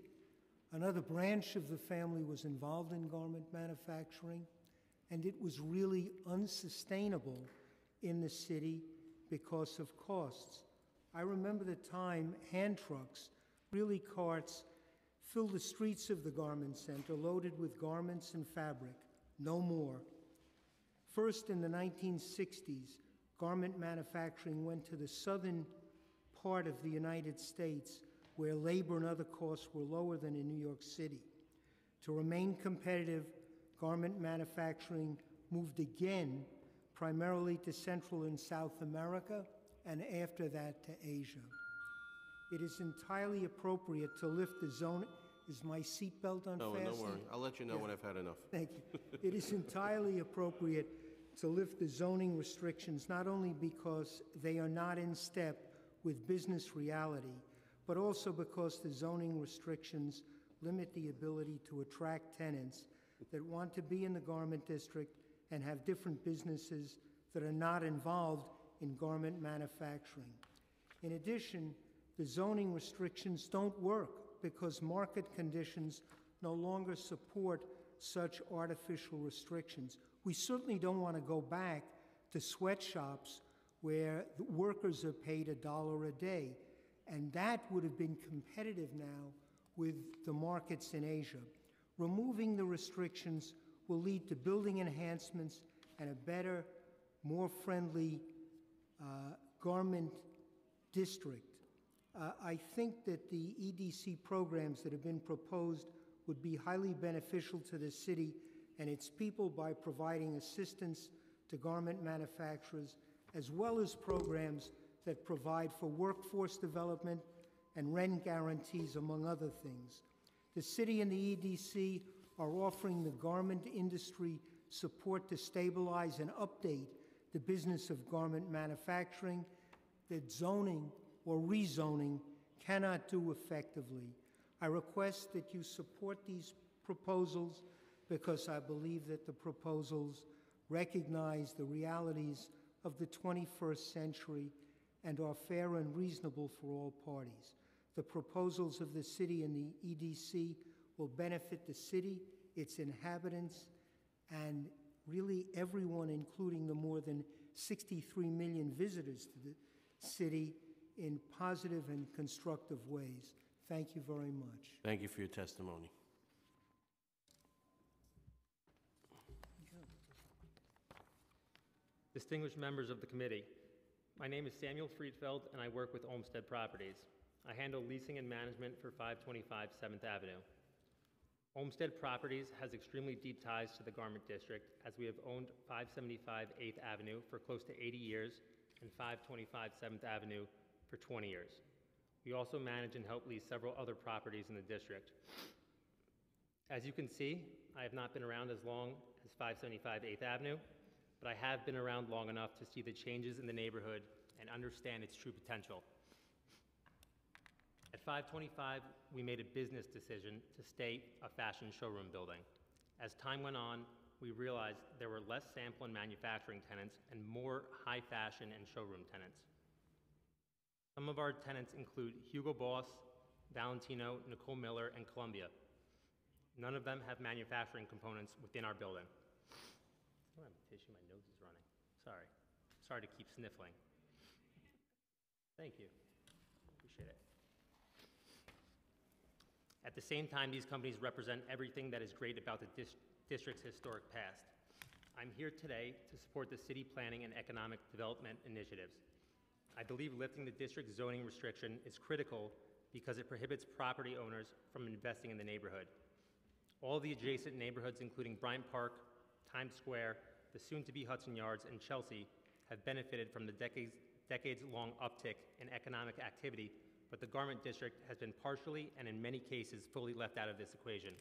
Another branch of the family was involved in garment manufacturing, and it was really unsustainable in the city because of costs. I remember the time hand trucks, really carts, filled the streets of the garment center loaded with garments and fabric, no more. First in the 1960s, garment manufacturing went to the southern part of the United States where labor and other costs were lower than in New York City. To remain competitive, garment manufacturing moved again primarily to Central and South America and after that to Asia. It is entirely appropriate to lift the zone, Is my seatbelt unfastened? No, don't worry. I'll let you know when I've had enough. Thank you. It is entirely appropriate to lift the zoning restrictions, not only because they are not in step with business reality, but also because the zoning restrictions limit the ability to attract tenants that want to be in the garment district and have different businesses that are not involved in garment manufacturing. In addition, the zoning restrictions don't work because market conditions no longer support such artificial restrictions. We certainly don't want to go back to sweatshops where the workers are paid a dollar a day, and that would have been competitive now with the markets in Asia. Removing the restrictions will lead to building enhancements and a better, more friendly uh, garment district. Uh, I think that the EDC programs that have been proposed would be highly beneficial to the city and its people by providing assistance to garment manufacturers, as well as programs that provide for workforce development and rent guarantees, among other things. The city and the EDC are offering the garment industry support to stabilize and update the business of garment manufacturing that zoning or rezoning cannot do effectively. I request that you support these proposals because I believe that the proposals recognize the realities of the 21st century and are fair and reasonable for all parties. The proposals of the city and the EDC will benefit the city, its inhabitants, and really everyone, including the more than 63 million visitors to the city, in positive and constructive ways. Thank you very much. Thank you for your testimony. Distinguished members of the committee, my name is Samuel Friedfeld and I work with Olmsted Properties. I handle leasing and management for 525 7th Avenue. Olmsted Properties has extremely deep ties to the Garment District as we have owned 575 8th Avenue for close to 80 years and 525 7th Avenue for 20 years. We also manage and help lease several other properties in the district. As you can see, I have not been around as long as 575 8th Avenue, but I have been around long enough to see the changes in the neighborhood and understand its true potential. At 525, we made a business decision to stay a fashion showroom building. As time went on, we realized there were less sample and manufacturing tenants and more high fashion and showroom tenants. Some of our tenants include Hugo Boss, Valentino, Nicole Miller, and Columbia. None of them have manufacturing components within our building. I don't have a tissue, my nose is running. Sorry. Sorry to keep sniffling. Thank you. Appreciate it. At the same time, these companies represent everything that is great about the dis- district's historic past. I'm here today to support the city planning and economic development initiatives. I believe lifting the district zoning restriction is critical because it prohibits property owners from investing in the neighborhood. All the adjacent neighborhoods, including Bryant Park, Times Square, the soon-to-be Hudson Yards, and Chelsea, have benefited from the decades, decades-long uptick in economic activity, but the Garment District has been partially and in many cases fully left out of this equation.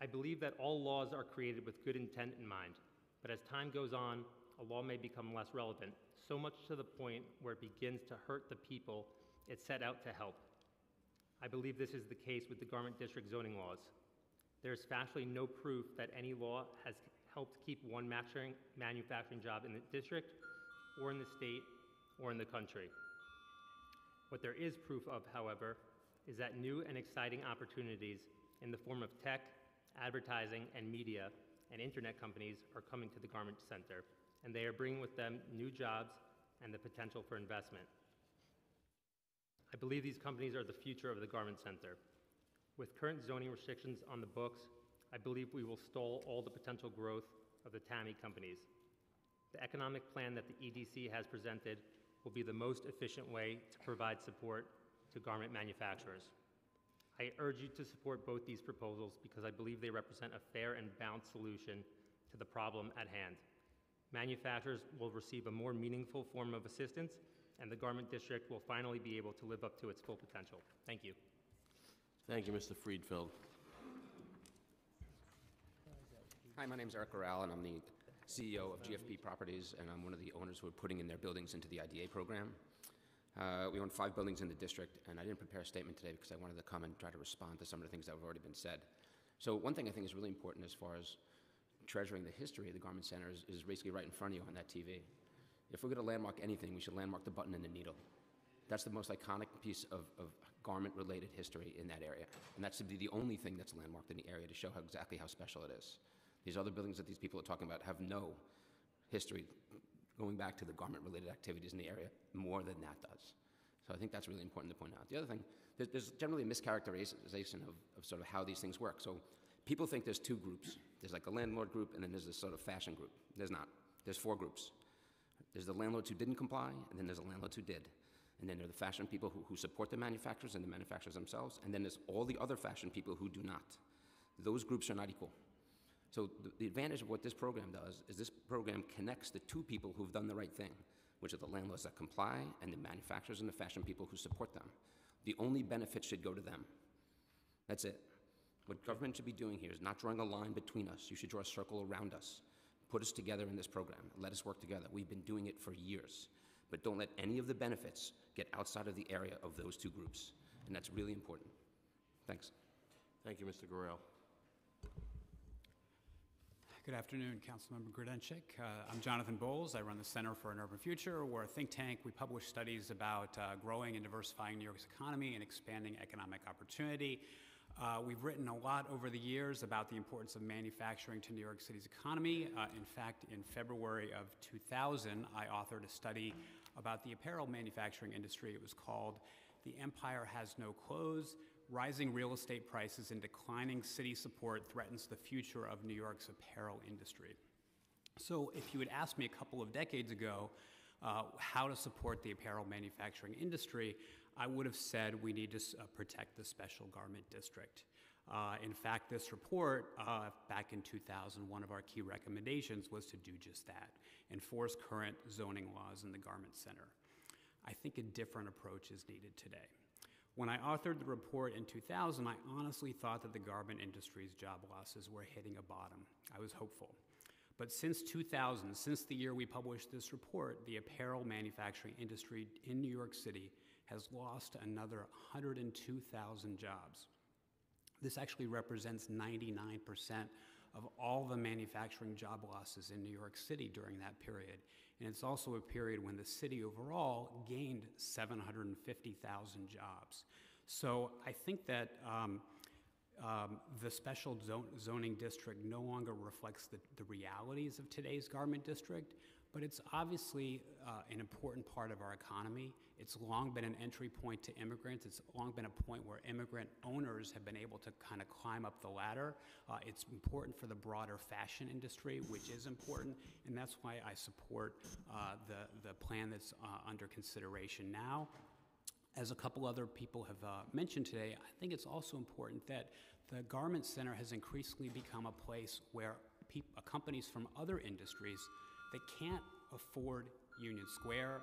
I believe that all laws are created with good intent in mind, but as time goes on, a law may become less relevant, so much to the point where it begins to hurt the people it set out to help. I believe this is the case with the Garment District zoning laws. There is factually no proof that any law has helped keep one manufacturing job in the district, or in the state, or in the country. What there is proof of, however, is that new and exciting opportunities in the form of tech, advertising, and media and internet companies are coming to the Garment Center, and they are bringing with them new jobs and the potential for investment. I believe these companies are the future of the Garment Center. With current zoning restrictions on the books, I believe we will stall all the potential growth of the TAMI companies. The economic plan that the EDC has presented will be the most efficient way to provide support to garment manufacturers. I urge you to support both these proposals because I believe they represent a fair and balanced solution to the problem at hand. Manufacturers will receive a more meaningful form of assistance, and the Garment District will finally be able to live up to its full potential. Thank you. Thank you, Mr. Friedfeld. Hi, my name is Eric Gural, and I'm the CEO of GFP Properties, and I'm one of the owners who are putting in their buildings into the IDA program. Uh, we own five buildings in the district, and I didn't prepare a statement today because I wanted to come and try to respond to some of the things that have already been said. So one thing I think is really important as far as treasuring the history of the Garment Center is, is basically right in front of you on that TV. If we're going to landmark anything, we should landmark the button and the needle. That's the most iconic piece of, of garment-related history in that area, and that's to be the only thing that's landmarked in the area to show how exactly how special it is. These other buildings that these people are talking about have no history going back to the garment-related activities in the area more than that does. So I think that's really important to point out. The other thing, there's, there's generally a mischaracterization of, of sort of how these things work. So people think there's two groups. There's like a landlord group, and then there's this sort of fashion group. There's not. There's four groups. There's the landlords who didn't comply, and then there's the landlords who did. And then there are the fashion people who, who support the manufacturers and the manufacturers themselves, and then there's all the other fashion people who do not. Those groups are not equal. So the, the advantage of what this program does is this program connects the two people who've done the right thing, which are the landlords that comply and the manufacturers and the fashion people who support them. The only benefit should go to them. That's it. What government should be doing here is not drawing a line between us. You should draw a circle around us. Put us together in this program. Let us work together. We've been doing it for years. But don't let any of the benefits get outside of the area of those two groups. And that's really important. Thanks. Thank you, Mr. Gural. Good afternoon, Councilmember Grodenchik. Uh, I'm Jonathan Bowles. I run the Center for an Urban Future. We're a think tank. We publish studies about uh, growing and diversifying New York's economy and expanding economic opportunity. Uh, we've written a lot over the years about the importance of manufacturing to New York City's economy. Uh, in fact, in February of 2000, I authored a study about the apparel manufacturing industry. It was called The Empire Has No Clothes rising real estate prices and declining city support threatens the future of New York's apparel industry. So, if you had asked me a couple of decades ago uh, how to support the apparel manufacturing industry, I would have said we need to uh, protect the special garment district. Uh, in fact, this report uh, back in 2000, one of our key recommendations was to do just that enforce current zoning laws in the garment center. I think a different approach is needed today. When I authored the report in 2000, I honestly thought that the garment industry's job losses were hitting a bottom. I was hopeful. But since 2000, since the year we published this report, the apparel manufacturing industry in New York City has lost another 102,000 jobs. This actually represents 99% of all the manufacturing job losses in New York City during that period. And it's also a period when the city overall gained 750,000 jobs. So I think that um, um, the special zoning district no longer reflects the, the realities of today's garment district, but it's obviously uh, an important part of our economy. It's long been an entry point to immigrants. It's long been a point where immigrant owners have been able to kind of climb up the ladder. Uh, it's important for the broader fashion industry, which is important, and that's why I support uh, the, the plan that's uh, under consideration now. As a couple other people have uh, mentioned today, I think it's also important that the Garment Center has increasingly become a place where uh, companies from other industries that can't afford Union Square,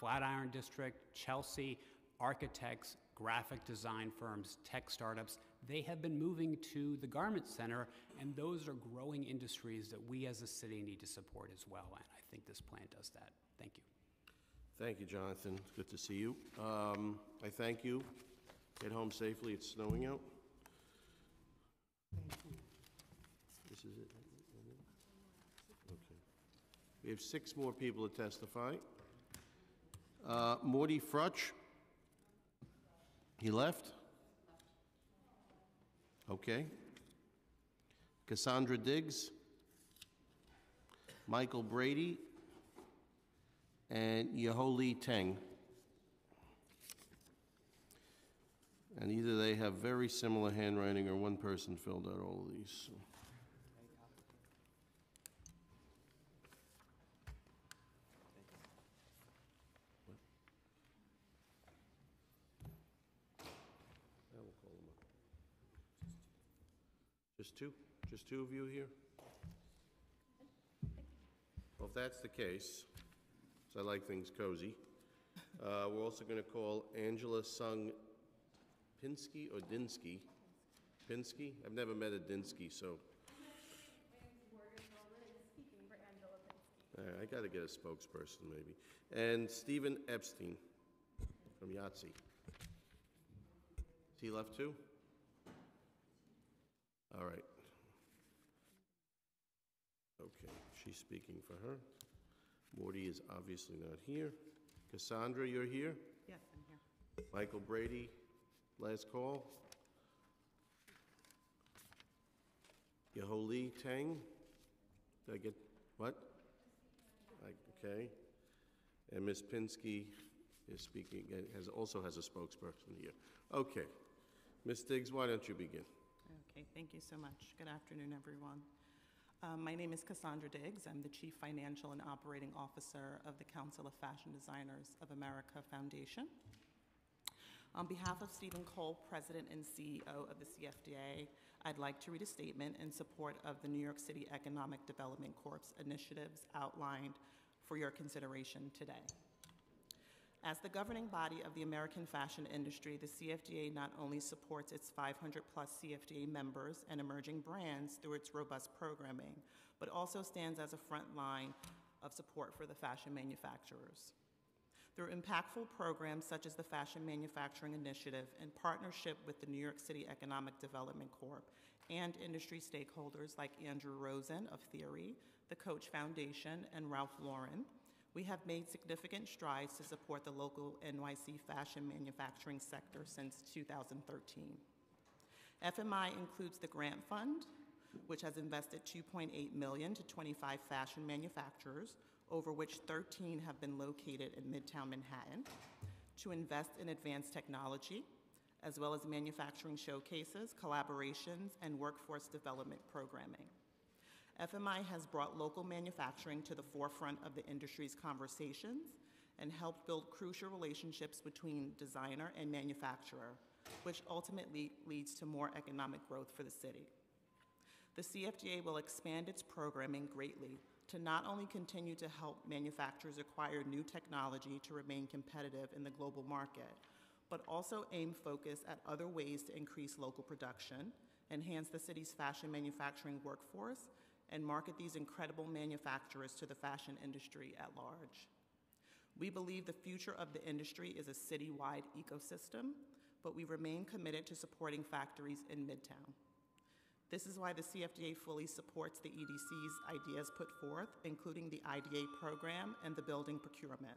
Flatiron District, Chelsea, architects, graphic design firms, tech startups, they have been moving to the Garment Center, and those are growing industries that we as a city need to support as well, and I think this plan does that. Thank you. Thank you, Jonathan. It's good to see you. Um, I thank you. Get home safely. It's snowing out. This is it. We have six more people to testify. Uh, Morty Frutch? He left? Okay. Cassandra Diggs? Michael Brady? And Yeohlee Teng. And either they have very similar handwriting or one person filled out all of these. so. Just two? Just two of you here? Well, if that's the case, so I like things cozy, Uh, We're also going to call Angela Sung Pinsky or Dinsky? Pinsky? I've never met a Dinsky, so. I got to get a spokesperson, maybe. And Stephen Epstein from Yahtzee. Is he left too? All right. Okay, she's speaking for her. Morty is obviously not here. Cassandra, you're here? Yes, I'm here. Michael Brady, last call. Yeohlee Tang? Did I get, what? I- Okay. And Ms. Pinsky is speaking, and has, also has a spokesperson here. Okay. Ms. Diggs, why don't you begin? Okay, thank you so much. Good afternoon, everyone. Um, My name is Cassandra Diggs. I'm the Chief Financial and Operating Officer of the Council of Fashion Designers of America Foundation. On behalf of Steven Kolb, President and CEO of the CFDA, I'd like to read a statement in support of the New York City Economic Development Corp's initiatives outlined for your consideration today. As the governing body of the American fashion industry, the CFDA not only supports its 500-plus CFDA members and emerging brands through its robust programming, but also stands as a front line of support for the fashion manufacturers. Through impactful programs such as the Fashion Manufacturing Initiative in partnership with the New York City Economic Development Corp. and industry stakeholders like Andrew Rosen of Theory, the Coach Foundation, and Ralph Lauren, we have made significant strides to support the local NYC fashion manufacturing sector since 2013. FMI includes the Grant Fund, which has invested 2.8 million to 25 fashion manufacturers, over which 13 have been located in Midtown Manhattan, to invest in advanced technology, as well as manufacturing showcases, collaborations, and workforce development programming. FMI has brought local manufacturing to the forefront of the industry's conversations and helped build crucial relationships between designer and manufacturer, which ultimately leads to more economic growth for the city. The CFDA will expand its programming greatly to not only continue to help manufacturers acquire new technology to remain competitive in the global market, but also aim focus at other ways to increase local production, enhance the city's fashion manufacturing workforce, and market these incredible manufacturers to the fashion industry at large. We believe the future of the industry is a citywide ecosystem, but we remain committed to supporting factories in Midtown. This is why the CFDA fully supports the EDC's ideas put forth, including the IDA program and the building procurement.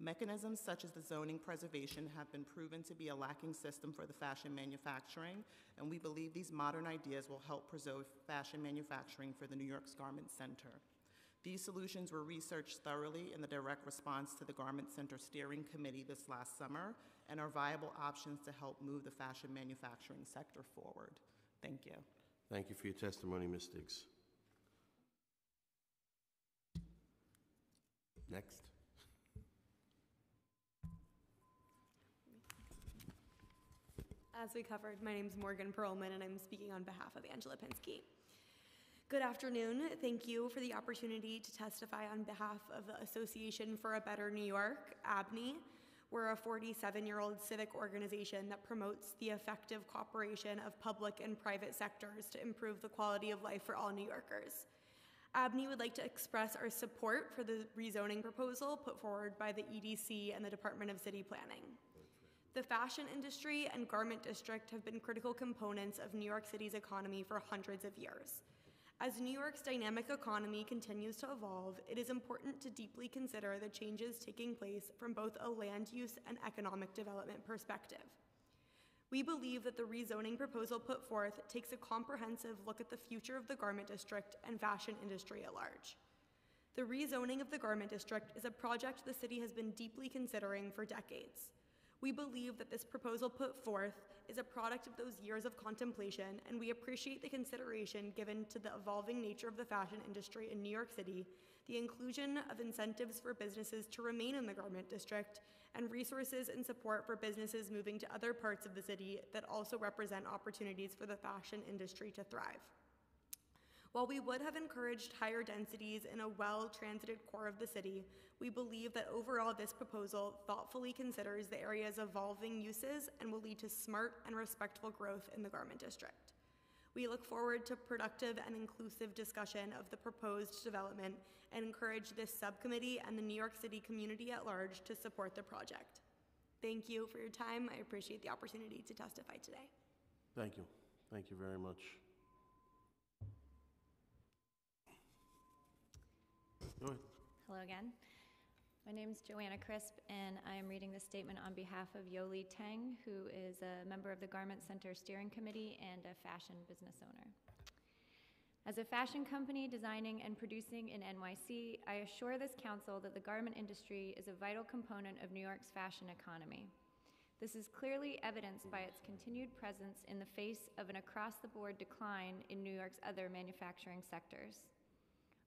Mechanisms such as the zoning preservation have been proven to be a lacking system for the fashion manufacturing, and we believe these modern ideas will help preserve fashion manufacturing for the New York's Garment Center. These solutions were researched thoroughly in the direct response to the Garment Center Steering Committee this last summer and are viable options to help move the fashion manufacturing sector forward. Thank you. Thank you for your testimony, Ms. Diggs. Next. As we covered, my name is Morgan Perlman, and I'm speaking on behalf of Angela Pinsky. Good afternoon. Thank you for the opportunity to testify on behalf of the Association for a Better New York, ABNY. We're a 47 year old civic organization that promotes the effective cooperation of public and private sectors to improve the quality of life for all New Yorkers. ABNY would like to express our support for the rezoning proposal put forward by the EDC and the Department of City Planning. The fashion industry and garment district have been critical components of New York City's economy for hundreds of years. As New York's dynamic economy continues to evolve, it is important to deeply consider the changes taking place from both a land use and economic development perspective. We believe that the rezoning proposal put forth takes a comprehensive look at the future of the garment district and fashion industry at large. The rezoning of the garment district is a project the city has been deeply considering for decades. We believe that this proposal put forth is a product of those years of contemplation, and we appreciate the consideration given to the evolving nature of the fashion industry in New York City, the inclusion of incentives for businesses to remain in the garment district, and resources and support for businesses moving to other parts of the city that also represent opportunities for the fashion industry to thrive. While we would have encouraged higher densities in a well transited core of the city, we believe that overall this proposal thoughtfully considers the area's evolving uses and will lead to smart and respectful growth in the garment district. We look forward to productive and inclusive discussion of the proposed development and encourage this subcommittee and the New York City community at large to support the project. Thank you for your time. I appreciate the opportunity to testify today. Thank you. Thank you very much. Go ahead. Hello again. My name is Joanna Crisp, and I am reading this statement on behalf of Yeohlee Tang, who is a member of the Garment Center Steering Committee and a fashion business owner. As a fashion company designing and producing in NYC, I assure this council that the garment industry is a vital component of New York's fashion economy. This is clearly evidenced by its continued presence in the face of an across the board decline in New York's other manufacturing sectors.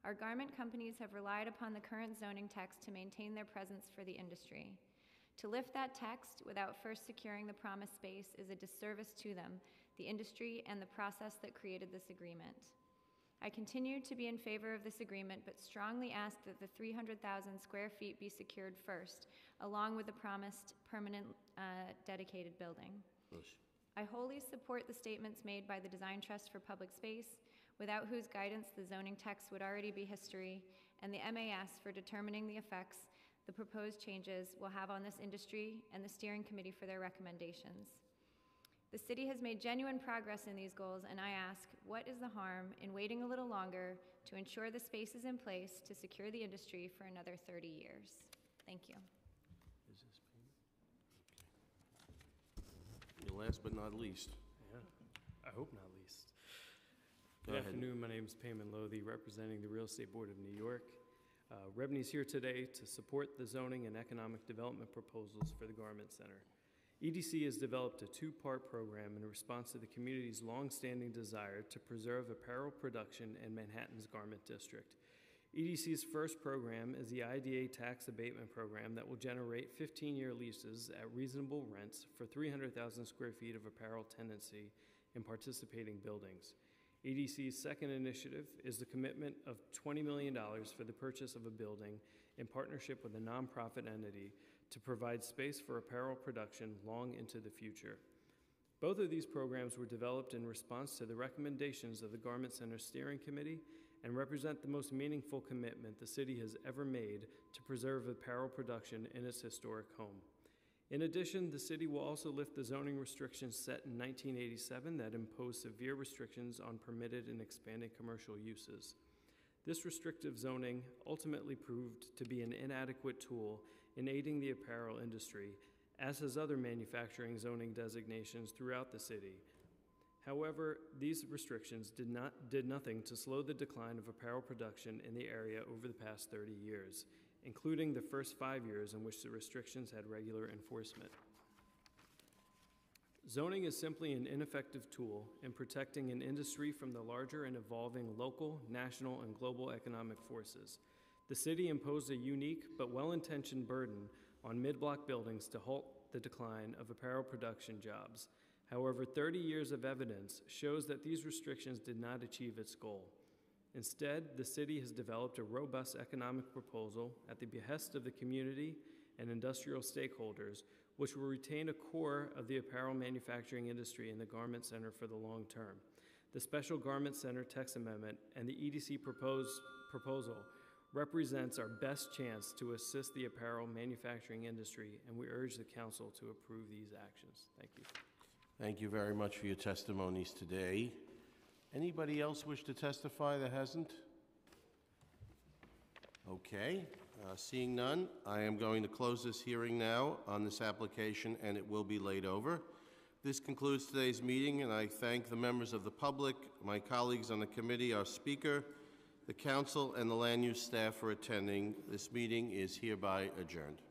Our garment companies have relied upon the current zoning text to maintain their presence for the industry. To lift that text without first securing the promised space is a disservice to them, the industry, and the process that created this agreement. I continue to be in favor of this agreement, but strongly ask that the 300,000 square feet be secured first, along with the promised permanent uh, dedicated building. I wholly support the statements made by the Design Trust for Public Space, without whose guidance the zoning text would already be history, and the MAS for determining the effects the proposed changes will have on this industry and the steering committee for their recommendations. The city has made genuine progress in these goals, and I ask, what is the harm in waiting a little longer to ensure the space is in place to secure the industry for another 30 years? Thank you. Your last but not least. Yeah, I hope not least. Go Good afternoon, my name is Paimaan Lodhi, representing the Real Estate Board of New York. Uh, REBNY's here today to support the zoning and economic development proposals for the Garment Center. EDC has developed a two-part program in response to the community's longstanding desire to preserve apparel production in Manhattan's Garment District. EDC's first program is the IDA tax abatement program that will generate 15-year leases at reasonable rents for 300,000 square feet of apparel tenancy in participating buildings. EDC's second initiative is the commitment of $20 million for the purchase of a building in partnership with a nonprofit entity to provide space for apparel production long into the future. Both of these programs were developed in response to the recommendations of the Garment Center Steering Committee and represent the most meaningful commitment the city has ever made to preserve apparel production in its historic home. In addition, the city will also lift the zoning restrictions set in 1987 that imposed severe restrictions on permitted and expanded commercial uses. This restrictive zoning ultimately proved to be an inadequate tool in aiding the apparel industry, as has other manufacturing zoning designations throughout the city. However, these restrictions did, not, did nothing to slow the decline of apparel production in the area over the past 30 years, including the first five years in which the restrictions had regular enforcement. Zoning is simply an ineffective tool in protecting an industry from the larger and evolving local, national, and global economic forces. The city imposed a unique but well intentioned burden on mid block buildings to halt the decline of apparel production jobs. However, 30 years of evidence shows that these restrictions did not achieve its goal. Instead, the city has developed a robust economic proposal at the behest of the community and industrial stakeholders, which will retain a core of the apparel manufacturing industry in the Garment Center for the long term. The Special Garment Center text amendment and the EDC proposed proposal represents our best chance to assist the apparel manufacturing industry, and we urge the council to approve these actions. Thank you. Thank you very much for your testimonies today. Anybody else wish to testify that hasn't? Okay, uh, seeing none, I am going to close this hearing now on this application, and it will be laid over. This concludes today's meeting, and I thank the members of the public, my colleagues on the committee, our speaker, the council, and the land use staff for attending. This meeting is hereby adjourned.